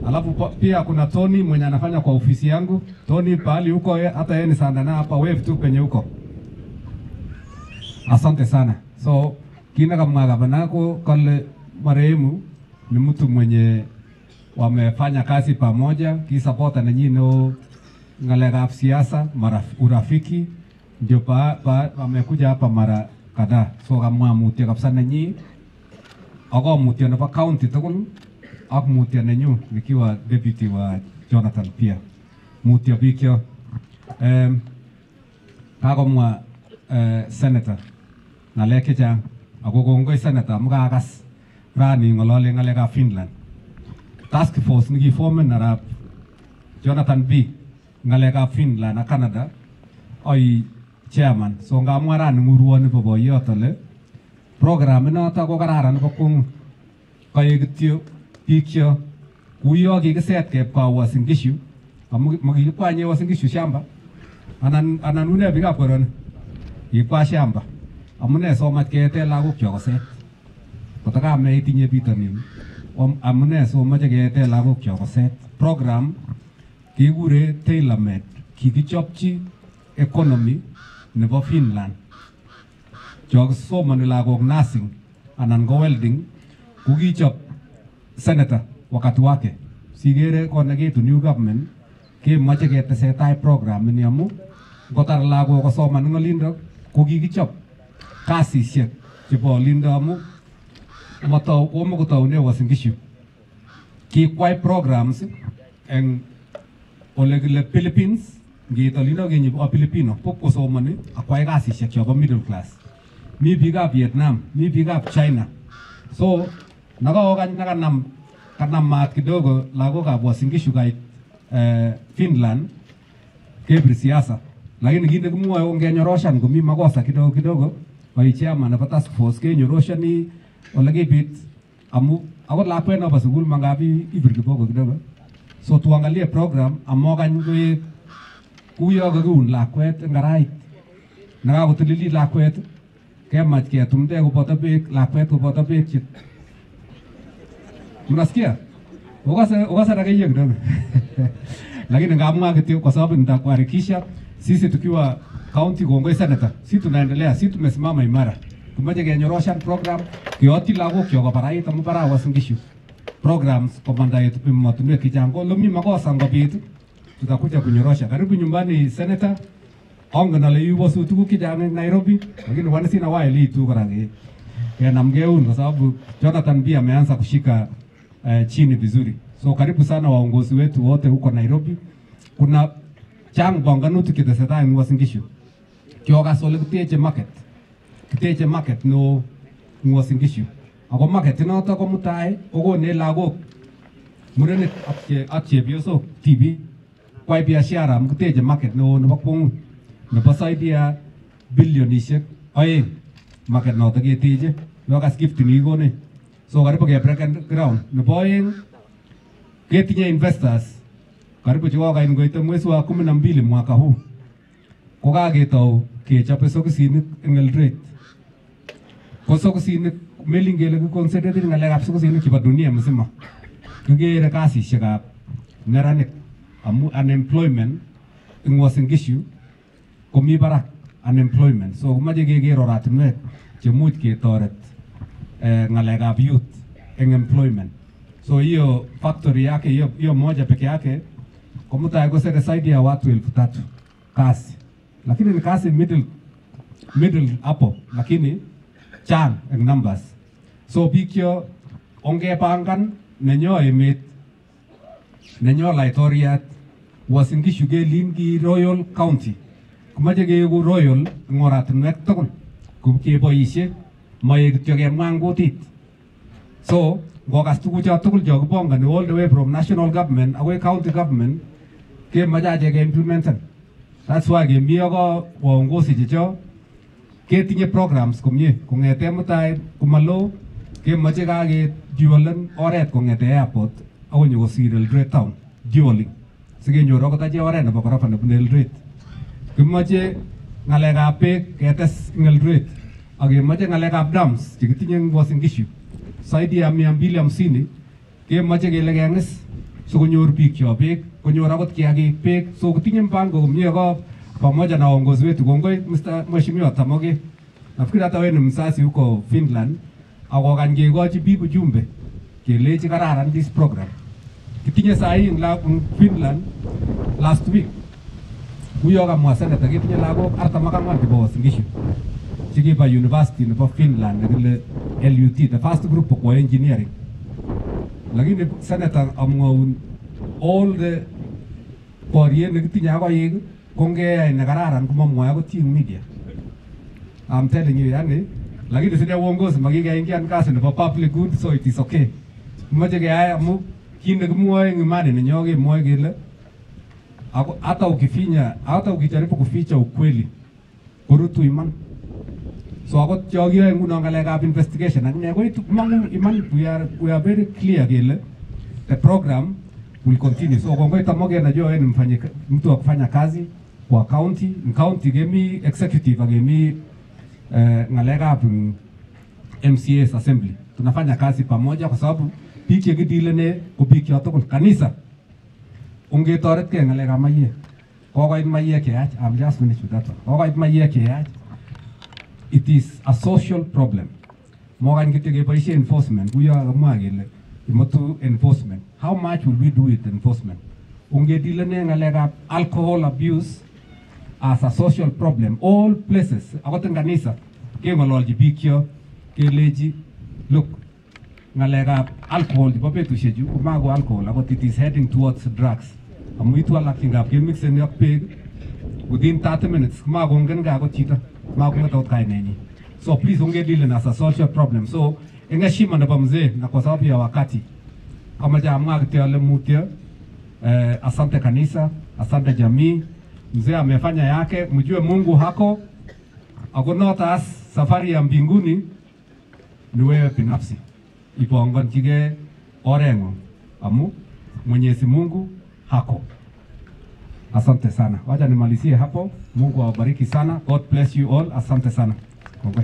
Alafu pia kuna Tony mwenye anafanya kwa ofisi yangu. Tony pahali huko ye- hata yeye ni sanda na hapa wave tu penye huko. Asante sana. So kina kale marehemu ni mtu mwenye wamefanya kazi pamoja, kisapota na nyinyi no ngalekab siasa, urafiki ndio wamekuja hapa mara kadhaa. So kamwa mutyo kabisa nenyi ako mutyo nebo county tugul ak mutyo nenyu nikiwa deputy wa Jonathan pia. Mutyo bikyo. Um, kakomwa uh, senator. Ng'alek chechang ako senator amu rani ng'ololi ng'alekab Finland. Task force nekiformen arap Jonathan B ng'alekab Finland ak Canada oi chairman. So ngamwa rani ng'urwoni bo boiyot ole program inoto ko kararan nebo kwong'ut koek kityo biikcho kuyo kikiset kepkwa Uasin Gishu amu makikikwanye Uasin Gishu shamba. Anan anan une biikab koroni kikwa shamba. Amune somach keete lagokchok koset kotakame itinye bitonin amune somoche keete lagokchok koset program kekure tailor-made kikichopchi economy nebo Finland. Chokisomoni lagok nursing anan ko welding kokichop senator wakati wake sikere konekitu new government kemoche ketesetai program ini amu ngotar lagok kosoman eng olindo ko kikichop kasisiek chebo olindo amu matau komakotaune Uasin ki kikwai programs eng ole kile Philippines ngiit olindo kenyi bo Filipino mani akwai kasisiek chobo middle class. Mi biikab Vietnam mi biikab China. So nakakokany nakanam kanam maat kidogo lagokab Uasin Gishu kait eh, Finland kebir siasa lakini kit nekimwoe ko ngenyoroshan komi makosa kidogo kidogo koi chairman nebo task force kenyoroshani ole kibit amu akot lakwet nobo sukul mangapi ibir kiboko kidogo. So tuangalie program amokany koet kuyo kakiun lakwet eng karait nekakotililit lakwet kemach ketumde koboto beek lakwet koboto beek che mnaskia ukase ukase nakaiyo kidogo. Lakini ngamwa kityo kwa sababu nitakuharikisha sisi tukiwa kaunti kongoi senator si tunaendelea si tumesimama imara tumeche kenyoroshan program kiyotyi lagok kyok kobarait amu bara Uasin Gishu programs komanda emotinwek chechang ko mi makosa ngobit tutakuja kunyorosha karibu nyumbani senator ongen ale iwosu tuguk chechang eng Nairobi, lakini wana sina waili tu kora ke kenamgei eun kwa sababu Jonathan pia ameanza kushika eh, chini vizuri. So karibu sana waongozi wetu wote huko Nairobi. Kuna chang panganutik chetesetai eng Uasin Gishu. Kiokas ole kiteche market. Kiteche market no eng Uasin Gishu. Ako market inoto ko mutai kokone lagok murenik ak che- ak chepyosok tibik kwai biashara amu market neo nebo kwong'ut. Nebo zaidi ya bilionishek oeng market noto keteche yokas gift nikikonech so karibu ke break ground. Nebo oeng ketinye investors. Karibu chekokain koite mwezi wa kumi na mbili mwaka huu. Kokaketou kechobe sokisinik eng Eldoret ko sokisinik melin kele kiconcentrate ng'alekab sokisinik chebo dunia mzima kikere kasisiekab neranik amu unemployment eng Uasin Gishu komi barak unemployment. So komache keker oratinwek chemuch ketoret eh, ng'alekab youth eng employment so hiyo factory yake hiyo, hiyo moja peke yake kwa mutai kosere zaidi ya watu elfu tatu kazi lakini ni kazi middle middle hapo lakini chang eng numbers. So cho ongepangan nenyo emet nenyo laitoriat Uasin Gishu kelin ki Royal County. Komache keeku royal eng oratinwek tugul. Ko keboishe maye kityo kemwa eng kutit. So ngokas tugucho tugul cho kipongoni all the way from national government akoi county government kemoche ache keimplementen that's why kemi ako waongozi checho ketinye programs komie kong'ete mutai komalo kemoche kakedualen oret kong'ete airport. Akoi nyokosir Eldoret town dualing sikenyoru akot achek oret nebo korofa nebune Eldoret kimoche ng'alekab beek ketes Eldoret ak kemoche ng'alekab dams chekitinye eng Uasin Gishu zaidi ya mia mbili hamsini kemoche kele keng'is sikonyor cho beek konyor akot kiagik beek so kitinye mpango komie ko pamoja na waongozi wetu Gongoi. Mheshimiwa Tamoge nafikiri hata wewe ni msasi huko Finland. Akokany kekochi biik ujumbe kelechi kararan this program. Kitinye sahi in la- Finland last week. Huyo kamwa seneta ketinye lagok artam ak ang'wan chebo Uasin chekiba university nebo Finland nekile LUT the first group kwa engineering. Lakini senator amwaun all the boriet nekitinye ak oik ko ngeyai nekararan komamwoe akot chi eng media I'm telling you yani lakini sine uongozi makikeingian kasi nebo public good so it is okay. kimoche keyai amu kit nekimwoe eng imani nenyo kemwoe kele hata ukifinya hata ukijaribu kuficha ukweli korutu iman so akot cho kiyoe nguno ng'alekab investigation ak ne koitu mang'u iman we are, we are very clear kele the program will continue. So kongoi Tamoge najua wewe ni mfanye mtu wa kufanya kazi kwa county county kemi executive gemi eh, mm, MCAs assembly. Tunafanya kazi pamoja kwa sababu biik chekidilene ko watu kwa kanisa. Ongetoretkei ng'alekab mayek kokoit ke cheyach I'm just finished with that one. Kokoit ke cheyach it is a social problem. Mokany kityo police enforcement. Kuyo kamwa kele imutu enforcement. How much will we do with enforcement? Ongedilene ng'alekab alcohol abuse as a social problem all places. Akot eng kanisa keng'ololchi biikyo kelechi look ng'alekab alcohol chebo betushechu komako alcohol. Akot it is heading towards drugs. Amu itu alak mix kemixeni ak beek within 30 minutes komakongen ka akot chito makong'et akot kainenyi so please ongedilin as a social problem. So eng heshima nebo mzee na kwa sababu ya wakati. Kama amwa kityo ale mutyo eh, asante kanisa asante jamii mzee amefanya yake. Mjue mungu hako. Akunota safari ya mbinguni ni wewe binafsi. Ipongonchige oreng'o. Amu mwenyezi mungu hako. Asante sana. Wacha nimalizie hapo. Mungu awabariki sana. God bless you all. Asante sana. Okay.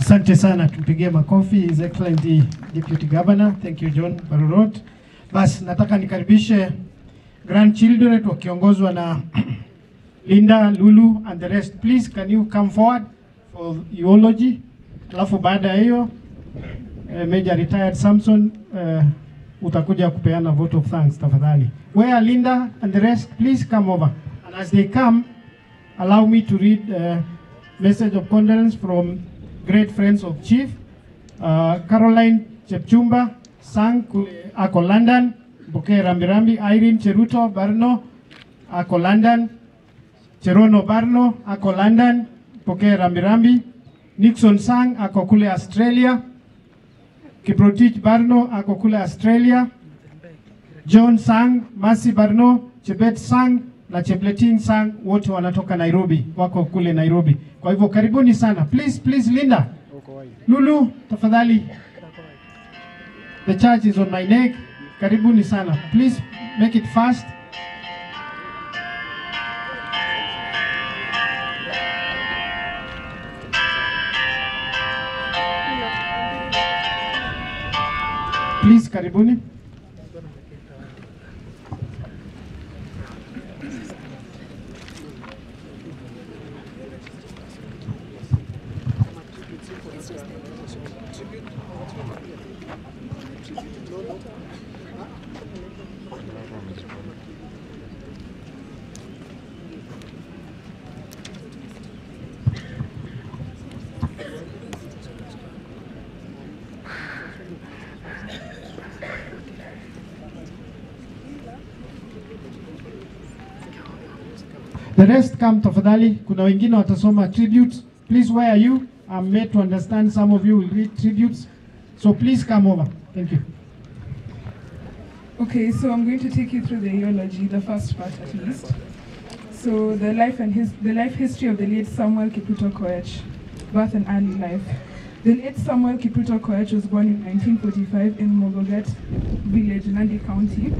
Asante sana, tumpigie makofi His Excellency Deputy Governor. Thank you John Barurot. Basi nataka nikaribishe grandchildren wakiongozwa na Linda, Lulu and the rest. Please can you come forward for eulogy? Alafu baada ya hiyo uh, Major retired Samson uh, utakuja kupeana vote of thanks tafadhali. Where Linda and the rest? Please come over. And as they come, allow me to read a message of condolence from great friends of Chief. Uh, Caroline Chepchumba sang ako London, mpokee rambirambi. Irene Cheruto Barno ako London. Cherono Barno ako London, mpokee rambirambi. Nixon Sang ako kule Australia. Kiprotich Barno ako kule Australia. John Sang, Masi Barno, Chebet Sang na Chepletin Sang wote wanatoka Nairobi, wako kule Nairobi. Kwa hivyo karibuni sana. Please, please Linda. Lulu, tafadhali. The charge is on my neck. Karibuni sana. Please make it fast. Please karibuni. The rest come tafadhali. Kuna wengine watasoma tributes. Please, where are you? I'm made to understand some of you will read tributes. So please come over. Thank you. Okay, so I'm going to take you through the eulogy, the first part at least. So the life and his the life history of the late Samuel Kiputo Koech, birth and early life. The late Samuel Kipruto Koech was born in 1945 in Mogoget village, Nandi County.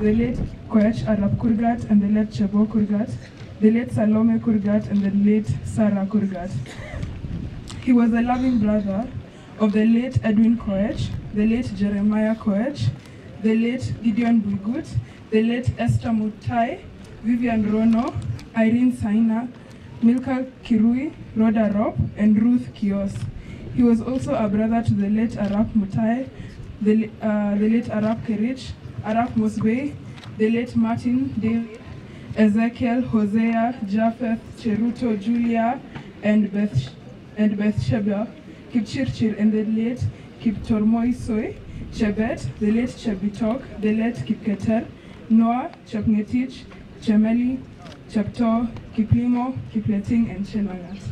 The late Koech Arab Kurgat and the late Chebo Kurgat, the late Salome Kurgat and the late Sarah Kurgat. He was a loving brother of the late Edwin Koech, the late Jeremiah Koech, the late Gideon Buigut, the late Esther Mutai, Vivian Rono, Irene Saina, Milka Kirui, Rhoda Rop, and Ruth Kios. He was also a brother to the late Arap Mutai, the, uh, the late Arap Kerich, Arap Mosbey, the late Martin David, Ezekiel, Hosea, Japheth, Cheruto, Julia, and Beth and Bathsheba, Kipchirchir, and the late Kiptormoisoi, Chebet, the late Chebitok, the late Kipketer, Noah, Chepngetich, Chemeli, Chepto, Kiplimo, Kipleting, and Chelangat.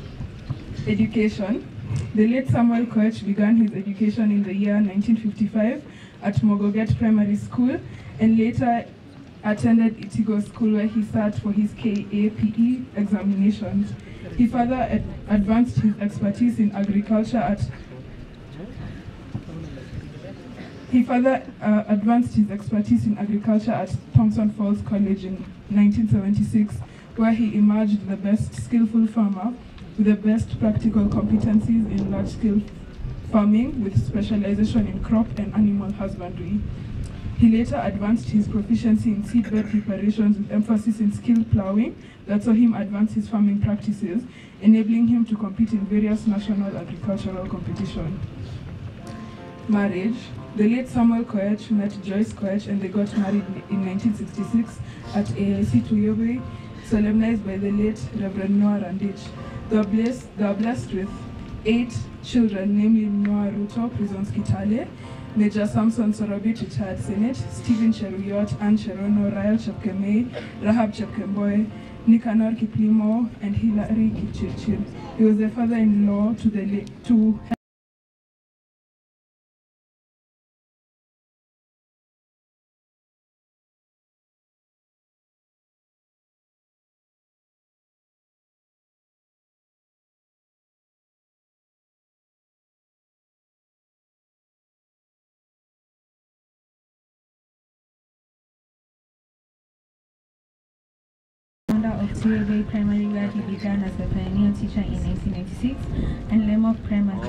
Education. The late Samuel Koech began his education in the year 1955 at Mogoget Primary School and later attended Itigo School where he sat for his KAPE examinations. He further ad- advanced his expertise in agriculture at he further uh, advanced his expertise in agriculture at Thompson Falls College in 1976, where he emerged the best skillful farmer with the best practical competencies in large-scale farming with specialization in crop and animal husbandry. He later advanced his proficiency in seedbed preparations with emphasis in skilled plowing that saw him advance his farming practices, enabling him to compete in various national agricultural competitions. Marriage. The late Samuel Koech met Joyce Koech and they got married in 1966 at AIC Tuyobe, solemnized by the late Reverend Noah Randich. They are blessed, they were blessed with eight children, namely Noah Ruto, Prisons Kitale, Major Samson Sorobit, retired Senate, Stephen Cheruyot, Anne Cherono, Rael Chepkemei, Rahab Chepkemboy, Nicanor Kiplimo, and Hilary Kipchirchir. He was the father-in-law to the to of Primary where he began as a pioneer teacher in 1996 and Lemok Primary.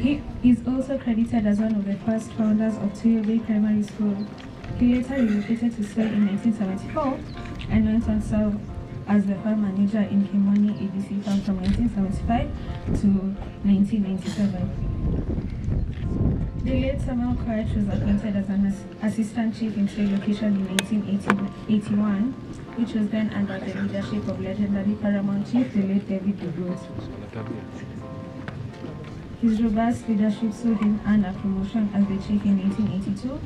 He is also credited as one of the first founders of Tuyebe Primary School. He later relocated to Sway in 1974 and went on serve as the farm manager in Kimoni ABC from 1975 to 1997. The late Samuel Koech was appointed as an assistant chief in Sway location in 1981 which was then under the leadership of legendary Paramount Chief, the late David DeBruce. His robust leadership saw him earn a promotion as the chief in 1982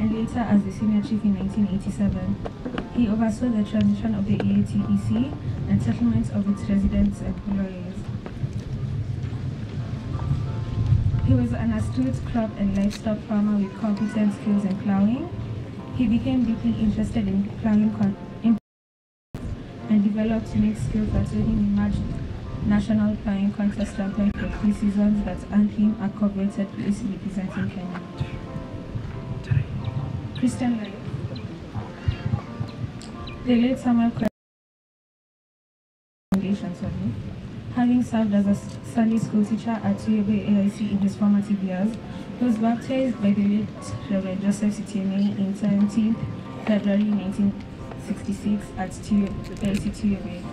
and later as the senior chief in 1987. He oversaw the transition of the EATEC and settlements of its residents and employees. He was an astute crop and livestock farmer with competent skills in plowing. He became deeply interested in plowing and developed unique skills that saw him emerge national plowing contest champion for three seasons that earned him a coveted place representing Kenya. Christian life. The late Samuel Foundation, sorry, having served as a Sunday school teacher at Tuyobe AIC in his formative years, he was baptized by the late Reverend Joseph Sitieme in 17th February 1966 at Tuyobe.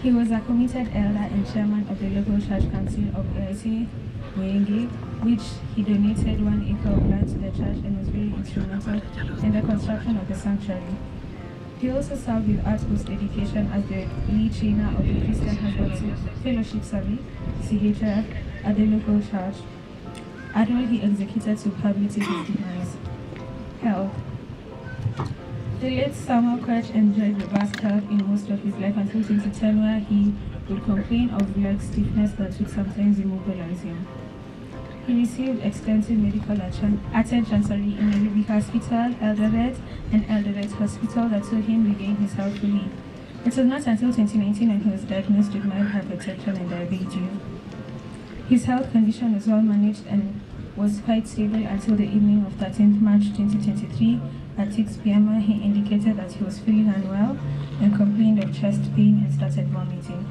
He was a committed elder and chairman of the local church council of AIC Wengi, which he donated one acre of land to the church and was very instrumental in the construction of the sanctuary. He also served with utmost dedication as the lead trainer of the Christian Husband Fellowship Survey, CHF, at the local church. All, he executed to superbly his demise. Health. The late Samuel Quach enjoyed robust health in most of his life until 2010, where he would complain of leg stiffness that would sometimes immobilize him. He received extensive medical atten- attention sorry, in Nairobi Hospital, Eldoret, and Eldoret Hospital that saw him regain his health fully. It was not until 2019 when he was diagnosed with mild hypertension and diabetes. His health condition was well managed and was quite stable until the evening of 13th March 2023 at 6 p.m. he indicated that he was feeling unwell and complained of chest pain and started vomiting.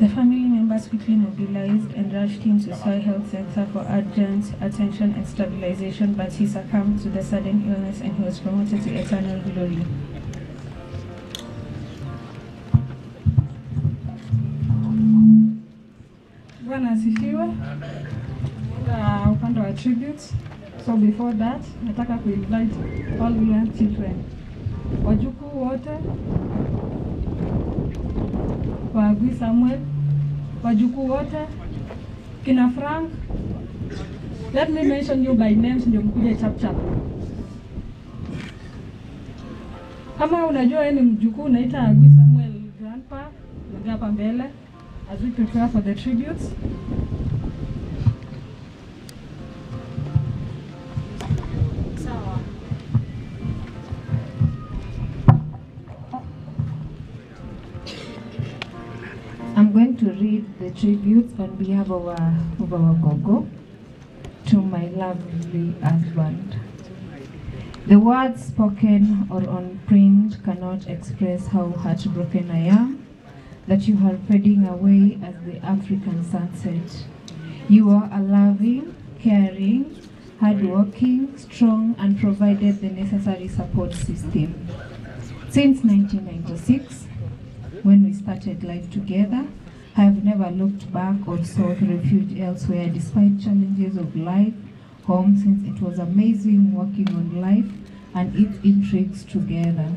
The family members quickly mobilized and rushed him to Soy Health Center for urgent attention and stabilization, but he succumbed to the sudden illness and he was promoted to eternal glory. Bwana asifiwe. Na upande wa tributes. So before that, nataka kuinvite all young children. Wajukuu wote wa agwi Samuel, wajukuu wote kina Frank. Let me mention you by names ndio mkuje chap chap. Kama unajua wewe ni mjukuu unaita Agui Samuel grandpa, ongea mbele as we prepare for the tributes. Going to read the tributes on behalf of our, of our Gogo to my lovely husband. The words spoken or on print cannot express how heartbroken I am that you are fading away as the African sunset. You are a loving, caring, hardworking, strong, and provided the necessary support system. Since 1996, when we started life together, I have never looked back or sought refuge elsewhere despite challenges of life, home, since it was amazing working on life and its intrigues together.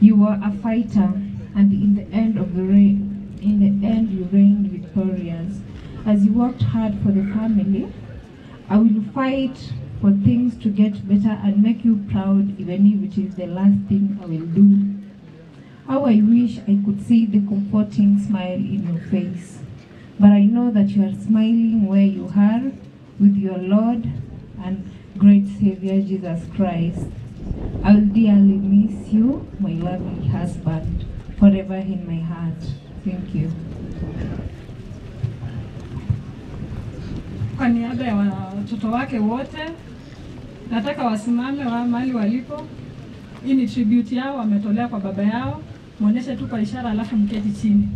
You were a fighter, and in the end of the in the end you reigned victorious. As you worked hard for the family, I will fight for things to get better and make you proud, even if it is the last thing I will do. How I wish I could see the comforting smile in your face. But I know that you are smiling where you are with your Lord and great Savior Jesus Christ. I will dearly miss you, my lovely husband, forever in my heart. Thank you. Kwa niaba ya watoto wake wote, nataka wasimame wa mali walipo. Hii ni tribute yao wametolea kwa baba yao. Muoneshe tu kwa ishara, alafu mketi chini.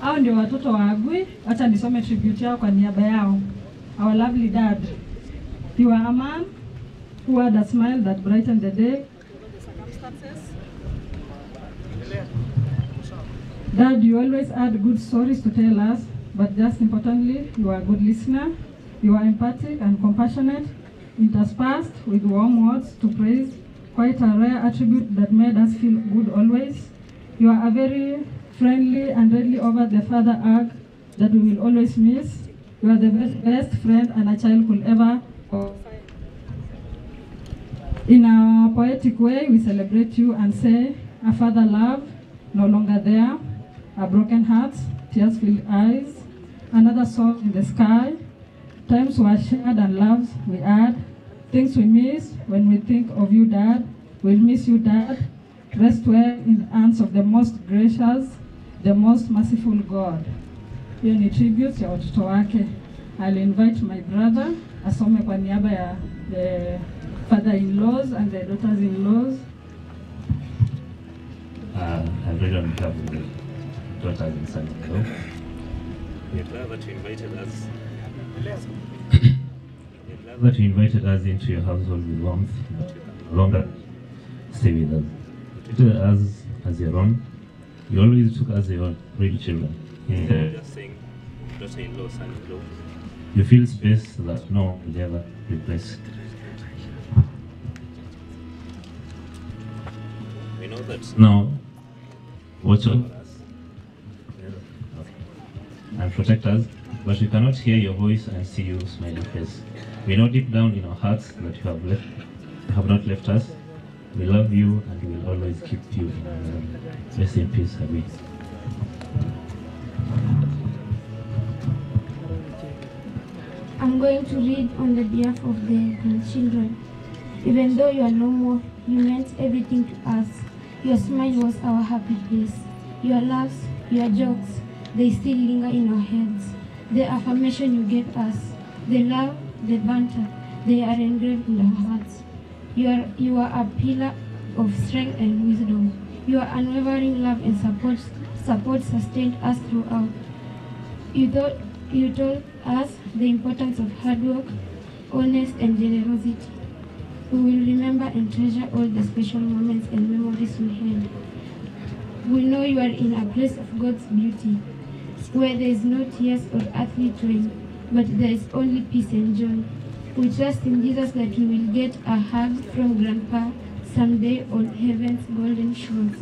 Hao ndio watoto wa Agui. Acha nisome tribute yao kwa niaba yao. Our lovely dad, you are a man who had a smile that brightened the day. Dad, you always had good stories to tell us. but just importantly, you are a good listener, you are empathic and compassionate, interspersed with warm words to praise, quite a rare attribute that made us feel good always. You are a very friendly and readily over the father arc that we will always miss. You are the best, best friend and a child could ever. In a poetic way, we celebrate you and say, a father love, no longer there, a broken heart, tears filled eyes, another soul in the sky. Times were shared and loves we add. Things we miss when we think of you, Dad. We'll miss you, Dad. Rest well in the hands of the most gracious, the most merciful God. Hiyo ni tribute ya watoto wake. I'll invite my brother asome kwa niaba ya the father-in-laws and the daughters-in-laws. Uh, I've read on behalf of the daughters and son-in-law. We're glad that you invited us. Glad that you invited us into your household with warmth, but you can no longer stay with us. You treated us as your own. You always took us as your own real children. Instead of just saying daughter-in-law, son-in-law, you feel space that no one will ever replace. We know that now, watch us and protect us, but we cannot hear your voice and see your smiling face. We know deep down in our hearts that you have left, you have not left us. We love you and we will always keep you in our memory. Rest in peace, Abi. I'm going to read on the behalf of the children. Even though you are no more, you meant everything to us. Your smile was our happy place. Your laughs, your jokes, they still linger in our heads. The affirmation you gave us, the love, the banter, they are engraved in our hearts. You are, you are a pillar of strength and wisdom. Your unwavering love and support, support sustained us throughout. You taught, you told us the importance of hard work, honest and generosity. We will remember and treasure all the special moments and memories we had. We know you are in a place of God's beauty, where there is no tears or earthly toil, but there is only peace and joy. We trust in Jesus that we will get a hug from Grandpa someday on heaven's golden shores.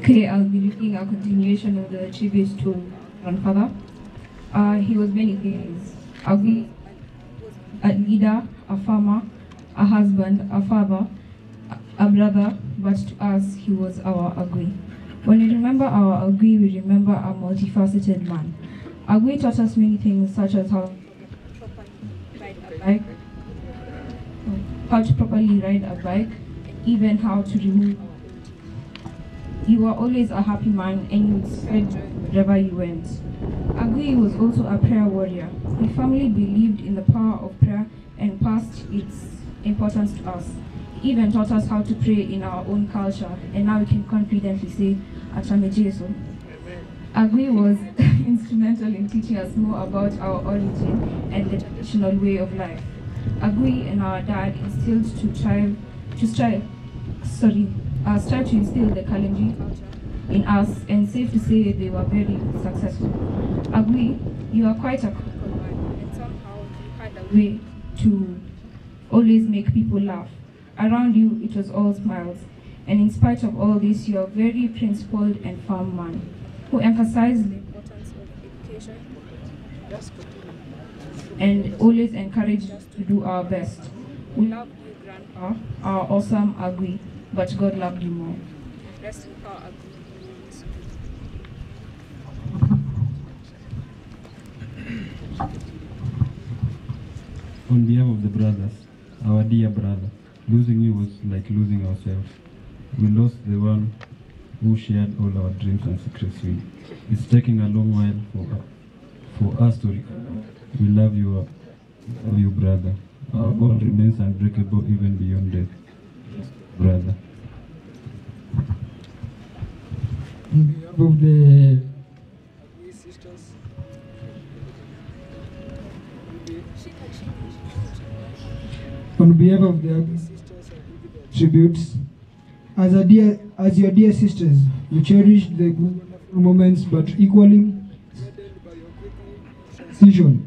Okay, I'll be reading a continuation of the tribute to grandfather. Uh, he was many things. A, a leader, a farmer, a husband, a father, a a brother, but to us, he was our Agui. When we remember our Agui, we remember a multifaceted man. Agui taught us many things, such as how bike, how to properly ride a bike, even how to remove you were always a happy man and you spread wherever you went. Agui was also a prayer warrior. He firmly believed in the power of prayer and passed its importance to us. He even taught us how to pray in our own culture, and now we can confidently say, Jesu. Agui was instrumental in teaching us more about our origin and the traditional way of life. Agui and our dad instilled to strive, to strive, sorry, uh, strive to instill the culture in us, and safe to say they were very successful. Agui, you are quite a man, and somehow you a way to always make people laugh. Around you, it was all smiles, and in spite of all this, you are a very principled and firm man who emphasizes the importance of education and always encouraged us to do our best. We love you, Grandpa, our awesome Agui, but God loved you more. Rest in power, Agui. On behalf of the brothers, our dear brother, losing you was like losing ourselves. We lost the one who shared all our dreams and secrets with. It's taking a long while for, for us to recover. We love you, uh, you, brother. Our bond remains unbreakable even beyond death, brother. On behalf of the sisters, on behalf of the tributes, As, a dear, as your dear sisters, we cherish the good moments but equally decision.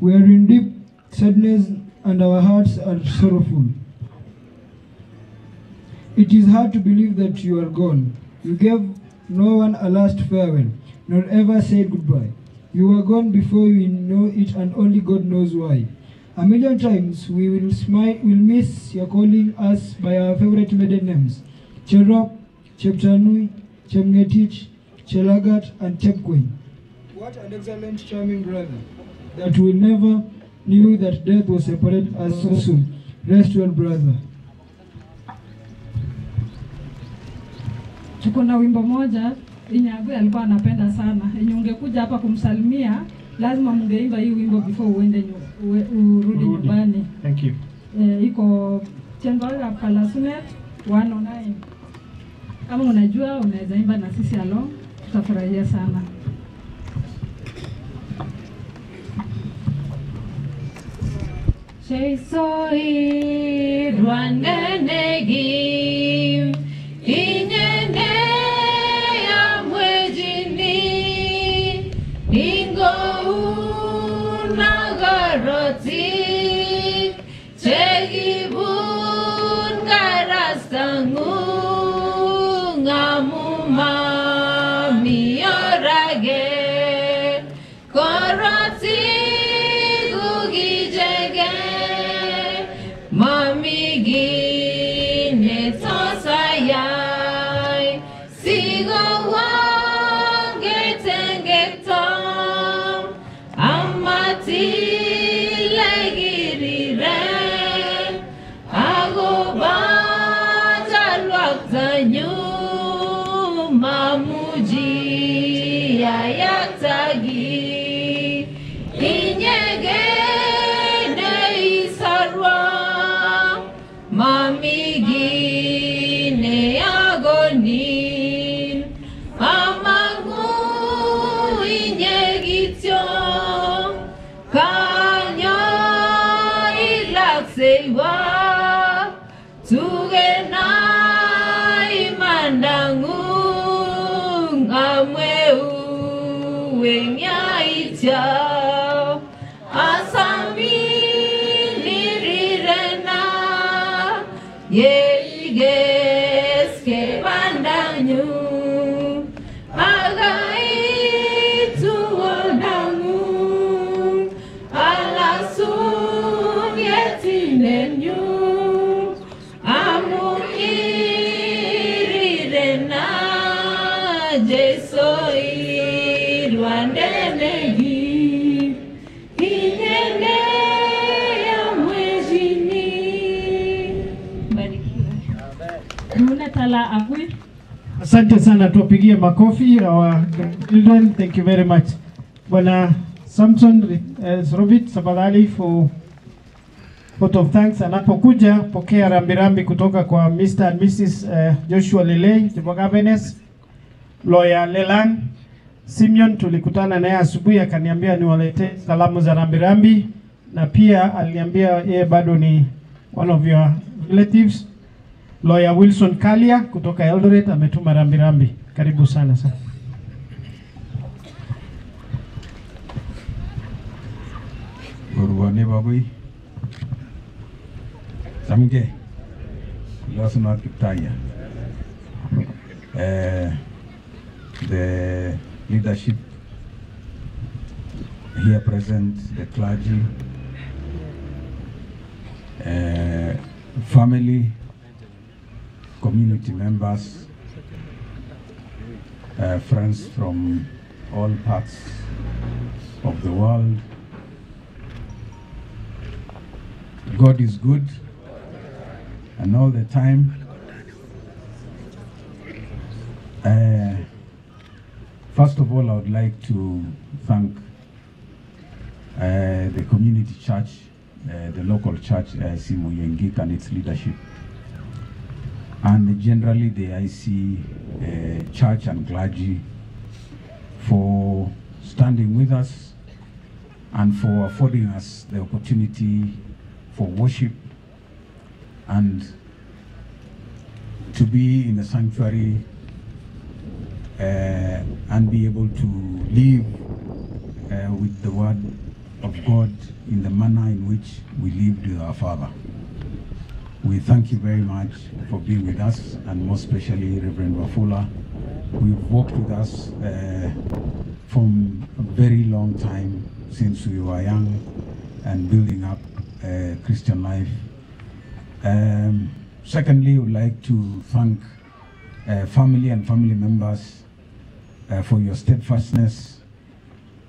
We are in deep sadness and our hearts are sorrowful. It is hard to believe that you are gone. You gave no one a last farewell, nor ever said goodbye. You were gone before we know it, and only God knows why. A million times we will smile, will miss your calling us by our favorite maiden names: Cherop, Cheptanui, Chemngetich, Chelagat, and Chepkweny. What an excellent, charming brother! That we never knew that death was separate us so soon. Rest well, brother. tuko na wimbo moja yenye alikuwa anapenda sana, yenye ungekuja hapa kumsalimia lazima mngeimba hii wimbo before uende nyu, urudi nyumbani. Thank you. E, iko Chendoga Palasunet 109. Kama unajua unaweza imba na sisi along, tutafurahia sana. Jeisoi rwanenegi Yeah. Asante sana, tuwapigie makofi our children. Thank you very much. Bwana Samson uh, Robert, Sabadali for vote of thanks. Anapokuja pokea rambirambi kutoka kwa Mr. and Mrs. uh, Joshua Lele, Jebogabenes, Lawyer Lelan Simeon. Tulikutana naye asubuhi akaniambia niwaletee salamu za rambirambi, na pia aliniambia yeye bado ni one of your relatives. Lawyer Wilson Kalia kutoka Eldoret ametuma rambirambi. Karibu sana sana. Gorwani babui. Samge. Losnot Kiptaya. Uh, the leadership here present, the clergy, uh, family, community members, uh, friends from all parts of the world. God is good, and all the time. Uh, first of all, I would like to thank uh, the community church, uh, the local church, uh, Simu Yengik and its leadership, and generally the IC uh, church and clergy for standing with us and for affording us the opportunity for worship and to be in the sanctuary uh, and be able to live uh, with the word of God in the manner in which we lived with our Father. We thank you very much for being with us, and most especially Reverend Wafula. We've walked with us uh, from a very long time since we were young and building up uh, Christian life. Um, secondly, we would like to thank uh, family and family members uh, for your steadfastness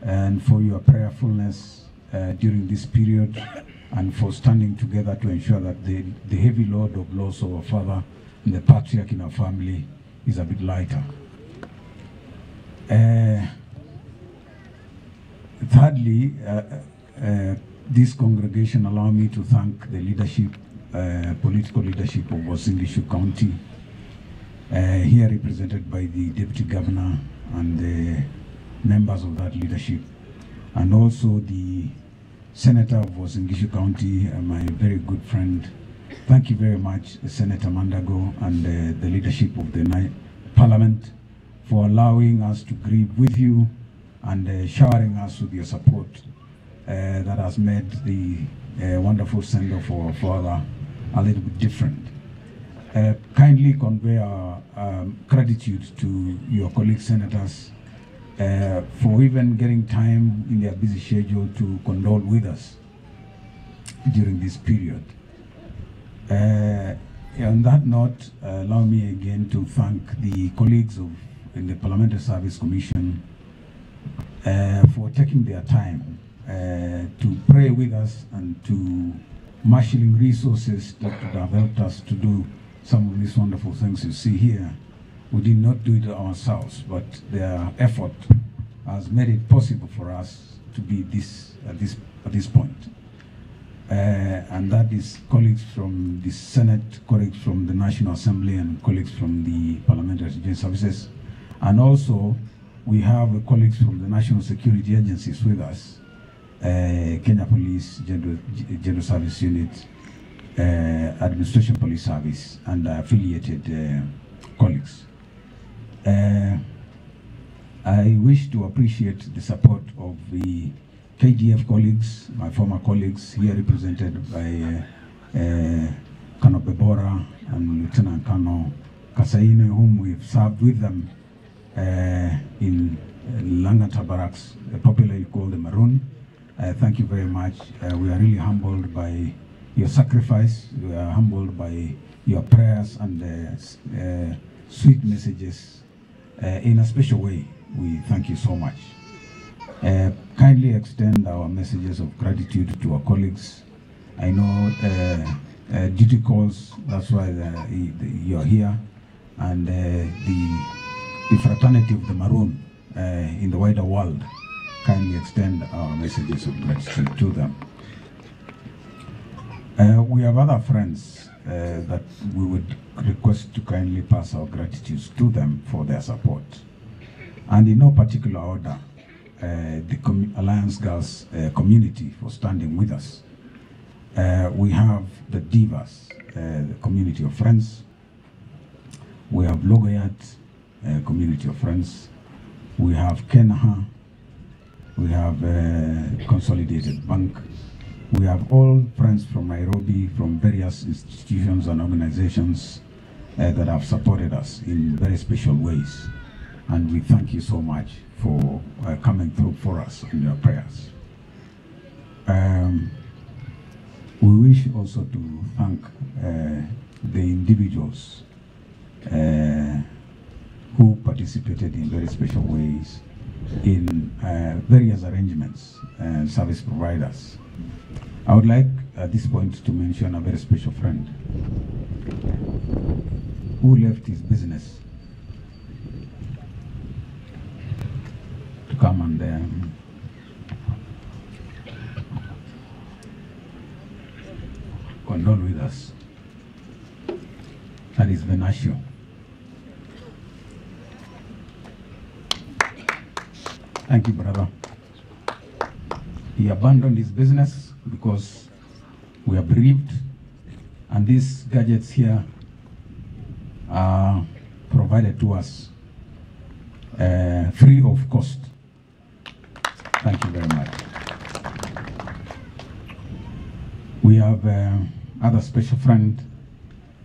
and for your prayerfulness uh, during this period and for standing together to ensure that the, the heavy load of loss of our father and the patriarch in our family is a bit lighter. Uh, thirdly, uh, uh, this congregation allow me to thank the leadership, uh, political leadership of Wasingishu County, uh, here represented by the deputy governor and the members of that leadership, and also the senator of Wasingishu County, uh, my very good friend. Thank you very much, Senator Mandago, and uh, the leadership of the Parliament for allowing us to grieve with you and uh, showering us with your support uh, that has made the uh, wonderful send-off for our father a little bit different. Uh, kindly convey our um, gratitude to your colleague senators uh, for even getting time in their busy schedule to condole with us during this period. Uh, on that note, uh, allow me again to thank the colleagues of in the Parliamentary Service Commission uh, for taking their time uh, to pray with us and to marshalling resources that have helped us to do some of these wonderful things you see here. We did not do it ourselves, but their effort has made it possible for us to be this at this at this point. Uh, and that is colleagues from the Senate, colleagues from the National Assembly, and colleagues from the Parliamentary Services. And also, we have colleagues from the national security agencies with us, uh, Kenya Police, General, General Service Unit, uh, Administration Police Service, and affiliated uh, colleagues. Uh, I wish to appreciate the support of the KDF colleagues, my former colleagues here represented by uh, uh, Bebora and Lieutenant Kano Kasaine, whom we've served with them uh, in Langata Barracks, popularly called the Maroon. Uh, thank you very much. Uh, we are really humbled by your sacrifice. We are humbled by your prayers and uh, uh, sweet messages. Uh, in a special way, we thank you so much. Uh, kindly extend our messages of gratitude to our colleagues. I know uh, uh, duty calls, that's why the, the, you're here, and uh, the, the fraternity of the Maroon uh, in the wider world kindly extend our messages of gratitude to them. We have other friends that we would request to kindly pass our gratitude to them for their support. And in no particular order, uh, the Alliance Girls uh, community for standing with us. Uh, we have the Divas, uh, the community of friends. We have Logoyat, uh, community of friends. We have Kenaha. We have uh, Consolidated Bank. We have all friends from Nairobi, from various institutions and organizations uh, that have supported us in very special ways. And we thank you so much for uh, coming through for us in your prayers. Um, we wish also to thank uh, the individuals uh, who participated in very special ways in uh, various arrangements and service providers. I would like at this point to mention a very special friend who left his business to come and um, condole with us. That is Venatio. Thank you, brother. He abandoned his business because we are bereaved, and these gadgets here are provided to us uh, free of cost. Thank you very much. We have uh, other special friend,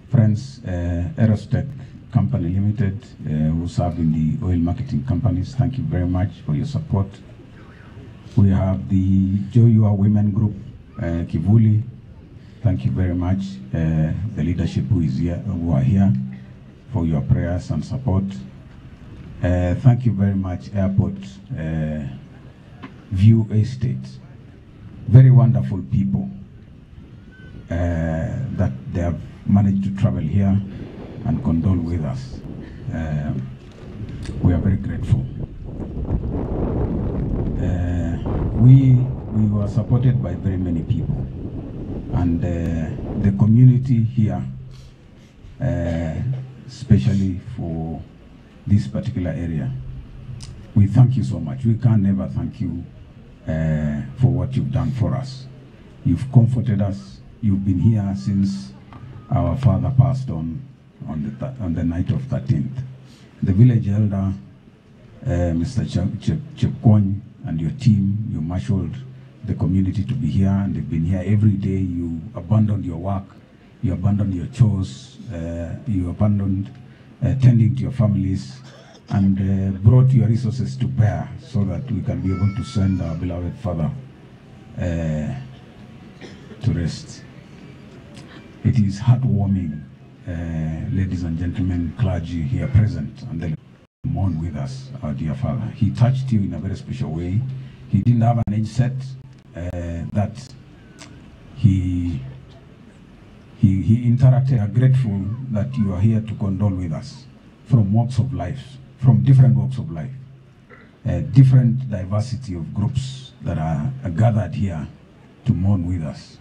friends, uh, Aerostech Company Limited, uh, who serve in the oil marketing companies. Thank you very much for your support. We have the Joyua Women Group, uh, Kivuli. Thank you very much, uh, the leadership who is here, who are here, for your prayers and support. Uh, thank you very much, Airport uh, View Estate. Very wonderful people uh, that they have managed to travel here and condole with us. Uh, we are very grateful. Uh, we we were supported by very many people, and uh, the community here, uh, especially for this particular area, we thank you so much. We can never thank you uh, for what you've done for us. You've comforted us. You've been here since our father passed on on the th- on the night of 13th. The village elder, uh, Mr. Chep- Chep- Chepkwony, and your team, you marshaled the community to be here, and they've been here every day. You abandoned your work, you abandoned your chores, uh, you abandoned uh, tending to your families, and uh, brought your resources to bear so that we can be able to send our beloved father uh, to rest. It is heartwarming, uh, ladies and gentlemen, clergy here present, and then mourn with us, our dear father. He touched you in a very special way. He didn't have an age set that he he he interacted. Are grateful that you are here to condole with us from walks of life, from different walks of life, uh, different diversity of groups that are, are gathered here to mourn with us.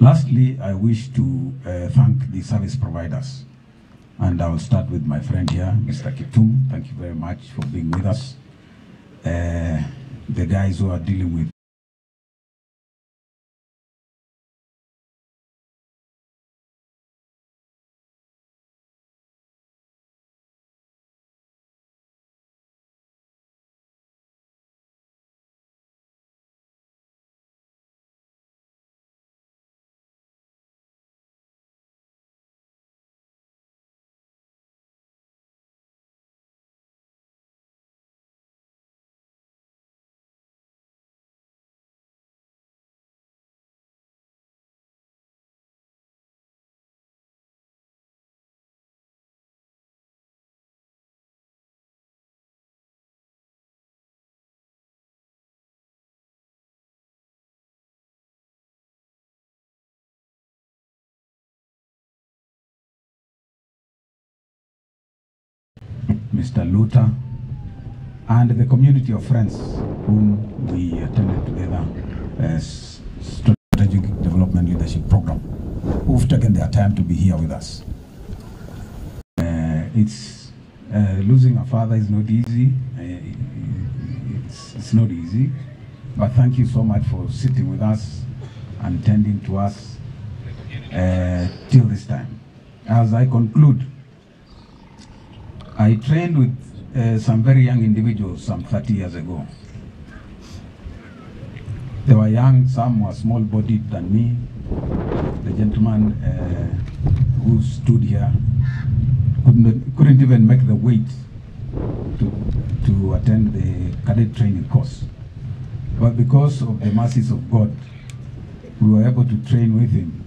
Lastly, I wish to uh, thank the service providers. And I'll start with my friend here, Mr. Kitum. Thank you very much for being with us. Uh, the guys who are dealing with Mr. Luther, and the community of friends whom we attended together as Strategic Development Leadership Program, who've taken their time to be here with us. Uh, it's uh, losing a father is not easy. Uh, it's, it's not easy, but thank you so much for sitting with us and tending to us uh, till this time. As I conclude, I trained with uh, some very young individuals some 30 years ago. They were young, some were small bodied than me. The gentleman uh, who stood here couldn't, couldn't even make the weight to, to attend the cadet training course. But because of the mercies of God, we were able to train with him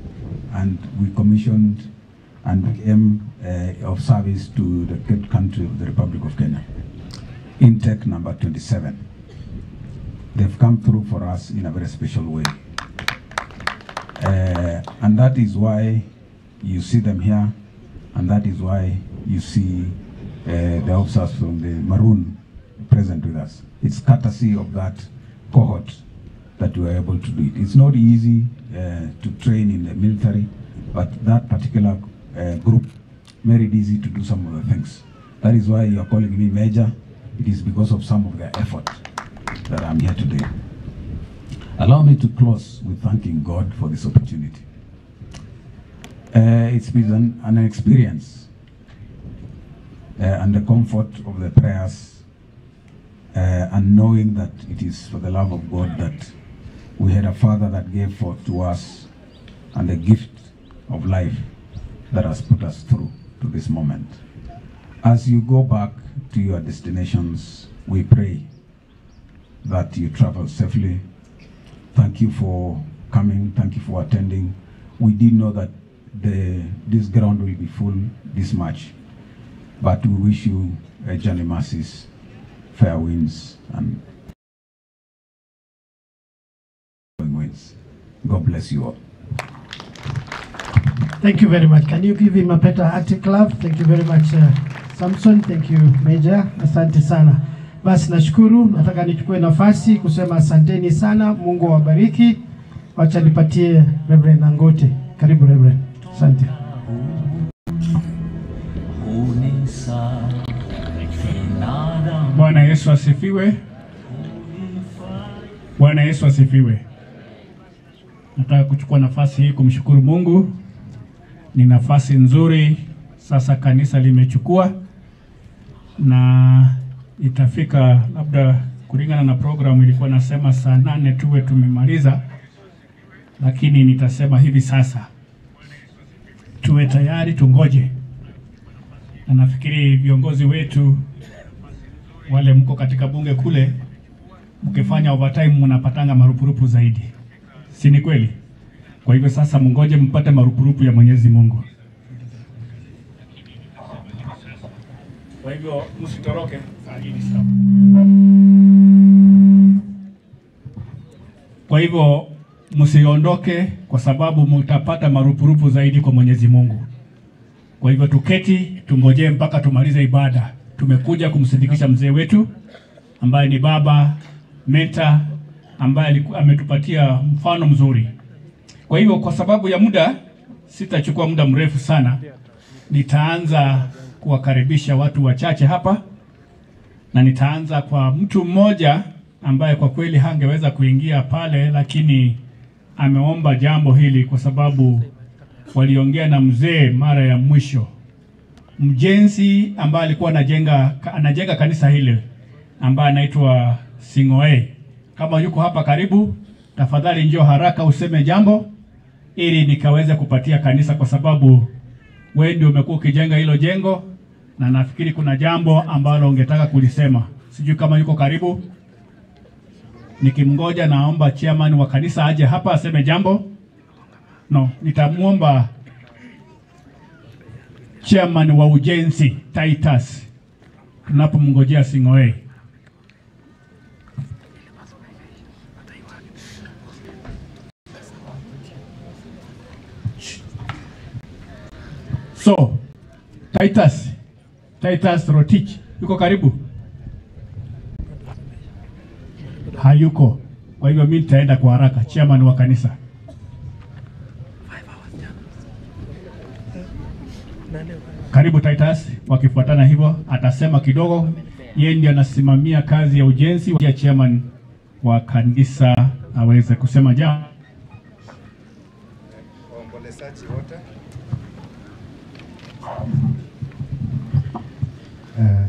and we commissioned and became of service to the country of the Republic of Kenya. Intake number 27. They've come through for us in a very special way. Uh, and that is why you see them here, and that is why you see uh, the officers from the Maroon present with us. It's courtesy of that cohort that we are able to do it. It's not easy uh, to train in the military, but that particular uh, group made it easy to do some of the things. That is why you are calling me Major. It is because of some of their effort that I'm here today. Allow me to close with thanking God for this opportunity. Uh, it's been an, an experience uh, and the comfort of the prayers uh, and knowing that it is for the love of God that we had a Father that gave forth to us and the gift of life that has put us through to this moment. As you go back to your destinations, we pray that you travel safely. Thank you for coming. Thank you for attending. We did know that the this ground will be full this much, but we wish you a journey masses, fair winds, and winds. God bless you all. Thank you very much. Can you give him a better hearty clap? Thank you very much uh, Samson. Thank you Major. Asante sana. Basi nashukuru, nataka nichukue nafasi kusema asanteni sana, Mungu awabariki. Wacha nipatie Reverend Nangote. Karibu Reverend. Asante. Bwana Yesu asifiwe. Bwana Yesu asifiwe. Nataka kuchukua nafasi hii kumshukuru Mungu. Ni nafasi nzuri sasa kanisa limechukua na itafika labda kulingana na programu ilikuwa nasema saa nane tuwe tumemaliza, lakini nitasema hivi sasa. Tuwe tayari, tungoje, na nafikiri viongozi wetu wale mko katika bunge kule, mkifanya overtime mnapatanga marupurupu zaidi, si ni kweli? Kwa hivyo sasa mngoje mpate marupurupu ya Mwenyezi Mungu. Kwa hivyo msitoroke. Kwa hivyo msiondoke, kwa sababu mtapata marupurupu zaidi kwa Mwenyezi Mungu. Kwa hivyo tuketi, tungojee mpaka tumalize ibada. Tumekuja kumsindikisha mzee wetu ambaye ni baba menta, ambaye ametupatia mfano mzuri. Kwa hiyo kwa sababu ya muda, sitachukua muda mrefu sana, nitaanza kuwakaribisha watu wachache hapa, na nitaanza kwa mtu mmoja ambaye kwa kweli hangeweza kuingia pale, lakini ameomba jambo hili kwa sababu waliongea na mzee mara ya mwisho, mjenzi ambaye alikuwa anajenga anajenga kanisa hili ambaye anaitwa Singoe. Kama yuko hapa karibu, tafadhali njoo haraka useme jambo ili nikaweze kupatia kanisa, kwa sababu wewe ndio umekuwa ukijenga hilo jengo, na nafikiri kuna jambo ambalo ungetaka kulisema. Sijui kama yuko karibu. Nikimngoja, naomba chairman wa kanisa aje hapa aseme jambo. No, nitamwomba chairman wa ujenzi Titus tunapomngojea Singoe. So, Titus, Titus Rotich yuko karibu? Hayuko. Kwa hivyo mimi nitaenda kwa haraka, chairman wa kanisa. Karibu Titus, wakifuatana hivyo, atasema kidogo. Yeye ndiye anasimamia kazi ya ujenzi wa chairman wa kanisa aweze kusema jambo. Waombolezaji wote uh,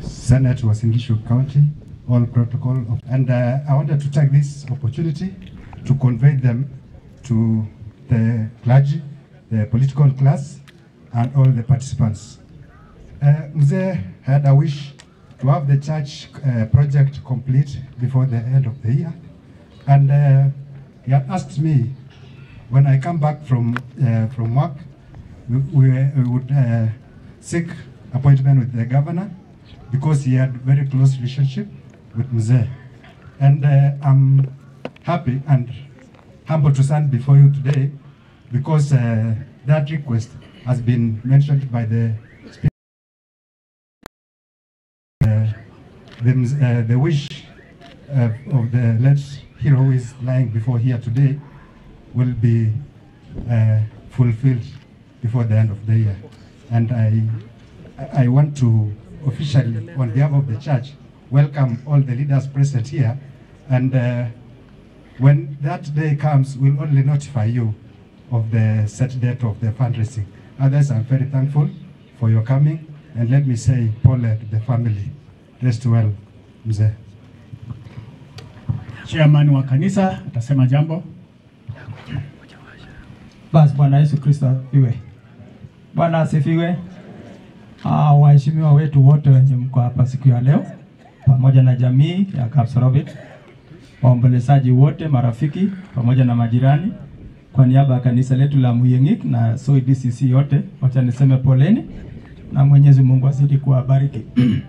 Senate Uasin Gishu County, all protocol. Of, and uh, I wanted to take this opportunity to convey them to the clergy, the political class, and all the participants. Uh, had a wish to have the church uh, project complete before the end of the year. And uh, he had asked me when I come back from, uh, from work, we, we, would uh, seek appointment with the governor because he had very close relationship with Mzee. And uh, I'm happy and humble to stand before you today because uh, that request has been mentioned by the speaker. The, uh, the wish uh, of the late hero who is lying before here today will be uh, fulfilled before the end of the year. And I, I want to officially, on behalf of the church, welcome all the leaders present here. And uh, when that day comes, we'll only notify you of the set date of the fundraising. Others, I'm very thankful for your coming, and let me say, Paul and the family, rest well, mzee. Chairman wa kanisa atasema jambo. Basi Bwana Yesu Kristo asifiwe. Bwana asifiwe. Ah, waheshimiwa wetu wote wenye mko hapa siku ya leo pamoja na jamii ya Kapsabet, waombolezaji wote, marafiki pamoja na majirani, kwa niaba ya kanisa letu la Muyeng'ik na Soi DCC yote, wacha niseme poleni na Mwenyezi Mungu azidi kuwabariki.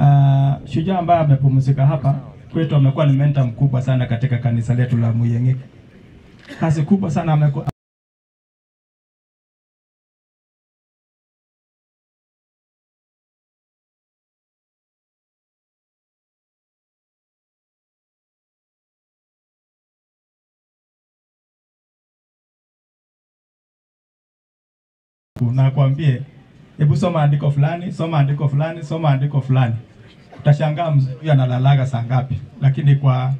Ah, shujaa ambaye amepumzika hapa kwetu amekuwa ni mentor mkubwa sana katika kanisa letu la Muyeng'ik. Kazi kubwa sana amekuwa nakwambie, hebu soma andiko fulani, soma andiko fulani, soma andiko fulani, utashangaa mzee analalaga saa ngapi, lakini kwa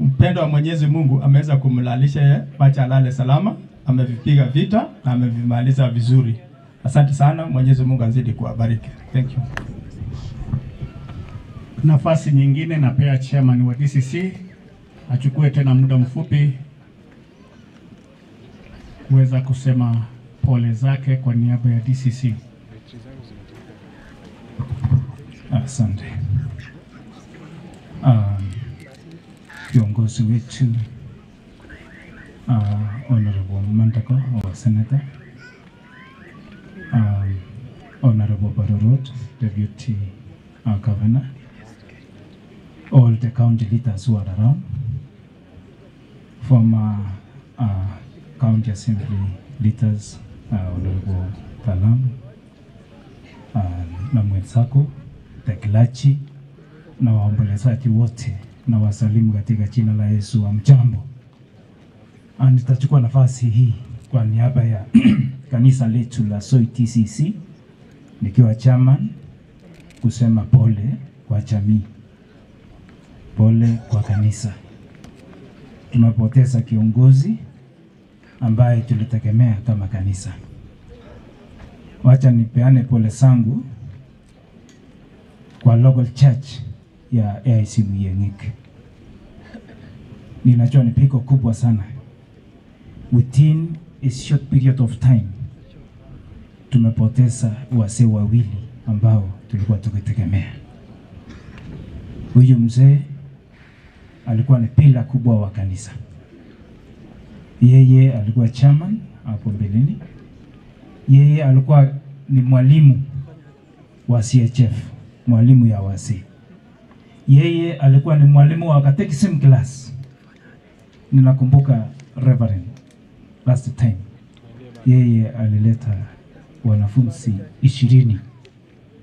mpendo wa Mwenyezi Mungu ameweza kumlalisha yeye, wacha alale salama, amevipiga vita na amevimaliza vizuri. Asante sana, Mwenyezi Mungu azidi kuwabariki. Thank you. Nafasi nyingine napea chairman wa DCC achukue tena muda mfupi kuweza kusema pole zake kwa niaba ya DCC. Asante. ah, kiongozi wetu uh, Honorable Mandako, our senator, um, Honorable Barorot, Deputy uh, Governor, all the county leaders who are around, former uh, county assembly leaders, uh, Honorable Talam, uh, na mwenzako Teklachi. Na waombolezaji wote. Na wasalimu katika jina la Yesu wa mjambo. Ah, Nitachukua nafasi hii kwa niaba ya kanisa letu la Soi TCC nikiwa chairman kusema pole kwa jamii, pole kwa kanisa. Tumepoteza kiongozi ambaye tulitegemea kama kanisa. Wacha nipeane pole zangu kwa local church ya AIC Muyeng'ik. Ninajua ni pigo kubwa sana. Within a short period of time tumepoteza wazee wawili ambao tulikuwa tukitegemea. Huyu mzee alikuwa ni pila kubwa wa kanisa. Yeye alikuwa chairman hapo mbeleni. Yeye alikuwa ni mwalimu wa CHF, mwalimu ya wasi. Yeye alikuwa ni mwalimu wa catechism class. Ninakumbuka Reverend last time, yeye alileta wanafunzi ishirini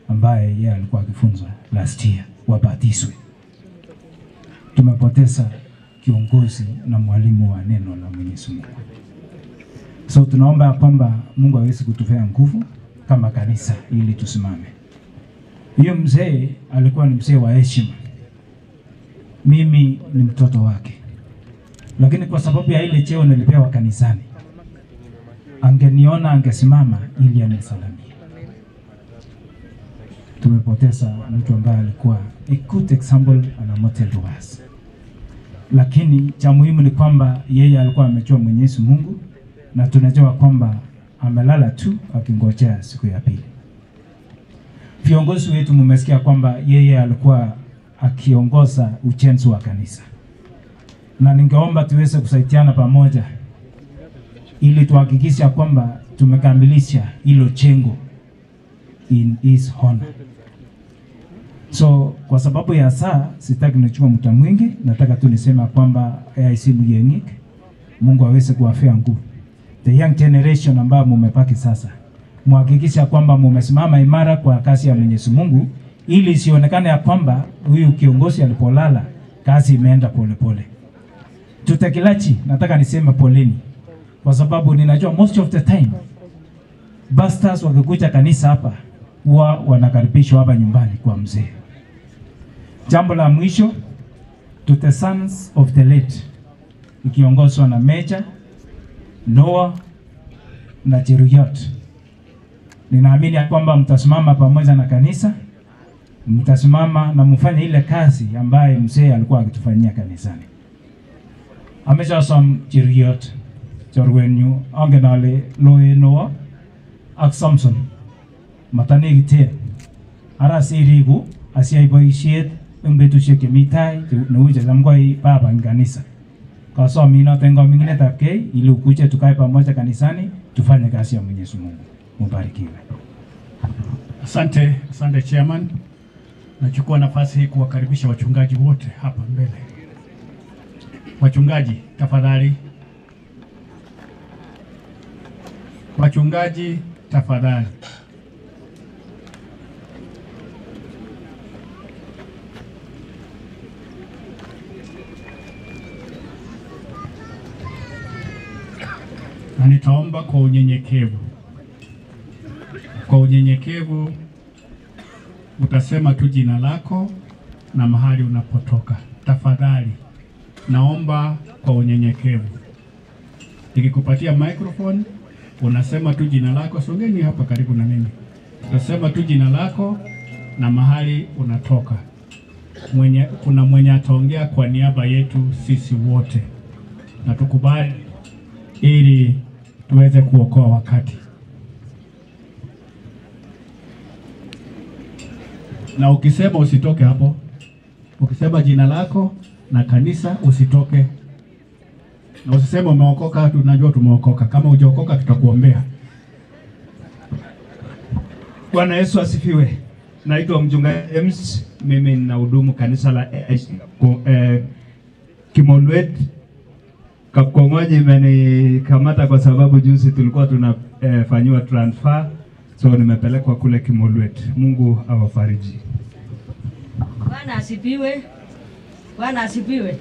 ambaye yeye alikuwa akifunza last year wabatizwe. Tumepoteza kiongozi na mwalimu wa neno la Mwenyezi Mungu. So tunaomba kwamba Mungu aweze kutupea nguvu kama kanisa ili tusimame. Hiyo mzee alikuwa ni mzee wa heshima, mimi ni mtoto wake, lakini kwa sababu ya ile cheo nilipewa kanisani, angeniona angesimama ili anisalamie. Tumepoteza mtu ambaye alikuwa a good example and a model to us, lakini cha muhimu ni kwamba yeye alikuwa amejua Mwenyezi Mungu na tunajua kwamba amelala tu akingojea siku ya pili. Viongozi wetu mmesikia kwamba yeye alikuwa akiongoza ujenzi wa kanisa, na ningeomba tuweze kusaidiana pamoja ili tuhakikisha kwamba tumekamilisha hilo jengo in his honor. So kwa sababu ya saa, sitaki nichukua muda mwingi, nataka tu nisema kwamba AIC Muyeng'ik, Mungu aweze kuwafia nguvu. The young generation ambao mumepaki sasa, muhakikisha kwamba mumesimama imara kwa kazi ya Mwenyezi Mungu, ili isionekane ya kwamba huyu kiongozi alipolala kazi imeenda polepole. Tutekilachi, nataka niseme poleni, kwa sababu ninajua most of the time bastards wakikuja kanisa hapa huwa wanakaribishwa hapa nyumbani kwa mzee. Jambo la mwisho, to the sons of the late ikiongozwa na Major Noah na Cheruyot. Ninaamini kwamba mtasimama pamoja na kanisa, mtasimama na mfanye ile kazi ambaye mzee alikuwa akitufanyia kanisani. Amechosom Cheruyot chorwenyu angen ale loe Noah ak Samson matanekiten ara siriku boisiet betusiek chemi tai neu i baba eng kanisa. Kasomi noto kwa mingine kei ili ukuje tukae pamoja kanisani tufanye kazi ya Mwenyezi Mungu. Mubarikiwe. Asante, asante chairman. Nachukua nafasi hii kuwakaribisha wachungaji wote hapa mbele. Wachungaji tafadhali, wachungaji tafadhali. Na nitaomba kwa unyenyekevu, kwa unyenyekevu utasema tu jina lako na mahali unapotoka. Tafadhali naomba kwa unyenyekevu. Nikikupatia microphone unasema tu jina lako, songeni hapa karibu na mimi. Utasema tu jina lako na mahali unatoka. Mwenye, kuna mwenye ataongea kwa niaba yetu sisi wote, na tukubali ili tuweze kuokoa wakati. na ukisema usitoke hapo, ukisema jina lako na kanisa usitoke, na usiseme umeokoka. Tunajua tumeokoka, kama hujaokoka tutakuombea. Bwana Yesu asifiwe. Naitwa mjunga James, mimi ninahudumu kanisa la eh, eh, Kimolwet. Kapkongoji imenikamata kwa sababu juzi tulikuwa tunafanyiwa transfer, so nimepelekwa kule Kimolwet. Mungu awafariji. Bwana asipiwe Bwana asifiwe.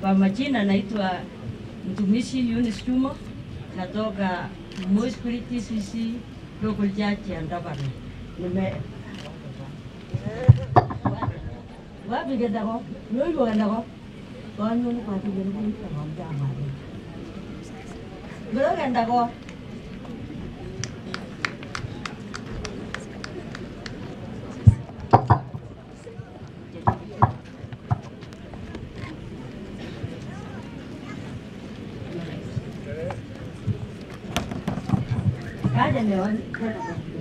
Kwa majina naitwa mtumishi Eunice Chumo, natoka Moi Spirit CC Local Church ya Ndabara. Nime wapi gendako? Nyoiwo gendako? Government പാർട്ടികളുടെ മന്ത്രമാണ് ഇവിടെ വേണ്ടകോ Hãy subscribe cho kênh Ghiền Mì Gõ Để không bỏ lỡ những video hấp dẫn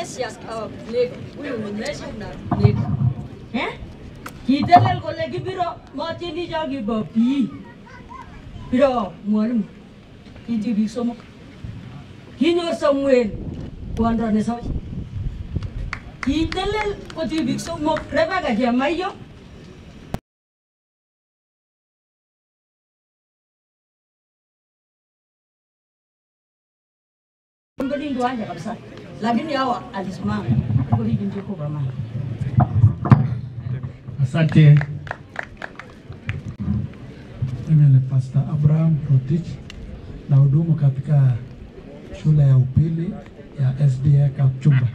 au nego. Huyu ni Mesias na nego. Eh? Kitelel kole kibiro motini cho kibo bii. Biro mwalimu. Kinti biik somok. Kinyor Samuel kwondo ne Saul. Kitelel koti biik somok Rebecca Chemaiyo Mgolindo wanja kabisa. Lakini hawa alisimama. Mgolindo ndio kwa mama. Asante. Mimi ni Pastor Abraham Rotich na hudumu katika shule ya upili ya SDA Kapchumba.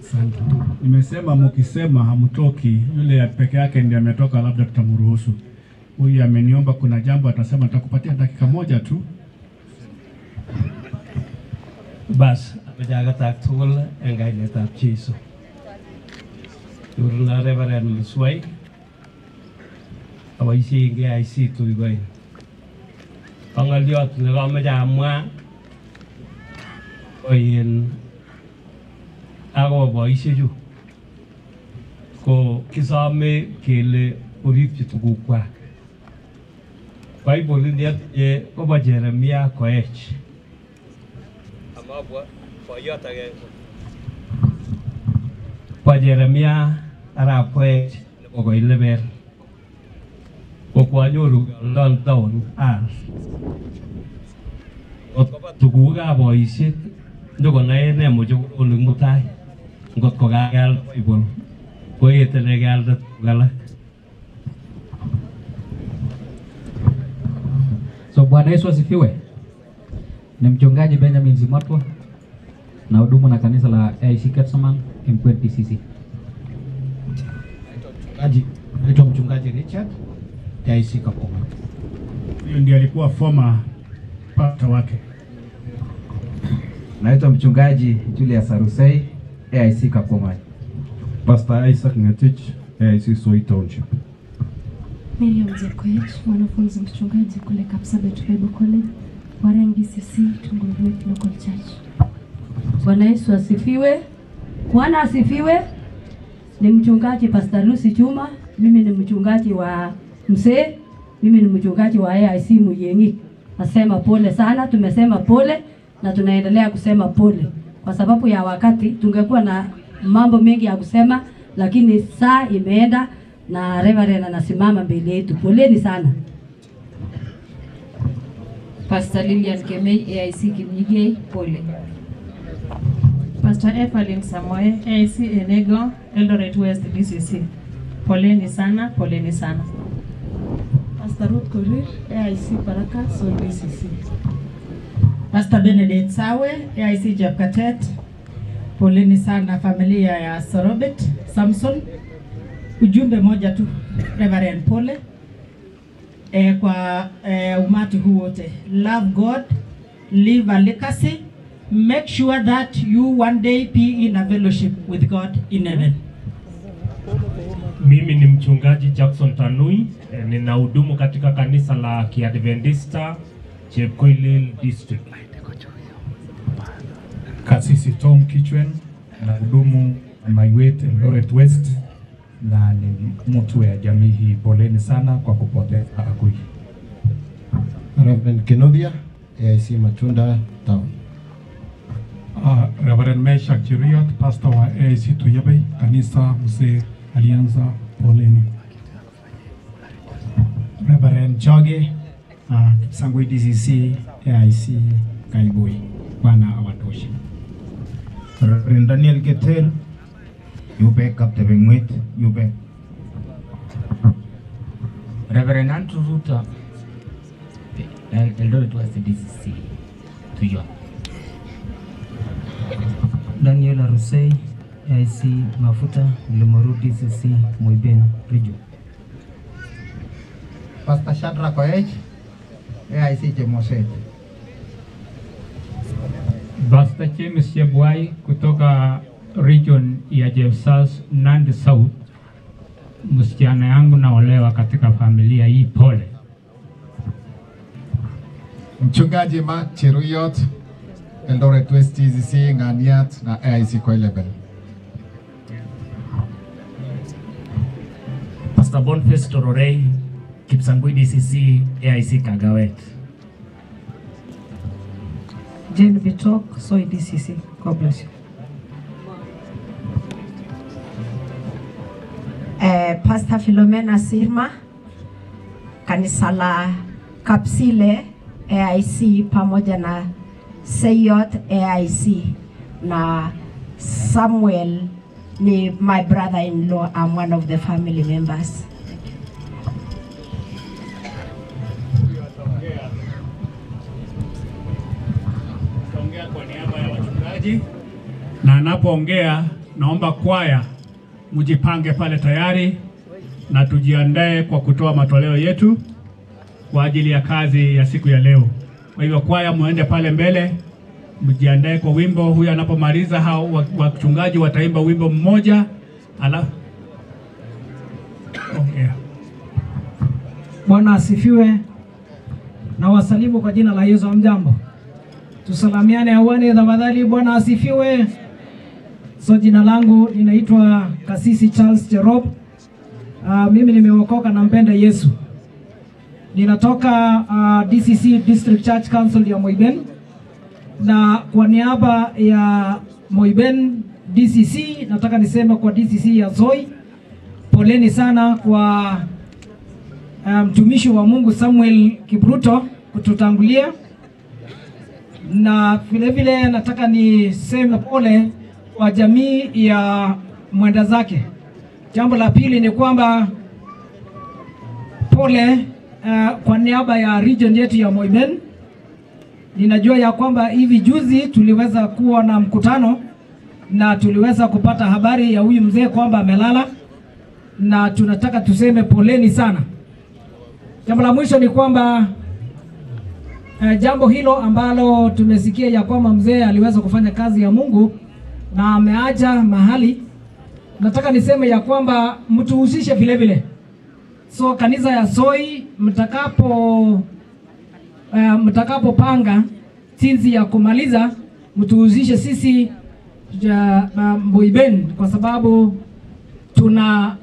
Asante. Nimesema mkisema hamtoki, yule ya peke yake ndiye ametoka, labda tutamruhusu. Huyu ameniomba kuna jambo atasema, nitakupatia dakika moja tu. Bas, ajagat tugul en kainetab Jesu. Turna Reverend Muswai, aboisie eng KIC tuikoin. Kong'olyot nekomoche amwa ko in akobo boisiechu ko kisome kele oripchi tugukwak. Bible netinye kobo Jeremia koech. Amabwa boiyot agenge. Bo Jeremia arap koech nebo koilebel. Ko kwanyoru London town al. Ngot koba tugukab boisiet nyokonai ne moche kokonu mutai. Ngot ko kakealda Bible koete nekealda tuguk alak. So Bwana Yesu asifiwe. Ni mchungaji Benjamin Zimotwa na hudumu na kanisa la AIC Ketsaman M20 CC. mchungaji naitwa mchungaji Richard AIC Kakuma. Huyo ndiye alikuwa former pastor wake. Naitwa mchungaji Julius Arusei, AIC Kakuma. Pastor Isaac Ngetich, AIC Soi Township. Miriam Zekwech, mwanafunzi mchungaji kule Kapsabet Bible College, Sisi Tunguruyet Local Church. Bwana Yesu asifiwe. Bwana asifiwe. Ni mchungaji Pastor Lucy Chuma. Mimi ni mchungaji wa mzee. Mimi ni mchungaji wa AIC Muyengi. Nasema pole sana, tumesema pole na tunaendelea kusema pole kwa sababu ya wakati. Tungekuwa na mambo mengi ya kusema, lakini saa imeenda na Reverend anasimama mbele yetu. Poleni sana. Pastor Lilian Kemei, AIC Kimnyigei, pole. Pastor Evelyn Samoe, AIC Enego, Eldoret West DCC. Poleni sana, poleni sana. Pastor Ruth Korir, AIC Baraka, Sol DCC. Pastor Benedict Sawe, AIC Japkatet. Poleni sana familia ya Sorobet Samson. Ujumbe moja tu, Reverend pole eh, kwa eh, umati huu wote. Love God, leave a legacy, make sure that you one day be in a fellowship with God in heaven. Mimi ni mchungaji Jackson Tanui, eh, ninahudumu katika kanisa la Kiadventista Chepkoilil District. Kasisi Tom Kichwen na hudumu Maiwet Eldoret West na ni mtu wa jamii hii. Poleni sana kwa kupoteza Akui. Reverend Kenodia, AIC Matunda Town. Uh, Reverend Meshak Chiriot, pastor wa AIC Tuyabei, kanisa mzee alianza. Poleni. Reverend Choge, uh, Sangui DCC, AIC Kaibui. Bwana awatoshe. Reverend Daniel Keter, UPEC Kaptepengwet, UPEC. Reverend Andrew Ruto, El- Eldoret West DCC, Tuyo. Daniel Rusei, AIC Mafuta, Limoru DCC, Moiben Region. Pastor Shadrack Koech, AIC Chemoset. Pastor James Shebwai kutoka region ya Jebsas Nandi South. Msichana yangu naolewa katika familia hii, pole. Mchungaji Ma Cheruyot, Eldoret West TCC, Ng'aniat na AIC Koilebel. Pastor Boniface Tororei, Kipsangui DCC, AIC Kagawet. Jane Bitok, Soy DCC. God bless you. Eh, Pastor Philomena Sirma, kanisa la Kapsile AIC pamoja na Seyot AIC na Samuel ni my brother-in-law. I'm one of the family members. Na anapoongea, naomba kwaya mjipange pale tayari na tujiandae kwa kutoa matoleo yetu kwa ajili ya kazi ya siku ya leo. Kwa hivyo kwaya, muende pale mbele, mjiandae kwa wimbo. Huyu anapomaliza, hao wa- wachungaji wataimba wimbo mmoja, alafu okay. Bwana asifiwe na wasalimu kwa jina la Yesu. Amjambo, tusalamiane hewani tafadhali. Bwana asifiwe. So jina langu linaitwa Kasisi Charles Cherop. Uh, mimi nimeokoka na mpenda Yesu. Ninatoka uh, DCC District Church Council ya Moiben, na kwa niaba ya Moiben DCC nataka niseme kwa DCC ya Zoi, poleni sana kwa uh, mtumishi wa Mungu Samuel Kibruto kututangulia, na vilevile vile nataka niseme pole kwa jamii ya mwenda zake. Jambo la pili ni kwamba pole uh, kwa niaba ya region yetu ya Moiben. Ninajua ya kwamba hivi juzi tuliweza kuwa na mkutano na tuliweza kupata habari ya huyu mzee kwamba amelala, na tunataka tuseme poleni sana. Jambo la mwisho ni kwamba eh, jambo hilo ambalo tumesikia ya kwamba mzee aliweza kufanya kazi ya Mungu na ameacha mahali, nataka niseme ya kwamba mtuhusishe vile vile. So kanisa ya Soi mtakapo uh, mtakapopanga jinsi ya kumaliza, mtuhusishe sisi ja, uh, Mboiben kwa sababu tuna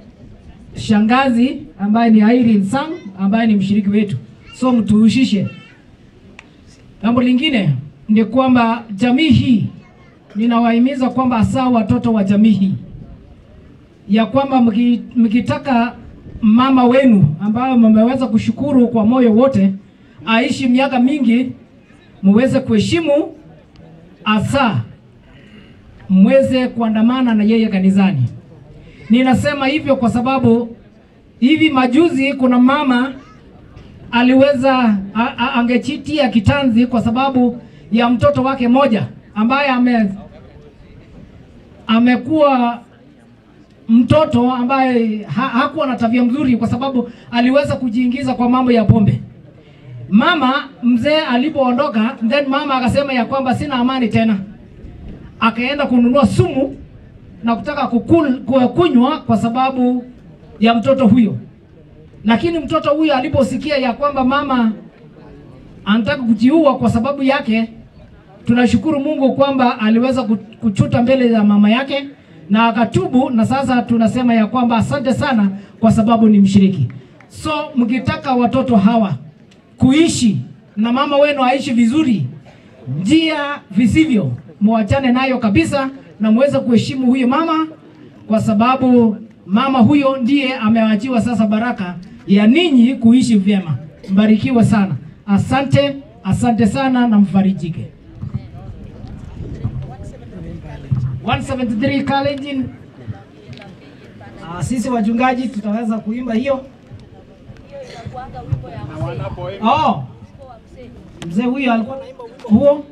shangazi ambaye ni Irene Sang ambaye ni mshiriki wetu, so mtuhusishe. Jambo lingine ni kwamba jamii hii, ninawahimiza kwamba hasa watoto wa jamii ya kwamba mki- mkitaka mama wenu ambayo mmeweza kushukuru kwa moyo wote aishi miaka mingi, muweze kuheshimu hasa mweze kuandamana na yeye kanisani. Ninasema hivyo kwa sababu hivi majuzi kuna mama aliweza angechitia kitanzi kwa sababu ya mtoto wake moja ambaye ame amekuwa mtoto ambaye ha, hakuwa na tabia mzuri kwa sababu aliweza kujiingiza kwa mambo ya pombe. Mama mzee alipoondoka, then mama akasema ya kwamba sina amani tena, akaenda kununua sumu na kutaka kukul, ku- kunywa kwa sababu ya mtoto huyo. Lakini mtoto huyo aliposikia ya kwamba mama anataka kujiua kwa sababu yake, tunashukuru Mungu kwamba aliweza kuchuta mbele ya mama yake na akatubu, na sasa tunasema ya kwamba asante sana kwa sababu ni mshiriki. So mkitaka watoto hawa kuishi na mama wenu aishi vizuri, njia visivyo, muachane nayo kabisa na muweze kuheshimu huyo mama, kwa sababu mama huyo ndiye amewachiwa sasa baraka ya ninyi kuishi vyema. Mbarikiwe sana, asante, asante sana na mfarijike. 173 Kalenjin. Ah, sisi wachungaji tutaweza kuimba hiyo. Oh. Mzee huyo alikuwa anaimba wimbo huo.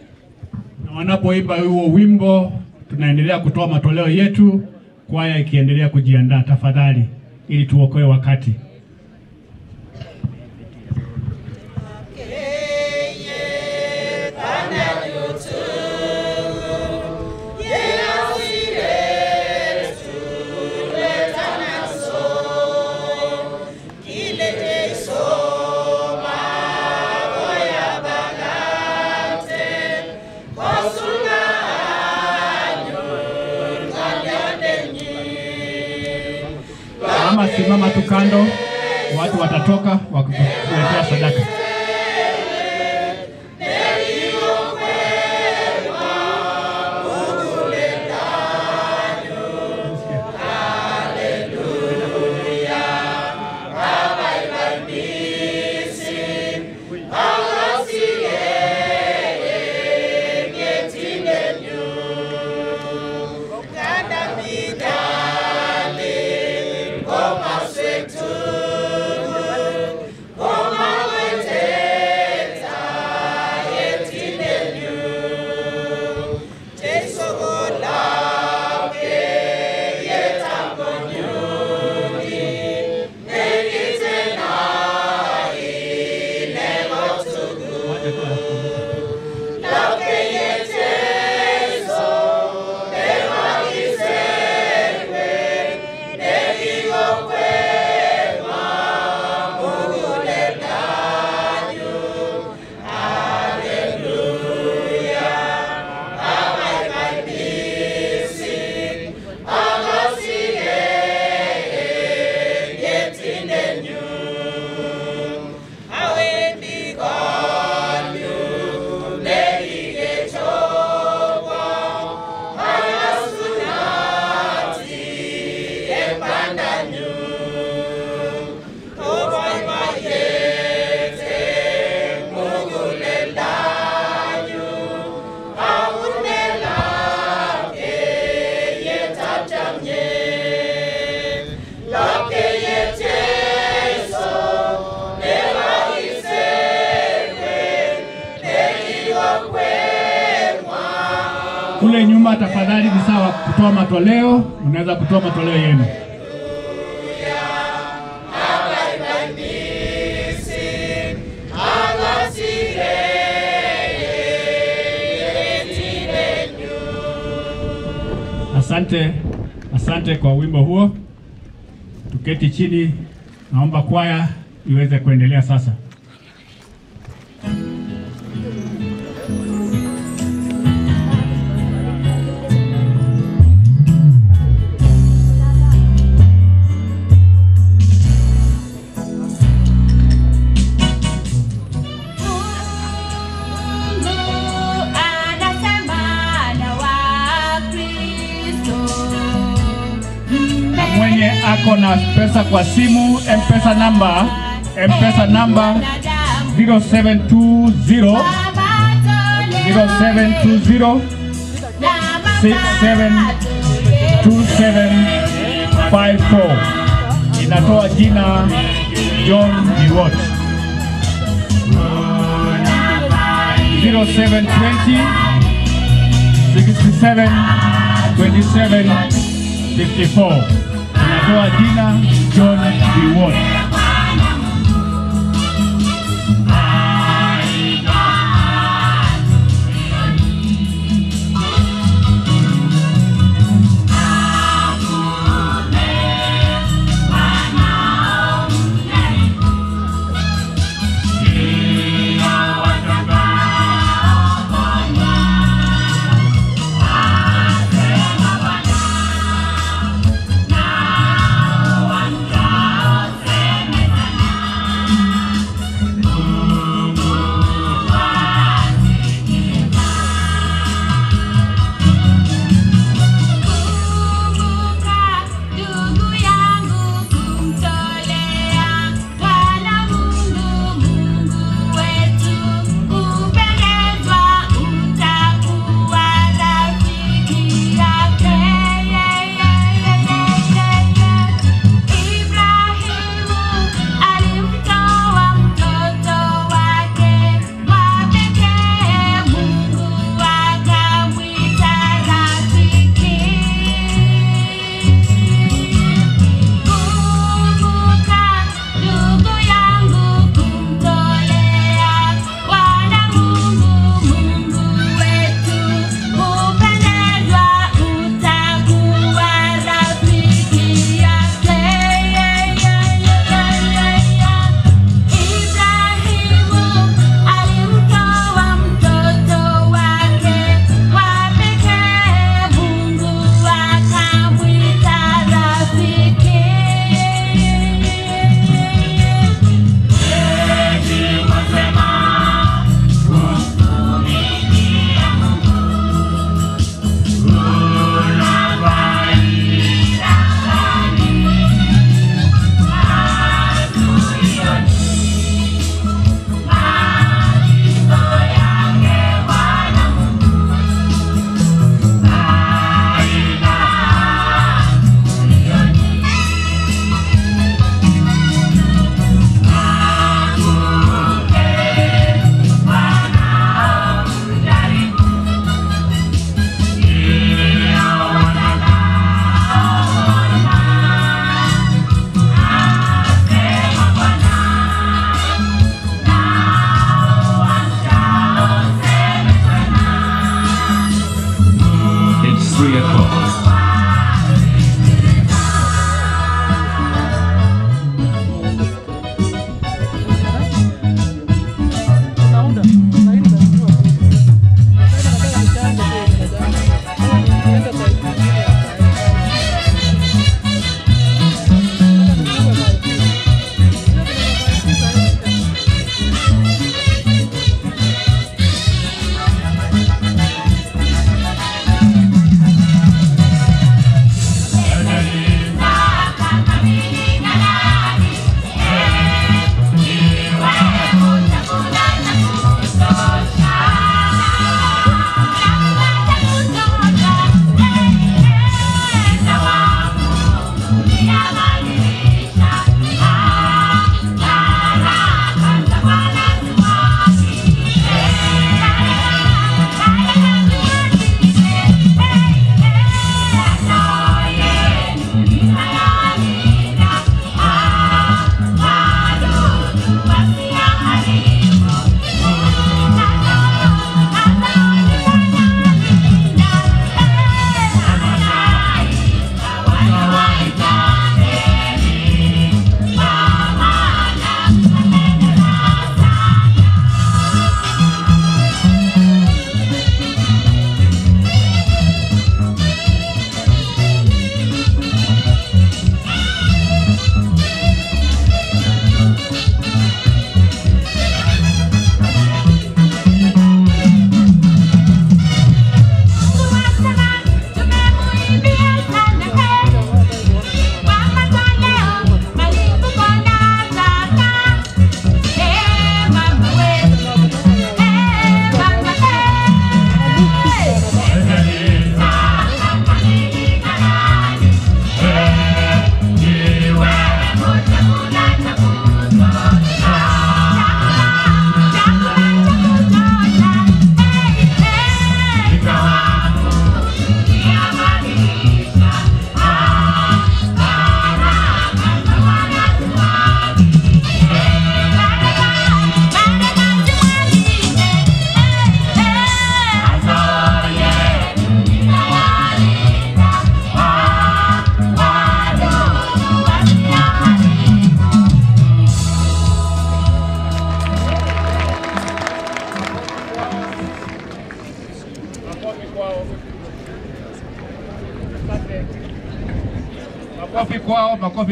Na wanapoimba huo wimbo, tunaendelea kutoa matoleo yetu, kwaya ikiendelea kujiandaa, tafadhali, ili tuokoe wakati. Mama, tu kando, watu watatoka wakuletea sadaka. kutoa matoleo, mnaweza kutoa matoleo yenu. Asante, asante kwa wimbo huo. Tuketi chini, naomba kwaya iweze kuendelea sasa. Ako na pesa kwa simu, mpesa namba mpesa namba 0720 0720 672754 inatoa jina John Biwot 0720 67 27 54 inatoa jina John Biwot.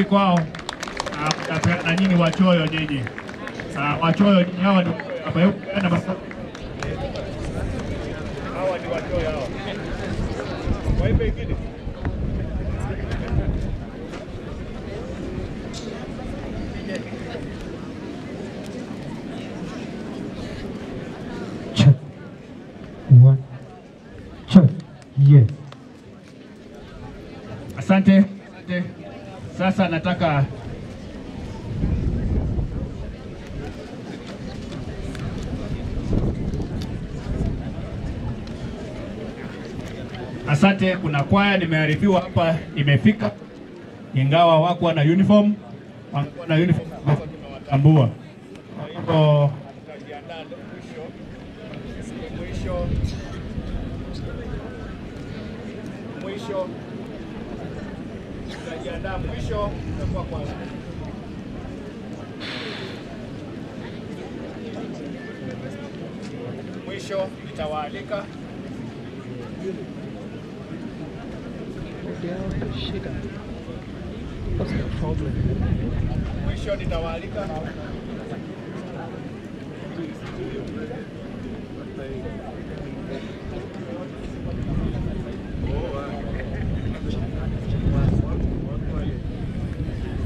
Kwao, makofi kwao. Ah, na- Na nyinyi wachoyo nyinyi. Ah, Wachoyo nyinyi hawa ni hapa hebu peana makofi. Hawa ni wachoyo hawa. Waipe ingine. One, two, yes. Asante. Asante. Sasa nataka Asante, kuna kwaya nimearifiwa hapa imefika, ingawa wakuwa na uniform, wakuwa na uniform tunawatambua. Kwa hivyo mwisho. Mwisho. Tutajiandaa mwisho. Mwisho nitawaalika mwisho nitawaalika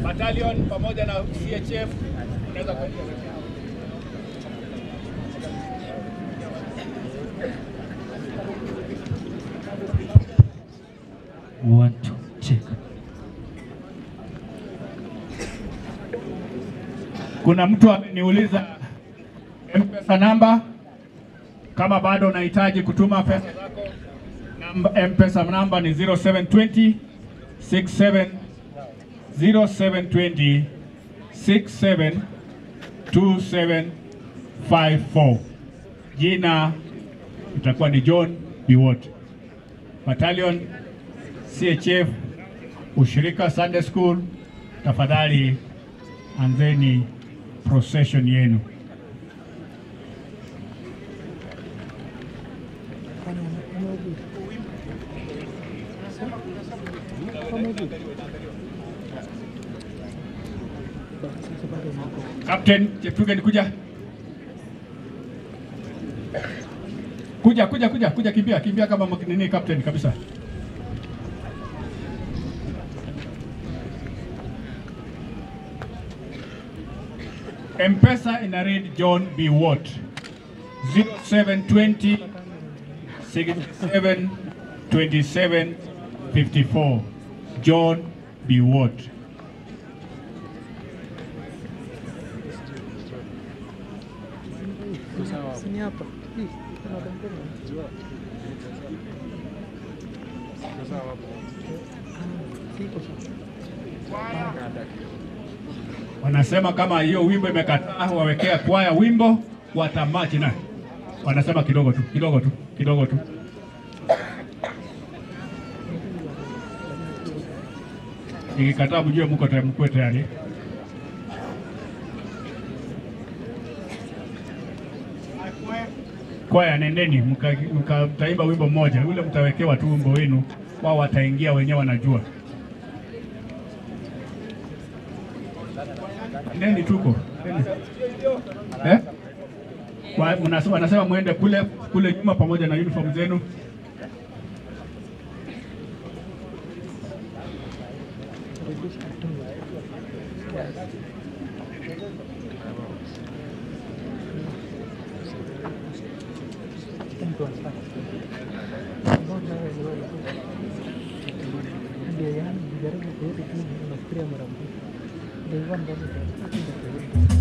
battalion pamoja na CHF unaweza kuingia. One, two, check. Kuna mtu ameniuliza M-Pesa namba, kama bado unahitaji kutuma pesa zako, M-Pesa namba ni 0720 67 0720 67 2754. Jina itakuwa ni John Biwot. Battalion CHF ushirika Sunday School, tafadhali anzeni procession yenu. Captain Cheptugen kuja. Kuja kuja kuja kuja kimbia kimbia kama nini captain kabisa. M-Pesa ina read John B. Watt 0720 67 27 54 John B. Watt. Wanasema kama hiyo wimbo imekataa, wawekea kwaya wimbo watamachi na wanasema kidogo tu, kidogo tu, kidogo tu. Nikikataa mjue mko tayari, tayari. Kwaya, nendeni mka- mka- mtaimba wimbo mmoja, ule mtawekewa tu wimbo wenu, wao wataingia wenyewe, wanajua. Nendeni tuko nendeni. Eh? Wanasema mwende kule kule nyuma pamoja na uniform zenu. Thank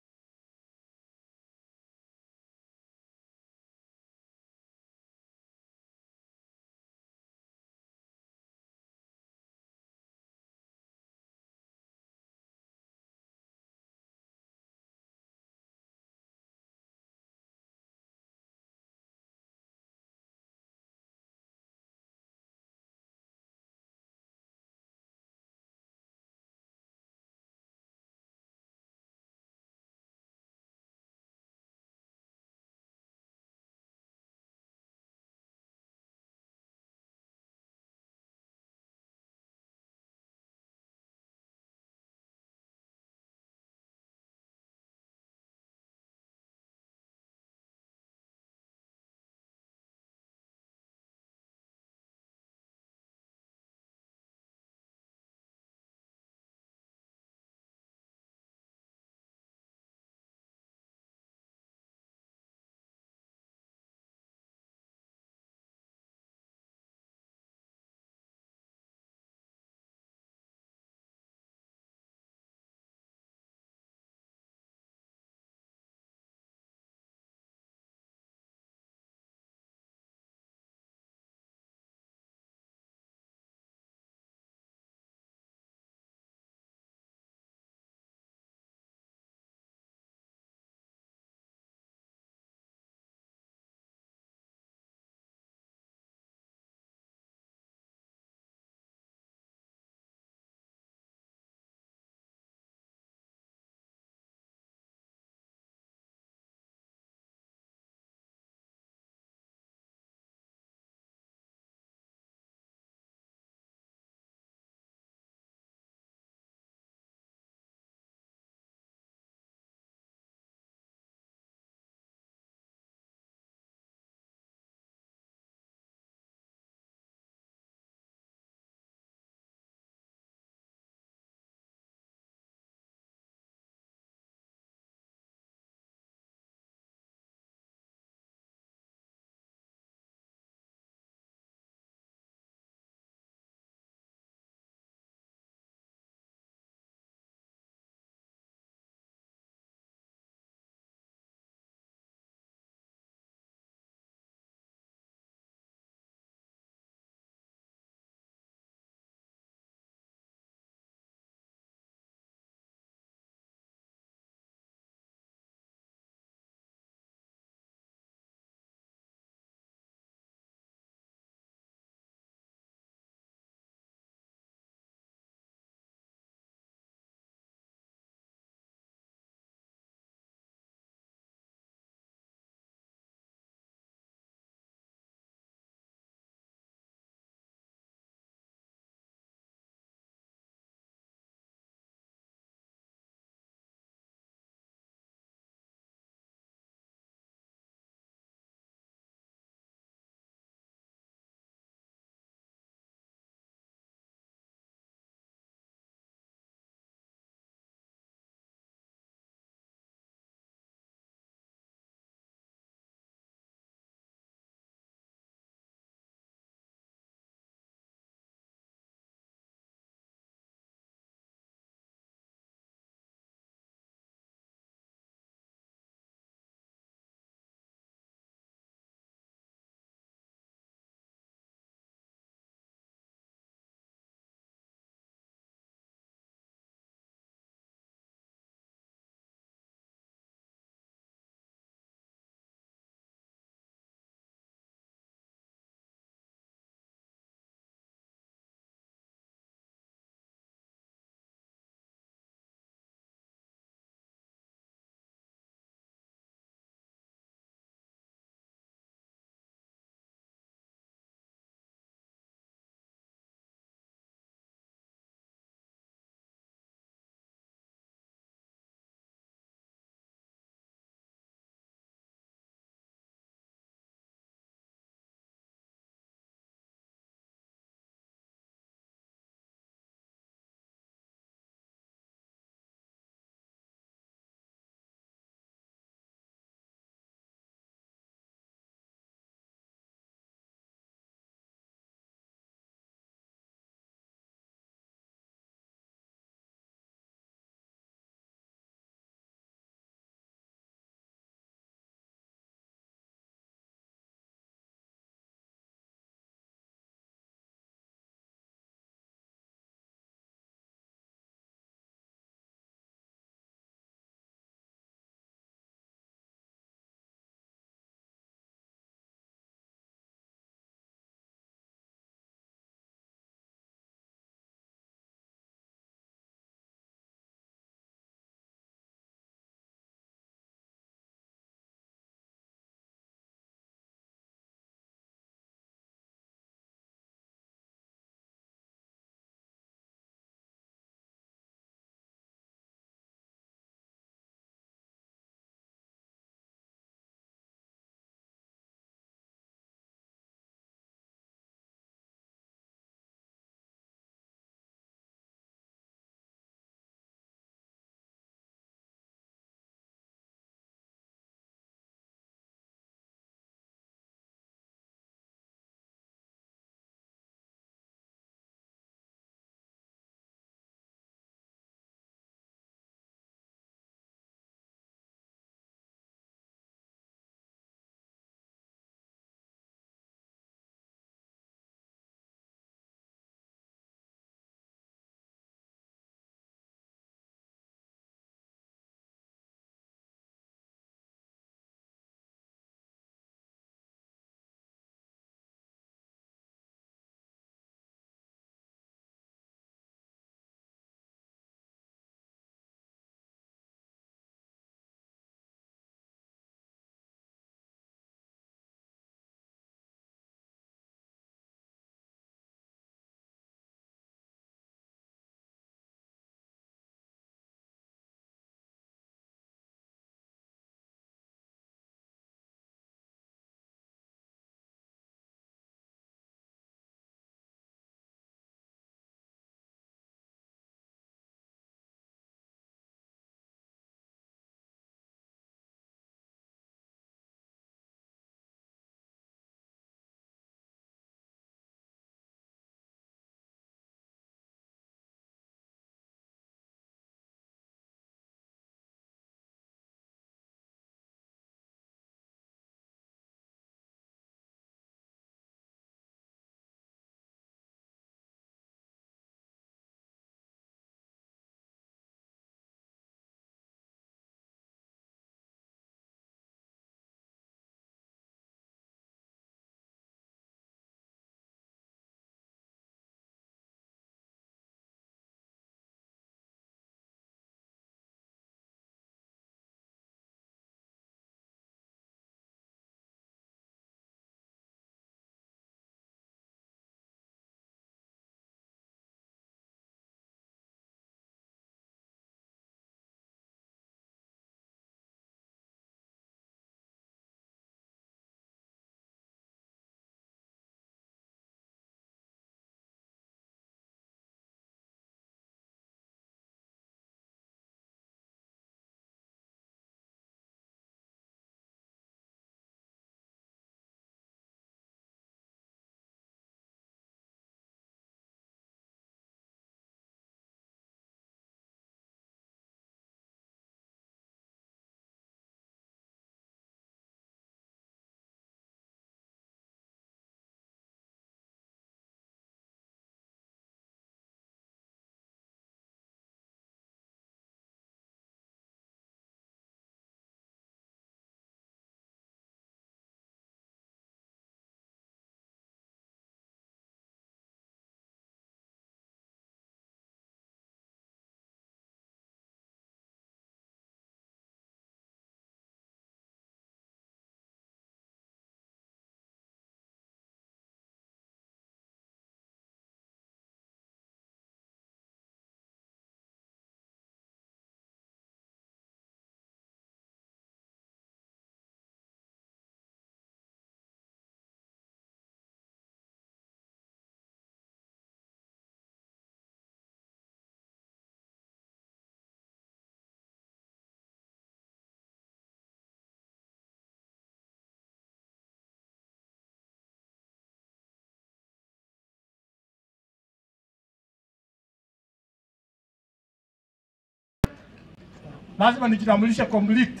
lazima nijitambulishe complete.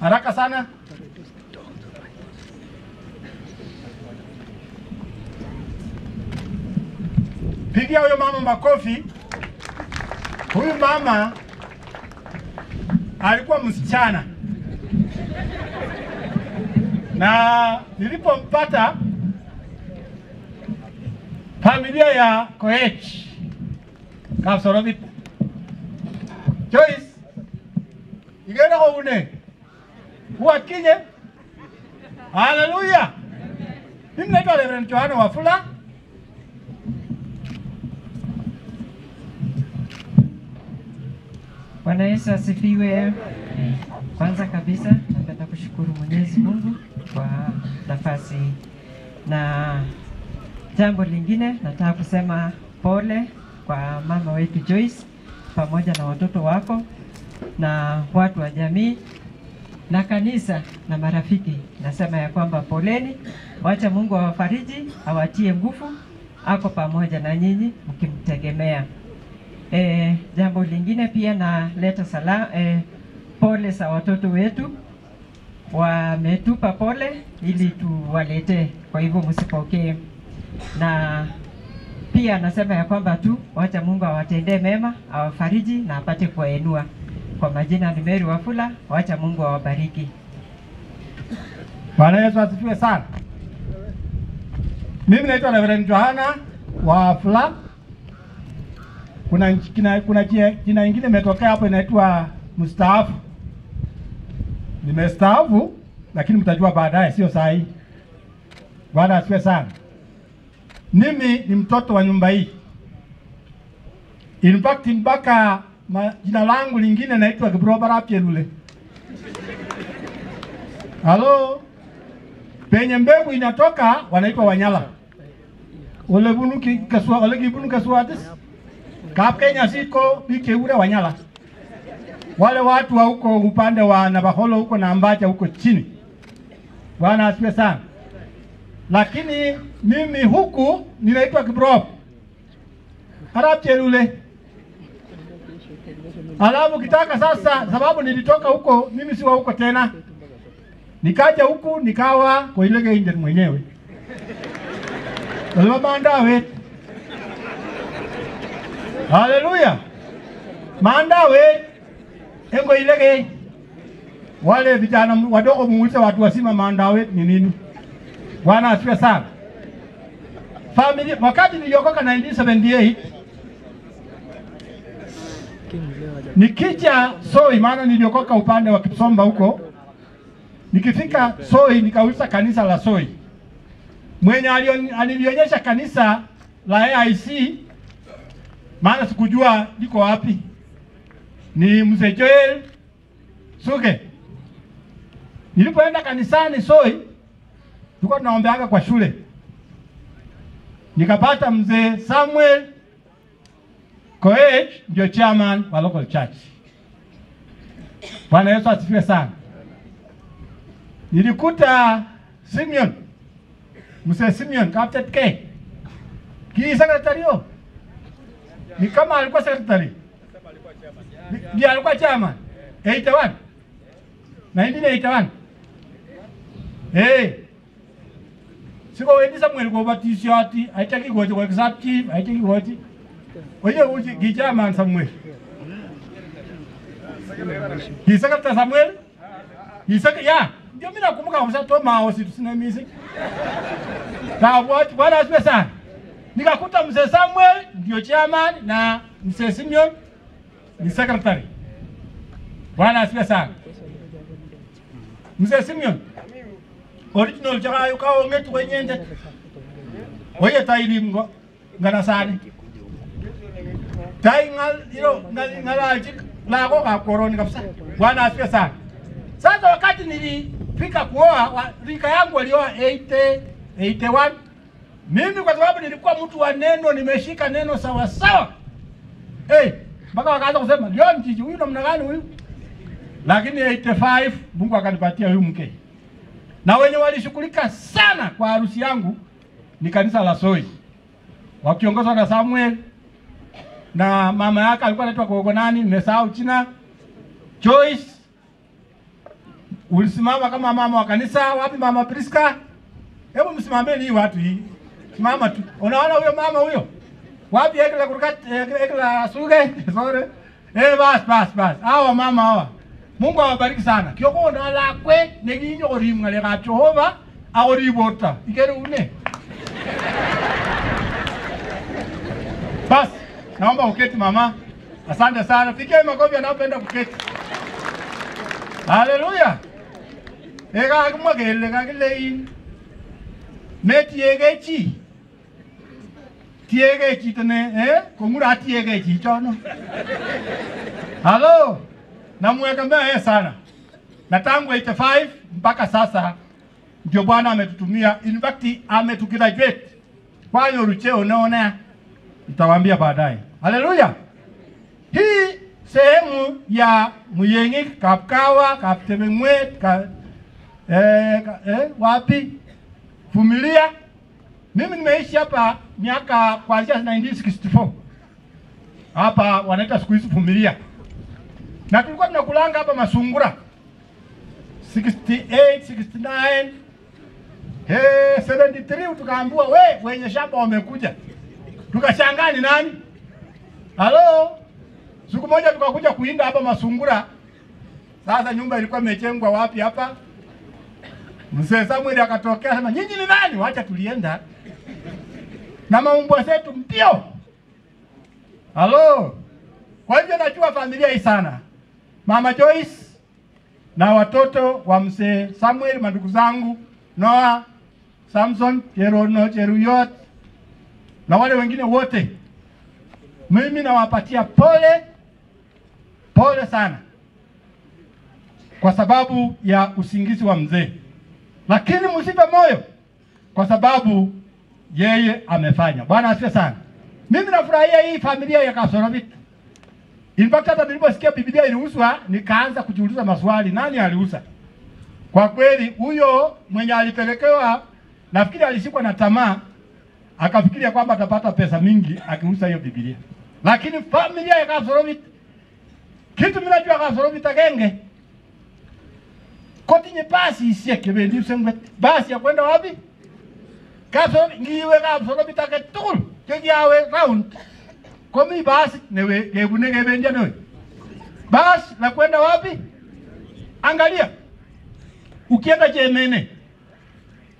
Haraka sana. Pigia huyo mama makofi. Huyu mama alikuwa msichana na nilipompata familia ya Koech Kapsorobit Joyce igenda koune uwakinye haleluya mimi naitwa Reverend Johanna Wafula. Bwana Yesu asifiwe. Kwanza kabisa napenda kushukuru Mwenyezi Mungu kwa nafasi, na jambo lingine nataka kusema pole kwa mama wetu Joyce pamoja na watoto wako na watu wa jamii na kanisa na marafiki. Nasema ya kwamba poleni, wacha Mungu awafariji, awatie nguvu, ako pamoja na nyinyi mkimtegemea. E, jambo lingine pia naleta sala e, pole za watoto wetu wametupa pole ili tuwaletee, kwa hivyo msipokee. Na pia anasema ya kwamba tu wacha Mungu awatendee mema, awafariji na apate kuwainua. Kwa majina ni Mary Wafula, wacha Mungu awabariki. Bwana Yesu asifiwe sana. Mimi naitwa Reverend Johanna Wafula. Kuna kina, kuna jina ingine imetokea hapo inaitwa mstaafu. Nimestaafu lakini mtajua baadaye, sio saa hii. Bwana asifiwe sana. Mimi ni mtoto wa nyumba hii. In fact mpaka jina langu lingine naitwa Kibrobara Pyelule. Halo, penye mbegu inatoka wanaitwa Wanyala. Ole bunu kaswa ole. Kap Kenya siko bike ule Wanyala. Wale watu wa huko upande wa Nabaholo huko na Ambacha huko chini. Bwana asifiwe sana. Lakini mimi huku ninaitwa Kiprop Arab Chelule. Alafu kitaka sasa, sababu nilitoka huko, mimi si wa huko tena, nikaja huku nikawa Koilege Indian mwenyewe Olema Mandawe. Haleluya, Mandawe engo Ilege. Wale vijana wadogo muulize watu wasima Mandawe ni nini. Bwana asifiwe sana. Familia, wakati niliokoka 1978 Nikija Soi, maana niliokoka upande wa Kipsomba huko, nikifika Soi nikauliza kanisa la Soi, mwenye alilionyesha kanisa la AIC, maana sikujua liko wapi, ni mzee Joel Suge. Nilipoenda kanisani Soi, tulikuwa tunaombeaga kwa shule, nikapata mzee Samuel Koech ndio chairman wa local church. Bwana Yesu asifiwe sana. Nilikuta Simeon Mzee Simeon Captain K. Ki sekretario ni kama alikuwa sekretari ndiye alikuwa chairman. 81 1981 eh siko wendi Samuel ko batisyo ati aitaki goje kwa exam chief aitaki goje Oye, uji gijaman Samuel. Hisakata Samuel. Hisaka ya. Ndio mimi nakumbuka kabisa to mao si tusina music. Na what bwana asifiwe sana. Nikakuta mzee Samuel ndio chairman na mzee Simeon ni secretary. Bwana asifiwe sana. Mzee Simeon. Original jaga yuka ongetu wenyende. Oye tairi ngo ngana sani. Tai ngal ilo ngal ngalaji lako ka koroni kabisa. Bwana asifiwe sana. Sasa wakati nilifika kuoa rika yangu walioa 80 81 mimi kwa sababu nilikuwa mtu wa neno, nimeshika neno sawa sawa. Eh, mpaka wakaanza kusema leo mjiji huyu namna gani huyu? Lakini 85 Mungu akanipatia huyu mke. Na wenye walishughulika sana kwa harusi yangu ni kanisa la Soi wakiongozwa na Samuel na mama yake alikuwa anaitwa Gogo nani, nimesahau jina. Joyce, ulisimama kama mama wa kanisa. Wapi mama Priska? Hebu msimameni hii watu hii, simama tu. Unaona huyo mama huyo? Wapi ekla kurkat ekla suge sorry. Eh, bas bas bas. Hawa mama hawa. Mungu awabariki sana. Kioko na lakwe neginyo orim ngale ka Jehova aoribota. Ikere une. Bas, naomba uketi mama. Asante sana. Pigie makofi anapenda kuketi. Haleluya. Eka kumwa kele kakilein. Metiege chi. Tiege chito ne, eh? Kungura tiege chichono. Halo. Namwegemea sana. Na tangu 85 mpaka sasa ndio Bwana ametutumia. In fact ametugraduate. Kwa hiyo rucheo unaona nitawaambia baadaye. Haleluya. Hii sehemu ya Muyengi, Kapkawa, Kaptebeng'wet, ka, eh, eh, wapi fumilia Mimi nimeishi hapa miaka kuanzia 1964 hapa wanaita siku hizi Vumilia, na tulikuwa tunakulanga hapa masungura 68 69 Hey, 73 tukaambiwa we wenye shamba wamekuja. Tukashangaa ni nani? Halo? Siku moja tukakuja kuinda hapa Masungura. Sasa nyumba ilikuwa imejengwa wapi hapa? Mzee Samuel akatokea sema nyinyi ni nani? Wacha tulienda. Na maumbwa zetu mpio. Halo? Kwa hivyo najua familia hii sana. Mama Joyce na watoto wa mzee Samuel, mandugu zangu Noah, Samson, Jerono, Jeruyot na wale wengine wote, mimi nawapatia pole pole sana kwa sababu ya usingizi wa mzee, lakini msipe moyo kwa sababu yeye amefanya. Bwana asifiwe sana. Mimi nafurahia hii familia ya Kasorobit. In fact hata niliposikia Biblia iliuzwa nikaanza kujiuliza maswali, nani aliuza? Kwa kweli huyo mwenye alipelekewa, nafikiri alishikwa na tamaa, akafikiria kwamba atapata pesa mingi akiuza hiyo Biblia. Lakini familia ya Kasorobit, kitu mimi najua agenge kotinye basi isiek chebendi usengwe Basi ya kwenda wapi? Kapsorobit, ngiwe Kapsorobit age tugul chekiawe round komi basi newe kebune kebendi ano. Basi la kwenda wapi? Angalia, ukienda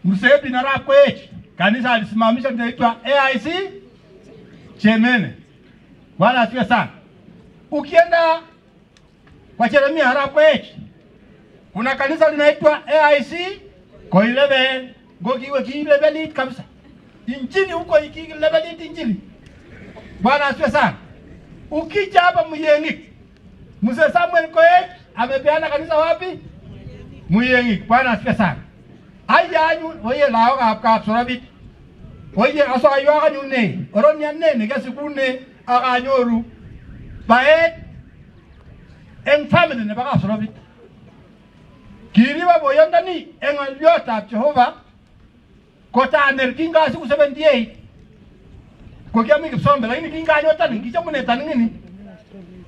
mzee Binarap Koech, kanisa alisimamisha linaitwa AIC Chemene. wala asiwe sana. Ukienda kwa Jeremia Arap Koech, kuna kanisa linaitwa AIC Koilebe, ngokiwe kiilebelit kabisa. Injili huko ikilebelit injili. Bwana asifiwe sana. Ukija hapa Muyengik, Mzee Samuel Koech amepeana kanisa wapi? Muyengik. Bwana asifiwe sana. Aya anyu oye laokab Kapsorobit. Oye asoiwok anyun ne, oronian ne aga akanyoru baet eng family nebo Kapsorobit. Kiribo boyondoni eng aliota Jehova kotaner siku 78 ko kiami Kipsombe lakini kinganyotani kichomune ng'ini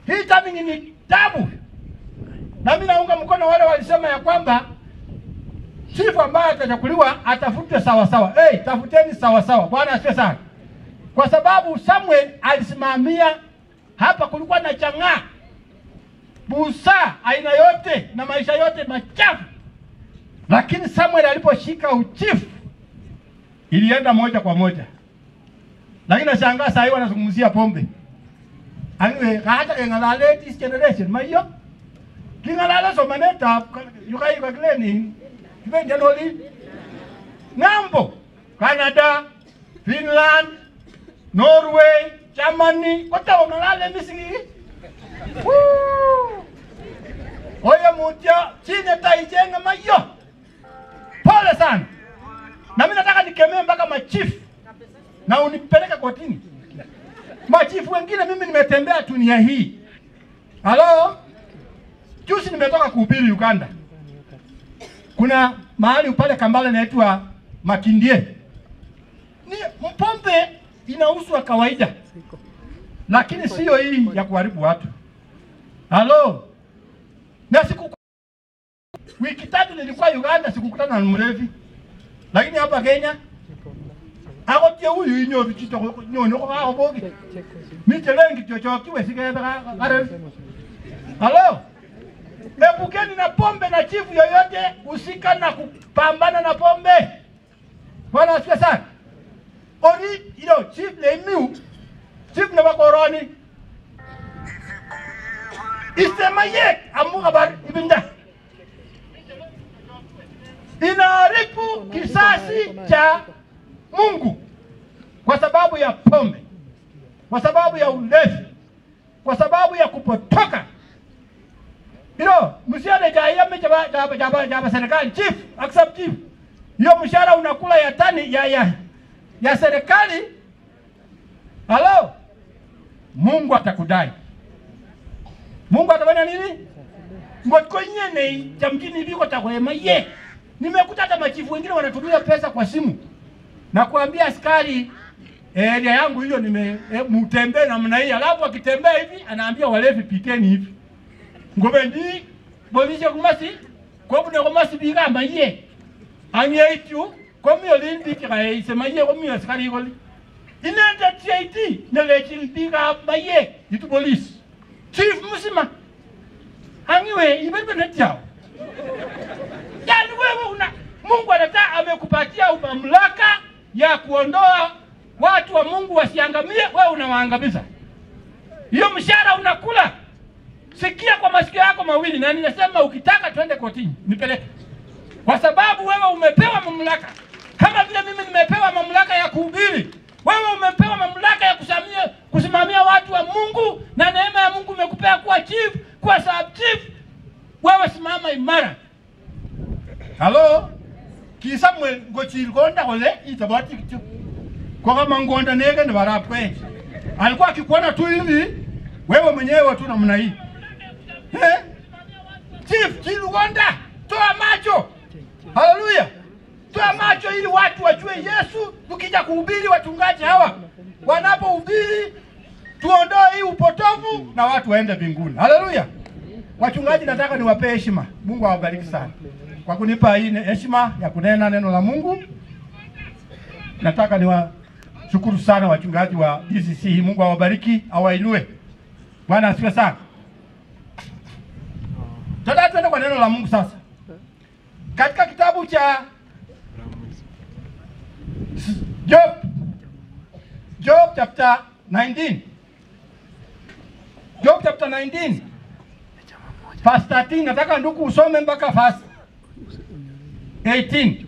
hii ni tabu Nami naunga mkono wale walisema ya kwamba chifu ambaye atachakuliwa atafutwe sawasawa. sawa. Hey, tafuteni sawasawa. sawa. Bwana asifiwe sana, kwa sababu Samuel alisimamia hapa. Kulikuwa na chang'aa, busaa aina yote na maisha yote machafu, lakini Samuel aliposhika uchifu ilienda moja kwa moja. Lakini nashangaa saa hii wanazungumzia pombe. Anyway, hata keng'alale this generation maiyo king'alale somanetab yukai kakileni kibendi ano olin ng'ambo Canada, Finland, Norway, Germany kotako ng'alale mising oye mutia chi taijenga maiyo pole sana. Na mimi nataka nikemee mpaka machifu na unipeleka kotini. Machifu wengine mimi nimetembea dunia hii. Halo? Juzi nimetoka kuhubiri Uganda. Kuna mahali pale Kambale inaitwa Makindie. Ni mpombe inauzwa kawaida. Lakini siyo hii ya kuharibu watu. Halo? na siku wiki tatu nilikuwa Uganda, sikukutana na mlevi, lakini hapa Kenya akotie uyu inyoru chito nyone ko kakoboki mitelengi chochokiwe sikebe karevi halo? Epukeni na pombe na chifu yoyote husika na kupambana na pombe. Bwana wasikia sana. Ori ilo chifu leimiu chifu nebo koroni isema yek amu kabar ibinda. Inaharibu kisasi cha Mungu kwa sababu ya pombe, kwa sababu ya ulevi, kwa sababu ya kupotoka. Ilo mshahara jaiyame jaba jaba jaba jaba serikali chief accept chief, hiyo mshahara unakula ya tani ya ya ya serikali. Halo, Mungu atakudai. Mungu atafanya nini? ngotko nyene cha mjini biko takwema ye nimekuta hata machifu wengine wanatumia pesa kwa simu na kuambia askari area yangu hiyo nime e, mtembee namna hii, alafu akitembea hivi anaambia walevi piteni hivi. Ngobendi bolije kumasi? Kobune kumasi bigamba ye angeitu komiyo lindi kikae isema ye komiyo askari koli inenda TIT nelechil bigamba ye itu polisi. Chief musima angiwe ibebe na chao yani wewe una Mungu anataka amekupatia mamlaka ya kuondoa watu wa Mungu wasiangamie, wewe unawaangamiza. Hiyo mshahara unakula. Sikia kwa masikio yako mawili, na ninasema ukitaka twende kotini, nipeleke, kwa sababu wewe umepewa mamlaka, kama vile mimi nimepewa mamlaka ya kuhubiri. Wewe umepewa mamlaka ya kusamia, kusimamia watu wa Mungu, na neema ya Mungu imekupea kuwa chief, kuwa sub chief. Wewe simama imara. Halo? Ki Samuel ngochil konda kole itabati kityo. Kwa kama ngonda nege ni barab kwe. Alikuwa akikuona tu hivi wewe mwenyewe tu namna hii. Eh? Chief Chilgonda, toa macho. Haleluya. Toa macho ili watu wajue Yesu. Tukija kuhubiri wachungaji hawa wanapohubiri tuondoe hii upotovu na watu waende mbinguni. Haleluya. Wachungaji nataka niwapee heshima. Mungu awabariki sana kwa kunipa hii heshima ya kunena neno la Mungu. Nataka niwashukuru sana wachungaji wa DCC. Mungu awabariki, awainue. Bwana asifiwe sana. tada tuende kwa neno la Mungu sasa, katika kitabu cha Job, Job chapter 19, Job chapter 19 verse 13. Nataka ndugu usome mpaka verse 18.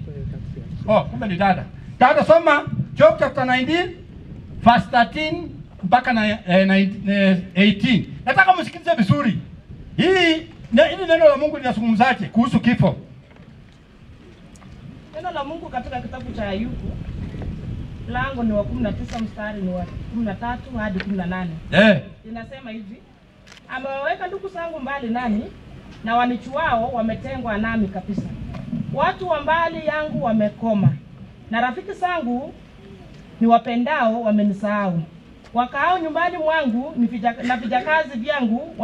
Oh, kumbe ni dada. Dada soma Job chapter 19 verse 13 mpaka na, eh, na, eh, 18. Nataka msikilize vizuri. Hii na, hili neno la Mungu linazungumzaje kuhusu kifo? Neno la Mungu katika kitabu cha Ayubu mlango ni wa 19 mstari ni wa 13 hadi 18. Eh. Inasema hivi: amewaweka ndugu zangu mbali nami na wanichuao wametengwa nami kabisa. Watu wa mbali yangu wamekoma, na rafiki zangu ni wapendao wamenisahau. Wakaao nyumbani mwangu na vijakazi vyangu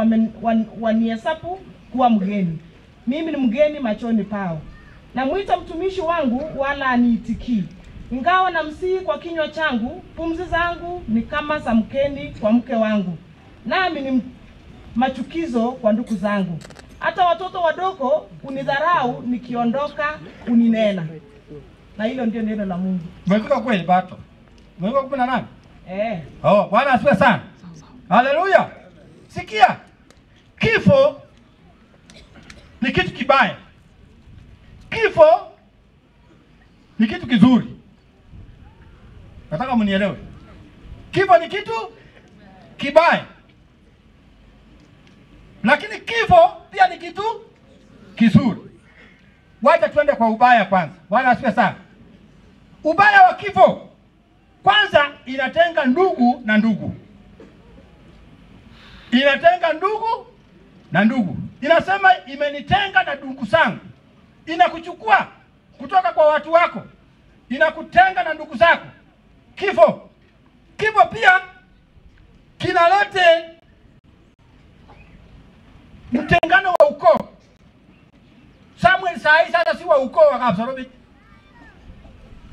wanihesabu wan- kuwa mgeni. Mimi ni mgeni machoni pao. Namwita mtumishi wangu, wala aniitikii. Ingawa namsihi kwa kinywa changu, pumzi zangu ni kama za mkeni kwa mke wangu, nami ni machukizo kwa ndugu zangu. Hata watoto wadogo unidharau, nikiondoka uninena. Na hilo ndio neno la Mungu. Umefika kweli bato? Umefika kumi na nane? Eh. Oh, Bwana asifiwe sana. Haleluya. Sikia. Kifo ni kitu kibaya. Kifo ni kitu kizuri. Nataka mnielewe. Kifo ni kitu kibaya. Lakini kifo pia ni kitu kizuri. Wacha tuende kwa ubaya kwanza. Bwana asifiwe sana. Ubaya wa kifo kwanza inatenga ndugu na ndugu, inatenga ndugu na ndugu. Inasema imenitenga na ndugu zangu, inakuchukua kutoka kwa watu wako, inakutenga na ndugu zako. Kifo, kifo pia kinalete mtengano wa ukoo. Samuel sahi sasa si wa ukoo wa Kapsorobit.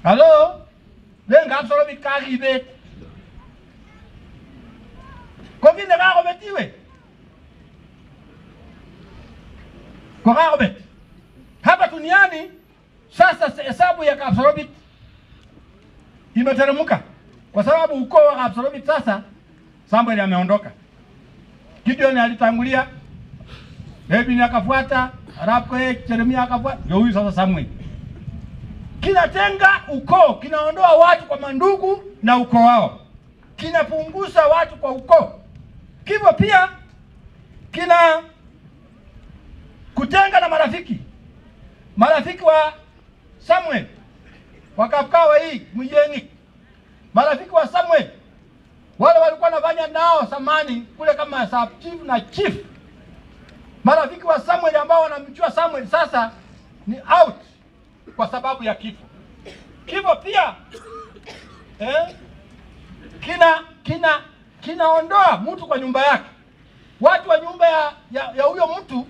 Halo? Len Kapsorobit kakibet. Ko kit nekakobet iwe? Ko kakobet. Hapa duniani sasa hesabu ya Kapsorobit imeteremka kwa sababu ukoo wa Kapsorobit sasa Samuel ameondoka. Gideon alitangulia, Ebini akafuata, Arap Koech, Jeremia akafuata, ndio huyu sasa Samuel. Kinatenga ukoo, kinaondoa watu kwa mandugu na ukoo wao, kinapunguza watu kwa ukoo. Kivyo pia kina kutenga na marafiki. Marafiki wa Samuel wakakawa hii mjeni, marafiki wa Samuel wale walikuwa wanafanya nao samani kule kama sub chief na chief, marafiki wa Samuel ambao wanamjua Samuel sasa ni out kwa sababu ya kifo. Kifo pia eh, kina kina kinaondoa mtu kwa nyumba yake. Watu wa nyumba ya ya, ya huyo mtu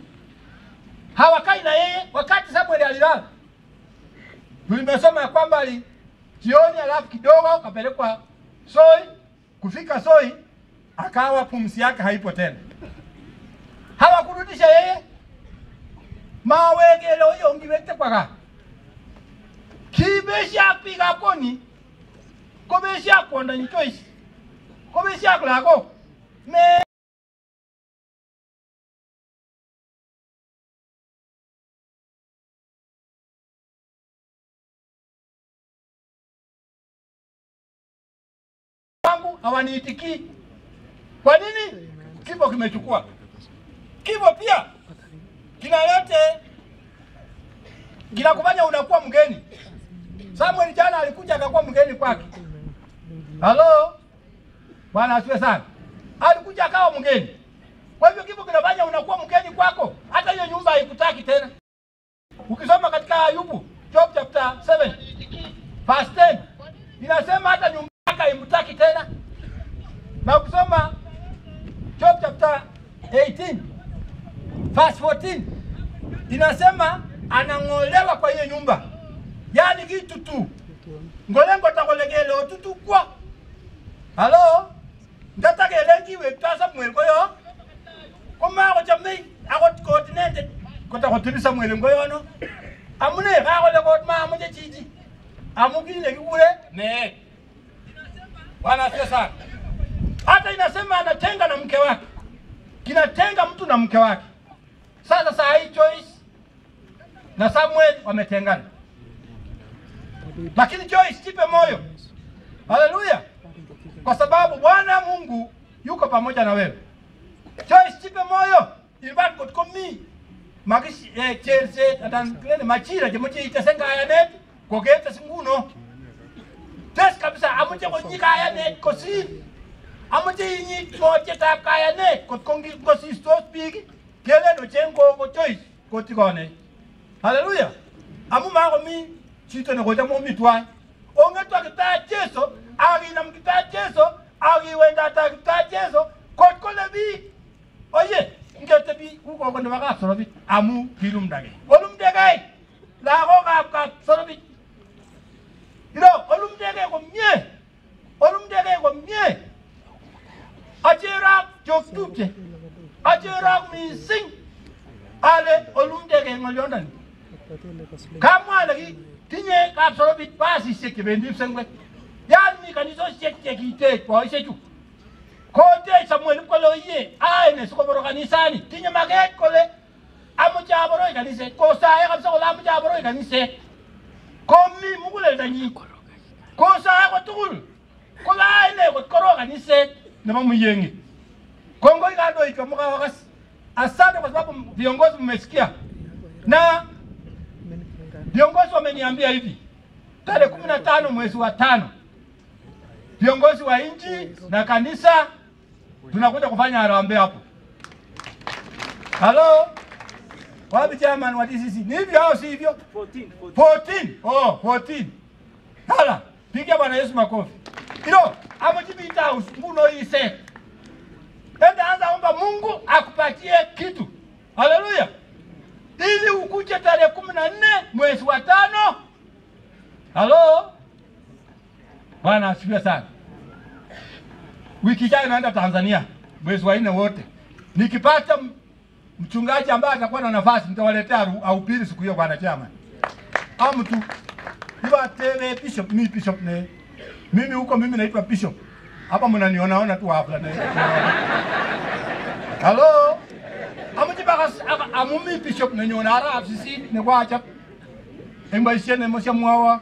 hawakai na yeye wakati Samuel alilala. Tulimesoma ya kwamba ali jioni, alafu kidogo akapelekwa Soi. Kufika Soi akawa pumzi yake haipo tena, hawakurudisha yeye mawegelo kwaga kibesha piga koni kobesha konda ni choice kobesha klago me wangu hawaniitikii. Kwa nini? Kifo kimechukua. Kifo pia kinalete kinakufanya unakuwa mgeni. Samuel jana alikuja akakuwa mgeni kwake. Halo, Bwana asifiwe sana. Alikuja akawa mgeni. Kwa hivyo kifo kinafanya unakuwa mgeni kwako, hata hiyo nyumba haikutaki tena. Ukisoma katika Ayubu Job chapter 7 verse 10 inasema hata nyumba yake haimtaki tena, na ukisoma Job chapter 18 verse 14 inasema anang'olewa kwa hiyo nyumba, yaani kitu tu. Ngolengo takolegele otutu kwa. Halo? Ndatakelengiwe tasa mwel koyo komako chamei akot continented kotakotiri Samuel ngoyono amune kakole kot ma chichi amu kii nekikure meet. Bwana asifiwe sana. Hata inasema anatenga na mke wake, kinatenga mtu na mke wake. Sasa saa hii Joyce na Samuel wametengana, lakini Joyce, jipe moyo, haleluya, kwa sababu Bwana Mungu yuko pamoja na wewe. Joyce, jipe moyo, ivan kot komi makis eh, cherset anan kile machira chemoche itesen kayanet koketes singuno. Tes kabisa amoche konyi kayanet kosir amoche inyi ng'otietab kayanet kot ko ngi- ngosistos biik kelen ocheng ko Joyce kotikone haleluya amu makomi chito nekocham komi tuan ong'etu ak kiptayat Jesu akinam kiptayat Jesu akiwendat ak kiptayat Jesu kot kole biik oye ngetebi kukogo nebo kapsorobit amu kilumdage olumdegei lagokab kapsorobit iro olumdegei komie. Olumdegei komie. Acherok choktupche acherok mising ale olumdegei ng'olyondoni kamwa ale ki tinye kapsorobit basisiek chebendi kipsengwet. Yan mi kanisosiek chekitech boisiechu kotech Samuel kole oye aene sikoboro kanisani. Tinye maket kole amuche aboroi kaniset. Kosae kabisa kole amuche aboroi kaniset. Komi muguleldanyi kosae kotugul kole aene kot koro kaniset nebo Muyeng'it kongoi kandoik kamukawakas asante kwa sababu viongozi mmesikia na viongozi wameniambia hivi tarehe kumi na tano mwezi wa tano viongozi wa nchi na kanisa tunakuja kufanya harambee hapo. Halo, wapi chairman wa DCC? Ni hivyo au si hivyo? 14, 14. Oh, 14. Hala, pigia Bwana Yesu makofi. Ilo, chipita house mbuno ise. Enda anza omba Mungu akupatie kitu. Haleluya. ili ukuje tarehe kumi na nne mwezi wa tano. Halo, Bwana asifiwe sana. Wiki ijayo naenda Tanzania mwezi wa nne wote. Nikipata mchungaji ambaye atakuwa na nafasi nitawaletea au ahubiri siku hiyo, bwana chama au mtu iba tebe bishop, mi bishop ne mimi huko, mimi naitwa bishop hapa, mnanionaona tu hafla ne halo amuti baka amumi bishop ne nyona ara sisi ne kwacha emba isiene mosha mwawa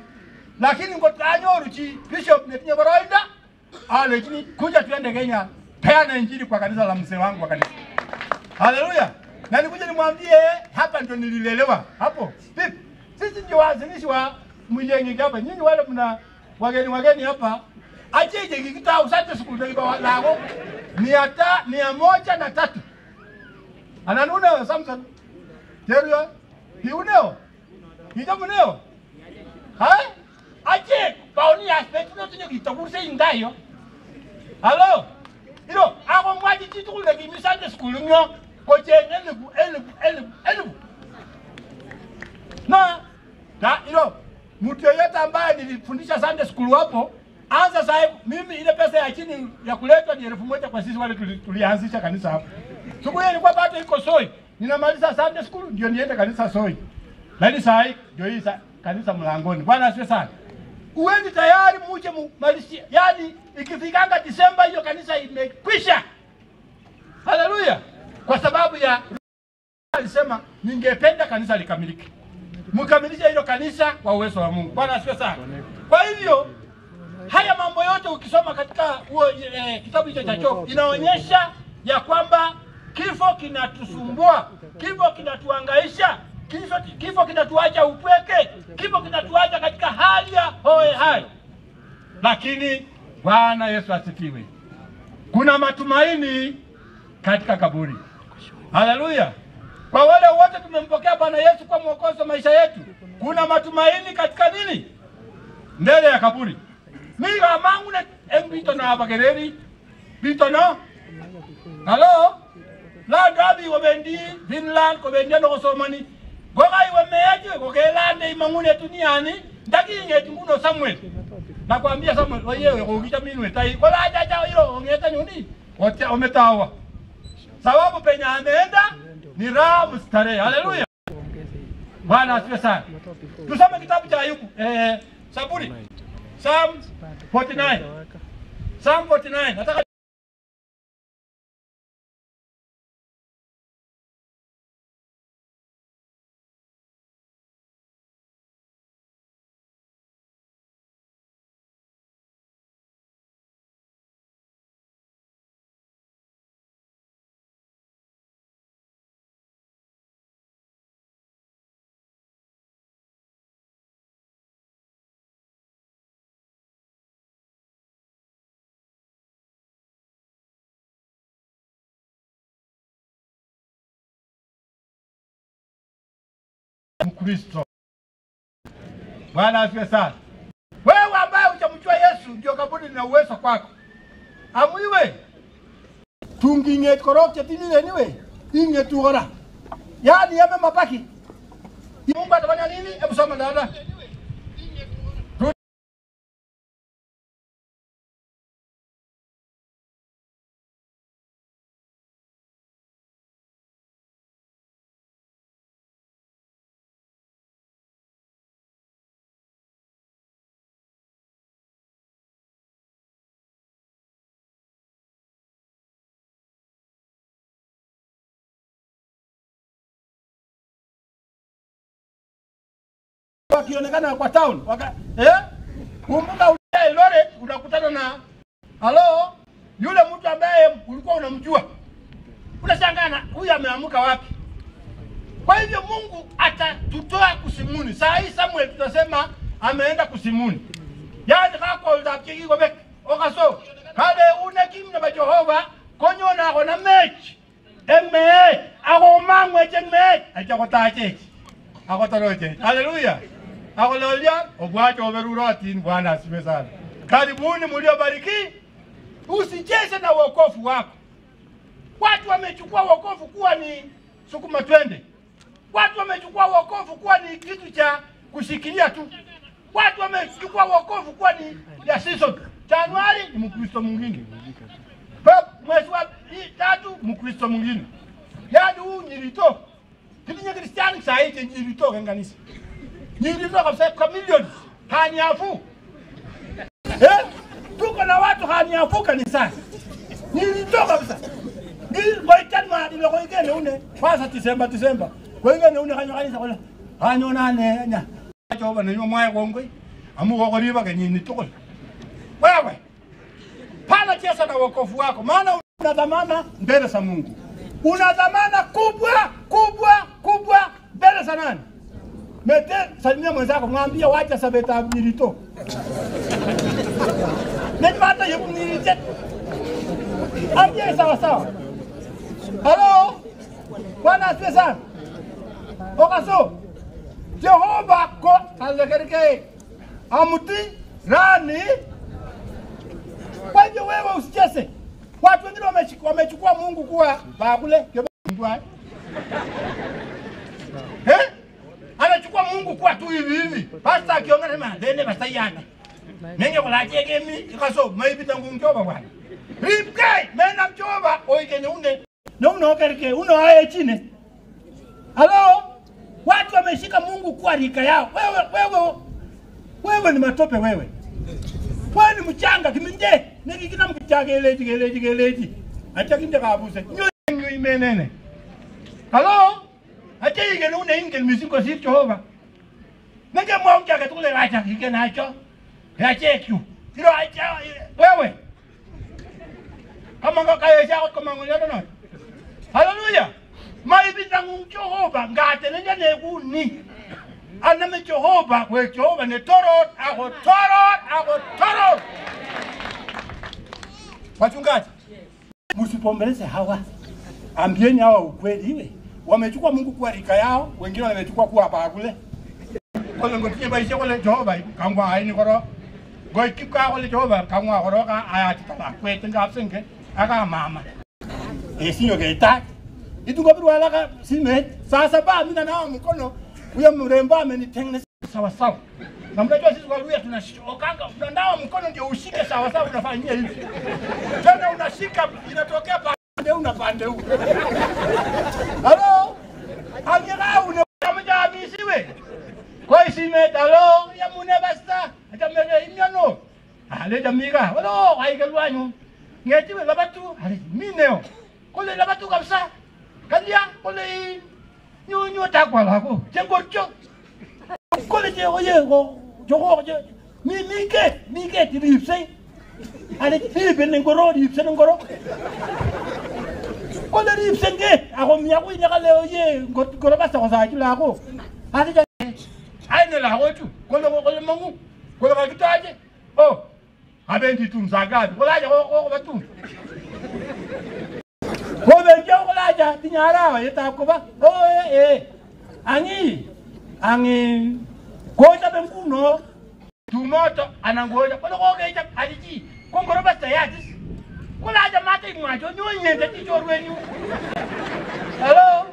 lakini ngot anyoru chi bishop ne tinye boroida ale lakini kuja tuende Kenya, peana injili kwa kanisa la mzee wangu wa kanisa. Haleluya! Na nikuja nimwambie hapa ndio nililelewa hapo. Sisi ndio wazinishi wa mwijengi hapa. Nyinyi wale mna wageni wageni hapa, acheje kikita usate siku ndio iba lago. Mia ta mia moja na tatu. Ananuna Samson? Teruya hiuneo hijamuneo hai ache baoni aspect no tinyo kitakurse indayo halo? Ilo ako mwaji chitukul ne kimi Sunday school ngyo ko chen elibu elibu elibu elibu na ta ilo mtu yeyote ambaye nilifundisha Sunday school hapo anza sasa mimi ile pesa ya chini ya kuletwa ni elfu moja kwa sisi wale tuli- tulianzisha kanisa hapo siku hiyo nilikuwa bado iko Soi ninamaliza Sunday school ndio niende kanisa Soi lakini saa hii ndio hii kanisa mlangoni bwana asifiwe sana uweni tayari muje mmalishie, yaani ikifikanga Disemba hiyo kanisa imekwisha. Haleluya! Kwa sababu ya alisema ningependa kanisa likamilike, mkamilishe hilo kanisa kwa uwezo wa Mungu. Bwana asifiwe sana. Kwa hivyo haya mambo yote ukisoma katika huo eh, kitabu hicho cha Chofu inaonyesha ya kwamba kifo kinatusumbua, kifo kinatuangaisha, kifo, kifo kinatuacha upweke, kifo kinatuacha katika hali ya hoe hai. Lakini Bwana Yesu asifiwe, kuna matumaini katika kaburi. Haleluya! Kwa wale wote tumempokea Bwana Yesu kwa mwokozi wa maisha yetu, kuna matumaini katika nini? Mbele ya kaburi. Miga en ne eng bitono abagereri bitono. Halo? La dabi wabendi Finland ko bendi no somani. Goga meje go ke lande mangune duniani ndaki ngeti nguno Samuel. Nakwambia Samuel wewe ukita minwe tai ko la jaja hilo ongeta nyuni. Wote umetawa. Sababu penya ameenda ni raha mstarehe. Haleluya. Bwana asifiwe sana. Tusome kitabu cha Ayubu. Eh, Saburi. Psalm 49. Psalm 49. Mkristo. Bwana asifiwe sana. Wewe ambaye hujamjua Yesu, ndio kaburi lina uwezo kwako. Amuiwe tunging'et korok chetinye niwe inge tu kora, yaani yame mabaki. Mungu atafanya nini? Hebu soma dada. Wakionekana kwa town waka, eh? Kumbuka ule lore unakutana na halo, yule mtu ambaye ulikuwa unamjua, unashangana huyu ameamuka wapi? Kwa hivyo Mungu atatutoa kusimuni. Saa hii Samuel tunasema ameenda kusimuni, yaani kakoldapchekikobek okaso kale unekim nebo Jehova konyone kona mech eme akomangwech eng meet aitya kotachech. Haleluya! Akololya obwache oberurotin. Bwana asifiwe sana. Karibuni mliobariki, usicheze na wokovu wako. Watu wamechukua wokovu kuwa ni sukuma twende. Watu wamechukua wokovu kuwa ni kitu cha kushikilia tu. Watu wamechukua wokovu kuwa ni ya season. Januari ni Mkristo mwingine, mwezi wa tatu Mkristo mwingine, yaani huu nyirito kitinye kristiani saite nyirito kanganisa kabisa kwa milioni. Haniafu eh, tuko na watu haniafu kanisani nilitoka kabisa. Ngoitan maadilo koigene une. Kwanza tisemba Disemba. Koigene une kanyo kanisa kola kanyo nane nya. Jehova nanyo mwae kongoi amu kokoriba kenyini tugul wewe. Pana cheza na wokovu wako, maana una dhamana mbele za Mungu, una dhamana kubwa kubwa kubwa mbele za nani? Mete, salimia mwenzako, mwambie wacha sabeta milito hata yebu milite. Ambie sawa sawa. Halo? Bwana asifiwe sana. Okaso. Jehova ko alekereke. Amuti rani kwa hivyo wewe usicheze. Watu wengine wamechukua Mungu kuwa bakule kebwa. Eh? Anachukua Mungu kwa tu hivi hivi. Pasta akiongea sema dene basta yana. Nenge kula cheke mi maybe tangu ngunjoba bwana. Ripke mena mjoba oike unde. Na uno aye chine. Halo? Watu wameshika Mungu kwa rika yao. Wewe wewe wewe ni matope wewe wewe ni mchanga kiminde nikikina ile eleji eleji eleji acha kinde kabuse nyo imenene halo acha yige nune ingel misingo sir jehova. Nege mwa akatule racha acha kike nacho acha kyu. Ilo acha wewe kama ngakayo chako kama ngoyono no haleluya ngu jehova. Ngate nende nekuni aname Jehova kwe Jehova ne torot ako torot ako torot. Wachungaji, msipombeleze hawa, ambieni hawa ukweli iwe wamechukua Mungu kuwa rika yao, wengine wamechukua kuwa bagule kole ngotinye baishe kole Jehova kangwa aini koro. Goi kipka kole Jehova kangwa koro ka ayati kwe kwete ngapsenge aka mama. Esinyo keita itungo birwala ka simet sasa ba mina nao mkono huyo mrembo amenitengeneza sawa sawa. Na mnajua sisi Waluya tunashokanga, unanawa mkono ndio ushike sawa sawa, unafanyia hivi. Tena, unashika inatokea pande huu na pande huu. Halo, angela une amejamisiwe kwa isime talo ya mune basta. Atamele imyano ale jamiga halo aigalwanyu ngetiwe labatu ale mineo kole labatu kabisa kalia kole nyo nyo takwa lako jengorcho kole je oye go jogo je mi mi ke mi ke ti ripse ale ti ben ngoro. Ripse ngoro kole ripse nge? Ako mi ako nya kale oye ngoro basta ko sa la ko ale ja ai ne la ko tu kole kole mangu kole ka kitaje oh abendi tu mzagabi kole ja ko ko batu Kobe jauh kelaja tinyara ya tak ko ba? Oh eh eh. Angi angi goja bemkuno tumoto anangoja kono ko geja aliji ko ngoro basta yatis kulaja mate ngwajo nyo nyende ti jorwenu hello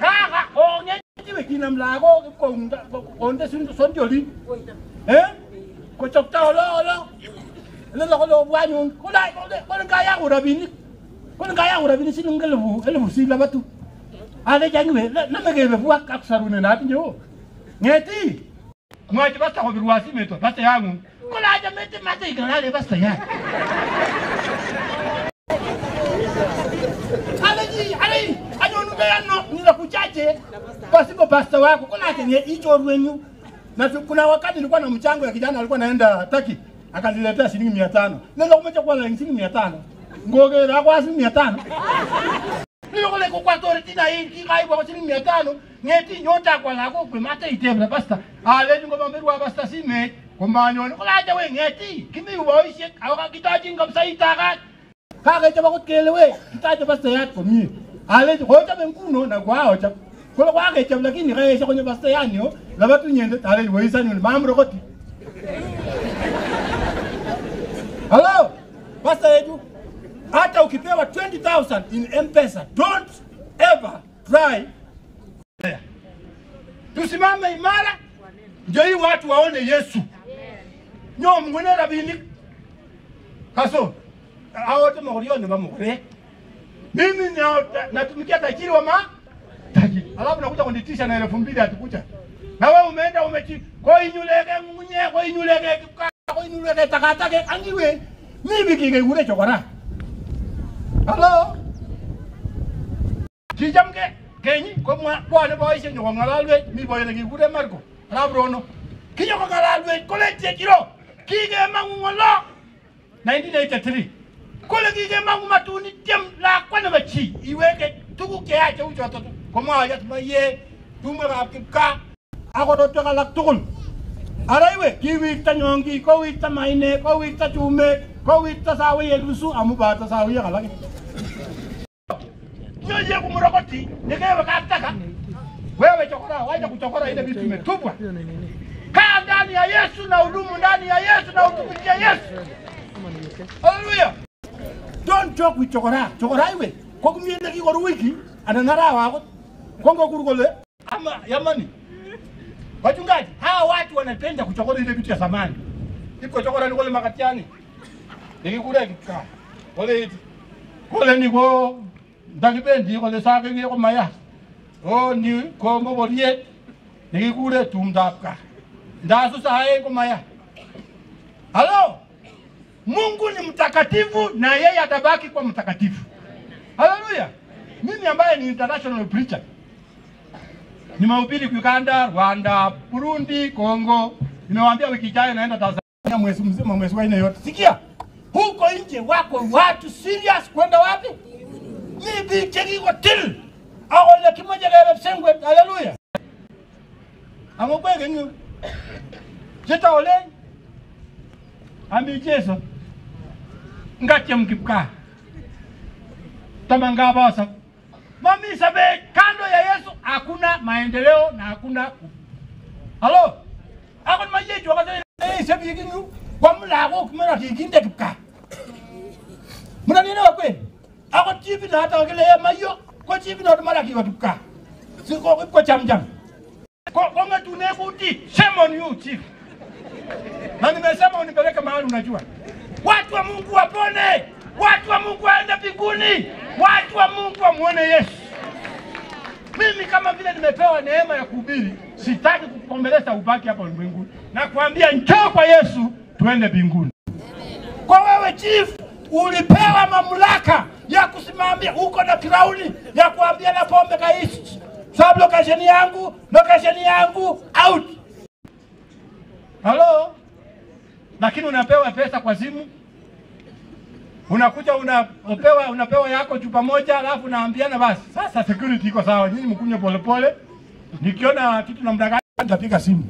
kaka o nyeji we kinam lago ko nda ko nda sun son joli eh ko chokta olo olo le lo lo wanyu kulai ko ko kaya urabini kono kaya urabini sinu ngelefu elefu sila batu ale jangwe na megebe fuak aksarune na tinyo ngeti mwache basta khobirwasi meto basta yangu. Kula aja mete mate ikanale basta ya. Alaji alai ajonu no nila kuchache. Pasipo pasta wako kula kolaje nye icho rwenyu na kuna wakati nilikuwa na mchango ya kijana alikuwa naenda taki akaniletea shilingi 500 nenda kumecha kwa shilingi 500 ngogera kwa shilingi 500 niyokole ko kwatori tina ingi mia tano ngeti nyota kwa lako kwe mate itebla basta ale ngo mamberwa basta sime kombanyo ko laja we ngeti. Kimi uboishe awaka kitaji ngam saitaka kage chaba ko kelewe kitaji basta yat komi ale ko chabe na kwao chaba. Kolo kwake chaba lakini labatu nyende mamro koti. Yetu hata ukipewa 20000 in M-Pesa don't ever try. There tusimame imara, ndio hii watu waone Yesu. Nyo mwene rabini. Kaso awote mahorio ne bamukure mimi natumikia tajiri wa ma? Tajiri, alafu nakuja kunitisha na elfu mbili atikucha na wewe umeenda umechi koinyuleke munye koinyuleke koinyuleke takatake angiwe. Mimi kike kure chokora halo chichamke kenyi ko mwa? Bwane boishe nyoko ngalalwe mi boyene kikure marko. Alafu rono kinyoko ngalalwe kole chechiro kike mangungolo 1983 kole kike mangu matuni tem la kwana bachi iweke tuku ke ache ucho to ko mwa ya tuma ye. Tumba ka. Kipka ako to to kalak tukul araiwe kiwikta nyongi ko wikta maine ko wikta chume ko wikta yelusu amu bata sawi kalaki nyoje kumrokoti kataka wewe chokora waje kuchokora ile vitu imetupwa. Kaa ndani ya Yesu na hudumu ndani ya Yesu na utumikia Yesu. Haleluya. Don't joke with chokora. Chokora iwe. Ko kumiende wiki ananarawa kongo kurukole. Ama yamani wachungaji hawa watu wanapenda kuchokora ile vitu ya zamani iko chokora ni kole makatiani nikikura kika. kole iti kole ni ko ndakibendi kole sake ngi ko maya o ni ko ngoboriet nikikure tumdapka. ndasu sae ko maya halo Mungu ni mtakatifu na yeye atabaki kwa mtakatifu. Haleluya! Mimi ambaye ni international preacher nimehubiri Uganda, Rwanda, Burundi, Kongo. Nimewaambia wiki ijayo naenda Tanzania mwezi mzima, mwezi wa nne yote. Sikia, huko nje wako watu serious kwenda wapi? Ni bicheki kwa til ile kimoja kaebe sengwe. Haleluya! Amokwege nyu jeta ole ami Jesu mami sabe kando ya Yesu hakuna maendeleo na hakuna halo akon mayeju wakasa eh sabi yikinu kwa mlago kumera kikinde kipkaa mnanielewa kweli? Ako chibi na hata wakile mayo kwa chibi na mara kiwa kipka siko kwa cham kwa kwa ngatune kuti shame on you chief. Na nimesema unipeleke mahali unajua. Watu wa Mungu wapone, watu wa Mungu waende mbinguni, watu wa Mungu wamwone Yesu. Mimi kama vile nimepewa neema ya kuhubiri, sitaki kukombeleza ubaki hapa mbinguni, na kuambia njoo kwa Yesu tuende mbinguni. Kwa wewe chief, ulipewa mamlaka ya kusimamia, huko na Firauni, ya kuambia na pombe kaishi sababu location yangu, location yangu out. Halo? Lakini unapewa pesa kwa simu, unakuja unapewa unapewa yako chupa moja, alafu naambiana basi, sasa security iko sawa, nyinyi mkunywe polepole, nikiona kitu namna gani nitapiga simu.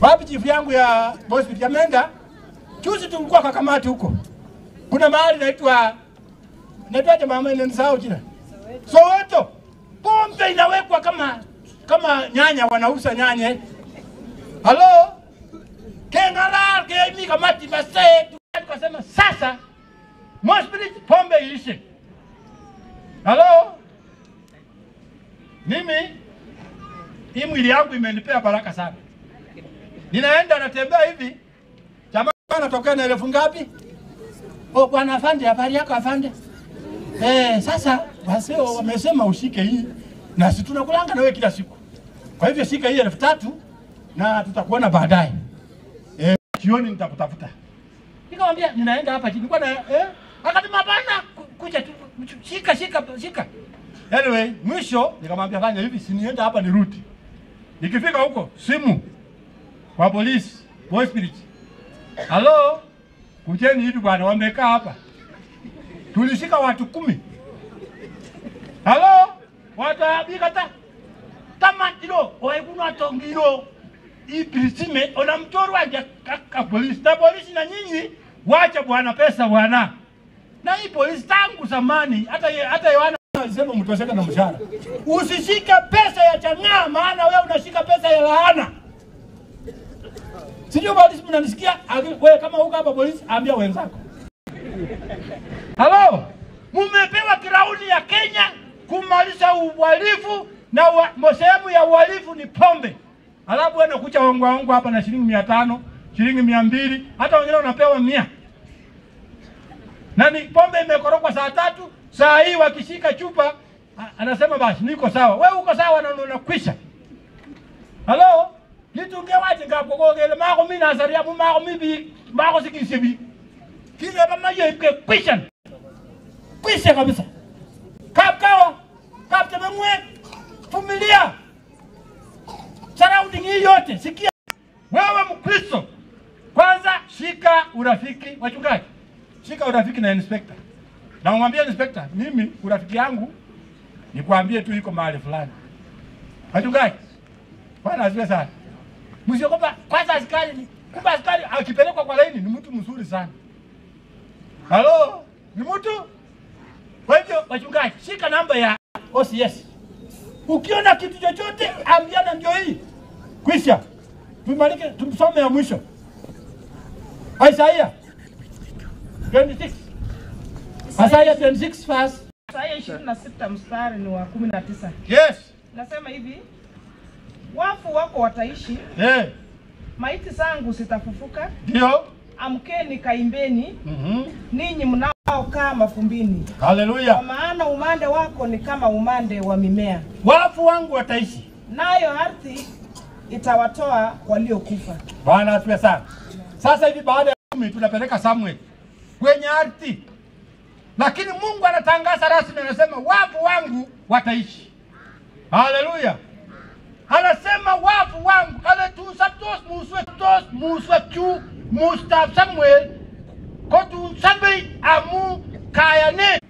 Wapi chief yangu ya hospitali ya Menda? juzi, tulikuwa kwa kamati huko, kuna mahali naitwa naitwaje mama, inanisahau jina, Soweto. Pombe inawekwa kama kama nyanya, wanauza nyanya halo kengala kemi kamati basi, tukasema sasa Mospirit pombe iishe. Halo, mimi hii mwili yangu imenipea baraka sana. Ninaenda natembea hivi, jamaa anatokea na elfu ngapi? Oh, bwana afande, habari yako afande? Eh, sasa waseo wamesema ushike hii na si tunakulanga na wewe kila siku. Kwa hivyo shika hii elfu tatu na tutakuona baadaye. Eh, jioni nitakutafuta. Nikamwambia ninaenda hapa chini. Nilikuwa na eh, akasema bana kuja tu shika shika shika. Anyway, mwisho nikamwambia fanya hivi, si nienda hapa nirudi. Nikifika huko simu kwa polisi, boy spirit. Halo? Kujeni hivi bwana, wamekaa hapa. Tulishika watu kumi. Halo? Wataabika ta tamatiro oekunwa tongiro ipirisime ona mtoro wanja kaka polisi na polisi na nyinyi wacha bwana pesa bwana na polisi tangu zamani hata hata Yohana alisema mtosheke na mshahara. Usishike pesa ya chang'aa maana wewe unashika pesa ya laana. Sijui polisi mnanisikia? Wewe kama uko hapa polisi ambia wenzako. Halo? Mumepewa kirauni ya Kenya kumaliza uhalifu na sehemu ya uhalifu ni pombe, alafu wewe unakuja ongwa ongwa hapa na shilingi mia tano shilingi mia mbili hata wengine wanapewa mia na ni pombe imekorogwa saa tatu, saa hii wakishika chupa anasema basi niko sawa. Wewe uko sawa na unakwisha. Halo? kitu ngewati ngapo gogele mako mimi na nasaria mu mako mimi mako sikisibi. bi. Kile mama ipke kwisha. Kwisha kabisa. Kapkawa, mwe. vumilia. Surrounding hii yote, sikia. Wewe Mkristo, kwanza shika urafiki, wachungaji, shika urafiki na inspekta Na inspector, mimi urafiki yangu nikwambie tu iko mahali fulani. Wachungaji, Bwana asiwe sana. Msiogopa kwanza askari ni kumbe askari akipelekwa kwa laini ni mtu mzuri sana. Halo, ni mtu. Kwa hivyo wachungaji, shika namba ya OCS. Ukiona kitu chochote ambiana ndio hii. Kwisha. Tumalike tumsome ya mwisho. Isaiah 26. Isaiah 26 verse. Isaya ishirini na sita mstari ni wa kumi na tisa. Yes. Nasema hivi, wafu wako wataishi, Eh, maiti zangu zitafufuka. ndio. Amkeni kaimbeni, Mhm. ninyi mnaokaa mafumbini, Haleluya. kwa maana umande wako ni kama umande wa mimea, Wafu wangu wataishi. nayo ardhi itawatoa waliokufa. Bwana asifiwe sana. Sasa hivi baada ya kumi tunapeleka Samuel kwenye ardhi, lakini Mungu anatangaza rasmi, anasema wafu wangu wataishi. Haleluya! Anasema wafu wangu kale tusaptos muswe tos muswe chu mustaf Samuel kotu sabe amu kayane.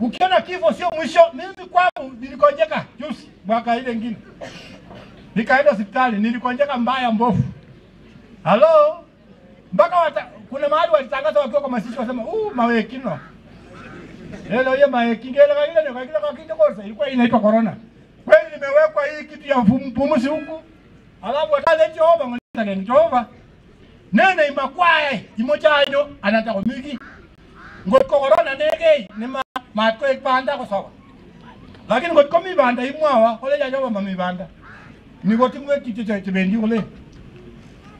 Ukiona kifo sio mwisho. Mimi kwangu nilikonjeka juzi mwaka ile nyingine nikaenda hospitali, nilikonjeka mbaya mbovu Halo? Mpaka wata, kuna mahali walitangaza wakiwa kwa masisi wasema, "Uh, mawekino." Lelo hiyo maekingele kaile ndio kaile kakinde kosa ilikuwa inaitwa corona. Kweli nimewekwa hii kitu ya mpumusi huku. Alafu atale Jehova mwanita ngeni Jehova. Nene imakwae imochayo anata komiki. Ngot ko corona nege ni ma matko kwanda kosa. Lakini ngot komi banda imwawa kole Jehova mami banda. Ni gotimwe kitu cha chibendi kole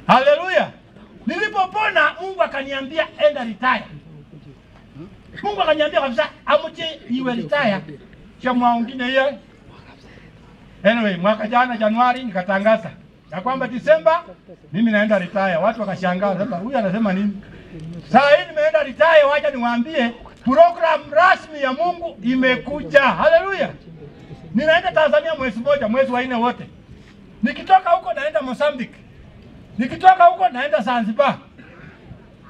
Haleluya! Nilipopona Mungu akaniambia enda retire. Mungu akaniambia kabisa amche iwe retire cha mwingine yeye. Anyway, mwaka jana Januari nikatangaza ya kwamba Disemba mimi naenda retire. Watu wakashangaa, sasa huyu anasema nini? Saa hii nimeenda retire, wacha niwaambie program rasmi ya Mungu imekuja. Haleluya! Ninaenda Tanzania mwezi moja, mwezi wa nne wote. Nikitoka huko naenda Mozambique. Nikitoka huko naenda Zanzibar.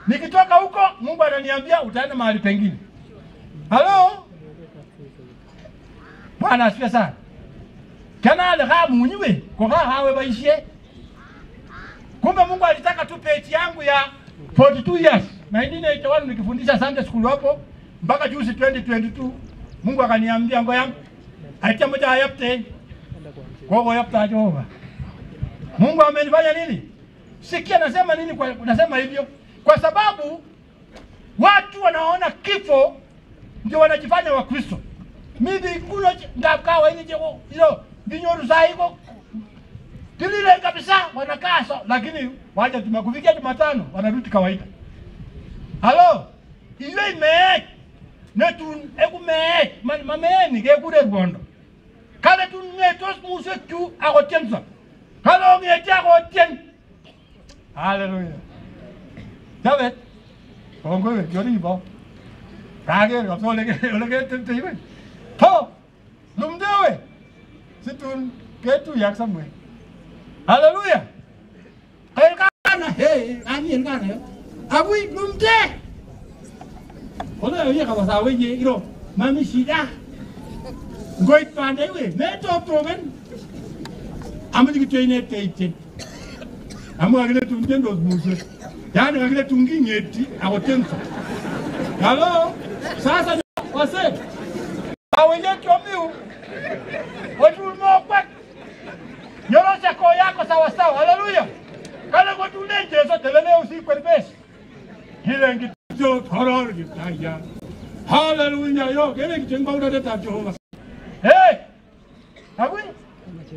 Nikitoka huko Mungu ananiambia utaenda mahali pengine. Halo? Bwana asifiwe sana. Kana ale ha munyiwe ko ha hawe baishie. Kumbe Mungu alitaka tu page yangu ya 42 years. 1981 nikifundisha Sunday school hapo mpaka juzi 2022 Mungu akaniambia ngoya aitia moja ayapte. Kwa yapta Jehova. Mungu amenifanya nini? Sikia nasema nini kwa, nasema hivyo. Kwa sababu watu wanaona kifo ndio wanajifanya Wakristo. Mimi kuno ndakawa ini jego ilo vinyoru saiko tilile kabisa wanakaa so, lakini waja tumekufikia Jumatano wanarudi kawaida. Halo, ile ime netun ekume mameni kekure rwondo kale tun ngetos muswek chu akotienso kale ongete akotien Haleluya. David, kongoi kioni bo. Kager kabisa ole ole ke tete iwe. To, lumdewe. Situn ketu yak samwe. Haleluya. Kail kana hey, ani el kana yo. Abui lumde. Ole yo kama sawe ye iro. Mami shida. Ngoi pande we, ne to to men. Amudi kitene teite amu kakile tungien dos muse yani kakile tungi ngeti akotenso halo? Sasa wase. Awenye kiomiu wetulmokwek nyorosha koo yako sawasawa haleluya. Kale kotune jeso telele usikwerbes kilengitio toror kitaya haleluya yo kele utateta jehova. Hey!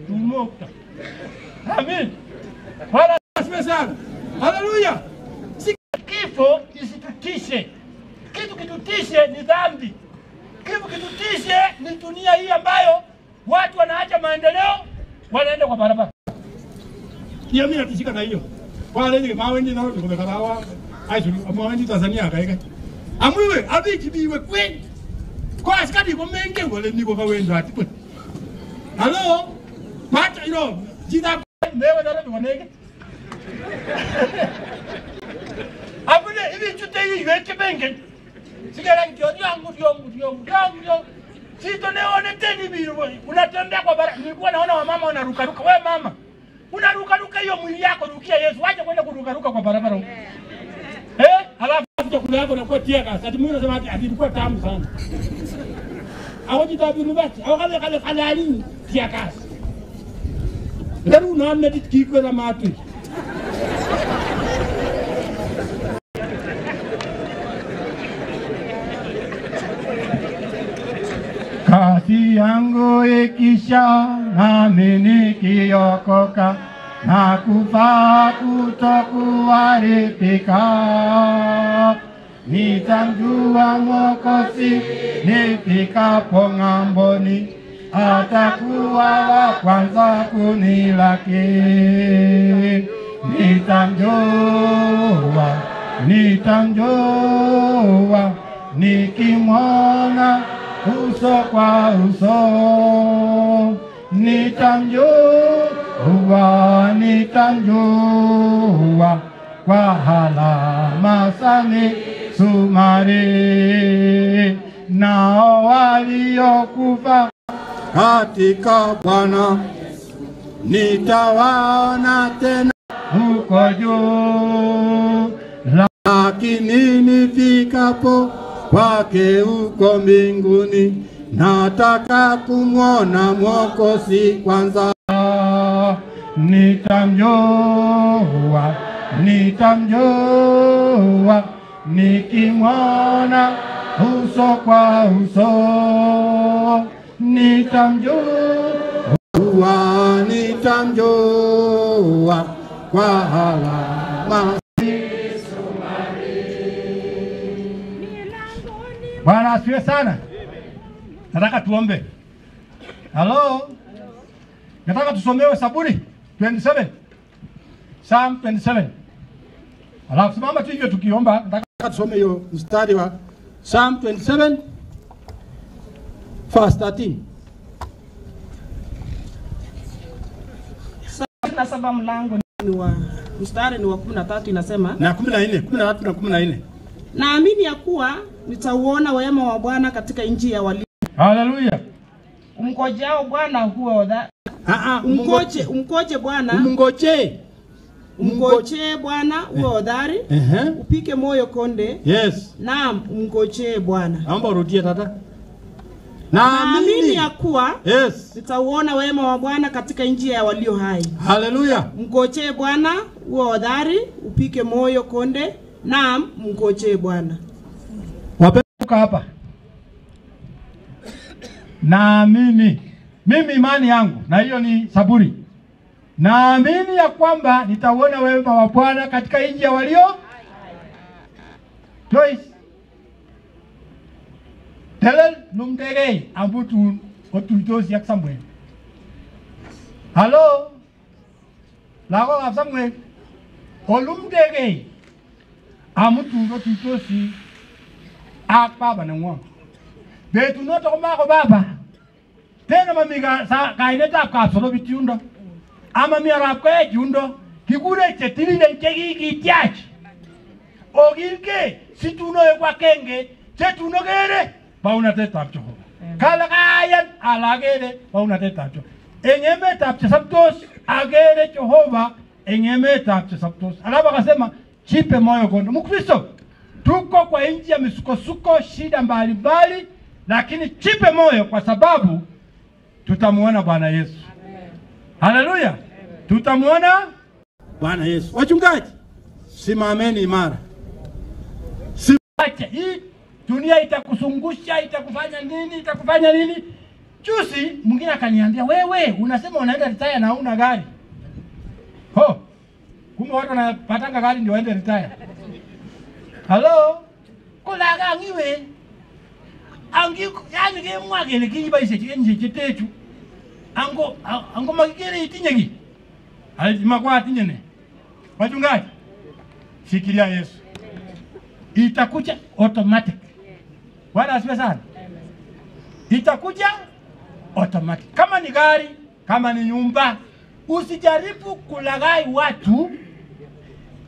Tumokta. Amen. Bwana asifiwe sana. Haleluya. Kifo kisitutishe. Kitu kitutishe ni dhambi. Kitu kitutishe ni dunia hii ambayo watu wanaacha maendeleo wanaenda kwa barabara. Hiyo mimi natishika na hiyo. Wale mawendi mawendi Tanzania akaika. Kwa askari wale jida newe dara to nege. Abune hivi chute hii weke benge. Sigara ndio yangu yangu yangu yangu. Sito neone teni biru. Unatembea kwa barabara. Nilikuwa naona wamama wanaruka ruka. Wewe mama. Unaruka ruka hiyo mwili yako rukia Yesu. Wacha kwenda kuruka ruka kwa barabara. Eh? Alafu chakula yako nakuwa tia gas. Ati mimi nasema ati ilikuwa tamu sana. Awajitabiru basi. Awakale kale kale alini tia gas. Leru na medit na matu. Kazi yangu ikisha nami nikiokoka na kufa kutokuharibika, nitamjua Mwokozi nifikapo ng'amboni, atakuwa wa kwanza kunilaki. Nitamjua, nitamjua. Nikimwona uso kwa uso, nitamjua, nitamjua. Kwa alama sani sumari, nao waliokufa katika Bwana nitawaona tena huko juu, lakini nifikapo kwake huko mbinguni, nataka kumwona Mwokozi kwanza. Nitamjua, nitamjua nikimwona uso kwa uso, nitamjua, nitamjua kwa alama Bwana asifiwe sana. Nataka tuombe. Halo, nataka tusomewe Saburi 27 Psalm 27. Alafu simama tu hivyo tukiomba. Nataka tusome hiyo mstari wa Psalm 27 verse 13. na saba mlango ni wa mstari ni wa kumi na tatu inasema Na 14, 13 na 14. naamini ya kuwa nitauona wema wa Bwana katika nchi ya walio Haleluya. umngojao Bwana huwa odha Ah, umngoje umngoje Bwana Umngoje. umngojee Bwana uwe hodari -huh. upike moyo konde Yes. naam umngojee Bwana Naomba urudie tata. Naamini ya kuwa Yes. nitauona wema wa Bwana katika njia ya walio hai Haleluya. mngojee Bwana uwe hodari upike moyo konde naam mngojee Bwana Wapeuka hapa. Naamini mimi imani yangu, na hiyo ni Saburi. Naamini ya kwamba nitauona wema wa Bwana katika nchi ya walio Joyce Telel numtegei ambutu otuitos yak Samuel. Halo. Lago ab Samuel. Olumtegei amutu otuitosi ak baba neng'wong. Betunoto komako baba. Tena mami ka- sa- kainetab kapsorobit yundo. Ama mi arap koech yundo. Kikure chetililen chekikitiach. Okilke situnoe kwa kenge chetunokere baunatetab Jehova. Kala kayan ale akere baunatetab Jehova. Eng emetab chesaptos akere Jehova eng emetab chesaptos. Alafu akasema chipe moyo kondo. Mkristo, tuko kwa nchi ya misukosuko, shida mbalimbali, lakini chipe moyo kwa sababu tutamuona Bwana Yesu. Haleluya, tutamuona Bwana Yesu. Wachungaji, simameni imara, siache hii dunia itakusungusha itakufanya nini, itakufanya nini. Juzi mwingine akaniambia, wewe unasema unaenda retire na una gari. Ho, kumbe watu wanapatanga gari ndio waende retire. Halo, kulaga ngiwe angi yani ke mwagene kibaise chenje chitechu ango ango magigere itinyegi alima kwa atinyene wachungaji fikiria Yesu. Itakucha automatic wala asifiwe sana. Itakuja automatic. Kama ni gari kama ni nyumba usijaribu kulaghai watu.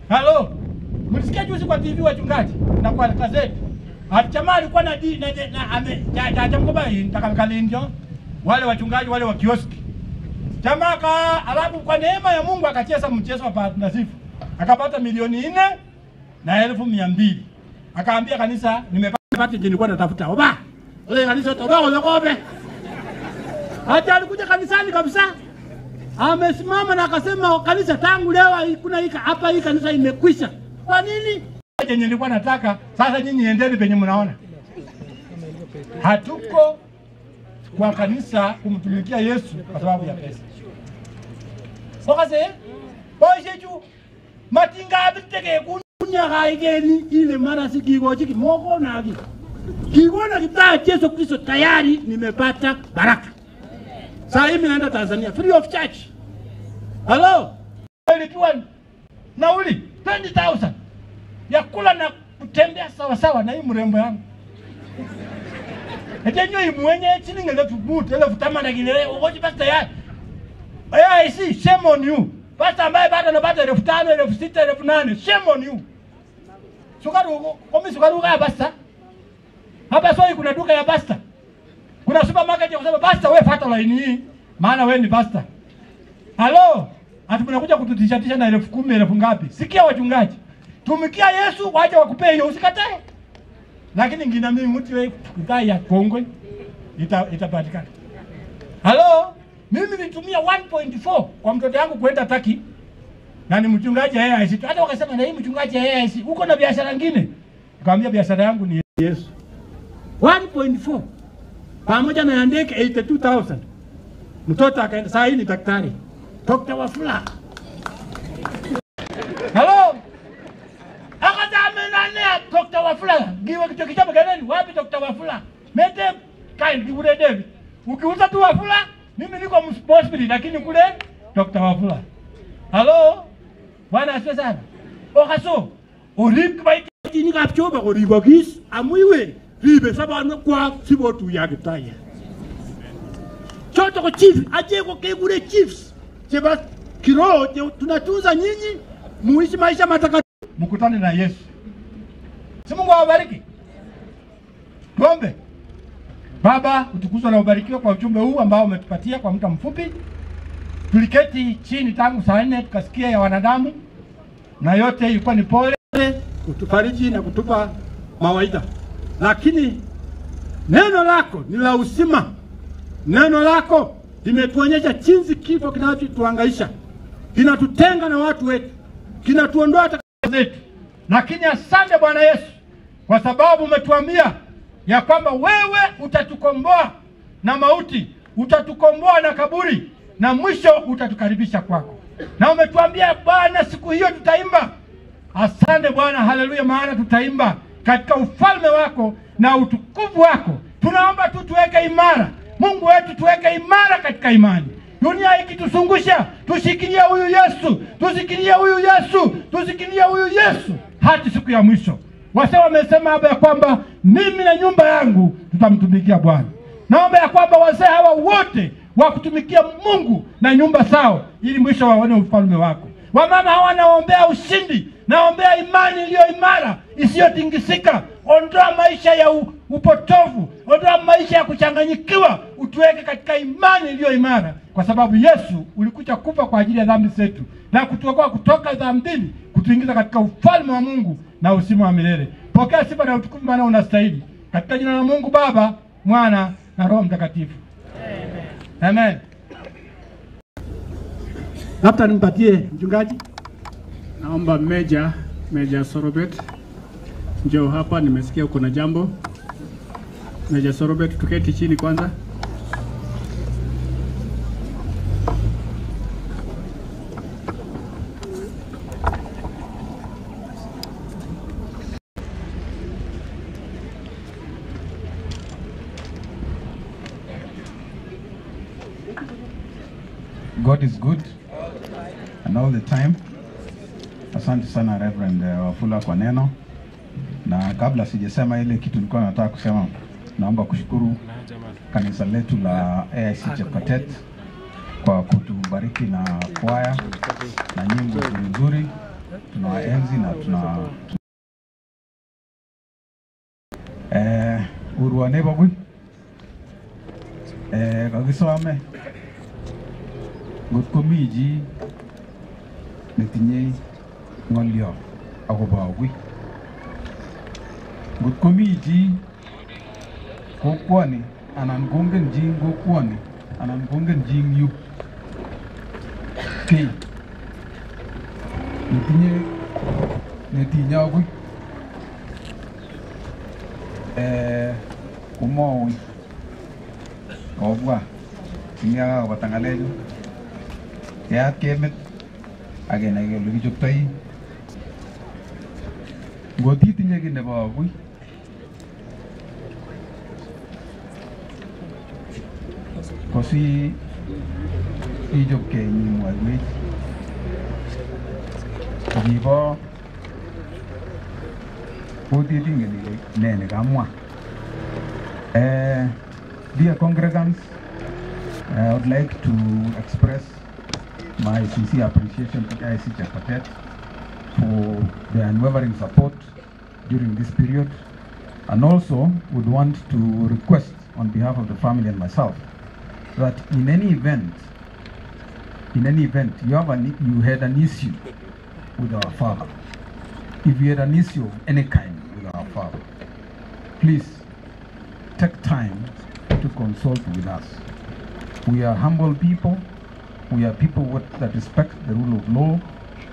Halo mlisikia juzi kwa TV wachungaji na kwa gazeti. Jamaa alikuwa na di na, na ame cha cha cha mkoba hii ndio. Wale wachungaji wale wa kioski. Jamaa ka alafu kwa neema ya Mungu akacheza mchezo wa partnership akapata milioni nne na elfu mia mbili. Akaambia kanisa nimepata chenye nilikuwa natafuta oba! Ile kanisa toba olekobe hata alikuja kanisani kabisa. Amesimama na akasema kanisa tangu leo kuna hika hapa hii kanisa imekwisha. Kwa nini? Chenye nilikuwa nataka sasa nyinyi endeni penye mnaona. Hatuko kwa kanisa kumtumikia Yesu kwa sababu ya pesa. Okase boishechu matinga abiteke kunyaka igeni ile mara si kikochi kimoko naki kikona kitaa Yesu Kristo tayari nimepata baraka. Saa hii naenda Tanzania free of charge. Hello. nilipewa nauli 20000 ya kula na kutembea sawa sawa na hii mrembo yangu. Etenyo imwenye chilingi elfu butu elfu tamana kile ukoji pasta ya? Aya, isi shame on you. Pasta ambaye bado anapata elfu tano elfu sita elfu nane shame on you sukaru komi sukaru ya basta hapa soi kuna duka ya basta kuna supermarket ya kusema basta wewe fuata line hii. Maana wewe ni basta halo ati mnakuja kututishatisha na elfu kumi elfu ngapi? Sikia wachungaji. Tumikia Yesu waje wakupe hiyo usikatae. Lakini ngina mimi mtu wewe kukaa ya kongwe ita, itapatikana. Halo, mimi nilitumia 1.4 kwa mtoto yangu kuenda Taki na ni mchungaji aisi. Hata wakasema na hii mchungaji aisi, uko na biashara nyingine? Nikamwambia biashara yangu ni Yesu. 1.4 pamoja na yandeke 82000 mtoto akaenda. Saa hii ni daktari Dr. Wafula. Halo, akazamenanea Dr. Wafula giwe kicho kichapa keleni wapi Dr. Wafula mete kai ule David ukiuza tu Wafula mimi niko mspospiri lakini kule Dr. Wafula halo bwana asifiwe sana okaso orib baiti ni Jehova koribokis amu iwe ribe sabana kwa sibotu ya kitaya choto ko chief aje ko kegure chiefs cheba kiroho tunatunza nyinyi muishi maisha matakatifu mkutane na Yesu. Si Mungu awabariki. Tuombe. Baba, utukuzwe na ubarikiwe kwa ujumbe huu ambao umetupatia kwa muda mfupi. Tuliketi chini tangu saa nne tukasikia ya wanadamu, na yote ilikuwa ni pole, kutufariji na kutupa mawaidha, lakini neno lako ni la uzima. Neno lako limetuonyesha jinsi kifo kinachotuhangaisha, kinatutenga na watu wetu, kinatuondoa zetu. Lakini asante Bwana Yesu kwa sababu umetuambia ya kwamba wewe utatukomboa na mauti, utatukomboa na kaburi, na mwisho utatukaribisha kwako. Na umetuambia Bwana, siku hiyo tutaimba. Asante Bwana, haleluya, maana tutaimba katika ufalme wako na utukufu wako. Tunaomba tu tuweke imara, Mungu wetu, tuweke imara katika imani dunia ikitusungusha tushikilie huyu Yesu, tushikilie huyu Yesu, tushikilie huyu Yesu hadi siku ya mwisho. Wase wamesema hapa ya kwamba mimi na nyumba yangu tutamtumikia Bwana. Naomba ya kwamba wazee hawa wote wa kutumikia Mungu na nyumba zao, ili mwisho waone ufalme wako. Wamama hawa naombea ushindi, naombea imani iliyo imara isiyotingisika. Ondoa maisha ya upotovu, ondoa maisha ya kuchanganyikiwa, utuweke katika imani iliyo imara, kwa sababu Yesu ulikuja kufa kwa ajili ya dhambi zetu na kutuokoa kutoka dhambini, kutuingiza katika ufalme wa Mungu na uzima wa milele. Pokea sifa na utukufu, maana unastahili, katika jina la Mungu Baba, Mwana na Roho Mtakatifu, amen, amen. Labda nimpatie mchungaji. Naomba Meja, Meja Sorobet, njoo hapa, nimesikia uko na jambo. Meja Sorobet, tuketi chini kwanza. God is good and all the time. Asante sana Reverend eh, Wafula kwa neno, na kabla sijasema ile kitu nilikuwa nataka kusema, naomba kushukuru kanisa letu la AIC Chepkatet kwa kutubariki na kwaya na nyimbo nzuri tunawaenzi na tuna eh, urwa nebo eh, kakisome ngot komi chi netinye ng'olyo akobo agui ngot komi chi kokwoni anan kongen chi eng kokwoni anan kongen chi eng yu kiy netinye netinye agui eh, komwoun kobwa ing yakakobata ng'alechu keyat kemit. Ak kenai ole kichoptoi. Ngot itinye kiy nebo agui kosi ichopkei nyimwaiwech ngibo kutit ingen ile ne nekamwa. Eh, dear congregants, I would like to express my sincere appreciation to AIC Chappatet for their unwavering support during this period and also would want to request on behalf of the family and myself that in any event, in any event, you have an, you had an issue with our father. If you had an issue of any kind with our father, please take time to consult with us. We are humble people. We are people with, that respect the rule of law.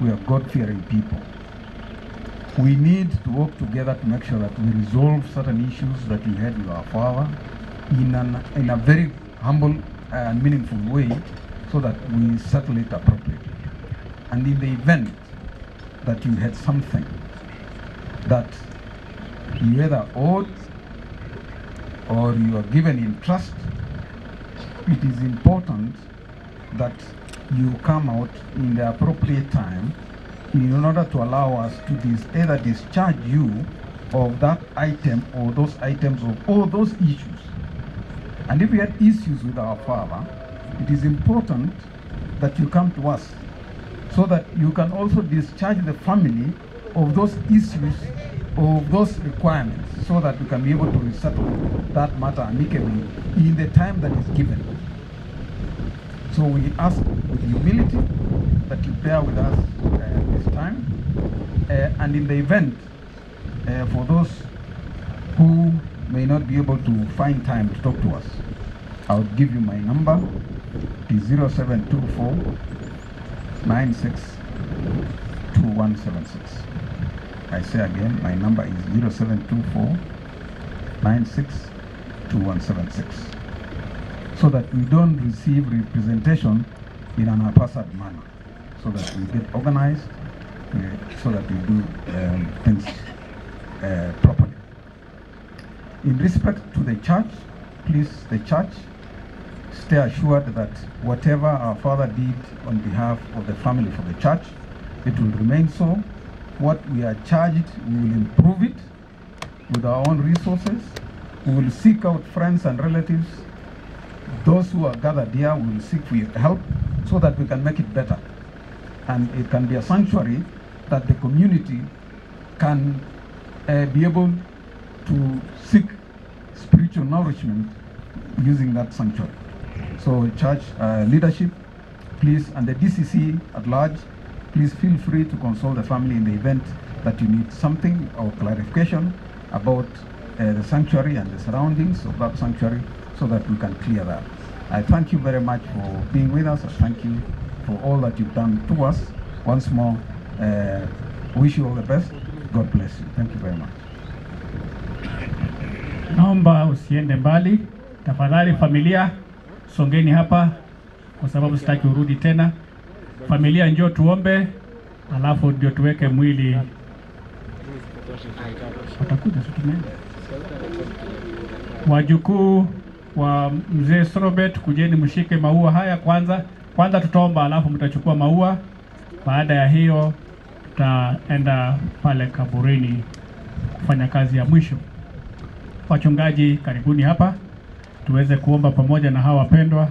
We are God-fearing people. We need to work together to make sure that we resolve certain issues that we had with our father in, an, in a very humble and meaningful way so that we settle it appropriately. And in the event that you had something that you either owed or you are given in trust, it is important that you come out in the appropriate time in order to allow us to dis either discharge you of that item or those items of all those issues. And if we had issues with our father, it is important that you come to us so that you can also discharge the family of those issues of those requirements so that we can be able to settle that matter amicably in the time that is given. So we ask with humility that you bear with us uh, this time. Uh, and in the event, uh, for those who may not be able to find time to talk to us, I'll give you my number. It is 0724 96 2176. I say again, my number is 0724 96 2176. So that we don't receive representation in an haphazard manner. So that we get organized, uh, so that we do um, things uh, properly. In respect to the church, please, the church, stay assured that whatever our father did on behalf of the family for the church, it will remain so. What we are charged, we will improve it with our own resources. We will seek out friends and relatives. Those who are gathered here, will seek for your help so that we can make it better. And it can be a sanctuary that the community can uh, be able to seek spiritual nourishment using that sanctuary. So church uh, leadership, please, and the DCC at large, please feel free to consult the family in the event that you need something or clarification about uh, the sanctuary and the surroundings of that sanctuary so that we can clear that. I thank you very much for being with us. I thank you for all that you've done to us. Once more, uh, wish you all the best. God bless you. Thank you very much. Naomba usiende mbali tafadhali. Familia, songeni hapa kwa sababu sitaki urudi tena. Familia, njoo tuombe, alafu ndio tuweke mwili. Watakuja. Wajukuu wa mzee srobet kujeni mshike maua haya kwanza, Kwanza tutaomba, alafu mtachukua maua. Baada ya hiyo, tutaenda pale kaburini kufanya kazi ya mwisho. Wachungaji, karibuni hapa tuweze kuomba pamoja na hawa wapendwa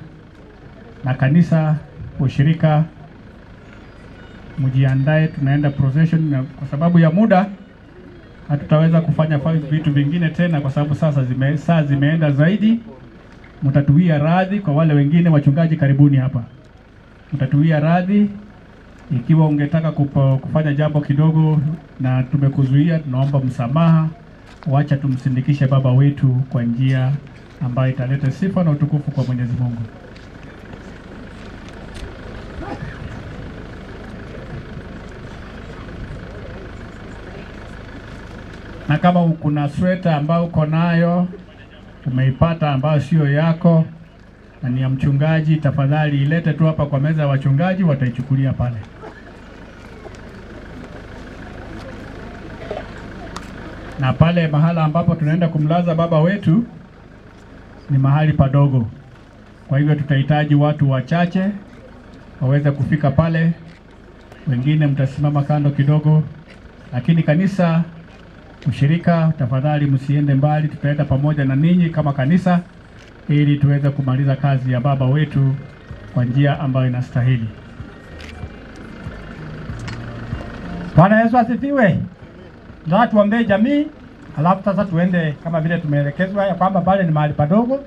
na kanisa, ushirika, mjiandae, tunaenda procession, na kwa sababu ya muda hatutaweza kufanya vitu vingine tena, kwa sababu sasa zime, saa zimeenda zaidi. Mtatuia radhi kwa wale wengine wachungaji, karibuni hapa, mtatuia radhi ikiwa ungetaka kupa, kufanya jambo kidogo na tumekuzuia, tunaomba msamaha. Wacha tumsindikishe baba wetu kwa njia ambayo italeta sifa na utukufu kwa Mwenyezi Mungu. Na kama kuna sweta ambayo uko nayo umeipata ambayo sio yako na ni ya mchungaji, tafadhali ilete tu hapa kwa meza ya wachungaji, wataichukulia pale. Na pale mahala ambapo tunaenda kumlaza baba wetu ni mahali padogo, kwa hivyo tutahitaji watu wachache waweze kufika pale, wengine mtasimama kando kidogo, lakini kanisa ushirika, tafadhali msiende mbali, tutaenda pamoja na ninyi kama kanisa ili tuweze kumaliza kazi ya baba wetu kwa njia ambayo inastahili. Bwana Yesu asifiwe. Ndio tuombee jamii, alafu sasa tuende kama vile tumeelekezwa ya kwamba pale ni mahali padogo.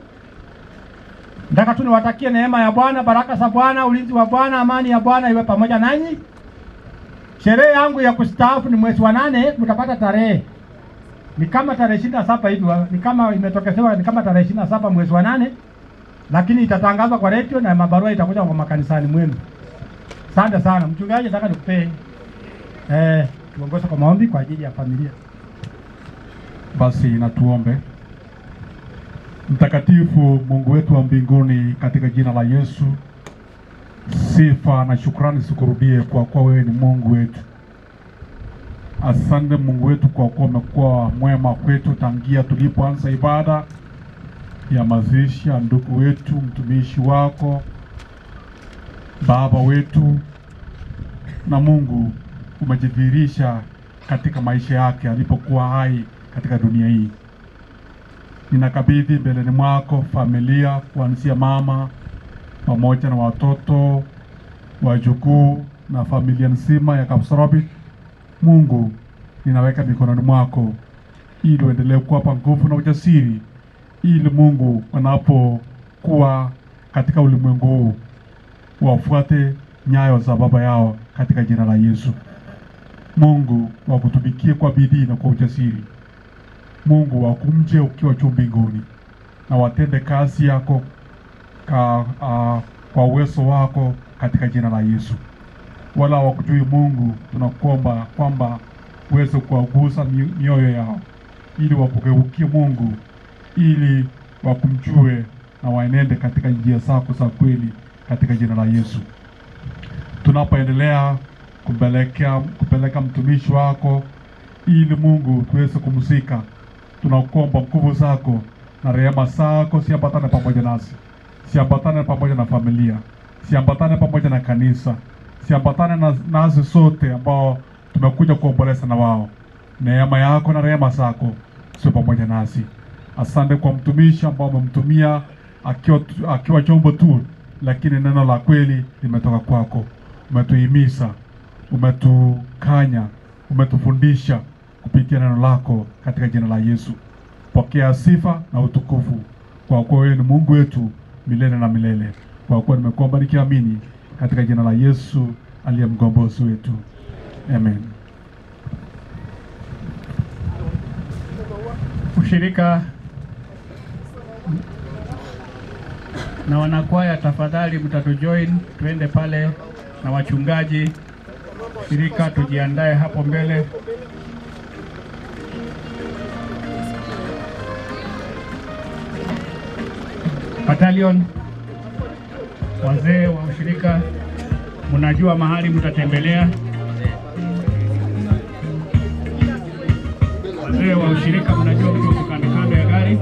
Nataka tu niwatakie neema ya Bwana, baraka za Bwana, ulinzi wa Bwana, amani ya Bwana iwe pamoja nanyi. Sherehe yangu ya kustaafu ni mwezi wa nane, mtapata tarehe ni kama tarehe ishirini na saba hivi, ni kama imetokezewa, ni kama tarehe ishirini na saba mwezi wa nane, lakini itatangazwa kwa redio na mabarua itakuja kwa makanisani mwenu. Asante sana mchungaji, nataka nikupe eh, tuongoze kwa maombi kwa ajili ya familia. Basi natuombe. Mtakatifu Mungu wetu wa mbinguni, katika jina la Yesu, sifa na shukrani zikurudie kwa kuwa wewe ni Mungu wetu. Asante Mungu wetu kwa kuwa umekuwa mwema kwetu tangia tulipoanza ibada ya mazishi ya ndugu wetu mtumishi wako baba wetu, na Mungu umejidhihirisha katika maisha yake alipokuwa hai katika dunia hii. Ninakabidhi mbeleni mwako familia kuanzia mama pamoja na watoto, wajukuu na familia nzima ya Kapsorobi. Mungu, ninaweka mikononi mwako ili uendelee kuwapa nguvu na ujasiri, ili Mungu wanapokuwa katika ulimwengu huu wafuate nyayo za baba yao katika jina la Yesu. Mungu wakutumikie kwa bidii na kwa ujasiri. Mungu wakumje ukiwa juu mbinguni, na watende kazi yako ka, uh, kwa uwezo wako katika jina la Yesu. Wala wakujui Mungu, tunakuomba kwamba uweze kuwagusa mi- mioyo yao, ili wakugeukie Mungu, ili wakumjue na waenende katika njia zako za kweli katika jina la Yesu. Tunapoendelea kupelekea kupeleka mtumishi wako ili Mungu tuweze kumsika, tunakuomba nguvu zako na rehema zako siambatane pamoja nasi, siambatane pamoja na familia, siambatane pamoja na kanisa, siambatane na nasi sote ambao tumekuja kuomboleza na wao. Neema yako na rehema zako sio pamoja nasi. Asante kwa mtumishi ambao umemtumia akiwa, akiwa chombo tu, lakini neno la kweli limetoka kwako. Umetuhimiza, umetukanya, umetufundisha kupitia neno lako katika jina la Yesu. Pokea sifa na utukufu kwa kuwa wewe ni Mungu wetu milele na milele, kwa kuwa nimekuomba nikiamini katika jina la Yesu aliye mkombozi wetu, amen. Ushirika na wanakwaya, tafadhali mtatujoin, tuende pale na wachungaji. Shirika tujiandae hapo mbele. Battalion, wazee wa ushirika, mnajua mahali mtatembelea. Wazee wa ushirika, mnajua mtu kando kando ya gari.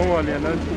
Wala maua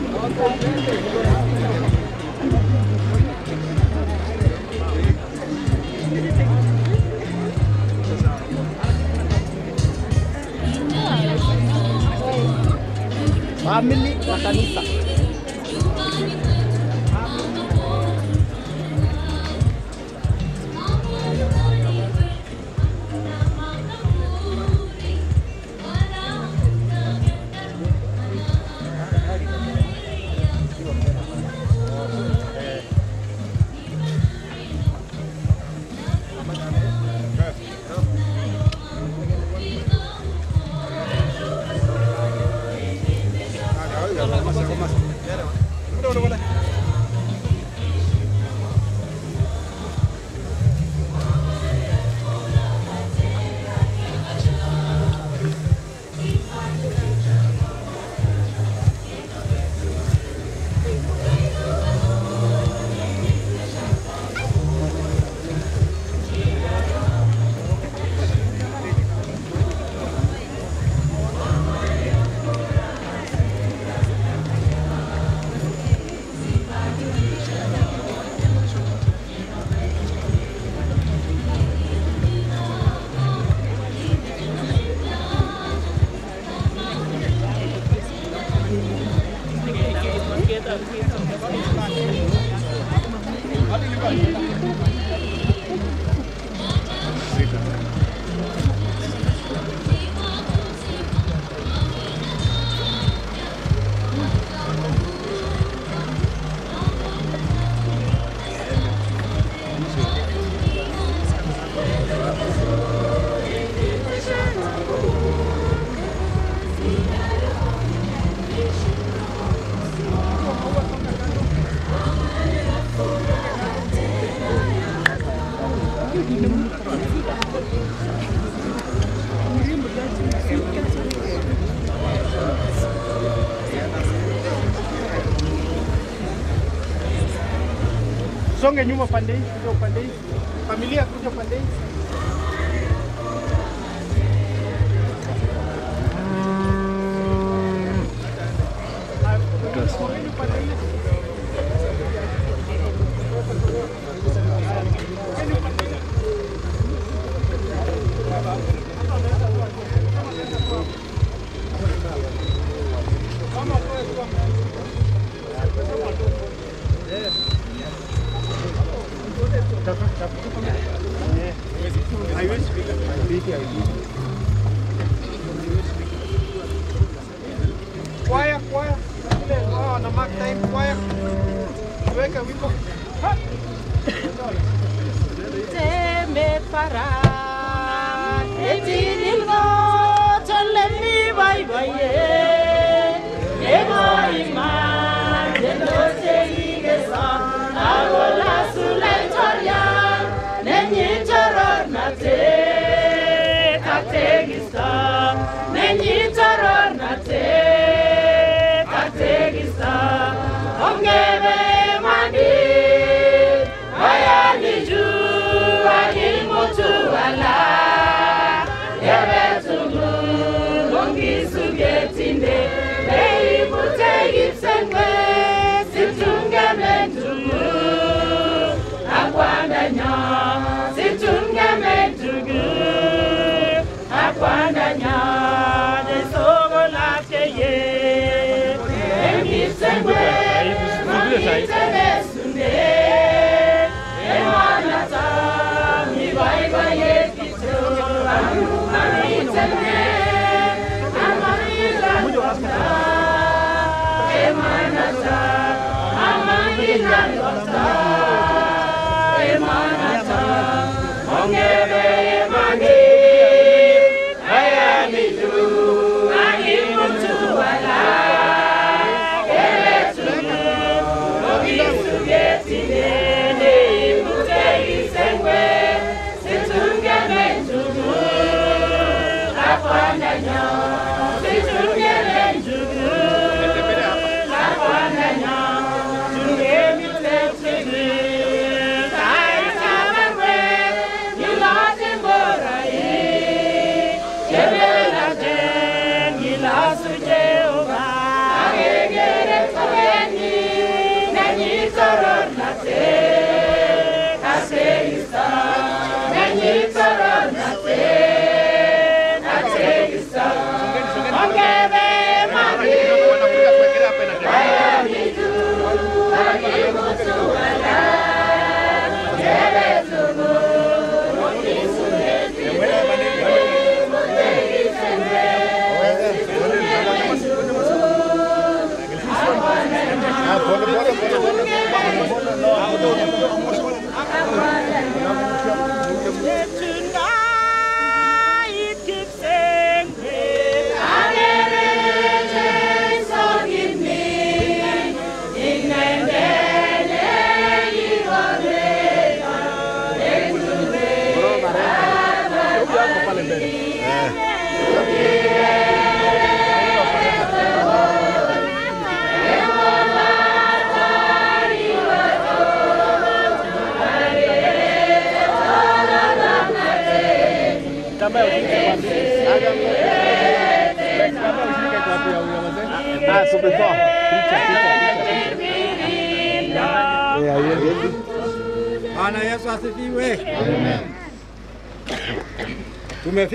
Donge nyuma pande hii.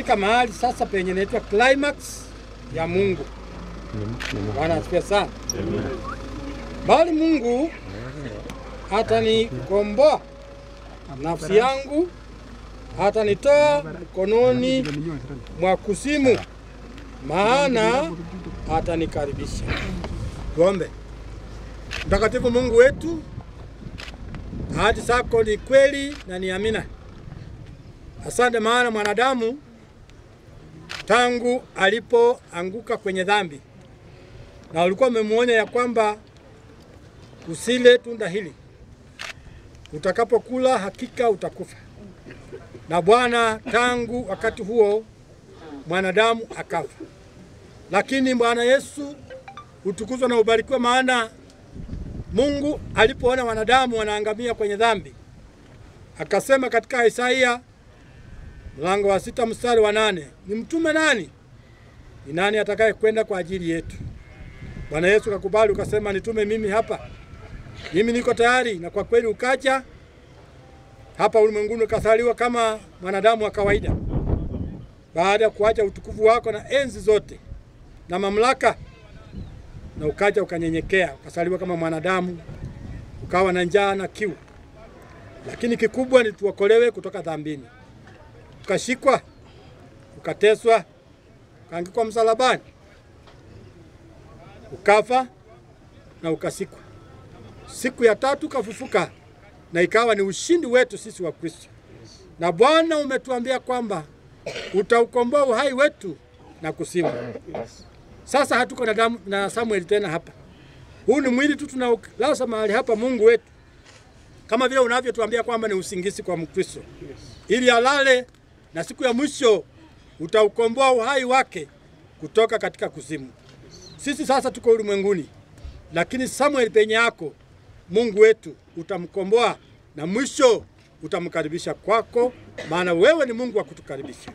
Tumefika mahali sasa penye inaitwa climax ya Mungu. Bwana asifiwe sana. Bali Mungu atanikomboa nafsi yangu, atanitoa mkononi mwa kuzimu, maana atanikaribisha. Tuombe. Mtakatifu Mungu wetu, ahadi zako ni kweli na ni amina. Asante, maana mwanadamu tangu alipoanguka kwenye dhambi, na walikuwa umemwonya ya kwamba usile tunda hili, utakapokula hakika utakufa. Na Bwana, tangu wakati huo mwanadamu akafa. Lakini Bwana Yesu utukuzwa na ubarikiwe, maana Mungu alipoona wanadamu wanaangamia kwenye dhambi, akasema katika Isaia mlango wa sita mstari wa nane ni mtume nani? Ni nani atakaye kwenda kwa ajili yetu? Bwana Yesu kakubali, ukasema nitume mimi hapa, mimi niko tayari. Na kwa kweli ukaja hapa ulimwenguni ukasaliwa kama mwanadamu wa kawaida, baada ya kuacha utukufu wako na enzi zote na mamlaka, na ukaja ukanyenyekea, ukasaliwa kama mwanadamu, ukawa na njaa na kiu, lakini kikubwa ni tuokolewe kutoka dhambini. Ukashikwa, ukateswa, ukaangikwa msalabani, ukafa na ukasikwa. Siku ya tatu kafufuka na ikawa ni ushindi wetu sisi wa Kristo. Na Bwana umetuambia kwamba utaukomboa uhai wetu na kusima Sasa hatuko na, damu, na Samuel tena hapa. Huu ni mwili tu tunaulaza mahali hapa, Mungu wetu, kama vile unavyotuambia kwamba ni usingizi kwa Mkristo, ili alale na siku ya mwisho utaukomboa uhai wake kutoka katika kuzimu. Sisi sasa tuko ulimwenguni, lakini Samuel penye yako Mungu wetu utamkomboa na mwisho utamkaribisha kwako, maana wewe ni Mungu wa kutukaribisha.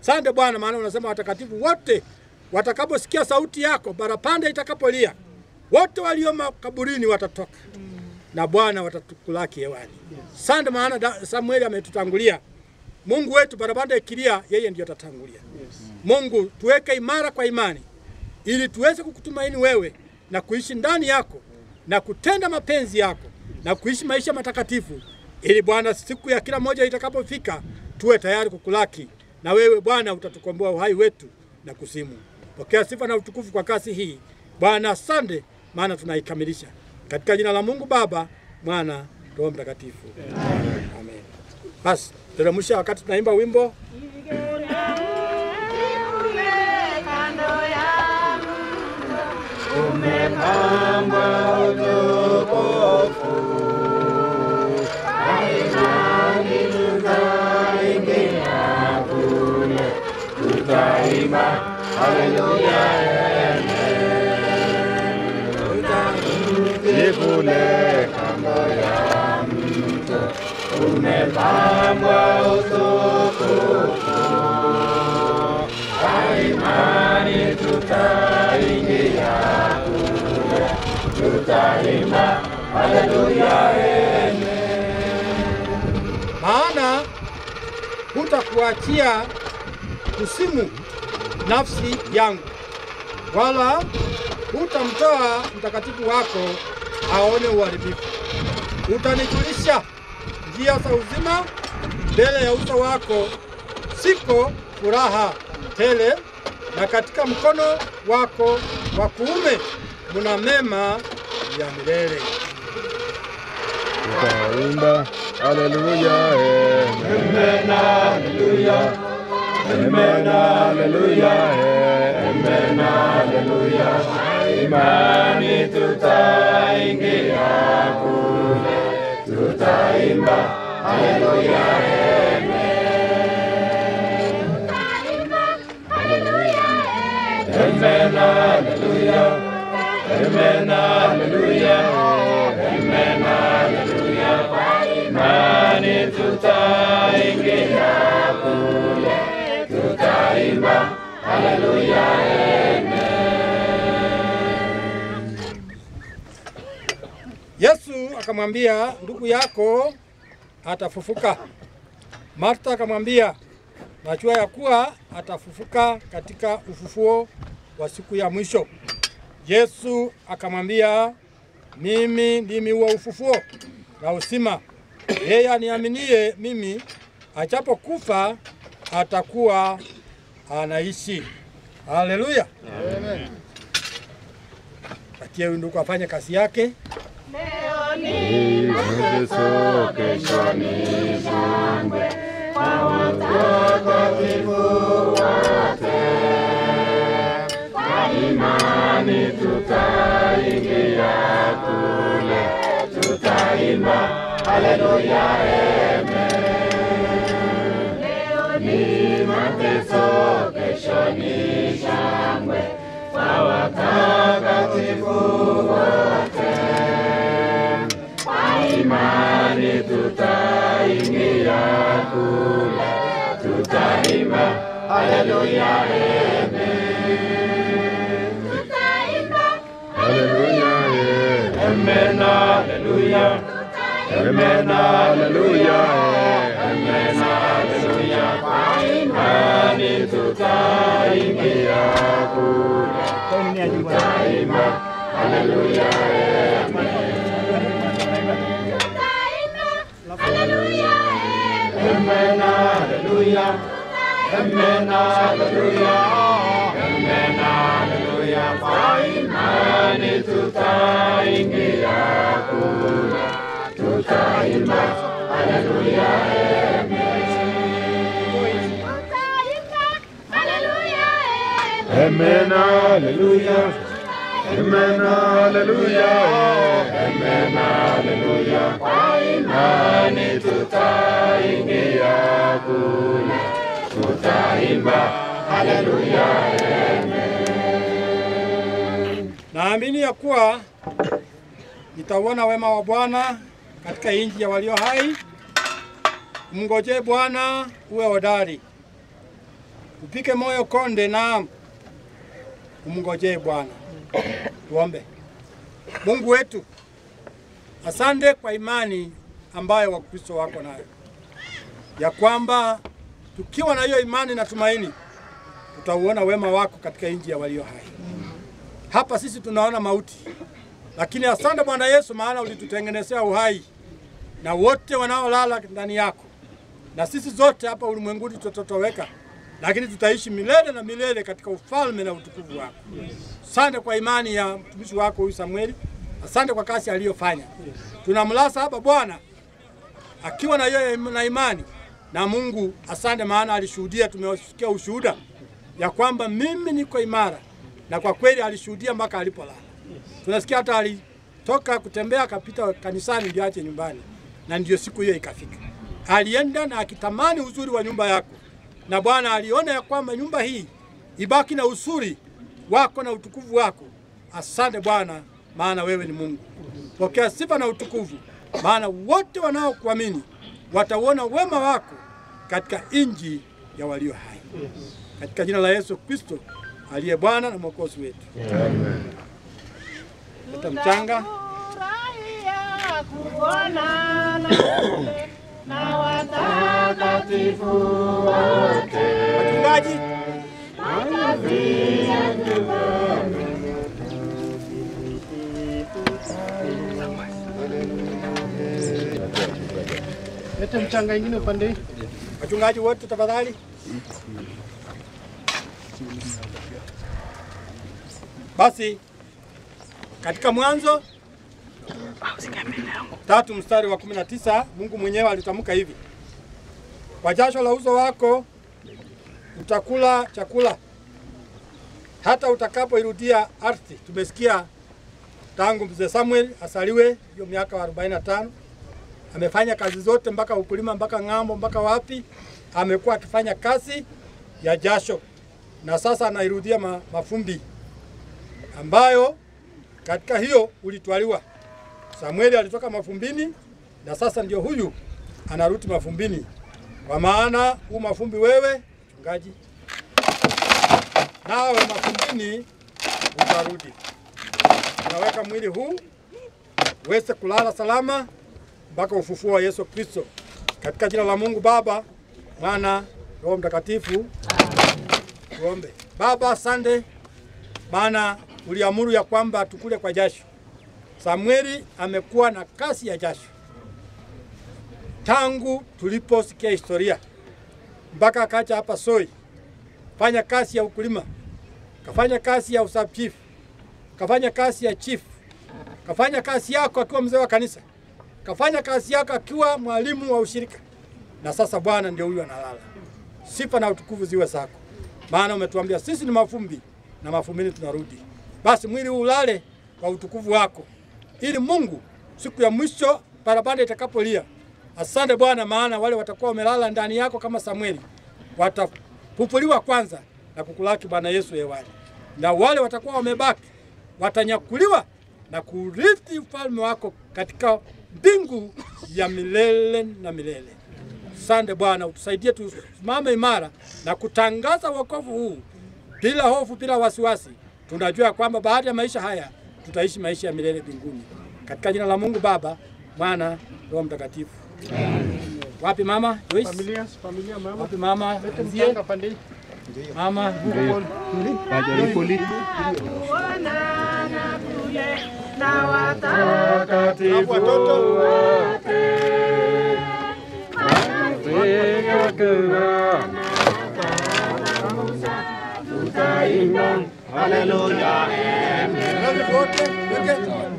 Sante Bwana, maana unasema watakatifu wote watakaposikia sauti yako, barapanda itakapolia, wote walio makaburini watatoka na Bwana watatukulaki hewani. Sante maana Samueli ametutangulia. Mungu wetu, barabanda ikilia, yeye ndiyo atatangulia. Yes. Mungu, tuweke imara kwa imani, ili tuweze kukutumaini wewe na kuishi ndani yako na kutenda mapenzi yako na kuishi maisha matakatifu, ili Bwana, siku ya kila moja itakapofika, tuwe tayari kukulaki na wewe Bwana utatukomboa uhai wetu na kusimu. Pokea sifa na utukufu kwa kasi hii Bwana, asante, maana tunaikamilisha katika jina la Mungu Baba Mwana, Roho Mtakatifu. Amen. Basi teremsha wakati tunaimba wimbo Hallelujah, kwa imani tutaingia kule, tutaimba amen. Umepambwa utukufu, kwa imani tutaingia kule, tutaimba haleluya, amen. maana hutakuachia kusimu nafsi yangu, wala hutamtoa mtakatifu wako aone uharibifu. Utanijulisha njia za uzima, mbele ya uso wako siko furaha tele, na katika mkono wako wa kuume muna mema ya milele. Tutaimba haleluya, amen, haleluya, amen, haleluya, amen, haleluya. Imani tutaingia kule, tutaimba haleluya, amen. Amen, haleluya, amen, haleluya, amen, haleluya. Kwa imani tutaingia kule, tutaimba haleluya, amen. Yesu akamwambia, ndugu yako atafufuka. Martha akamwambia, najua ya kuwa atafufuka katika ufufuo wa siku ya mwisho. Yesu akamwambia, mimi ndimi huo ufufuo na usima, Yeye aniaminie mimi, ajapokufa atakuwa anaishi. Haleluya! Atie huyu ndugu afanye kazi yake. Kesho ni imani tutaingia kule, tutaimba haleluya, amen. Leo ni mateso, kesho ni shangwe kwa watakatifu wote. Tutaingia tutaimba haleluya, amen. Haleluya, amen, haleluya, amen, haleluya, amen, haleluya. Kwa imani tutaingia kule, tutaimba haleluya, amen. Amen, haleluya. Amen, haleluya. Amen, haleluya. Kwa imani tutaingia kule, tutaimba haleluya, amen. Amen, haleluya. Amen, haleluya. Amen, haleluya. Kwa imani tutaingia kule, tutaimba haleluya, amen. Naamini ya kuwa nitauona wema wa Bwana katika nchi ya walio hai. Mngojee Bwana, uwe hodari, upike moyo konde, naam, umngojee Bwana. Tuombe. Mungu wetu, asante kwa imani ambayo Wakristo wako nayo, ya kwamba tukiwa na hiyo imani na tumaini tutauona wema wako katika nchi ya walio hai. Hapa sisi tunaona mauti, lakini asante Bwana Yesu, maana ulitutengenezea uhai na wote wanaolala ndani yako, na sisi zote hapa ulimwenguni tutatoweka, lakini tutaishi milele na milele katika ufalme na utukufu wako. Asante kwa imani ya mtumishi wako huyu Samueli, Asante kwa kazi aliyofanya. Tunamlasa hapa Bwana akiwa na yeye na imani na Mungu. Asante, maana alishuhudia, tumesikia ushuhuda ya kwamba mimi niko imara, na kwa kweli alishuhudia mpaka alipolala. Tunasikia hata alitoka kutembea akapita kanisani ndio nyumbani, na ndio siku hiyo ikafika. Alienda na akitamani uzuri wa nyumba yako, na Bwana aliona ya kwamba nyumba hii ibaki na usuri wako na utukufu wako. Asante Bwana, maana wewe ni Mungu. Pokea sifa na utukufu, maana wote wanaokuamini watauona wema wako katika nchi ya walio hai, katika jina la Yesu Kristo aliye Bwana na Mwokozi wetu. Amen. mchanga. Na watakatifu wote. Wachungaji, nyumbani. Lete mchanga ingine upande hii. wachungaji wote tafadhali. Basi katika Mwanzo tatu mstari wa kumi na tisa Mungu mwenyewe alitamka hivi, kwa jasho la uso wako utakula chakula hata utakapoirudia ardhi. Tumesikia tangu mzee Samuel asaliwe hiyo miaka wa 45 amefanya kazi zote mpaka ukulima mpaka ng'ambo mpaka wapi, amekuwa akifanya kazi ya jasho, na sasa anairudia ma, mafumbi ambayo katika hiyo ulitwaliwa. Samueli alitoka mafumbini na sasa ndio huyu anaruti mafumbini, kwa maana huu mafumbi wewe mchungaji, nawe mafumbini utarudi. Unaweka mwili huu uweze kulala salama mpaka ufufuo wa Yesu Kristo. Katika jina la Mungu Baba, Mwana, Roho Mtakatifu. Tuombe. Baba, asante maana uliamuru ya kwamba tukule kwa jasho. Samueli amekuwa na kasi ya jasho tangu tuliposikia historia mpaka akaja hapa Soi, fanya kazi ya ukulima, kafanya kazi ya usafifu, kafanya kazi ya chief, kafanya kazi yako akiwa mzee wa kanisa, kafanya kazi yako akiwa mwalimu wa ushirika, na sasa Bwana ndio huyu analala. Sifa na utukufu ziwe zako, maana umetuambia sisi ni mafumbi na mafumbini tunarudi. Basi mwili ulale kwa utukufu wako, ili Mungu siku ya mwisho parapanda itakapolia. Asante Bwana, maana wale watakuwa wamelala ndani yako kama samweli watafufuliwa kwanza na kukulaki Bwana Yesu hewani, na wale watakuwa wamebaki watanyakuliwa na kurithi ufalme wako katika mbingu ya milele na milele. Asante Bwana, utusaidie tusimame imara na kutangaza wokovu huu bila hofu, bila wasiwasi. Tunajua kwamba baada ya maisha haya tutaishi maisha ya milele mbinguni, katika jina la Mungu Baba, Mwana, Roho Mtakatifu. Wapi mama? Joyce? Familia, familia mama. Wapi mama? Mchanga. Mama? Kule na watakatifu wote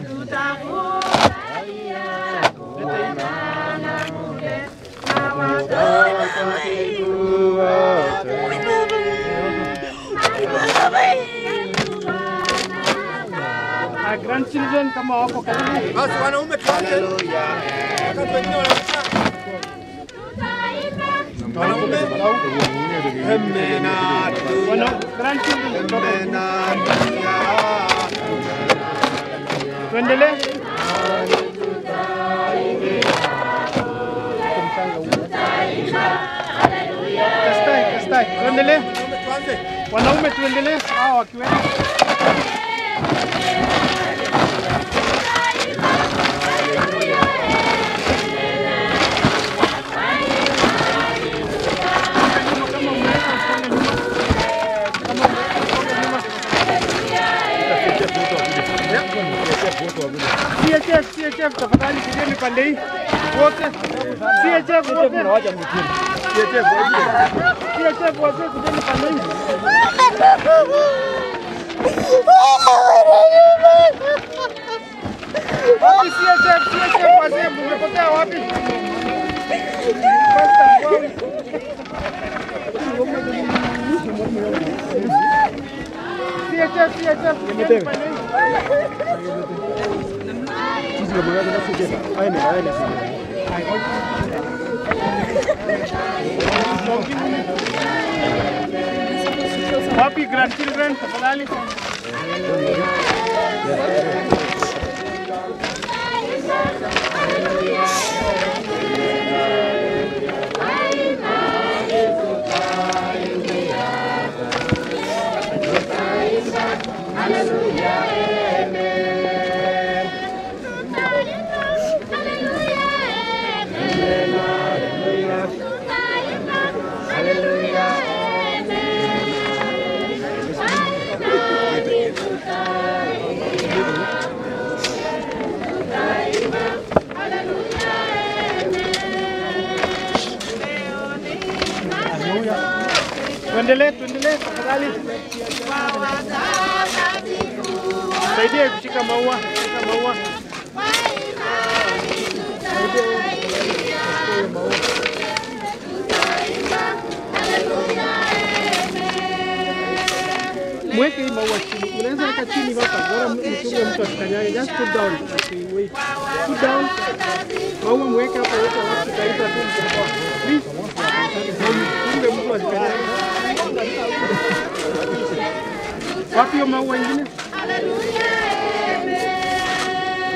tutafurahia kuonana kule na watakatifu wote. Ah, grandchildren kama wako karibu. Basi wanaume tuanze. Wakati wengine wanakaa. Wanaume. Wana grandchildren Tuendelee. Kastai, kastai. Tuendelee. Wanaume tuendelee. Hao wakiwemo. CHF, CHF tafadhali kujeni pande hii wote. CHF wote. CHF CHF wote kujeni pande hii. Wapi CHF? CHF wazee, mmepotea wapi? Pastor, wapi? Tuendelee, tuendelee tafadhali. Saidie kushika maua, kushika maua. Mweke maua chini. Unaweza weka chini hapa. Bora mchunge mtu asikanyage. Just put down. Wait. Put down. Maua mweke hapa yote alafu tutaita tu mkoa. Please. Mchunge mtu asikanyage. Wapi maua ingine?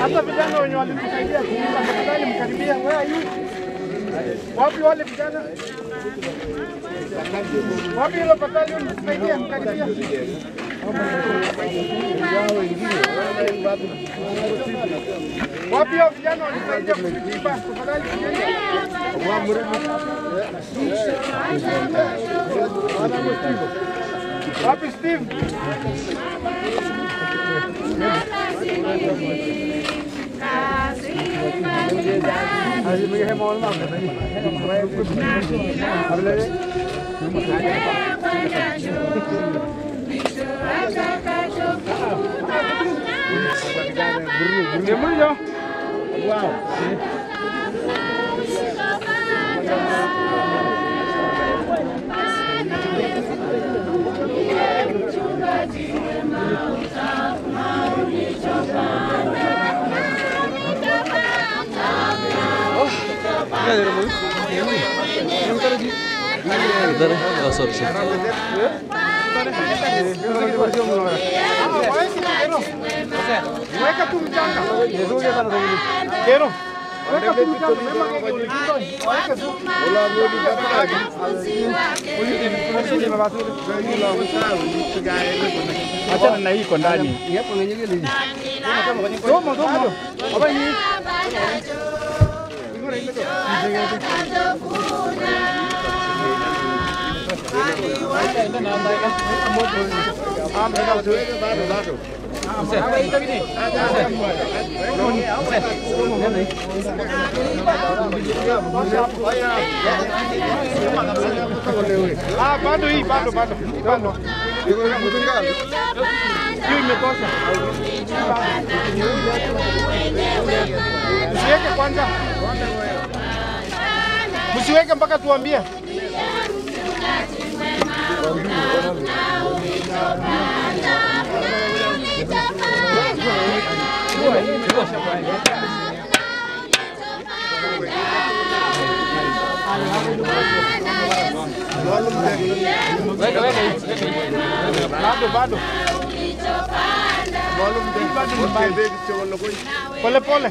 Hata vijana wenye walitusaidia kuuza tafadhali mkaribia. Wapi wale vijana? Wapi ile batalion mkaribia? Wapi hao vijana walisaidia kuziba? Tafadhali Wapi Steve? Azimige mall mapte bani. Able. Weka tu mchanga. Kero. Weka tu mchanga. Mema ngeke ulikito. Weka tu. Acha na hii iko ndani. Somo somo. Hapa hii. Ah. Msiweke mpaka tuambie. Weka weka hii. Bado bado. Bado ni mbali. Pole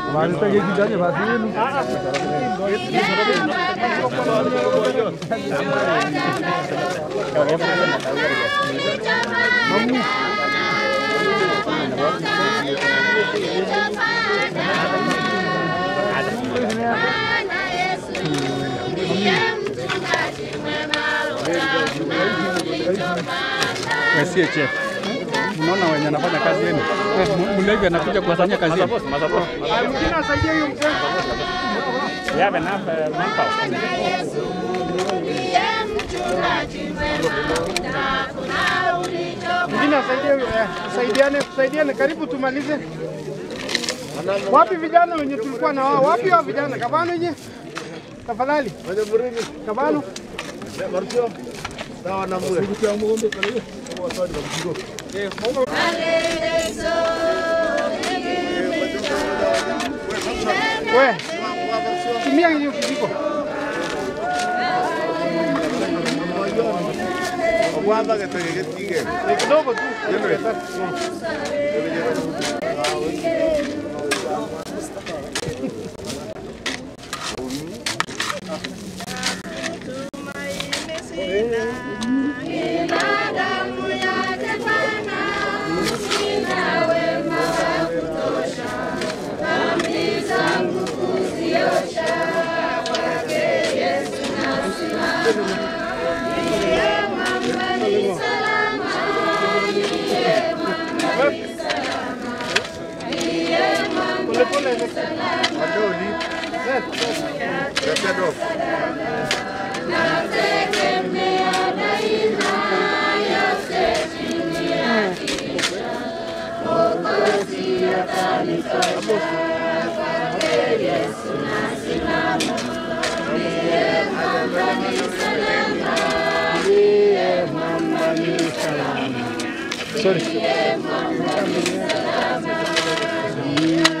Eh, hapo tu. Wesie chef. Unaona wenye anafanya kazi yenu. Mlevi anakuja kuwasanya kazi yenu. Mwingine asaidie huyo mzee. Uh. Mwingine asaidie eh, Saidiane, saidiane karibu tumalize. Wapi vijana wenye tulikuwa na wao? Wapi hao vijana? Kabano nye, Tafadhali. Kabano. Sawa na mwe. 왜? 준비한 Wapi na tunu? Ah,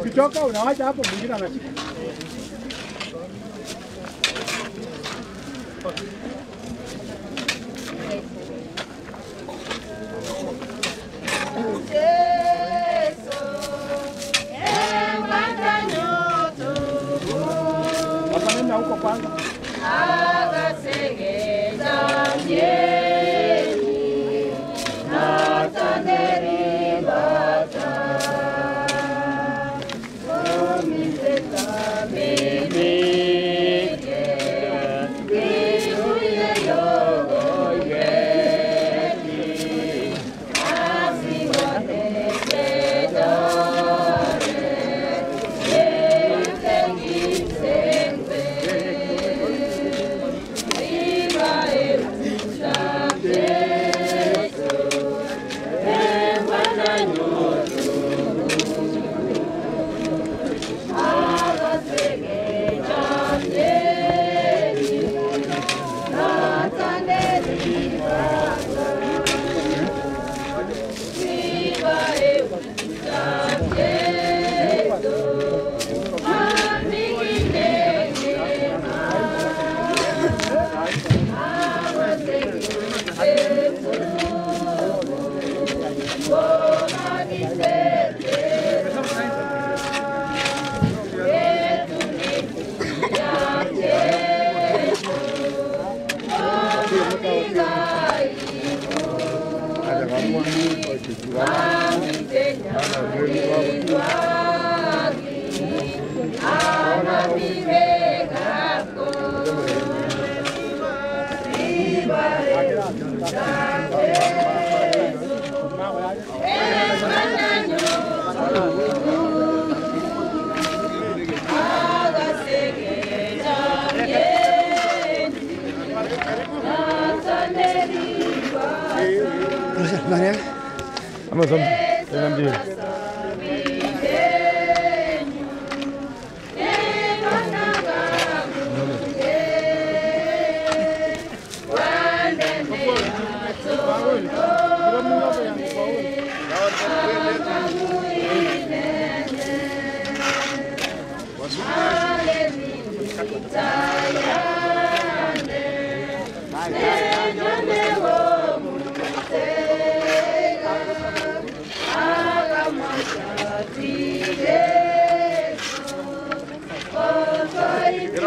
Ukitoka unawacha hapo, mwingine anashika. Hapa nenda huko kwanza. Amen. Nachher? Haben wir so, haben die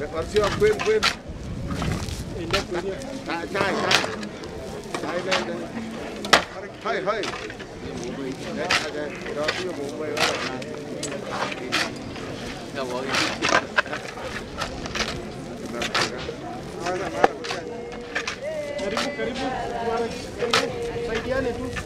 Mẹ con chưa quên quên. Đây đây đây. Đây đây đây. Đây đây Hay hay. Đấy đây. Đó chưa bố mày đó. Đâu rồi. Karibu karibu. Saidiane tu.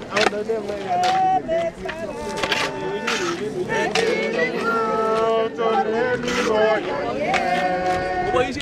Ọgbọ́n yìí ṣe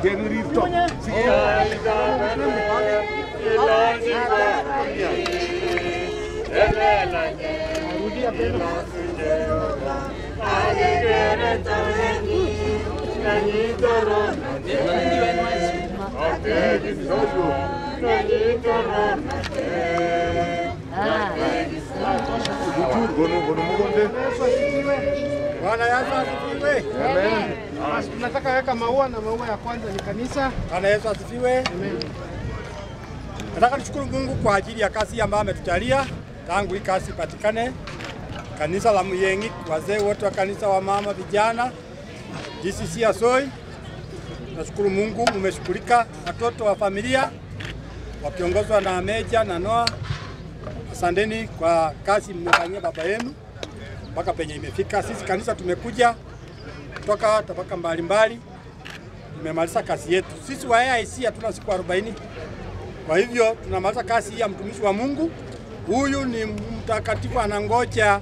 Vieni ritto. Sì. E non che Tunataka weka maua na maua ya kwanza ni kanisa. Bwana Yesu asifiwe. Nataka nishukuru Mungu kwa ajili ya kazi ambayo ametujalia tangu hii kazi ipatikane. Kanisa la Muyengi, wazee wote wa kanisa, wa mama, vijana, DCC Asoi, nashukuru Mungu mmeshughulika, watoto wa familia wakiongozwa na Meja na Noa. Asanteni kwa kazi mmefanyia baba yenu mpaka penye imefika. Sisi kanisa tumekuja kutoka tabaka mbalimbali, tumemaliza kazi yetu. Sisi wa AIC hatuna siku 40 kwa hivyo tunamaliza kazi ya mtumishi wa Mungu. Huyu ni mtakatifu, anangoja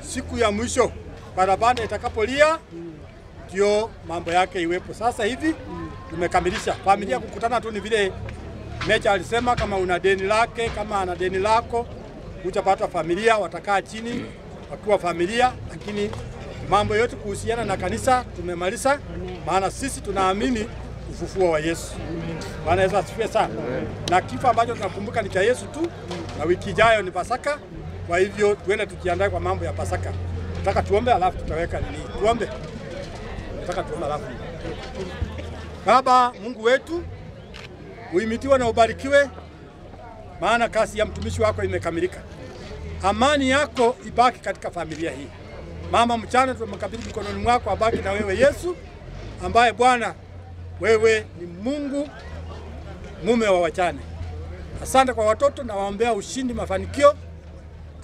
siku ya mwisho barabara itakapolia ndio mambo yake iwepo. Sasa hivi tumekamilisha. Familia kukutana tu ni vile Mecha alisema, kama una deni lake, kama ana deni lako, uchapata familia, watakaa chini wakiwa familia, lakini mambo yote kuhusiana na kanisa tumemaliza, maana sisi tunaamini ufufuo wa Yesu. Bwana Yesu asifiwe sana. Na kifo ambacho tunakumbuka ni cha Yesu tu, na wiki ijayo ni Pasaka. Kwa hivyo tuende tukiandae kwa mambo ya Pasaka. Nataka tuombe, alafu tutaweka nini. Tuombe. Nataka tuona alafu Baba Mungu wetu, uimitiwe na ubarikiwe, maana kazi ya mtumishi wako imekamilika. Amani yako ibaki katika familia hii. Mama mchana tumekabidhi mikononi mwako, abaki na wewe Yesu, ambaye Bwana wewe ni Mungu mume wa wachane. Asante kwa watoto na waombea ushindi, mafanikio,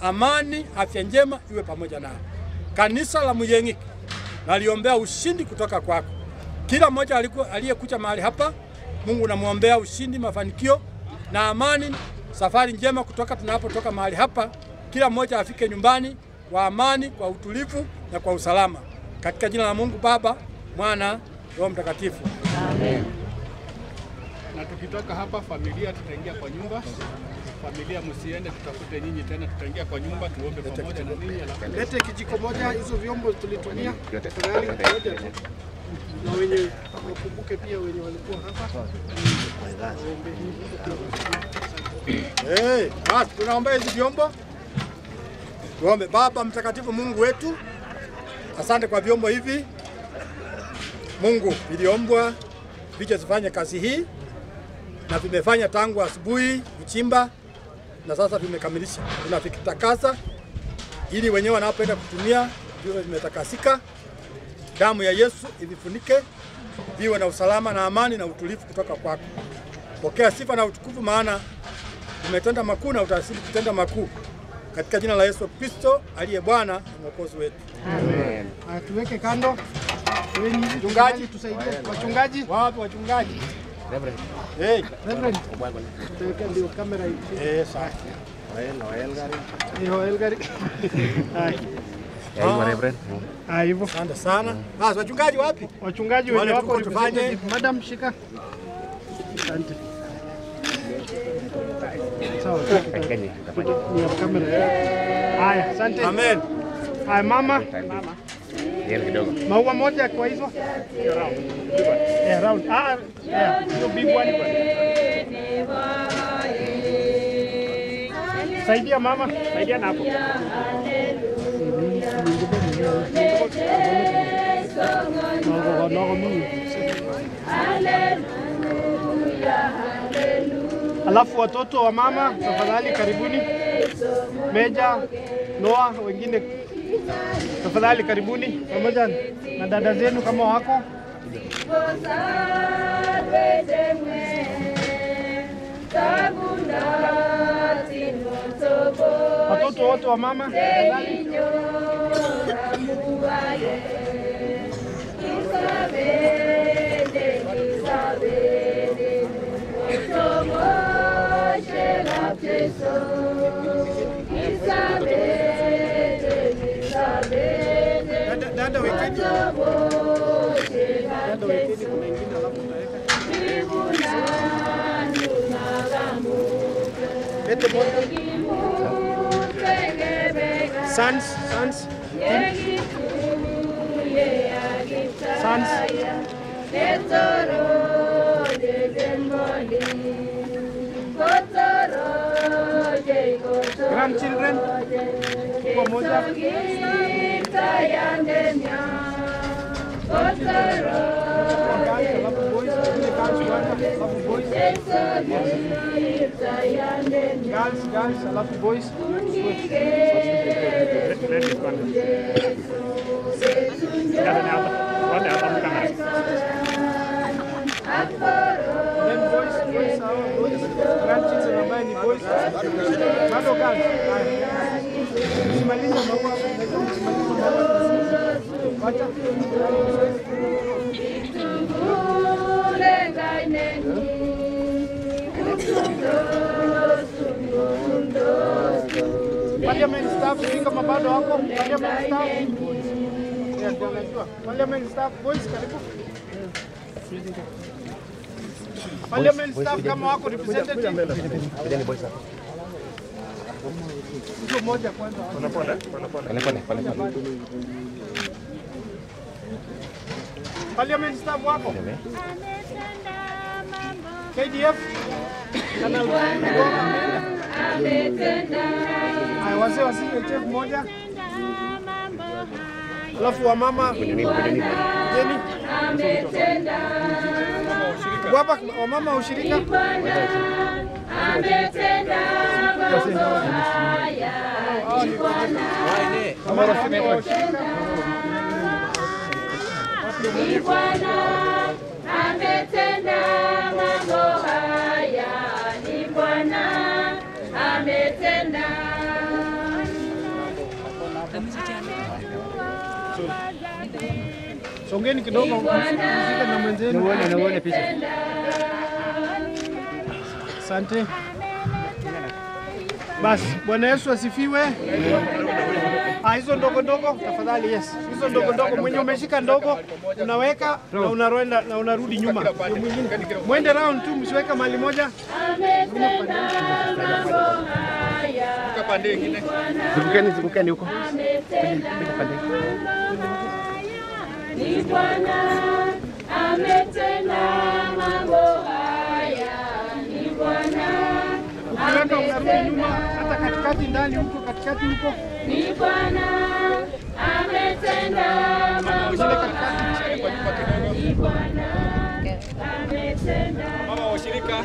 amani, afya njema iwe pamoja nao. Kanisa la Muyengi naliombea ushindi kutoka kwako. Kila mmoja aliku- aliyekuja mahali hapa, Mungu namwombea ushindi, mafanikio na amani, safari njema kutoka tunapotoka mahali hapa. Kila mmoja afike nyumbani kwa amani, kwa utulivu na kwa usalama, katika jina la Mungu Baba, Mwana, Roho Mtakatifu. Amen. Na tukitoka hapa familia, tutaingia kwa nyumba. Familia, msiende, tutafute nyinyi tena, tutaingia kwa nyumba tuombe pamoja na ninyi. alafu- Lete kijiko moja, hizo vyombo tulitumia tayari moja tu. na wenye wakumbuke pia wenye walikuwa hapa. Hey, basi tunaomba hizi vyombo. Tuombe. Baba mtakatifu, Mungu wetu, asante kwa vyombo hivi. Mungu, viliombwa vije zifanye kazi hii na vimefanya tangu asubuhi kuchimba na sasa vimekamilisha. Tunavitakasa ili wenyewe wanapenda kutumia viwe vimetakasika. Damu ya Yesu ivifunike, viwe na usalama na amani na utulivu kutoka kwako. Pokea sifa na utukufu, maana umetenda makuu na utaasili kutenda makuu, katika jina la Yesu Kristo aliye Bwana na Mwokozi wetu. Amen. Atuweke tuweke kando. Wachungaji tusaidie. Wachungaji wapi? Wachungaji Hey, Reverend. Ndio kamera hii. Eh, sawa. Eh, Joel gari. Haya. Ah, hivyo. Asante sana. Basi wachungaji wapi? Wachungaji Wale wenye wako tufanye. Madam, shika. Asante. Sawa. Kamera. Haya, asante. Amen. Haya, mama. Maua moja kwa hizo. Yeah, round. Ah, yeah, hiyo big one. Saidia mama, saidia na hapo. Alafu watoto wa mama tafadhali karibuni. Meja, Noa, wengine Tafadhali karibuni. Pamoja na dada zenu kama wako. Watoto wote wa mama Isabel Dada wekeni. Dada wekeni kuna ingine alafu unaweka. Lete moja. Sans, sans. Sans. Grandchildren. Kubwa moja. Girls, girls, alafu boys. Then boys, boys, hawa boys. Grandchildren ambaye ni boys. Bado girls. Haya. Usimalize maua. Usimalize maua. Wacha. Parliament staff, sijui kama bado wako. Parliament staff. Yeah, ndio najua. Parliament staff, boys karibu. Parliament staff kama wako representative. Parliament staff wako. KDF. Haya, wazee wa chef moja. Alafu wamama Jeni. Wapa wamama ushirika. Ushirika. Ni Bwana ametenda mambo haya, Songeni kidogo mshike na mwenzenu. Nione nione picha. Asante. Basi, Bwana Yesu asifiwe. Ah, hizo ndogo ndogo tafadhali, yes. Hizo ndogo ndogo mwenye umeshika ndogo unaweka na unarenda na unarudi nyuma. Mwende round tu msiweka mali moja. Zibukeni, zibukeni huko. Ni Bwana ametenda mambo haya, ni Bwana ametenda hata katikati ndani huko katikati huko. ni Bwana ametenda mambo haya, ni Bwana ametenda Mama wa ushirika,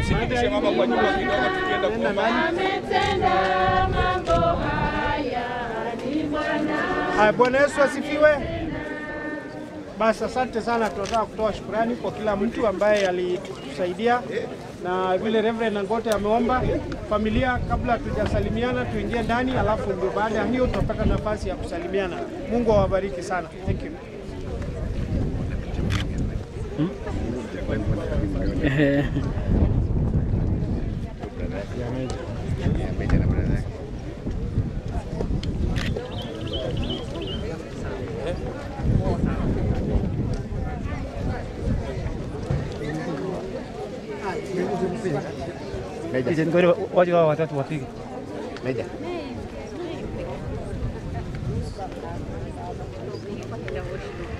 usipitishe mama kwa nyuma kidogo tukienda kuomba. ametenda mambo haya, ni Bwana Haya, Bwana Yesu asifiwe. Basi asante sana, tunataka kutoa shukurani kwa kila mtu ambaye alitusaidia na vile Reverend Nangote ameomba familia. Kabla tujasalimiana tuingie ndani, alafu ndio baada ya hiyo tutapata nafasi ya kusalimiana. Mungu awabariki sana. Thank you. Meja. Waje watu wapige. Meja.